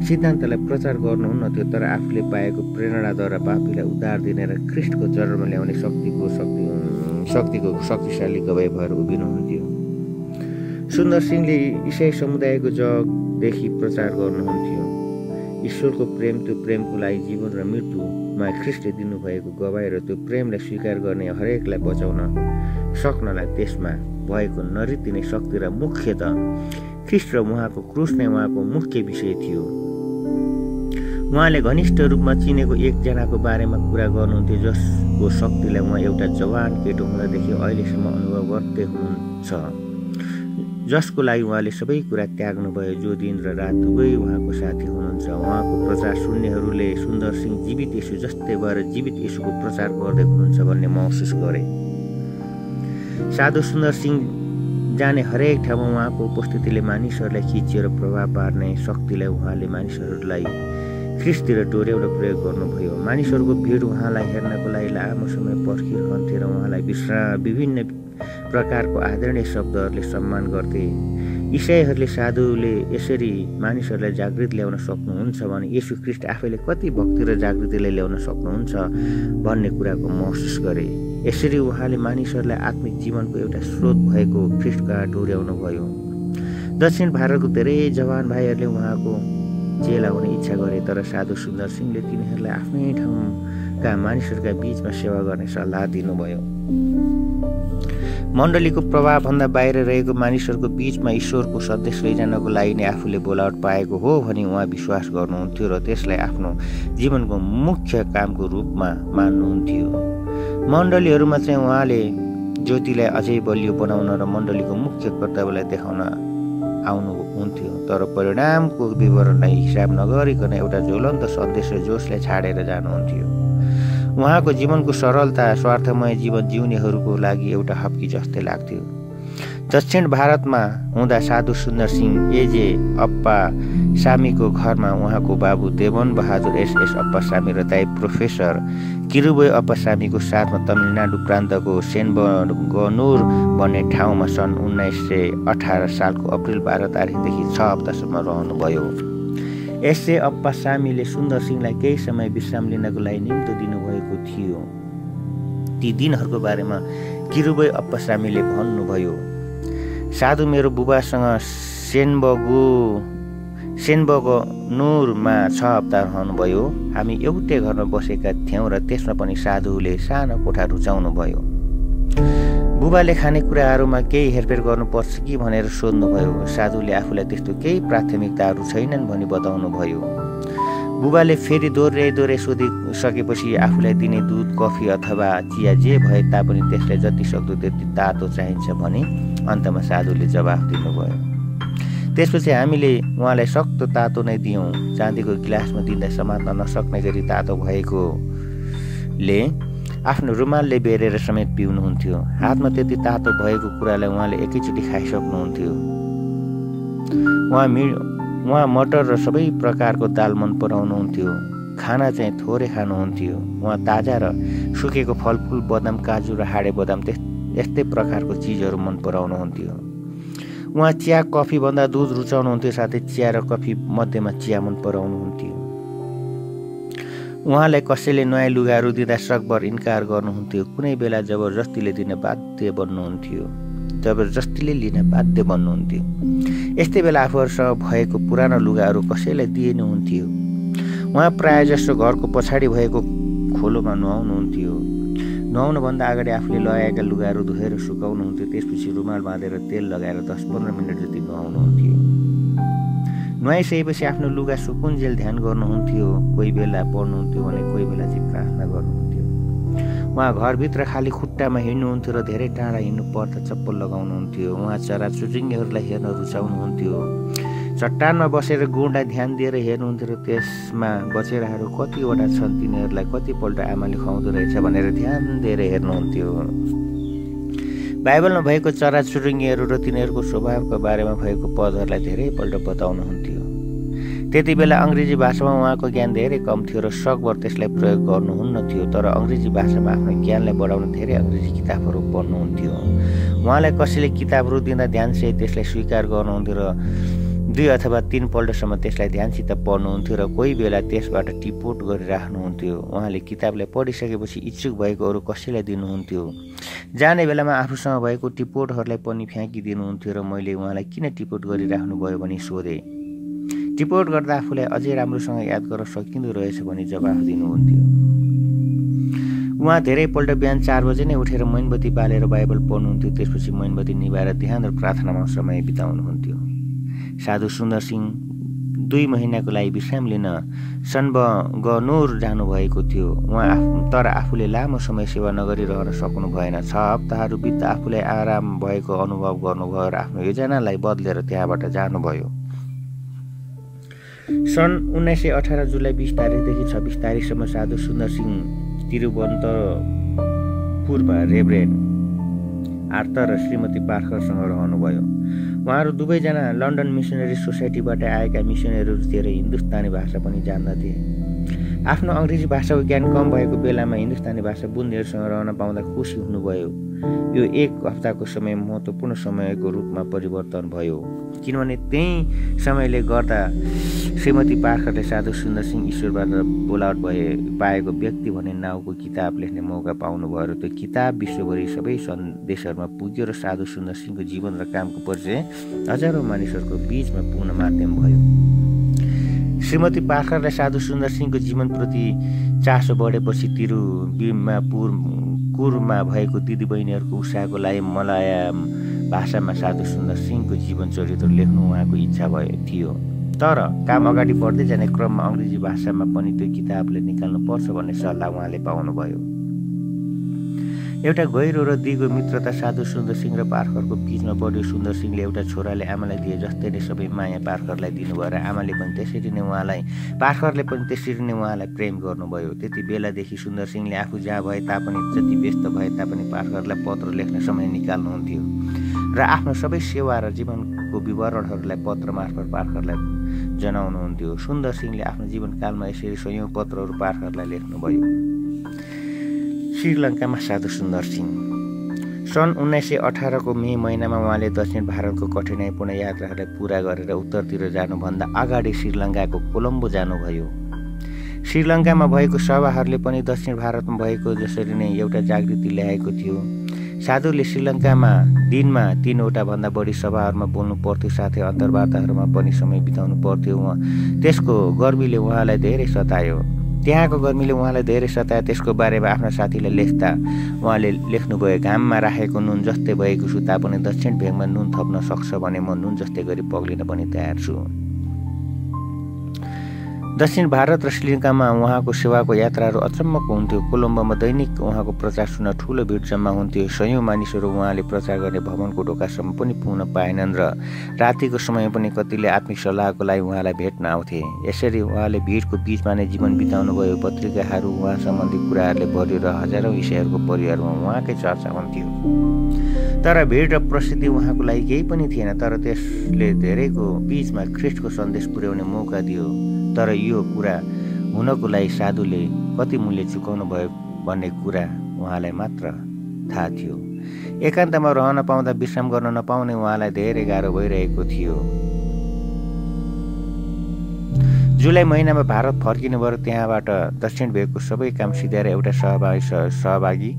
सिद्धान्तलाई प्रचार गर्नुहुन्न थियो तर आफूले पाएको प्रेरणाद्वारा पापीलाई उद्धार दिने र ख्रिस्टको जन्म ल्याउने शक्तिको शक्ति शक्तिको शक्तिशाली गवाई भएर उभिनुहुन्थ्यो सुन्दर सिंहले इसाई समुदायको जगदेखि प्रचार गर्नुहुन्थ्यो। ईश्वरको प्रेम त्यो प्रेमको लागि जीवन र मृत्युमा ख्रिस्टले दिनुभएको गवाई र त्यो प्रेमलाई स्वीकार गर्ने हरेकलाई बचाउन सक्नलाई त्यसमा भएको नरितिने शक्ति र मुख्यत ख्रिस्ट र उहाँको क्रुस नै उहाँको मुख्य विषय थियो। उहाँले घनिष्ठ रूपमा चिनेको एकजनाको बारेमा कुरा गर्नुहुन्थ्यो जसको शक्तिलाई उहाँ एउटा जवान केटो हुँदादेखि अहिलेसम्म अनुभव गर्दै हुनुहुन्छ। जसको लागि उहाँले सबै कुरा त्याग्नुभयो जो दिन र रात दुवै उहाँको साथी हुनुहुन्छ। उहाँको प्रचार सुन्नेहरूले सुन्दर सिंह जीवित यसु जस्तै भएर जीवित यसुको प्रचार गर्दै हुनुहुन्छ भन्ने महसुस गरे। साधु सुन्दर सिंह जाने हरेक ठाउँमा उहाँको उपस्थितिले मानिसहरूलाई खिचिएर प्रभाव पार्ने शक्तिलाई उहाँले मानिसहरूलाई ख्रिस्तिर डोर्याउन प्रयोग गर्नुभयो। मानिसहरूको भिड उहाँलाई हेर्नको लागि लामो समय पर्खिरहन्थे र उहाँलाई विश्राम विभिन्न प्रकारको आदरणीय शब्दहरूले सम्मान गर्थे। इसाईहरूले साधुले यसरी मानिसहरूलाई जागृत ल्याउन सक्नुहुन्छ भने यसु ख्रिस्ट आफैले कति भक्ति र जागृतिलाई ल्याउन सक्नुहुन्छ भन्ने कुराको महसुस गरे। यसरी उहाँले मानिसहरूलाई आत्मिक जीवनको एउटा स्रोत भएको ख्रिस्टका डोर्याउनु भयो दक्षिण भारतको धेरै जवान भाइहरूले उहाँको चेला हुने इच्छा गरे तर साधु सुन्दर सिंहले तिनीहरूलाई आफ्नै ठाउँका मानिसहरूका बिचमा सेवा गर्ने सल्लाह दिनुभयो। मण्डलीको प्रभावभन्दा बाहिर रहेको मानिसहरूको बिचमा ईश्वरको सन्देश लैजानको लागि नै आफूले बोलावट पाएको हो भनी उहाँ विश्वास गर्नुहुन्थ्यो र त्यसलाई आफ्नो जीवनको मुख्य कामको रूपमा मान्नुहुन्थ्यो। मण्डलीहरूमा चाहिँ उहाँले ज्योतिलाई अझै बलियो बनाउन र मण्डलीको मुख्य कर्तव्यलाई देखाउन आउनुहुन्थ्यो तर परिणामको विवरणलाई हिसाब नगरिकन एउटा ज्वलन्त सन्देश र जोसलाई छाडेर जानुहुन्थ्यो। उहाँको जीवनको सरलता स्वार्थमय जीवन जिउनेहरूको लागि एउटा हप्की जस्तै लाग्थ्यो। दक्षिण भारतमा हुँदा साधु सुन्दर सिंह एजे अप्पा सामीको घरमा उहाँको बाबु देवन बहादुर एस एस अप्पा सामी र दाई प्रोफेसर किरुबोय अप्पा सामीको साथमा तमिलनाडु प्रान्तको सेनबगनुर भन्ने ठाउँमा सन् उन्नाइस सय अठार सालको अप्रिल बाह्र तारिकदेखि छ हप्तासम्म रहनुभयो। यसै अप्पा सामीले सुन्दर सिंहलाई केही समय विश्राम लिनको लागि निम्तो दिनुभएको थियो। ती दिनहरूको बारेमा किरुबै अप्पा सामीले भन्नुभयो साधु मेरो बुबासँग सेनबगु सेनबग नुरमा छ हप्ता रहनुभयो। हामी एउटै घरमा बसेका थियौँ र त्यसमा पनि साधुले सानो कोठा रुचाउनु भयो बुबाले खानेकुराहरूमा केही हेरफेर गर्नुपर्छ कि भनेर सोध्नुभयो। साधुले आफूलाई त्यस्तो केही प्राथमिकताहरू छैनन् भनी बताउनु भयो बुबाले फेरि दोहोऱ्याइ दोहोऱ्याइ सोधिसकेपछि आफूलाई दिने दुध कफी अथवा चिया जे भए तापनि त्यसलाई जति सक्दो त्यति तातो चाहिन्छ भने अन्तमा साधुले जवाफ दिनुभयो। त्यसपछि हामीले उहाँलाई सक्दो तातो नै दियौँ। चाँदीको गिलासमा दिँदा समात्न नसक्ने गरी तातो भएकोले आफ्नो रुमालले बेरेर समेत पिउनुहुन्थ्यो। हातमा त्यति तातो भएको कुरालाई उहाँले एकैचोटि खाइसक्नुहुन्थ्यो। उहाँ मि उहाँ मटर र सबै प्रकारको दाल मन पराउनुहुन्थ्यो खाना चाहिँ थोरै खानुहुन्थ्यो। उहाँ ताजा र सुकेको फलफुल बदाम काजु र हाडे बदाम त्यस यस्तै प्रकारको चिजहरू मन पराउनुहुन्थ्यो उहाँ चिया कफीभन्दा दुध रुचाउनुहुन्थ्यो साथै चिया र कफी मध्येमा चिया मन पराउनुहुन्थ्यो उहाँलाई कसैले नयाँ लुगाहरू दिँदा सकभर इन्कार गर्नुहुन्थ्यो। कुनै बेला जबरजस्तीले दिन बाध्य बन्नुहुन्थ्यो। जबरजस्तीले लिन बाध्य बन्नुहुन्थ्यो यस्तै बेला आफूहरूसँग भएको पुरानो लुगाहरू कसैलाई दिइनुहुन्थ्यो उहाँ प्रायः जसो घरको पछाडि भएको खोलोमा नुहाउनुहुन्थ्यो। नुहाउनुभन्दा अगाडि आफूले लगाएका लुगाहरू धोएर सुकाउनुहुन्थ्यो त्यसपछि रुमाल बाँधेर तेल लगाएर दस पन्ध्र मिनट जति नुहाउनुहुन्थ्यो। नुहाइसकेपछि आफ्नो लुगा सुकुन्जेल ध्यान गर्नुहुन्थ्यो कोही बेला पढ्नुहुन्थ्यो भने कोही बेला चाहिँ प्रार्थना गर्नुहुन्थ्यो। उहाँ घरभित्र खालि खुट्टामा हिँड्नुहुन्थ्यो र धेरै टाढा हिँड्नु पर्दा चप्पल लगाउनुहुन्थयो। उहाँ चरा चुचुङ्गीहरूलाई हेर्न रुचाउनुहुन्थ्यो। चट्टानमा बसेर गुणलाई ध्यान दिएर हेर्नुहुन्थ्यो र त्यसमा बचेराहरू कतिवटा छन् तिनीहरूलाई कतिपल्ट आमाले खुवाउँदो रहेछ भनेर ध्यान दिएर हेर्नुहुन्थ्यो। बाइबलमा भएको चराचुरुङ्गीहरू र तिनीहरूको स्वभावको बारेमा भएको पदहरूलाई धेरैपल्ट बताउनुहुन्थ्यो। त्यति बेला अङ्ग्रेजी भाषामा उहाँको ज्ञान धेरै कम थियो र सकभर त्यसलाई प्रयोग गर्नुहुन्न थियो तर अङ्ग्रेजी भाषामा आफ्नो ज्ञानलाई बढाउन धेरै अङ्ग्रेजी किताबहरू पढ्नुहुन्थ्यो। उहाँलाई कसैले किताबहरू दिँदा ध्यानसहित त्यसलाई स्वीकार गर्नुहुन्थ्यो र दुई अथवा तिनपल्टसम्म त्यसलाई ध्यानसित पढ्नुहुन्थ्यो र कोही बेला त्यसबाट टिपोट गरिराख्नुहुन्थ्यो। उहाँले किताबलाई पढिसकेपछि इच्छुक भएको अरू कसैलाई दिनुहुन्थ्यो। जाने बेलामा आफूसँग भएको टिपोटहरूलाई पनि फ्याँकिदिनुहुन्थ्यो र मैले उहाँलाई किन टिपोट गरिराख्नुभयो भनी सोधेँ। टिपोट गर्दा आफूलाई अझै राम्रोसँग याद गर्न सकिँदो रहेछ भनी जवाफ दिनुहुन्थ्यो। उहाँ धेरैपल्ट बिहान चार बजे नै उठेर मैनबत्ती बालेर बाइबल पढ्नुहुन्थ्यो त्यसपछि मैनबत्ती निभाएर ध्यान र प्रार्थनामा समय बिताउनुहुन्थ्यो। साधु सुन्दर सिंह दुई महिनाको लागि विश्राम लिन सन्बगनुर जानुभएको थियो। उहाँ आफू तर आफूले लामो समय सेवा नगरिरहन सक्नु भएन। छ हप्ताहरू बित्दा आफूलाई आराम भएको अनुभव गर्नुभयो र आफ्नो योजनालाई बदलेर त्यहाँबाट जानुभयो। सन् उन्नाइस सय अठार जुलाई बिस तारिकदेखि छब्बिस तारिकसम्म साधु सुन्दर सिंह तिरुवन्तपुरमा रेब्रेन आर्तर र श्रीमती पार्करसँग रहनुभयो। उहाँहरू दुवैजना लन्डन मिसनरी सोसाइटीबाट आएका मिसनरीहरू थिए र हिन्दुस्तानी भाषा पनि जान्दथे आफ्नो अङ्ग्रेजी भाषाको ज्ञान कम भएको बेलामा हिन्दुस्तानी भाषा बुन्देहरूसँग रहन पाउँदा खुसी हुनुभयो। यो एक हप्ताको समय महत्त्वपूर्ण समयको रूपमा परिवर्तन भयो। किनभने त्यही समयले गर्दा श्रीमती पाखरले साधु सुन्दर सिंह ईश्वरबाट बोलावट भए पाएको व्यक्ति भन्ने नाउँको किताब लेख्ने मौका पाउनुभयो र त्यो किताब विश्वभरि सबै देशहरूमा पुग्यो र साधु सुन्दर सिंहको जीवन र कामको परिचय हजारौँ मानिसहरूको बिचमा पुग्न माध्यम भयो। श्रीमती पाखरलाई साधु सुन्दर सिंहको जीवनप्रति चासो बढेपछि तिरुबिमापुर कुरमा भएको दिदीबहिनीहरूको उत्साहको लागि मलयाम भाषामा साधु सुन्दर सिंहको जीवन चरित्र लेख्नु उहाँको इच्छा भयो थियो। तर काम अगाडि बढ्दै जाने क्रममा अङ्ग्रेजी भाषामा पनि त्यो किताबले निकाल्नुपर्छ भन्ने सल्लाह उहाँले पाउनुभयो। एउटा गहिरो र दिगो मित्रता साधु सुन्दर सिंह र पार्करको बिचमा बढ्यो सुन्दर सिंहले एउटा छोराले आमालाई दिए जस्तै नै सबै माया पार्करलाई दिनुभयो र आमाले पनि त्यसरी नै उहाँलाई पार्करले पनि त्यसरी नै उहाँलाई प्रेम गर्नुभयो। त्यति बेलादेखि सुन्दर सिंहले आफू जहाँ भए तापनि जति व्यस्त भए तापनि पार्करलाई पत्र लेख्ने समय निकाल्नुहुन्थ्यो। र आफ्नो सबै सेवा र जीवनको विवरणहरूलाई पत्र मार्फत पार्करलाई जनाउनुहुन्थ्यो। सुन्दर सिंहले आफ्नो जीवनकालमा यसरी संयौँ पत्रहरू पार्करलाई लेख्नुभयो। श्रीलङ्कामा साधु सुन्दर सिंह। सन् उन्नाइस सय अठारको मे महिनामा उहाँले दक्षिण भारतको कठिनाइपूर्ण यात्राहरूलाई पुरा गरेर उत्तरतिर जानुभन्दा अगाडि श्रीलङ्काको कोलम्बो जानुभयो। श्रीलङ्कामा भएको सभाहरूले पनि दक्षिण भारतमा भएको जसरी नै एउटा जागृति ल्याएको थियो। साधुले श्रीलङ्कामा दिनमा तिनवटा भन्दा बढी सभाहरूमा बोल्नु पर्थ्यो साथै अन्तर्वार्ताहरूमा पनि समय बिताउनु पर्थ्यो उहाँ। त्यसको गर्मीले उहाँलाई धेरै सतायो। त्यहाँको गर्मीले उहाँलाई धेरै सताए त्यसको बारेमा आफ्ना साथीलाई लेख्दा उहाँले लेख्नुभयो घाममा राखेको नुन जस्तै भएको छु तापनि दक्षिण भेगमा नुन थप्न सक्छ भने म नुन जस्तै गरी पग्लिन पनि तयार छु। दक्षिण भारत र श्रीलङ्कामा उहाँको सेवाको यात्राहरू अचम्मको हुन्थ्यो। कोलम्बोमा दैनिक उहाँको प्रचार सुन्न ठुलो भिड जम्मा हुन्थ्यो। सयौँ मानिसहरू उहाँले प्रचार गर्ने भवनको ढोकासम्म पनि पुग्न पाएनन् र रातिको समय पनि कतिले आत्मिक सल्लाहको लागि उहाँलाई भेट्न आउँथे। यसरी उहाँले भिडको बिचमा नै जीवन बिताउनु भयो पत्रिकाहरू उहाँ सम्बन्धी कुराहरूले भर्यो र हजारौँ विषयहरूको परिवारमा उहाँकै चर्चा हुन्थ्यो। तर भिड र प्रसिद्धि उहाँको लागि केही पनि थिएन तर त्यसले धेरैको बिचमा ख्रिस्टको सन्देश पुर्याउने मौका दियो। तर यो कुरा हुनको लागि साधुले कति मूल्य चुकाउनु भयो भन्ने कुरा उहाँलाई मात्र थाहा थियो। एकान्तमा रहन पाउँदा विश्राम गर्न नपाउने उहाँलाई धेरै गाह्रो भइरहेको थियो। जुलाई महिनामा भारत फर्किनु भयो त्यहाँबाट दक्षिण भेगको सबै काम सिधाएर एउटा सहभागी सहभागी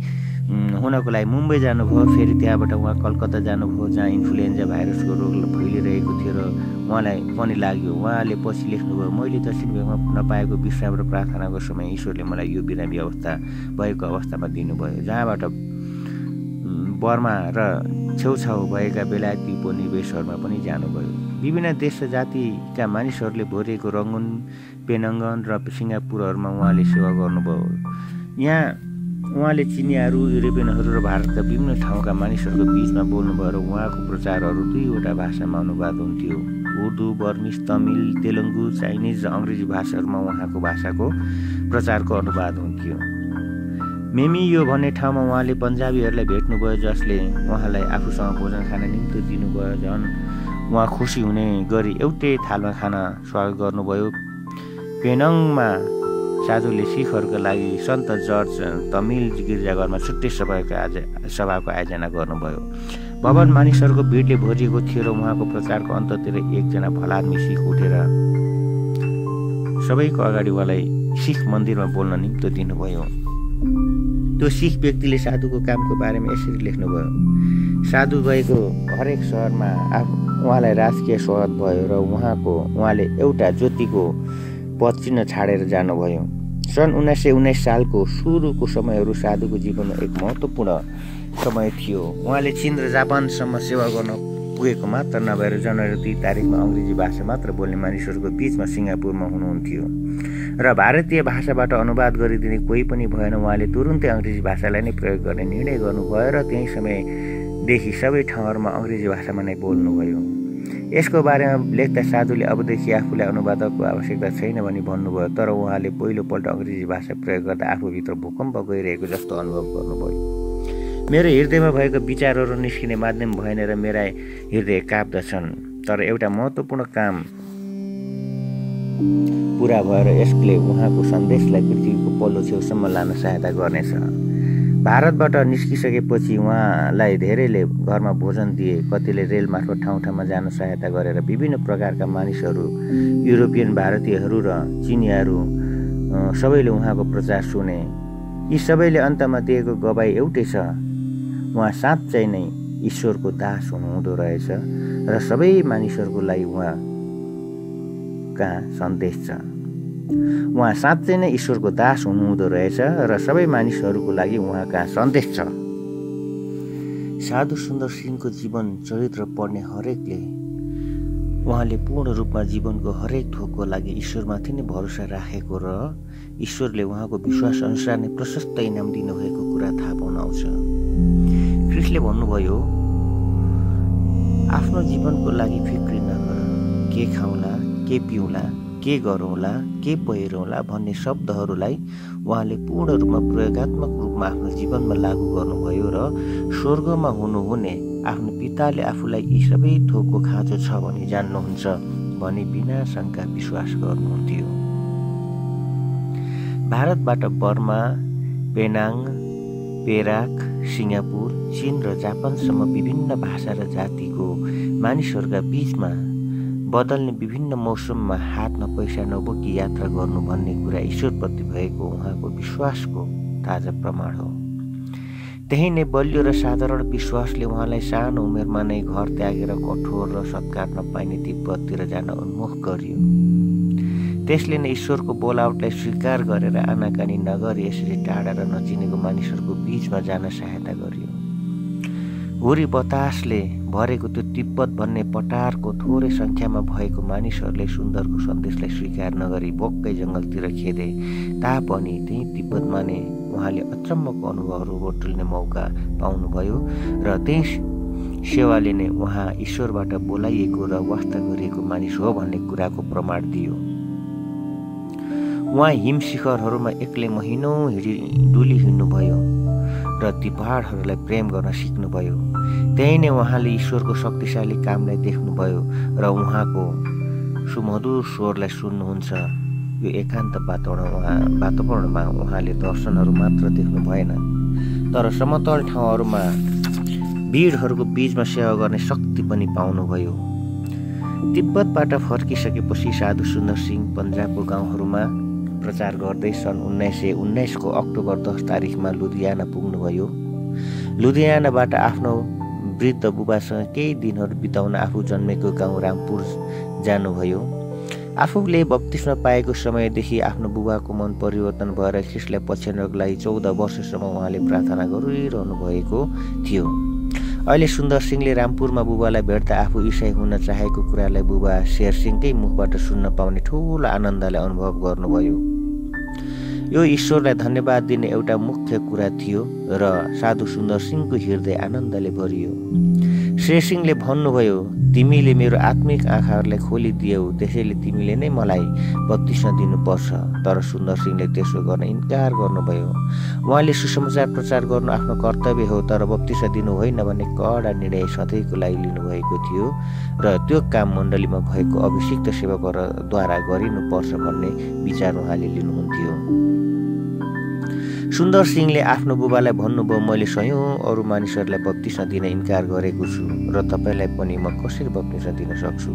हुनको लागि मुम्बई जानुभयो फेरि त्यहाँबाट उहाँ कलकत्ता जानुभयो जहाँ इन्फ्लुएन्जा भाइरसको रोग फैलिरहेको थियो र उहाँलाई पनि लाग्यो। उहाँले पछि लेख्नुभयो मैले दक्षिण भेगमा नपाएको विश्राम र प्रार्थनाको समय ईश्वरले मलाई यो बिरामी अवस्था भएको अवस्थामा दिनुभयो। जहाँबाट बर्मा र छेउछाउ भएका बेलायती उपनिवेशहरूमा पनि जानुभयो। विभिन्न देश र जातिका मानिसहरूले भरिएको रङ्गुन पेनङ्गन र सिङ्गापुरहरूमा उहाँले सेवा गर्नुभयो। यहाँ उहाँले चिनियाहरू युरोपियनहरू र भारतका विभिन्न ठाउँका मानिसहरूको बिचमा बोल्नुभयो र उहाँको प्रचारहरू दुईवटा भाषामा अनुवाद हुन्थ्यो। उर्दू बर्मिस तमिल तेलुगु चाइनिज र अङ्ग्रेजी भाषाहरूमा उहाँको भाषाको प्रचारको अनुवाद हुन्थ्यो। मेमी यो भन्ने ठाउँमा उहाँले पन्जाबीहरूलाई भेट्नुभयो जसले उहाँलाई आफूसँग भोजन खान निम्ति दिनुभयो झन्। उहाँ खुसी हुने गरी एउटै थालमा खाना स्वागत गर्नुभयो। पेनङमा साधुले सिखहरूको लागि सन्त जर्ज तमिल गिर्जाघरमा छुट्टै सभाको आज सभाको आयोजना गर्नुभयो। भवन मानिसहरूको भिडले भरिएको थियो र उहाँको प्रचारको अन्ततिर एकजना भलादमी सिख उठेर सबैको अगाडि उहाँलाई सिख मन्दिरमा बोल्न निम्तो दिनुभयो। त्यो सिख व्यक्तिले साधुको कामको बारेमा यसरी लेख्नुभयो। साधु गएको हरेक सहरमा आफ उहाँलाई राजकीय स्वागत भयो र उहाँको उहाँले एउटा ज्योतिको चिन्ह छाडेर जानुभयो। सन् उन्नाइस सय उन्नाइस सालको सुरुको समयहरू साधुको जीवनमा एक महत्त्वपूर्ण समय थियो। उहाँले चिन र जापानसम्म सेवा गर्न पुगेको मात्र नभएर जनवरी दुई तारिकमा अङ्ग्रेजी भाषा मात्र बोल्ने मानिसहरूको बिचमा सिङ्गापुरमा हुनुहुन्थ्यो। र भारतीय भाषाबाट अनुवाद गरिदिने कोही पनि भएन। उहाँले तुरुन्तै अङ्ग्रेजी भाषालाई नै प्रयोग गर्ने निर्णय गर्नुभयो र त्यही समयदेखि सबै ठाउँहरूमा अङ्ग्रेजी भाषामा नै बोल्नुभयो। यसको बारेमा लेख्दा साधुले अबदेखि आफूलाई अनुवादकको आवश्यकता छैन भनी भन्नुभयो तर उहाँले पहिलोपल्ट अङ्ग्रेजी भाषा प्रयोग गर्दा आफूभित्र भूकम्प गइरहेको जस्तो अनुभव गर्नुभयो। मेरो हृदयमा भएको विचारहरू निस्किने माध्यम भएन र मेरा हृदय काप्दछन् तर एउटा महत्त्वपूर्ण काम पुरा भएर यसले उहाँको सन्देशलाई पृथ्वीको पल्लो छेउसम्म लान सहायता गर्नेछ। भारतबाट निस्किसकेपछि उहाँलाई धेरैले घरमा भोजन दिए कतिले रेल मार्फत ठाउँ ठाउँमा जान सहायता गरेर विभिन्न प्रकारका मानिसहरू युरोपियन भारतीयहरू र चिनियाहरू सबैले उहाँको प्रचार सुने। यी सबैले अन्तमा दिएको गवाई एउटै छ। उहाँ साँच्चै नै ईश्वरको दास हुनुहुँदो रहेछ र सबै मानिसहरूको लागि उहाँ कहाँ सन्देश छ। उहाँ साँच्चै नै ईश्वरको दास हुनुहुँदो रहेछ र सबै मानिसहरूको लागि उहाँ कहाँ सन्देश छ। साधु सुन्दर सिंहको जीवन चरित्र पढ्ने हरेकले उहाँले पूर्ण रूपमा जीवनको हरेक थोकको लागि ईश्वरमाथि नै भरोसा राखेको र ईश्वरले उहाँको विश्वास अनुसार नै प्रशस्त इनाम दिनुभएको कुरा थाहा पाउन आउँछ। क्रिसले भन्नुभयो आफ्नो जीवनको लागि फिक्री नगर के खाउला के पिउला के गरौँला के पहिरौँला भन्ने शब्दहरूलाई उहाँले पूर्ण रूपमा प्रयोगत्मक रूपमा आफ्नो जीवनमा लागू गर्नुभयो र स्वर्गमा हुनुहुने आफ्नो पिताले आफूलाई यी सबै थोकको खाँचो छ भने जान्नुहुन्छ भने बिना शङ्का विश्वास गर्नुहुन्थ्यो। भारतबाट बर्मा पेनाङ पेराक सिङ्गापुर चिन र जापानसम्म विभिन्न भाषा र जातिको मानिसहरूका बिचमा बदल्ने विभिन्न मौसममा हातमा पैसा नबोकी यात्रा गर्नु भन्ने कुरा ईश्वरप्रति भएको उहाँको विश्वासको ताजा प्रमाण हो। त्यही नै बलियो र साधारण विश्वासले उहाँलाई सानो उमेरमा नै घर त्यागेर कठोर र सत्कार नपाइने तिब्बततिर जान उन्मुख गरियो। त्यसले नै ईश्वरको बोलावटलाई स्वीकार गरेर आनाकानी नगरी यसरी टाढा र नचिनेको मानिसहरूको बिचमा जान सहायता गरियो। हुरी बतासले भरेको त्यो तिब्बत भन्ने पटारको थोरै सङ्ख्यामा भएको मानिसहरूले सुन्दरको सन्देशलाई स्वीकार नगरी बोक्कै जङ्गलतिर खेदे तापनि त्यही तिब्बतमा नै उहाँले अचम्मको अनुभवहरू बटुल्ने मौका पाउनुभयो र त्यही सेवाले नै उहाँ ईश्वरबाट बोलाइएको र वास्ता गरिएको मानिस हो भन्ने कुराको प्रमाण दियो। उहाँ हिम शिखरहरूमा एक्लै महिनौ हिँडी डुली हिँड्नुभयो। र ती पहाडहरूलाई प्रेम गर्न सिक्नुभयो। त्यही नै उहाँले ईश्वरको शक्तिशाली कामलाई देख्नुभयो र उहाँको सुमधुर स्वरलाई सुन्नुहुन्छ। यो एकान्त वातावरण उहाँ वातावरणमा उहाँले दर्शनहरू मात्र देख्नु भएन। तर समतल ठाउँहरूमा भिडहरूको बिचमा सेवा गर्ने शक्ति पनि पाउनुभयो। तिब्बतबाट फर्किसकेपछि साधु सुन्दर सिंह पन्जाबको गाउँहरूमा प्रचार गर्दै सन् उन्नाइस सय उन्नाइसको अक्टोबर दस तारिकमा लुधियाना पुग्नुभयो। लुधियानाबाट आफ्नो वृद्ध बुबासँग केही दिनहरू बिताउन आफू जन्मेको गाउँ रामपुर जानुभयो। आफूले बत्तिसमा पाएको समयदेखि आफ्नो बुबाको मन परिवर्तन भएर ख्रिस्टलाई पछ्याउनको लागि चौध वर्षसम्म उहाँले प्रार्थना गरिरहनु भएको थियो। अहिले सुन्दर सिंहले रामपुरमा बुबालाई भेट्दा आफू इसाई हुन चाहेको कुरालाई बुबा शेर सिंहकै मुखबाट सुन्न पाउने ठुलो आनन्दलाई अनुभव गर्नुभयो। यो ईश्वरलाई धन्यवाद दिने एउटा मुख्य कुरा थियो र साधु सुन्दर सिंहको हृदय आनन्दले भरियो। श्रेय सिंहले भन्नुभयो तिमीले मेरो आत्मिक आँखाहरूलाई खोलिदियौ त्यसैले तिमीले नै मलाई बत्तिस्न दिनुपर्छ। तर सुन्दर सिंहले त्यसो गर्न इन्कार गर्नुभयो। उहाँले सुसमाचार प्रचार गर्नु आफ्नो कर्तव्य हो तर बत्तिस दिनु होइन भन्ने कडा निर्णय सधैँको लागि लिनुभएको थियो र त्यो काम मण्डलीमा भएको अभिषिक्त सेवकहरूद्वारा गरिनुपर्छ भन्ने विचार उहाँले लिनुहुन्थ्यो। सुन्दर सिंहले आफ्नो बुबालाई भन्नुभयो मैले सयौँ अरू मानिसहरूलाई बत्तिस दिन इन्कार गरेको छु र तपाईँलाई पनि म कसरी बत्तिस दिन सक्छु?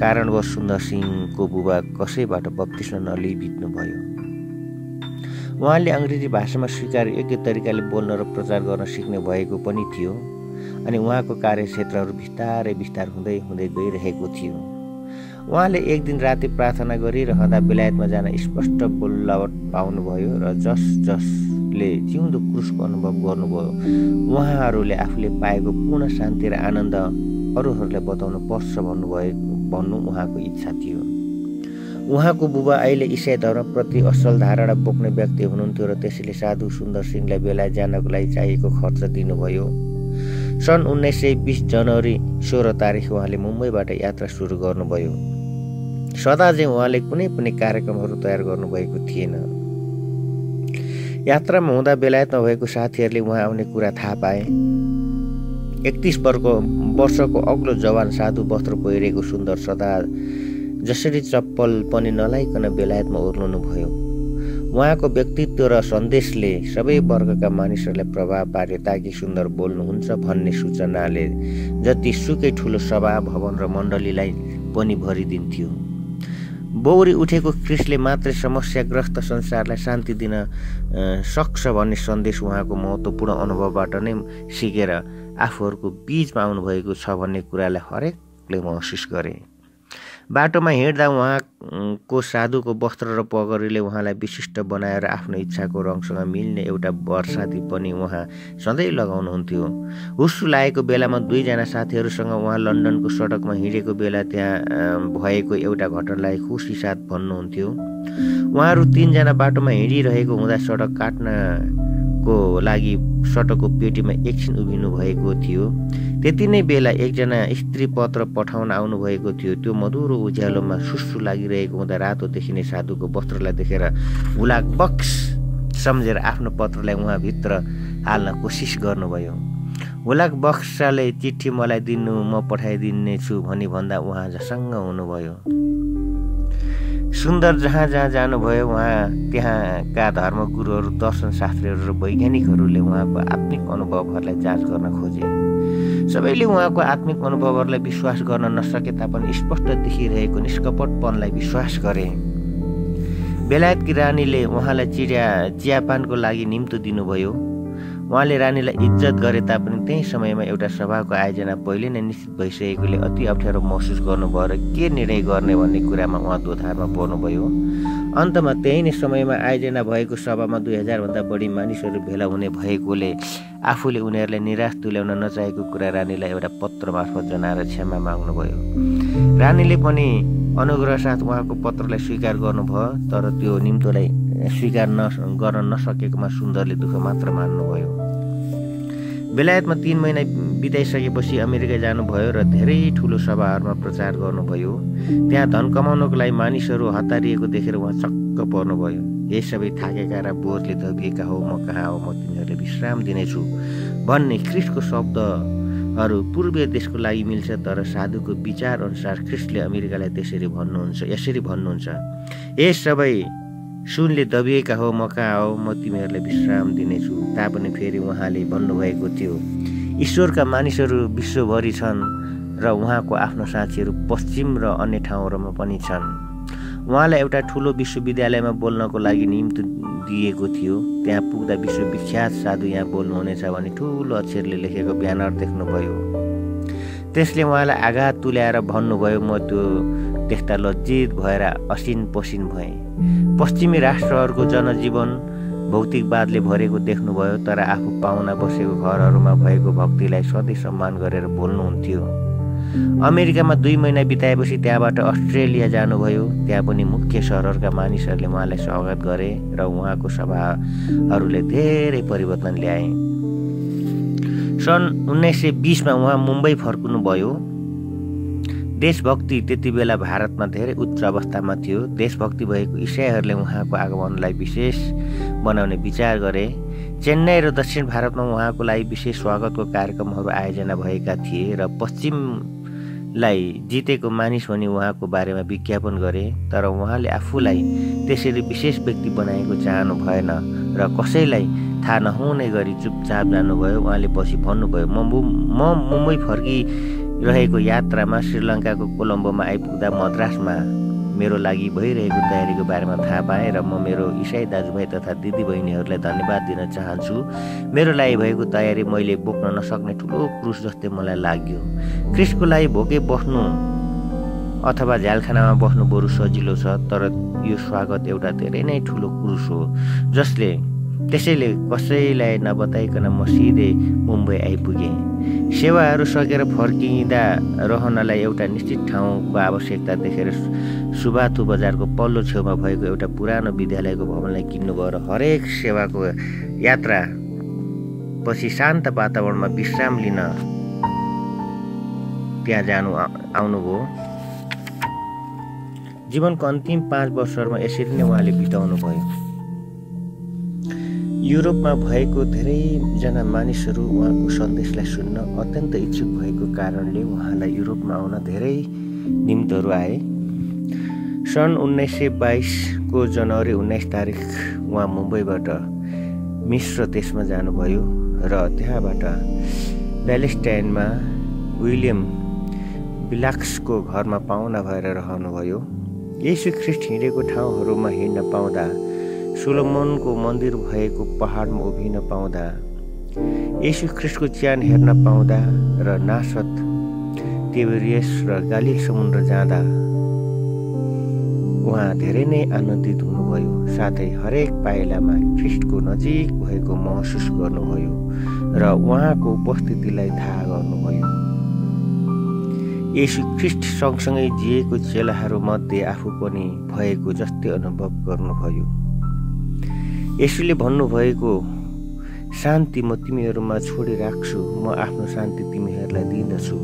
कारणवश सुन्दर सिंहको बुबा कसैबाट बत्तिस नलिई बित्नुभयो उहाँले अङ्ग्रेजी भाषामा स्वीकार योग्य तरिकाले बोल्न र प्रचार गर्न सिक्ने भएको पनि थियो अनि उहाँको कार्यक्षेत्रहरू बिस्तारै बिस्तार हुँदै हुँदै गइरहेको थियो। उहाँले एक दिन राति प्रार्थना गरिरहँदा बेलायतमा जान स्पष्ट बोलावट पाउनुभयो र जस जसले जिउँदो क्रुसको अनुभव गर्नुभयो उहाँहरूले आफूले पाएको पूर्ण शान्ति र आनन्द अरूहरूलाई बताउनु पर्छ भन्नुभयो भन्नु उहाँको इच्छा थियो। उहाँको बुबा अहिले इसाई धर्मप्रति असल धारणा बोक्ने व्यक्ति हुनुहुन्थ्यो र त्यसैले साधु सुन्दर सिंहलाई बेलायत जानको लागि चाहिएको खर्च दिनुभयो। सन् उन्नाइस सय बिस जनवरी सोह्र तारिक उहाँले मुम्बईबाट यात्रा सुरु गर्नुभयो। सदा चाहिँ उहाँले कुनै पनि कार्यक्रमहरू तयार गर्नुभएको थिएन। यात्रामा हुँदा बेलायतमा भएको साथीहरूले उहाँ आउने कुरा थाहा पाए। एकतिस वर्ष वर्षको अग्लो जवान साधु वस्त्र पहिरेको सुन्दर सदा जसरी चप्पल पनि नलाइकन बेलायतमा ओर्लनु भयो उहाँको व्यक्तित्व र सन्देशले सबै वर्गका मानिसहरूलाई प्रभाव पार्यो ताकि सुन्दर बोल्नुहुन्छ भन्ने सूचनाले जति सुकै ठुलो सभा भवन र मण्डलीलाई पनि भरिदिन्थ्यो। बौरी उठेको क्रिसले मात्रै समस्याग्रस्त संसारलाई शान्ति दिन सक्छ भन्ने सन्देश उहाँको महत्त्वपूर्ण अनुभवबाट नै सिकेर आफूहरूको बिचमा आउनुभएको छ भन्ने कुरालाई हरेकले महसुस गरे। बाटोमा हिँड्दा उहाँको साधुको वस्त्र र पगरीले उहाँलाई विशिष्ट बनाएर आफ्नो इच्छाको रङसँग मिल्ने एउटा वर्षादी पनि उहाँ सधैँ लगाउनुहुन्थ्यो। हुस्सु लागेको बेलामा दुईजना साथीहरूसँग उहाँ लन्डनको सडकमा हिँडेको बेला त्यहाँ भएको एउटा घटनालाई खुसी साथ भन्नुहुन्थ्यो। उहाँहरू तिनजना बाटोमा हिँडिरहेको हुँदा सडक काट्नको लागि सडकको पेटीमा एकछिन उभिनु भएको थियो। त्यति नै बेला एकजना स्त्री पत्र पठाउन आउनुभएको थियो। त्यो मधुरो उज्यालोमा सुसु लागिरहेको हुँदा रातो देखिने साधुको वस्त्रलाई देखेर हुलाक बक्स सम्झेर आफ्नो पत्रलाई उहाँभित्र हाल्न कोसिस गर्नुभयो। हुलाक बक्साले चिठी मलाई दिनु म पठाइदिने छु भनी भन्दा उहाँ झसङ्ग हुनुभयो। सुन्दर जहाँ जहाँ जानुभयो उहाँ त्यहाँका धर्मगुरुहरू दर्शनशास्त्रीहरू र वैज्ञानिकहरूले उहाँको आत्मिक अनुभवहरूलाई जाँच गर्न खोजे। सबैले उहाँको आत्मिक अनुभवहरूलाई विश्वास गर्न नसके तापनि स्पष्ट देखिरहेको निष्कपटपनलाई विश्वास गरे। बेलायतकी रानीले उहाँलाई चिया चियापानको लागि निम्तो दिनुभयो। उहाँले रानीलाई इज्जत गरे तापनि त्यही समयमा एउटा सभाको आयोजना पहिले नै निश्चित भइसकेकोले अति अप्ठ्यारो महसुस गर्नुभयो र के निर्णय गर्ने भन्ने कुरामा उहाँ दोधारमा पर्नुभयो। अन्तमा त्यही नै समयमा आयोजना भएको सभामा दुई हजारभन्दा बढी मानिसहरू भेला हुने भएकोले आफूले उनीहरूलाई निराश तुल्याउन नचाहेको कुरा रानीलाई एउटा पत्र मार्फत जनाएर क्षमा माग्नुभयो। रानीले पनि अनुग्रह साथ उहाँको पत्रलाई स्वीकार गर्नुभयो तर त्यो निम्तोलाई स्वीकार न गर्न नसकेकोमा सुन्दरले दुःख मात्र मान्नुभयो। बेलायतमा तिन महिना बिताइसकेपछि अमेरिका जानुभयो र धेरै ठुलो सभाहरूमा प्रचार गर्नुभयो। त्यहाँ धन कमाउनको लागि मानिसहरू हतारिएको देखेर उहाँ चक्क पर्नुभयो। यही सबै थाकेका र बोझले दबिएका हो म कहाँ हो म तिनीहरूले विश्राम दिनेछु भन्ने ख्रिस्टको शब्दहरू पूर्वीय देशको लागि मिल्छ तर साधुको विचार अनुसार ख्रिस्टले अमेरिकालाई त्यसरी भन्नुहुन्छ यसरी भन्नुहुन्छ। यस सबै सुनले दबिएका हो म कहाँ हो म तिमीहरूलाई विश्राम दिनेछु। तापनि फेरि उहाँले भन्नुभएको थियो ईश्वरका मानिसहरू विश्वभरि छन् र उहाँको आफ्नो साथीहरू पश्चिम र अन्य ठाउँहरूमा पनि छन्। उहाँलाई एउटा ठुलो विश्वविद्यालयमा बोल्नको लागि निम्ति दिएको थियो। त्यहाँ पुग्दा विश्वविख्यात साधु यहाँ बोल्नुहुनेछ भने ठुलो अक्षरले लेखेको ब्यानर देख्नुभयो। त्यसले उहाँलाई आघात तुल्याएर भन्नुभयो म त्यो देख्दा लज्जित भएर असिन पसिन भएँ। पश्चिमी राष्ट्रहरूको जनजीवन भौतिकवादले भरेको देख्नुभयो तर आफू पाहुना बसेको घरहरूमा भएको भक्तिलाई सधैँ सम्मान गरेर बोल्नुहुन्थ्यो। अमेरिकामा दुई महिना बिताएपछि त्यहाँबाट अस्ट्रेलिया जानुभयो। त्यहाँ पनि मुख्य सहरहरूका मानिसहरूले उहाँलाई स्वागत गरे र उहाँको सभाहरूले धेरै परिवर्तन ल्याए। सन् उन्नाइस सय बिसमा उहाँ मुम्बई फर्कनुभयो। देशभक्ति त्यति बेला भारतमा धेरै उच्च अवस्थामा थियो। देशभक्ति भएको इसाईहरूले उहाँको आगमनलाई विशेष बनाउने विचार गरे। चेन्नई र दक्षिण भारतमा उहाँको लागि विशेष स्वागतको कार्यक्रमहरू आयोजना भएका थिए र पश्चिमलाई जितेको मानिस भनी उहाँको बारेमा विज्ञापन गरे। तर उहाँले आफूलाई त्यसरी विशेष व्यक्ति बनाएको चाहनु भएन र कसैलाई थाहा नहुने गरी चुपचाप जानुभयो। उहाँले पछि भन्नुभयो म मुम्बई फर्किरहेको यात्रामा श्रीलङ्काको कोलम्बोमा आइपुग्दा मद्रासमा मेरो लागि भइरहेको तयारीको बारेमा थाहा पाएँ र म मेरो इसाई दाजुभाइ तथा दिदीबहिनीहरूलाई धन्यवाद दिन चाहन्छु। मेरो लागि भएको तयारी मैले बोक्न नसक्ने ठुलो क्रुस जस्तै मलाई लाग्यो। क्रिसको लागि भोके बस्नु अथवा झ्यालखानामा बस्नु बरु सजिलो छ तर यो स्वागत एउटा धेरै नै ठुलो क्रुस हो जसले त्यसैले कसैलाई नबताइकन म सिधै मुम्बई आइपुगेँ। सेवाहरू सकेर फर्किँदा रहनलाई एउटा निश्चित ठाउँको आवश्यकता देखेर सुबाथु बजारको पल्लो छेउमा भएको एउटा पुरानो विद्यालयको भवनलाई किन्नुभयो र हरेक सेवाको यात्रा पछि शान्त वातावरणमा विश्राम लिन त्यहाँ जानु आउनुभयो। जीवनको अन्तिम पाँच वर्षहरूमा यसरी नै उहाँले बिताउनु भयो युरोपमा भएको धेरैजना मानिसहरू उहाँको सन्देशलाई सुन्न अत्यन्त इच्छुक भएको कारणले उहाँलाई युरोपमा आउन धेरै निम्तहरू आए। सन् उन्नाइस सय बाइसको जनवरी उन्नाइस तारिक उहाँ मुम्बईबाट मिश्र देशमा जानुभयो र त्यहाँबाट प्यालेस्टाइनमा विलियम बिलाक्सको घरमा पाहुना भएर रहनुभयो। यसु ख्रिस्ट हिँडेको ठाउँहरूमा हिँड्न पाउँदा सोलोमनको मन्दिर भएको पहाडमा उभिन पाउँदा यशु ख्रिस्टको च्यान हेर्न पाउँदा र नासत टेबेरियस र गालिल समुद्र जाँदा उहाँ धेरै नै आनन्दित हुनुभयो। साथै हरेक पाइलामा ख्रिस्टको नजिक भएको महसुस गर्नुभयो र उहाँको उपस्थितिलाई थाहा गर्नुभयो। यसु ख्रिस्ट सँगसँगै जिएको चेलाहरूमध्ये आफू पनि भएको जस्तै अनुभव गर्नुभयो। यसुले भन्नुभएको शान्ति म तिमीहरूमा छोडिराख्छु म आफ्नो शान्ति तिमीहरूलाई दिँदछु।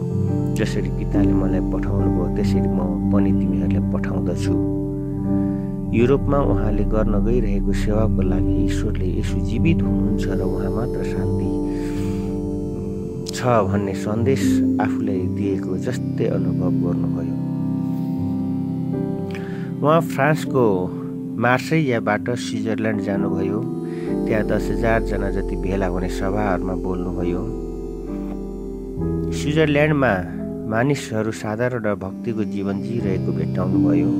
जसरी पिताले मलाई पठाउनु भयो त्यसरी म पनि तिमीहरूलाई पठाउँदछु। युरोपमा उहाँले गर्न गइरहेको सेवाको लागि ईश्वरले यसो जीवित हुनुहुन्छ र उहाँ मात्र शान्ति छ भन्ने सन्देश आफूलाई दिएको जस्तै अनुभव गर्नुभयो। उहाँ फ्रान्सको मार्सैयाबाट स्विजरल्यान्ड जानुभयो। त्यहाँ दस हजारजना जति भेला हुने सभाहरूमा बोल्नुभयो। स्विजरल्यान्डमा मानिसहरू साधारण र भक्तिको जीवन जिइरहेको भेट्टाउनुभयो।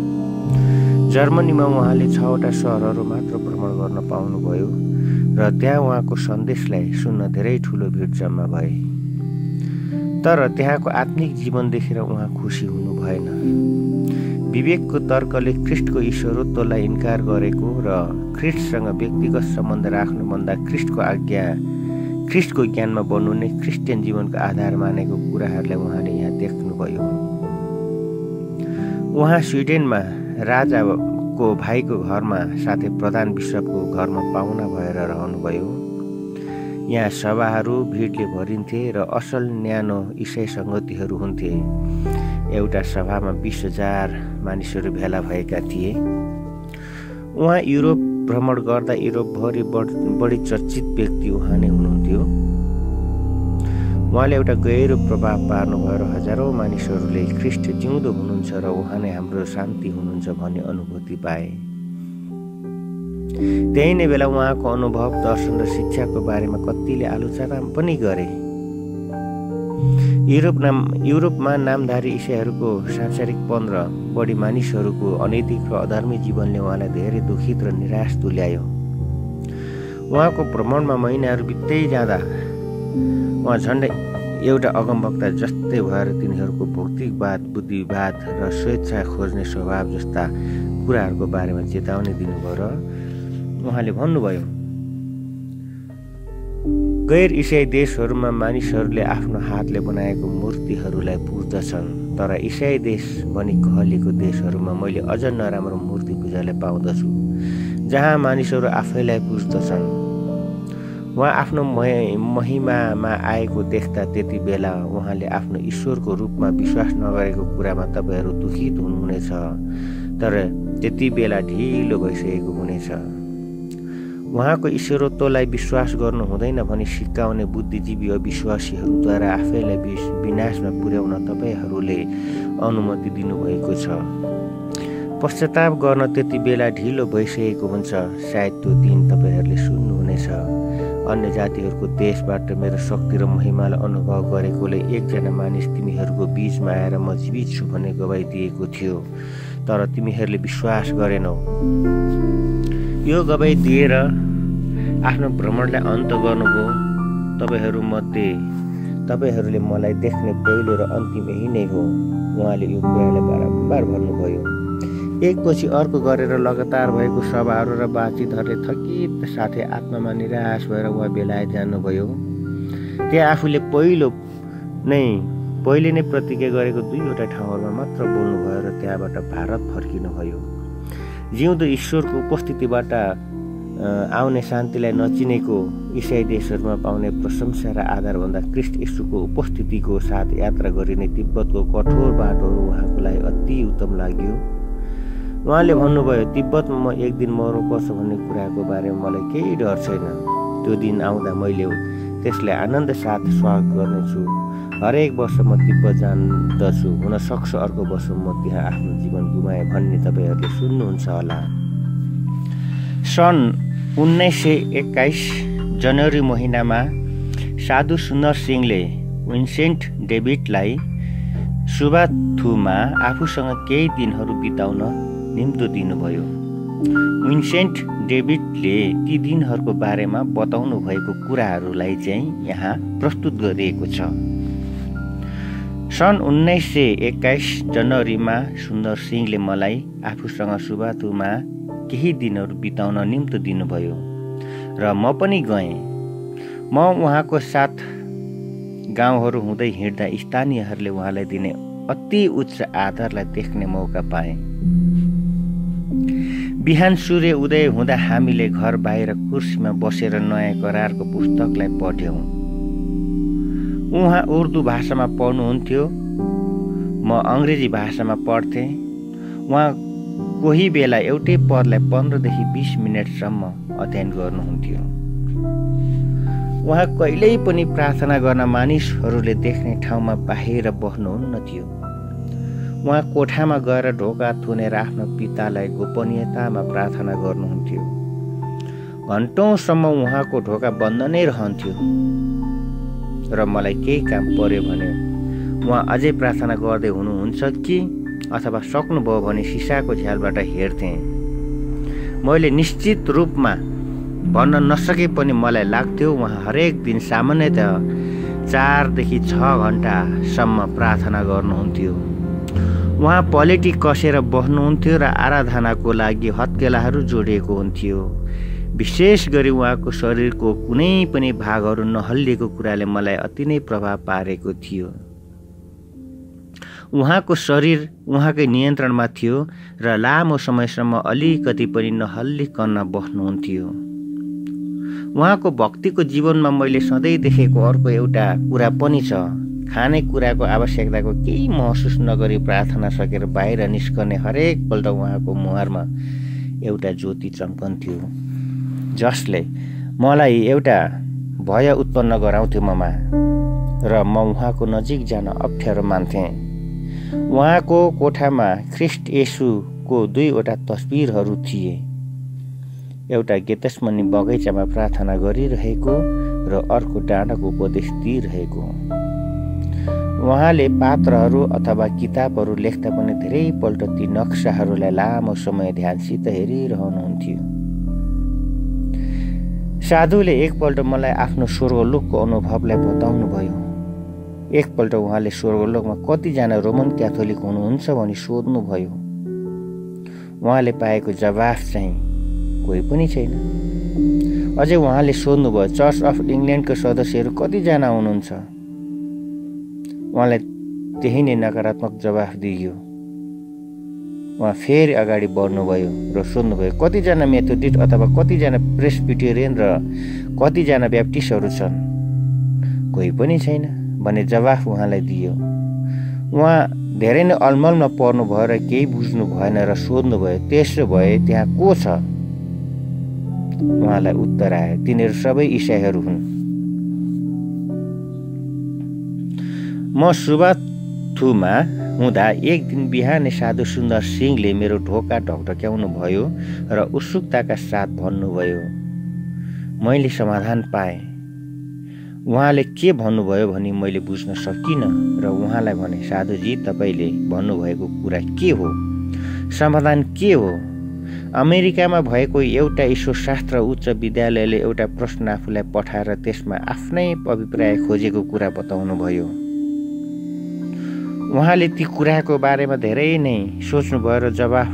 जर्मनीमा उहाँले छवटा सहरहरू मात्र भ्रमण गर्न पाउनुभयो र त्यहाँ उहाँको सन्देशलाई सुन्न धेरै ठुलो भिड जम्मा भए। तर त्यहाँको आत्मिक जीवन देखेर उहाँ खुसी हुनु भएन विवेकको तर्कले ख्रिस्टको ईश्वरत्वलाई इन्कार गरेको र ख्रिस्टसँग व्यक्तिगत सम्बन्ध राख्नुभन्दा ख्रिस्टको आज्ञा ख्रिस्टको ज्ञानमा बन्नु नै क्रिस्चियन जीवनको आधार मानेको कुराहरूलाई उहाँले यहाँ देख्नुभयो। उहाँ स्विडेनमा राजाको भाइको घरमा साथै प्रधान विश्वको घरमा पाहुना भएर रहनुभयो। यहाँ सभाहरू भिडले भरिन्थे र असल न्यानो इसाई सङ्गतिहरू हुन्थे। एउटा सभामा बिस हजार मानिसहरू भेला भएका थिए। उहाँ युरोप भ्रमण गर्दा युरोपभरि बढी चर्चित व्यक्ति उहाँ नै हुनुहुन्थ्यो। उहाँले एउटा गहिरो प्रभाव पार्नुभयो र हजारौँ मानिसहरूले ख्रिस्ट जिउँदो हुनुहुन्छ र उहाँ नै हाम्रो शान्ति हुनुहुन्छ भन्ने अनुभूति पाए। त्यही नै बेला उहाँको अनुभव दर्शन र शिक्षाको बारेमा कतिले आलोचना पनि गरे। युरोप नाम युरोपमा नामधारी इसाईहरूको सांसारिक पन्ध्र बढी मानिसहरूको अनैतिक र अधर्मी जीवनले उहाँलाई धेरै दुखित र निराश तुल्यायो। उहाँको भ्रमणमा महिनाहरू बित्दै जाँदा उहाँ झन्डै एउटा अगमवक्ता जस्तै भएर तिनीहरूको भौतिकवाद बुद्धिवाद र स्वेच्छा खोज्ने स्वभाव जस्ता कुराहरूको बारेमा चेतावनी दिनुभयो र उहाँले भन्नुभयो गैर इसाई देशहरूमा मानिसहरूले आफ्नो हातले बनाएको मूर्तिहरूलाई पुज्दछन् तर इसाई देश भनी कहलिएको देशहरूमा मैले अझ नराम्रो मूर्ति पूजालाई पाउँदछु जहाँ मानिसहरू आफैलाई पुज्दछन्। उहाँ आफ्नो महिमामा आएको देख्दा त्यति बेला उहाँले आफ्नो ईश्वरको रूपमा विश्वास नगरेको कुरामा तपाईँहरू दुखित हुनुहुनेछ तर त्यति बेला ढिलो भइसकेको हुनेछ। उहाँको ईश्वरत्वलाई विश्वास गर्नु हुँदैन भनी सिकाउने बुद्धिजीवी अविश्वासीहरूद्वारा आफैलाई विनाशमा पुर्याउन तपाईँहरूले अनुमति दिनुभएको छ। पश्चाताप गर्न त्यति बेला ढिलो भइसकेको हुन्छ। सायद त्यो दिन तपाईँहरूले सुन्नुहुनेछ। अन्य जातिहरूको देशबाट मेरो शक्ति र महिमालाई अनुभव गरेकोले एकजना मानिस तिमीहरूको बिचमा आएर म जीवित छु भन्ने गवाई दिएको थियो। तर तिमीहरूले विश्वास गरेनौ। यो गवाई दिएर आफ्नो भ्रमणलाई अन्त गर्नुभयो। तपाईँहरूमध्ये तपाईँहरूले मलाई देख्ने पहिलो र अन्तिम यही नै हो। उहाँले यो कुरालाई बारम्बार भन्नुभयो। एकपछि अर्को गरेर लगातार भएको सभाहरू र बातचितहरूले थकित साथै आत्मामा निराश भएर उहाँ बेलायत जानुभयो। त्यहाँ आफूले पहिलो नै पहिले नै प्रतिज्ञा गरेको दुईवटा ठाउँहरूमा मात्र बोल्नुभयो र त्यहाँबाट भारत फर्किनुभयो जिउँदो ईश्वरको उपस्थितिबाट आउने शान्तिलाई नचिनेको इसाई देशहरूमा पाउने प्रशंसा र आधारभन्दा क्रिस्ट यशुको उपस्थितिको साथ यात्रा गरिने तिब्बतको कठोर बाटोहरू उहाँको लागि अति उत्तम लाग्यो। उहाँले भन्नुभयो तिब्बतमा म एक दिन मर्नुपर्छ भन्ने कुराको बारेमा मलाई केही डर छैन। त्यो दिन आउँदा मैले त्यसलाई आनन्द साथ स्वागत गर्नेछु। हरेक वर्ष म तिब्बत जान्दछु। हुन सक्छ अर्को वर्ष म त्यहाँ आफ्नो जीवन गुमाएँ भन्ने तपाईँहरूले सुन्नुहुन्छ होला। सन् उन्नाइस सय एक्काइस जनवरी महिनामा साधु सुन्दर सिंहले विन्सेन्ट डेभिडलाई सुबाथुमा आफूसँग केही दिनहरू बिताउन निम्तो दिनुभयो। विन्सेन्ट डेभिडले ती दिनहरूको बारेमा बताउनु भएको कुराहरूलाई चाहिँ यहाँ प्रस्तुत गरिएको छ। सन् उन्नाइस सय एक्काइस जनवरीमा सुन्दर सिंहले मलाई आफूसँग सुबातुमा केही दिनहरू बिताउन निम्तो दिनुभयो र म पनि गएँ। म उहाँको साथ गाउँहरू हुँदै हिँड्दा स्थानीयहरूले उहाँलाई दिने अति उच्च आधारलाई देख्ने मौका पाएँ। बिहान सूर्य उदय हुँदा हामीले घर बाहिर कुर्सीमा बसेर नयाँ करारको पुस्तकलाई पढ्यौँ। उहाँ उर्दू भाषामा पढ्नुहुन्थ्यो। म अङ्ग्रेजी भाषामा पढ्थेँ। उहाँ कोही बेला एउटै पदलाई पन्ध्रदेखि बिस मिनटसम्म अध्ययन गर्नुहुन्थ्यो। उहाँ कहिल्यै पनि प्रार्थना गर्न मानिसहरूले देख्ने ठाउँमा बाहिर बस्नुहुन्न थियो। उहाँ कोठामा गएर ढोका थुनेर आफ्नो पितालाई गोपनीयतामा प्रार्थना गर्नुहुन्थ्यो। घन्टौँसम्म उहाँको ढोका बन्द नै रहन्थ्यो। र मलाई केही काम पर्यो भने उहाँ अझै प्रार्थना गर्दै हुनुहुन्छ कि अथवा सक्नुभयो भने सिसाको झ्यालबाट हेर्थेँ। मैले निश्चित रूपमा भन्न नसके पनि मलाई लाग्थ्यो उहाँ हरेक दिन सामान्यतः चारदेखि छ घन्टासम्म प्रार्थना गर्नुहुन्थ्यो। उहाँ पलेटी कसेर बस्नुहुन्थ्यो र आराधनाको लागि हत्केलाहरू जोडिएको हुन्थ्यो। विशेष गरी उहाँको शरीरको कुनै पनि भागहरू नहल्लिएको कुराले मलाई अति नै प्रभाव पारेको थियो। उहाँको शरीर उहाँकै नियन्त्रणमा थियो र लामो समयसम्म अलिकति पनि नहल्लिकन बस्नुहुन्थ्यो। उहाँको भक्तिको जीवनमा मैले सधैँ देखेको अर्को एउटा कुरा पनि छ। खानेकुराको आवश्यकताको केही महसुस नगरी प्रार्थना सकेर बाहिर निस्कने हरेकपल्ट उहाँको मुहारमा एउटा ज्योति चम्कन्थ्यो। जसले मलाई एउटा भय उत्पन्न गराउँथ्यो ममा र म उहाँको नजिक जान अप्ठ्यारो मान्थेँ। उहाँको कोठामा ख्रिस्ट येसुको दुईवटा तस्बिरहरू थिए। एउटा गेतस्मनी बगैँचामा प्रार्थना गरिरहेको र अर्को डाँडाको उपदेश दिइरहेको। उहाँले पात्रहरू अथवा किताबहरू लेख्दा पनि धेरैपल्ट ती नक्साहरूलाई लामो समय ध्यानसित हेरिरहनुहुन्थ्यो। साधुले एकपल्ट मलाई आफ्नो स्वर्गलोकको अनुभवलाई बताउनु भयो एकपल्ट उहाँले स्वर्गलोकमा कतिजना रोमन क्याथोलिक हुनुहुन्छ भनी सोध्नुभयो। उहाँले पाएको जवाफ चाहिँ कोही पनि छैन। अझै उहाँले सोध्नुभयो चर्च अफ इङ्ल्यान्डको सदस्यहरू कतिजना हुनुहुन्छ? उहाँलाई त्यही नै नकारात्मक जवाफ दिइयो उहाँ फेरि अगाडि बढ्नुभयो र सोध्नुभयो कतिजना मेथोडिस्ट अथवा कतिजना प्रेसपिटेरियन र कतिजना ब्याप्टिस्टहरू छन्? कोही पनि छैन भन्ने जवाफ उहाँलाई दियो। उहाँ धेरै नै अलमलमा पर्नु भयो र केही बुझ्नु भएन र सोध्नुभयो त्यसो भए त्यहाँ को छ? उहाँलाई उत्तर आयो तिनीहरू सबै इसाईहरू हुन्। म सुबाथुमा हुँदा एक दिन बिहानै साधु सुन्दर सिंहले मेरो ढोका ढकढक्याउनु भयो र उत्सुकताका साथ भन्नुभयो मैले समाधान पाएँ। उहाँले के भन्नुभयो भनी मैले बुझ्न सकिनँ र उहाँलाई भने साधुजी तपाईँले भन्नुभएको कुरा के हो? समाधान के हो? अमेरिकामा भएको एउटा ईश्वरशास्त्र उच्च विद्यालयले एउटा प्रश्न आफूलाई पठाएर त्यसमा आफ्नै अभिप्राय खोजेको कुरा बताउनु भयो उहाँले ती कुराको बारेमा धेरै नै सोच्नुभयो र जवाफ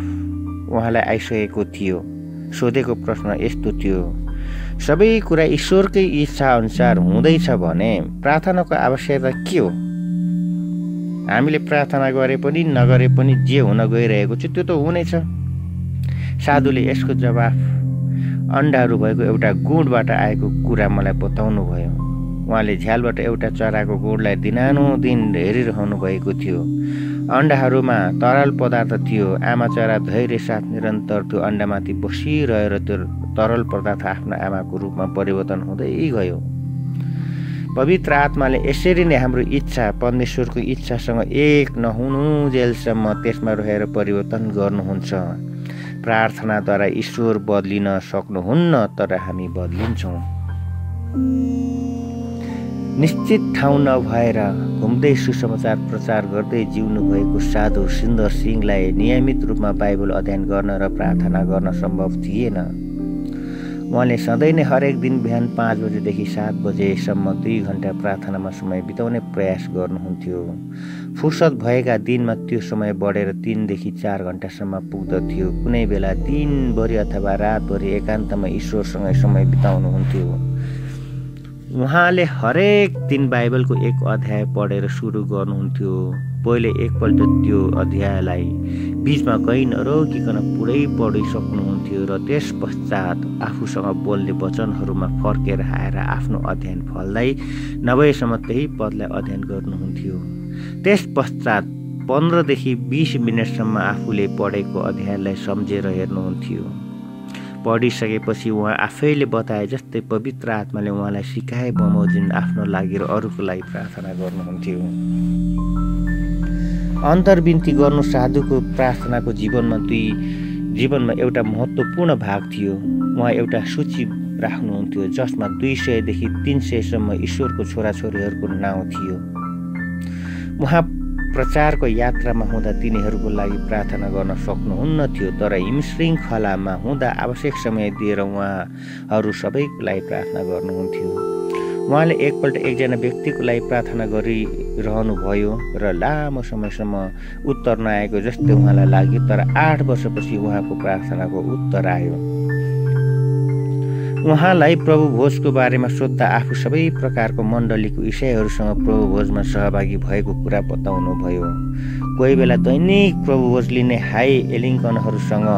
उहाँलाई आइसकेको थियो। सोधेको प्रश्न यस्तो थियो सबै कुरा ईश्वरकै इच्छा अनुसार हुँदैछ भने प्रार्थनाको आवश्यकता के हो? हामीले प्रार्थना गरे पनि नगरे पनि जे हुन गइरहेको छ त्यो त हुनेछ। साधुले यसको जवाफ अन्डाहरू भएको एउटा गुणबाट आएको कुरा मलाई बताउनु भयो उहाँले झ्यालबाट एउटा चराको गुडलाई दिनानुदिन हेरिरहनु भएको थियो। अन्डाहरूमा तरल पदार्थ थियो। आमा चरा धैर्य साथ निरन्तर त्यो अन्डामाथि बसिरहेर त्यो तरल पदार्थ आफ्नो आमाको रूपमा परिवर्तन हुँदै गयो। पवित्र आत्माले यसरी नै हाम्रो इच्छा परमेश्वरको इच्छासँग एक नहुनु जेलसम्म त्यसमा रहेर परिवर्तन गर्नुहुन्छ। प्रार्थनाद्वारा ईश्वर बदलिन सक्नुहुन्न तर हामी बदलिन्छौँ। निश्चित ठाउँ नभएर घुम्दै सुसमाचार प्रचार गर्दै जिउनु भएको साधु सुन्दर सिंहलाई नियमित रूपमा बाइबल अध्ययन गर्न र प्रार्थना गर्न सम्भव थिएन। उहाँले सधैँ नै हरेक दिन बिहान पाँच बजेदेखि सात बजेसम्म दुई घन्टा प्रार्थनामा समय बिताउने प्रयास गर्नुहुन्थ्यो। फुर्सद भएका दिनमा त्यो समय बढेर तिनदेखि चार घन्टासम्म पुग्दथ्यो। कुनै बेला दिनभरि अथवा रातभरि एकान्तमा ईश्वरसँग समय बिताउनुहुन्थ्यो। उहाँले हरेक दिन बाइबलको एक अध्याय पढेर सुरु गर्नुहुन्थ्यो। पहिले एकपल्ट त्यो अध्यायलाई बिचमा कहीँ नरोकिकन पुरै पढिसक्नुहुन्थ्यो र त्यस पश्चात आफूसँग बोल्ने वचनहरूमा फर्केर आएर आफ्नो अध्ययन फल्दै नभएसम्म त्यही पदलाई अध्ययन गर्नुहुन्थ्यो। त्यस पश्चात पन्ध्रदेखि बिस मिनटसम्म आफूले पढेको अध्यायलाई सम्झेर हेर्नुहुन्थ्यो। पढिसकेपछि उहाँ आफैले बताए जस्तै पवित्र आत्माले उहाँलाई सिकाए बमोजिन आफ्नो लागि र अरूको लागि प्रार्थना गर्नुहुन्थ्यो। अन्तर्विन्ती गर्नु साधुको प्रार्थनाको जीवनमा दुई जीवनमा एउटा महत्त्वपूर्ण भाग थियो। उहाँ एउटा सूची राख्नुहुन्थ्यो जसमा दुई सयदेखि तिन सयसम्म ईश्वरको छोराछोरीहरूको नाउँ थियो। उहाँ प्रचारको यात्रामा हुँदा तिनीहरूको लागि प्रार्थना गर्न सक्नुहुन्न थियो तर हिमशृङ्खलामा हुँदा आवश्यक समय दिएर उहाँहरू सबैको लागि प्रार्थना गर्नुहुन्थ्यो। उहाँले एकपल्ट एकजना व्यक्तिको लागि प्रार्थना गरिरहनु भयो र लामो समयसम्म उत्तर नआएको जस्तै उहाँलाई लाग्यो तर आठ वर्षपछि उहाँको प्रार्थनाको उत्तर आयो। उहाँलाई प्रभु भोजको बारेमा सोद्धा आफू सबै प्रकारको मण्डलीको इसाईहरूसँग प्रभु भोजमा सहभागी भएको कुरा बताउनु भयो कोही बेला दैनिक प्रभु लिने हाई एलिङ्कनहरूसँग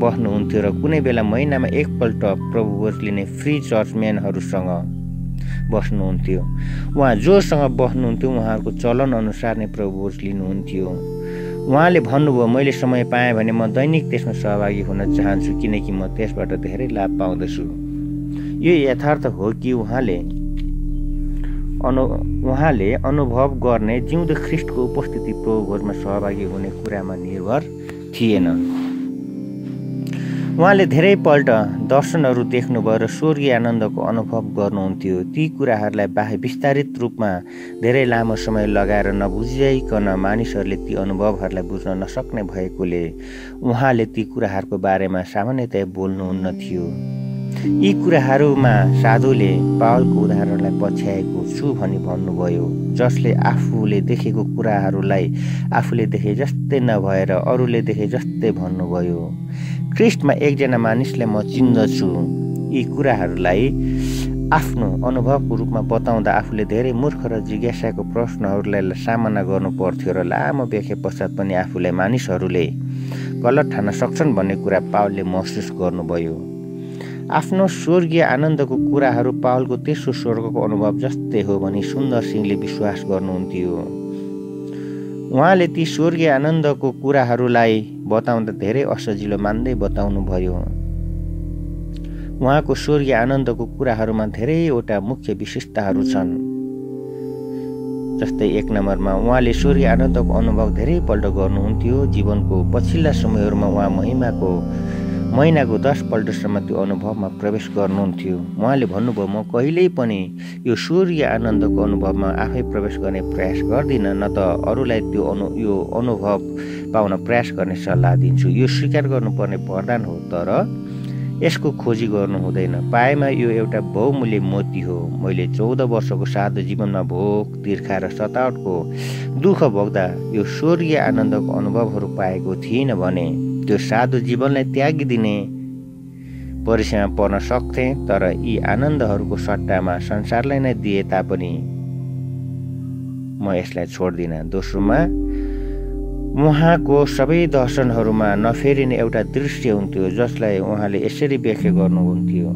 बस्नुहुन्थ्यो र कुनै बेला महिनामा एकपल्ट प्रभु भोज लिने फ्री चर्चम्यानहरूसँग बस्नुहुन्थ्यो। उहाँ जोसँग बस्नुहुन्थ्यो उहाँहरूको चलन अनुसार नै प्रभु भोज लिनुहुन्थ्यो। उहाँले भन्नुभयो मैले समय पाएँ भने म दैनिक त्यसमा सहभागी हुन चाहन्छु किनकि म त्यसबाट धेरै लाभ पाउँदछु। यो यथार्थ हो कि उहाँले अनु उहाँले अनुभव गर्ने जिउँदो ख्रिस्टको उपस्थिति प्रभुभोजमा सहभागी हुने कुरामा निर्भर थिएन। उहाँले धेरैपल्ट दर्शनहरू देख्नुभयो र स्वर्गीय आनन्दको अनुभव गर्नुहुन्थ्यो। ती कुराहरूलाई बाहे विस्तारित रूपमा धेरै लामो समय लगाएर नबुझाइकन मानिसहरूले ती अनुभवहरूलाई बुझ्न नसक्ने भएकोले उहाँले ती कुराहरूको बारेमा सामान्यतया बोल्नुहुन्न थियो। यी कुराहरूमा साधुले पावलको उदाहरणलाई पछ्याएको छु भनी भन्नुभयो जसले आफूले देखेको कुराहरूलाई आफूले देखे जस्तै नभएर अरूले देखे जस्तै भन्नुभयो। क्रिस्टमा एकजना मानिसलाई म चिन्दछु। यी कुराहरूलाई आफ्नो अनुभवको रूपमा बताउँदा आफूले धेरै मूर्ख र जिज्ञासाको प्रश्नहरूलाई सामना गर्नु पर्थ्यो र लामो व्याख्या पश्चात पनि आफूलाई मानिसहरूले गलत ठान्न सक्छन् भन्ने कुरा पावलले महसुस गर्नुभयो। आफ्नो स्वर्गीय आनन्दको कुराहरू पावलको तेस्रो स्वर्गको अनुभव जस्तै हो भनी सुन्दर सिंहले विश्वास गर्नुहुन्थ्यो। उहाँले ती स्वर्गीय आनन्दको कुराहरूलाई बताउँदा धेरै असजिलो मान्दै बताउनु भयो। उहाँको स्वर्गीय आनन्दको कुराहरूमा धेरैवटा मुख्य विशेषताहरू छन्। जस्तै एक नम्बरमा उहाँले स्वर्गीय आनन्दको अनुभव धेरैपल्ट गर्नुहुन्थ्यो। जीवनको पछिल्ला समयहरूमा उहाँ महिमाको महिनाको दसपल्टसम्म त्यो अनुभवमा प्रवेश गर्नुहुन्थ्यो। उहाँले भन्नुभयो म कहिल्यै पनि यो स्वर्गीय आनन्दको अनुभवमा आफै प्रवेश गर्ने प्रयास गर्दिनँ न त अरूलाई त्यो अनु यो अनुभव पाउन प्रयास गर्ने सल्लाह दिन्छु। यो स्वीकार गर्नुपर्ने वरदान हो तर यसको खोजी गर्नु हुँदैन। पाएमा यो एउटा बहुमूल्य मोती हो। मैले चौध वर्षको साधु जीवनमा भोक तिर्खा र सतावटको दुःख भोग्दा यो स्वर्गीय आनन्दको अनुभवहरू पाएको थिइनँ भने त्यो साधु जीवनलाई त्यागिदिने परिसीमा पर्न सक्थेँ तर यी आनन्दहरूको सट्टामा संसारलाई नै दिए तापनि म यसलाई छोड्दिनँ। दोस्रोमा उहाँको सबै दर्शनहरूमा नफेरिने एउटा दृश्य हुन्थ्यो जसलाई उहाँले यसरी व्याख्या गर्नुहुन्थ्यो।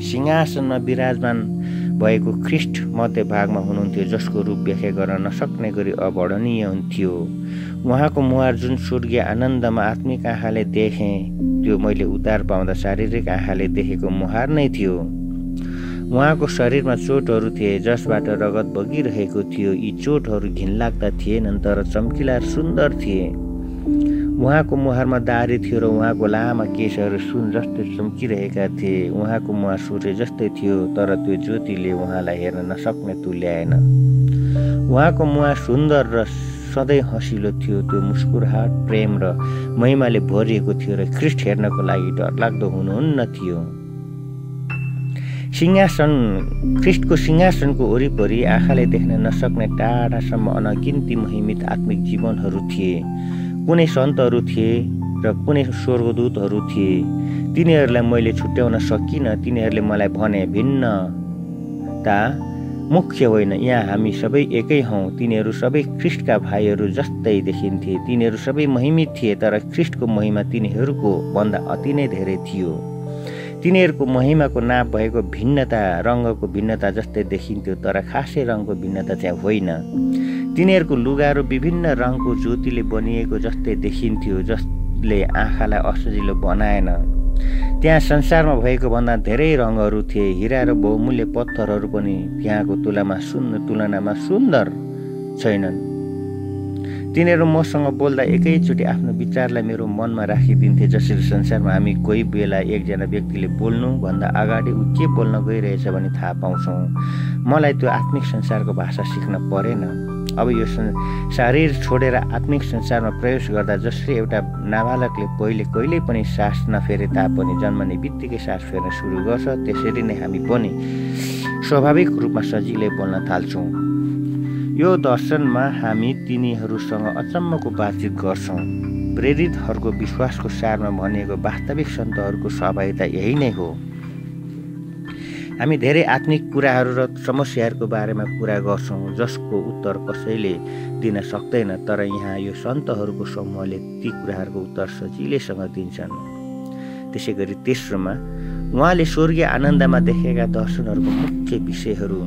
सिंहासनमा विराजमान भएको ख्रिस्ट मध्यभागमा हुनुहुन्थ्यो जसको रूप व्याख्या गर्न नसक्ने गरी अवर्णनीय हुन्थ्यो। उहाँको मुहार जुन स्वर्गीय आनन्दमा आत्मिक आँखाले देखेँ त्यो मैले उद्धार पाउँदा शारीरिक आँखाले देखेको मुहार नै थियो। उहाँको शरीरमा चोटहरू थिए जसबाट रगत बगिरहेको थियो। यी चोटहरू घिनलाग्दा थिएनन् तर चम्किला सुन्दर थिए। उहाँको मुहारमा दारी थियो र उहाँको लामा केसहरू सुन जस्तै चम्किरहेका थिए। उहाँको मुहार सूर्य जस्तै थियो तर त्यो ज्योतिले उहाँलाई हेर्न नसक्ने तुल्याएन उहाँको मुहार सुन्दर र सधैँ हँसिलो थियो। त्यो मुस्कुराहट प्रेम र महिमाले भरिएको थियो र ख्रिस्ट हेर्नको लागि डरलाग्दो हुनुहुन्न थियो। सिंहासन ख्रिस्टको सिंहासनको वरिपरि आँखाले देख्न नसक्ने टाढासम्म अनगिन्ती महिमित आत्मिक जीवनहरू थिए। कुनै सन्तहरू थिए र कुनै स्वर्गदूतहरू थिए। तिनीहरूलाई मैले छुट्याउन सकिनँ तिनीहरूले मलाई भने भिन्नता मुख्य होइन यहाँ हामी सबै एकै हौँ। तिनीहरू सबै ख्रिस्टका भाइहरू जस्तै देखिन्थे। तिनीहरू सबै महिमित थिए तर ख्रिस्टको महिमा तिनीहरूको भन्दा अति नै धेरै थियो। तिनीहरूको महिमाको नाप भएको भिन्नता रङ्गको भिन्नता जस्तै देखिन्थ्यो तर खासै रङको भिन्नता चाहिँ होइन। तिनीहरूको लुगाहरू विभिन्न रङको ज्योतिले बनिएको जस्तै देखिन्थ्यो जसले आँखालाई असजिलो बनाएन। त्यहाँ संसारमा भएको भन्दा धेरै रङहरू थिए। हिरा र बहुमूल्य पत्थरहरू पनि त्यहाँको तुलनामा सुन्दर तुलनामा सुन्दर छैनन्। तिनीहरू मसँग बोल्दा एकैचोटि आफ्नो विचारलाई मेरो मनमा राखिदिन्थे जसरी संसारमा हामी कोही बेला एकजना व्यक्तिले बोल्नुभन्दा अगाडि ऊ के बोल्न गइरहेछ भने थाहा पाउँछौँ। मलाई त्यो आत्मिक संसारको भाषा सिक्न परेन। अब यो शरीर छोडेर आत्मिक संसारमा प्रवेश गर्दा जसरी एउटा नाबालकले पहिले कहिल्यै पनि सास नफेरे तापनि जन्मने बित्तिकै सास फेर्न सुरु गर्छ त्यसरी नै हामी पनि स्वाभाविक रूपमा सजिलै बोल्न थाल्छौँ। यो दर्शनमा हामी तिनीहरूसँग अचम्मको बातचित गर्छौँ। प्रेरितहरूको विश्वासको सारमा भनिएको वास्तविक सन्तहरूको सहभागिता यही नै हो। हामी धेरै आत्मिक कुराहरू र समस्याहरूको बारेमा कुरा गर्छौँ जसको उत्तर कसैले दिन सक्दैन तर यहाँ यो सन्तहरूको समूहले ती कुराहरूको उत्तर सजिलैसँग दिन्छन्। त्यसै गरी तेस्रोमा उहाँले स्वर्गीय आनन्दमा देखेका दर्शनहरूको मुख्य विषयहरू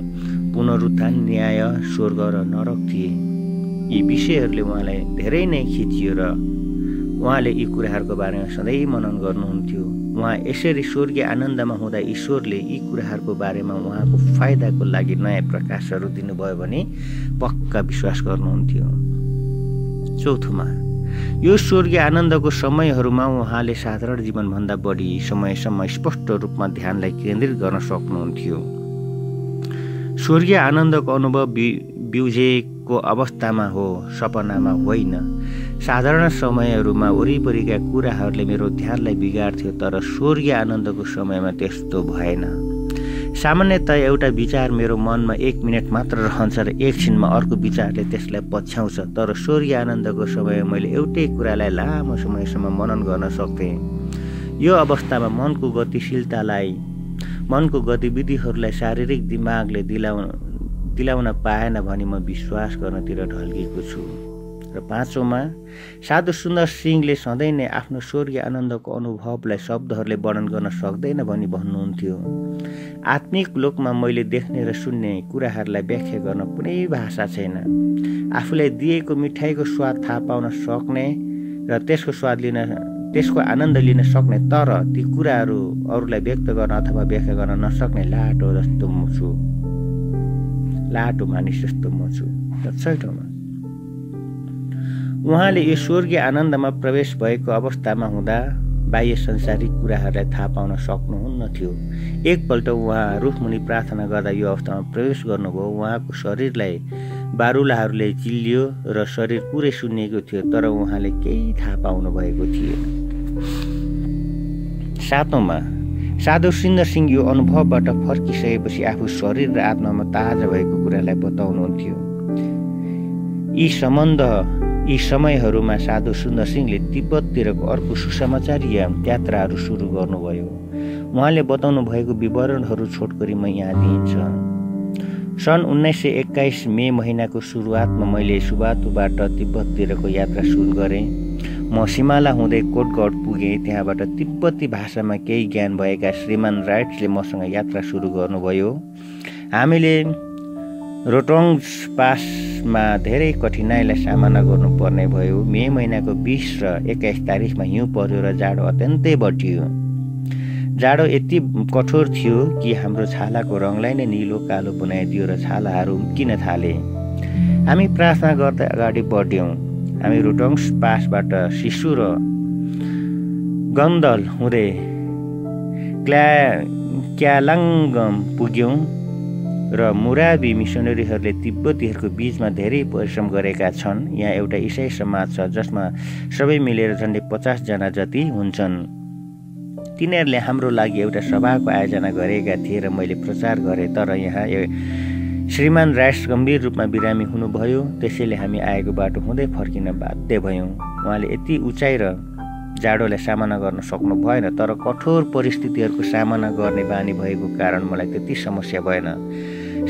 पुनरुत्थान न्याय स्वर्ग र नरक थिए। यी विषयहरूले उहाँलाई धेरै नै खिचियो र उहाँले यी कुराहरूको बारेमा सधैँ मनन गर्नुहुन्थ्यो। उहाँ यसरी स्वर्गीय आनन्दमा हुँदा ईश्वरले यी कुराहरूको बारेमा उहाँको फाइदाको लागि नयाँ प्रकाशहरू दिनुभयो भने पक्का विश्वास गर्नुहुन्थ्यो। चौथोमा यो स्वर्गीय आनन्दको समयहरूमा उहाँले साधारण जीवनभन्दा बढी समयसम्म स्पष्ट रूपमा ध्यानलाई केन्द्रित गर्न सक्नुहुन्थ्यो। स्वर्गीय आनन्दको अनुभव बिउजेको अवस्थामा हो सपनामा होइन। साधारण समयहरूमा वरिपरिका कुराहरूले मेरो ध्यानलाई बिगार्थ्यो तर स्वर्गीय आनन्दको समयमा त्यस्तो भएन। सामान्यतः एउटा विचार मेरो मनमा एक मिनट मात्र रहन्छ र एकछिनमा अर्को विचारले त्यसलाई पछ्याउँछ तर स्वर्गीय आनन्दको समय मैले एउटै कुरालाई लामो समयसम्म मनन गर्न सक्थेँ। यो अवस्थामा मनको गतिशीलतालाई मनको गतिविधिहरूलाई शारीरिक दिमागले दिलाउन दिलाउन पाएन भने म विश्वास गर्नतिर ढल्किएको छु। र पाँचौँमा साधु सुन्दर सिंहले सधैँ नै आफ्नो स्वर्गीय आनन्दको अनुभवलाई शब्दहरूले वर्णन गर्न सक्दैन भनी भन्नुहुन्थ्यो। आत्मिक लोकमा मैले देख्ने र सुन्ने कुराहरूलाई व्याख्या गर्न कुनै भाषा छैन। आफूलाई दिएको मिठाईको स्वाद थाहा पाउन सक्ने र त्यसको स्वाद लिन त्यसको आनन्द लिन सक्ने तर ती कुराहरू अरूलाई व्यक्त गर्न अथवा व्याख्या गर्न नसक्ने लाटो जस्तो म छु। लाटो मानिस जस्तो म छु। छैटौँमा उहाँले यो स्वर्गीय आनन्दमा प्रवेश भएको अवस्थामा हुँदा बाह्य संसारिक कुराहरूलाई थाहा पाउन सक्नुहुन्न थियो। एकपल्ट उहाँ रुखमुनि प्रार्थना गर्दा यो अवस्थामा प्रवेश गर्नुभयो। उहाँको शरीरलाई बारुलाहरूले चिल्लियो र शरीर पुरै सुन्निएको थियो तर उहाँले केही थाहा पाउनु भएको थिएन। सातौँमा साधु सिन्धर सिंह यो अनुभवबाट फर्किसकेपछि आफू शरीर र आत्मामा ताजा भएको कुरालाई बताउनुहुन्थ्यो। यी सम्बन्ध यी समयहरूमा साधु सुन्दर सिंहले तिब्बततिरको अर्को सुसमाचारीय यात्राहरू सुरु गर्नुभयो। उहाँले बताउनु भएको विवरणहरू छोटकरी म यहाँ दिइन्छ। सन् उन्नाइस सय एक्काइस मे महिनाको सुरुवातमा मैले सुबातुबाट तिब्बततिरको यात्रा सुरु गरेँ। म सिमाला हुँदै कोटगढ पुगेँ। त्यहाँबाट तिब्बती भाषामा केही ज्ञान भएका श्रीमान राइट्सले मसँग यात्रा सुरु गर्नुभयो। हामीले रोटोङ्स पासमा धेरै कठिनाइलाई सामना गर्नुपर्ने भयो। मे महिनाको बिस र एक्काइस तारिकमा हिउँ पर्यो र जाडो अत्यन्तै बढियो। जाडो यति कठोर थियो कि हाम्रो छालाको रङलाई नै निलो कालो बनाइदियो र छालाहरू उम्किन थाले। हामी प्रार्थना गर्दै अगाडि बढ्यौँ। हामी रोटोङ्स पासबाट शिशु र गन्दल हुँदै क्ल्या क्यालाङ्गम पुग्यौँ र मुराबी मिसनरीहरूले तिब्बतीहरूको बिचमा धेरै परिश्रम गरेका छन्। यहाँ एउटा इसाई समाज छ जसमा सबै मिलेर झन्डै पचासजना जति हुन्छन्। तिनीहरूले हाम्रो लागि एउटा सभाको आयोजना गरेका थिए र मैले प्रचार गरेँ। तर यहाँ श्रीमान राइस गम्भीर रूपमा बिरामी हुनुभयो। त्यसैले हामी आएको बाटो हुँदै फर्किन बाध्य भयौँ। उहाँले यति उचाइ र जाडोलाई सामना गर्न सक्नु भएन तर कठोर परिस्थितिहरूको सामना गर्ने बानी भएको कारण मलाई त्यति समस्या भएन।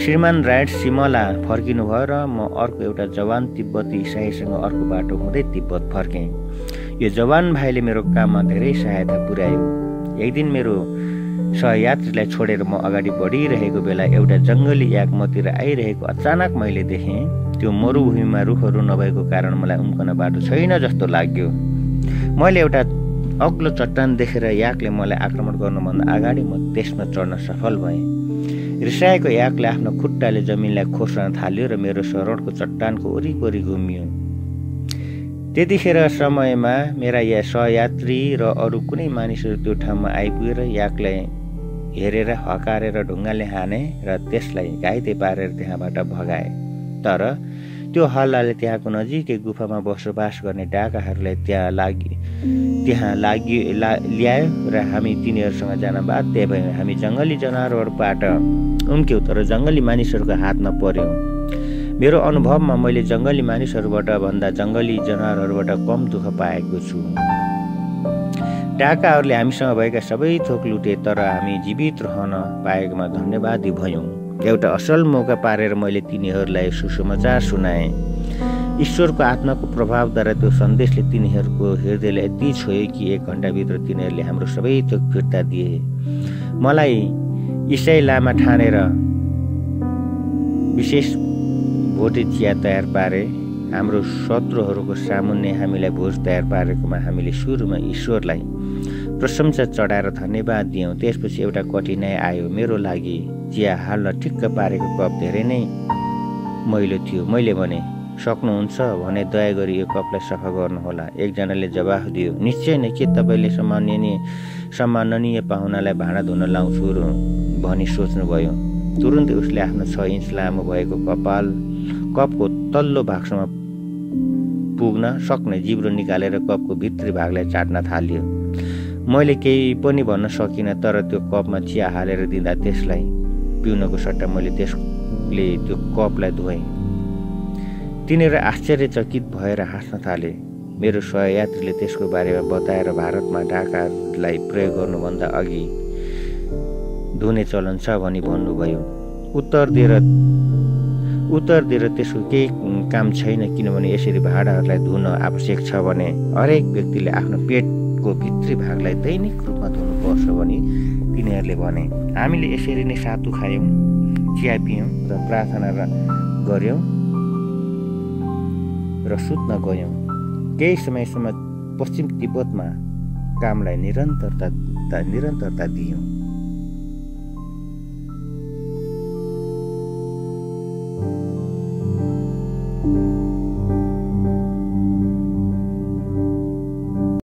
श्रीमान राइट सिमला फर्किनुभयो र म अर्को एउटा जवान तिब्बती इसाईसँग अर्को बाटो हुँदै तिब्बत फर्केँ। यो जवान भाइले मेरो काममा धेरै सहायता पुर्यायो। एक दिन मेरो सहयात्रीलाई छोडेर म अगाडि बढिरहेको बेला एउटा जङ्गली याक मतिर आइरहेको अचानक मैले देखेँ त्यो मरुभूमिमा रुखहरू नभएको कारण मलाई उम्कन बाटो छैन जस्तो लाग्यो। मैले एउटा अग्लो चट्टान देखेर याकले मलाई आक्रमण गर्नुभन्दा अगाडि म त्यसमा चढ्न सफल भएँ। रिसाएको याकले आफ्नो खुट्टाले जमिनलाई खोस्न थाल्यो र मेरो शरणको चट्टानको वरिपरि घुमियो। त्यतिखेर समयमा मेरा या सहयात्री र अरू कुनै मानिसहरू त्यो ठाउँमा आइपुगेर याकलाई हेरेर हकारेर ढुङ्गाले हाने र त्यसलाई घाइते पारेर त्यहाँबाट भगाए। तर त्यो हल्लाले त्यहाँको नजिकै गुफामा बसोबास गर्ने डाकाहरूलाई त्यहाँ लागि त्यहाँ लागि ला ल्यायो र हामी तिनीहरूसँग जान बाध्य भयौँ। हामी जङ्गली जनावरबाट उम्क्यौँ तर जङ्गली मानिसहरूको हातमा पऱ्यौँ मेरो अनुभवमा मैले जङ्गली मानिसहरूबाट भन्दा जङ्गली जनावरहरूबाट कम दुःख पाएको छु। डाकाहरूले हामीसँग भएका सबै थोक लुटे तर हामी जीवित रहन पाएकोमा धन्यवादी भयौँ। एउटा असल मौका पारेर मैले तिनीहरूलाई सुसमाचार सुनाएँ। ईश्वरको आत्माको प्रभावद्वारा त्यो सन्देशले तिनीहरूको हृदयलाई यति छोयो कि एक घन्टाभित्र तिनीहरूले हाम्रो सबै थोक फिर्ता दिए। मलाई इसाई लामा ठानेर विशेष भोटे चिया तयार पारे हाम्रो शत्रुहरूको सामुन्ने हामीलाई भोज तयार पारेकोमा हामीले सुरुमा ईश्वरलाई प्रशंसा चढाएर धन्यवाद दियौँ। त्यसपछि एउटा कठिनाइ आयो। मेरो लागि चिया हाल्न ठिक्क पारेको कप धेरै नै मैलो थियो। मैले भने सक्नुहुन्छ भने दया गरी यो कपलाई सफा गर्नुहोला। एकजनाले जवाफ दियो निश्चय नै के तपाईँले सम्माननीय सम्माननीय पाहुनालाई भाँडा धुन लाउँछु भनी सोच्नुभयो। तुरुन्तै उसले आफ्नो छ इन्च लामो भएको कपाल कपको तल्लो भागसम्म पुग्न सक्ने जिब्रो निकालेर कपको भित्री भागलाई चाट्न थाल्यो। मैले केही पनि भन्न सकिनँ तर त्यो कपमा चिया हालेर दिँदा त्यसलाई पिउनको सट्टा मैले त्यसले त्यो कपलाई धोएँ। तिनीहरू आश्चर्यचकित भएर हाँस्न थाले। मेरो सहयात्रीले त्यसको बारेमा बताएर भारतमा ढाकालाई प्रयोग गर्नुभन्दा अघि धुने चलन छ भनी भन्नुभयो। उत्तर दिएर उत्तर दिएर त्यसको केही काम छैन किनभने यसरी भाँडाहरूलाई धुन आवश्यक छ भने हरेक व्यक्तिले आफ्नो पेटको भित्री भागलाई दैनिक रूपमा धुनुपर्छ भनी तिनीहरूले भने। हामीले यसरी नै सातु खायौँ चिया पियौँ र प्रार्थना गऱ्यौँ र सुत्न गयौँ। केही समयसम्म पश्चिम तिब्बतमा कामलाई निरन्तरता निरन्तरता दियौँ।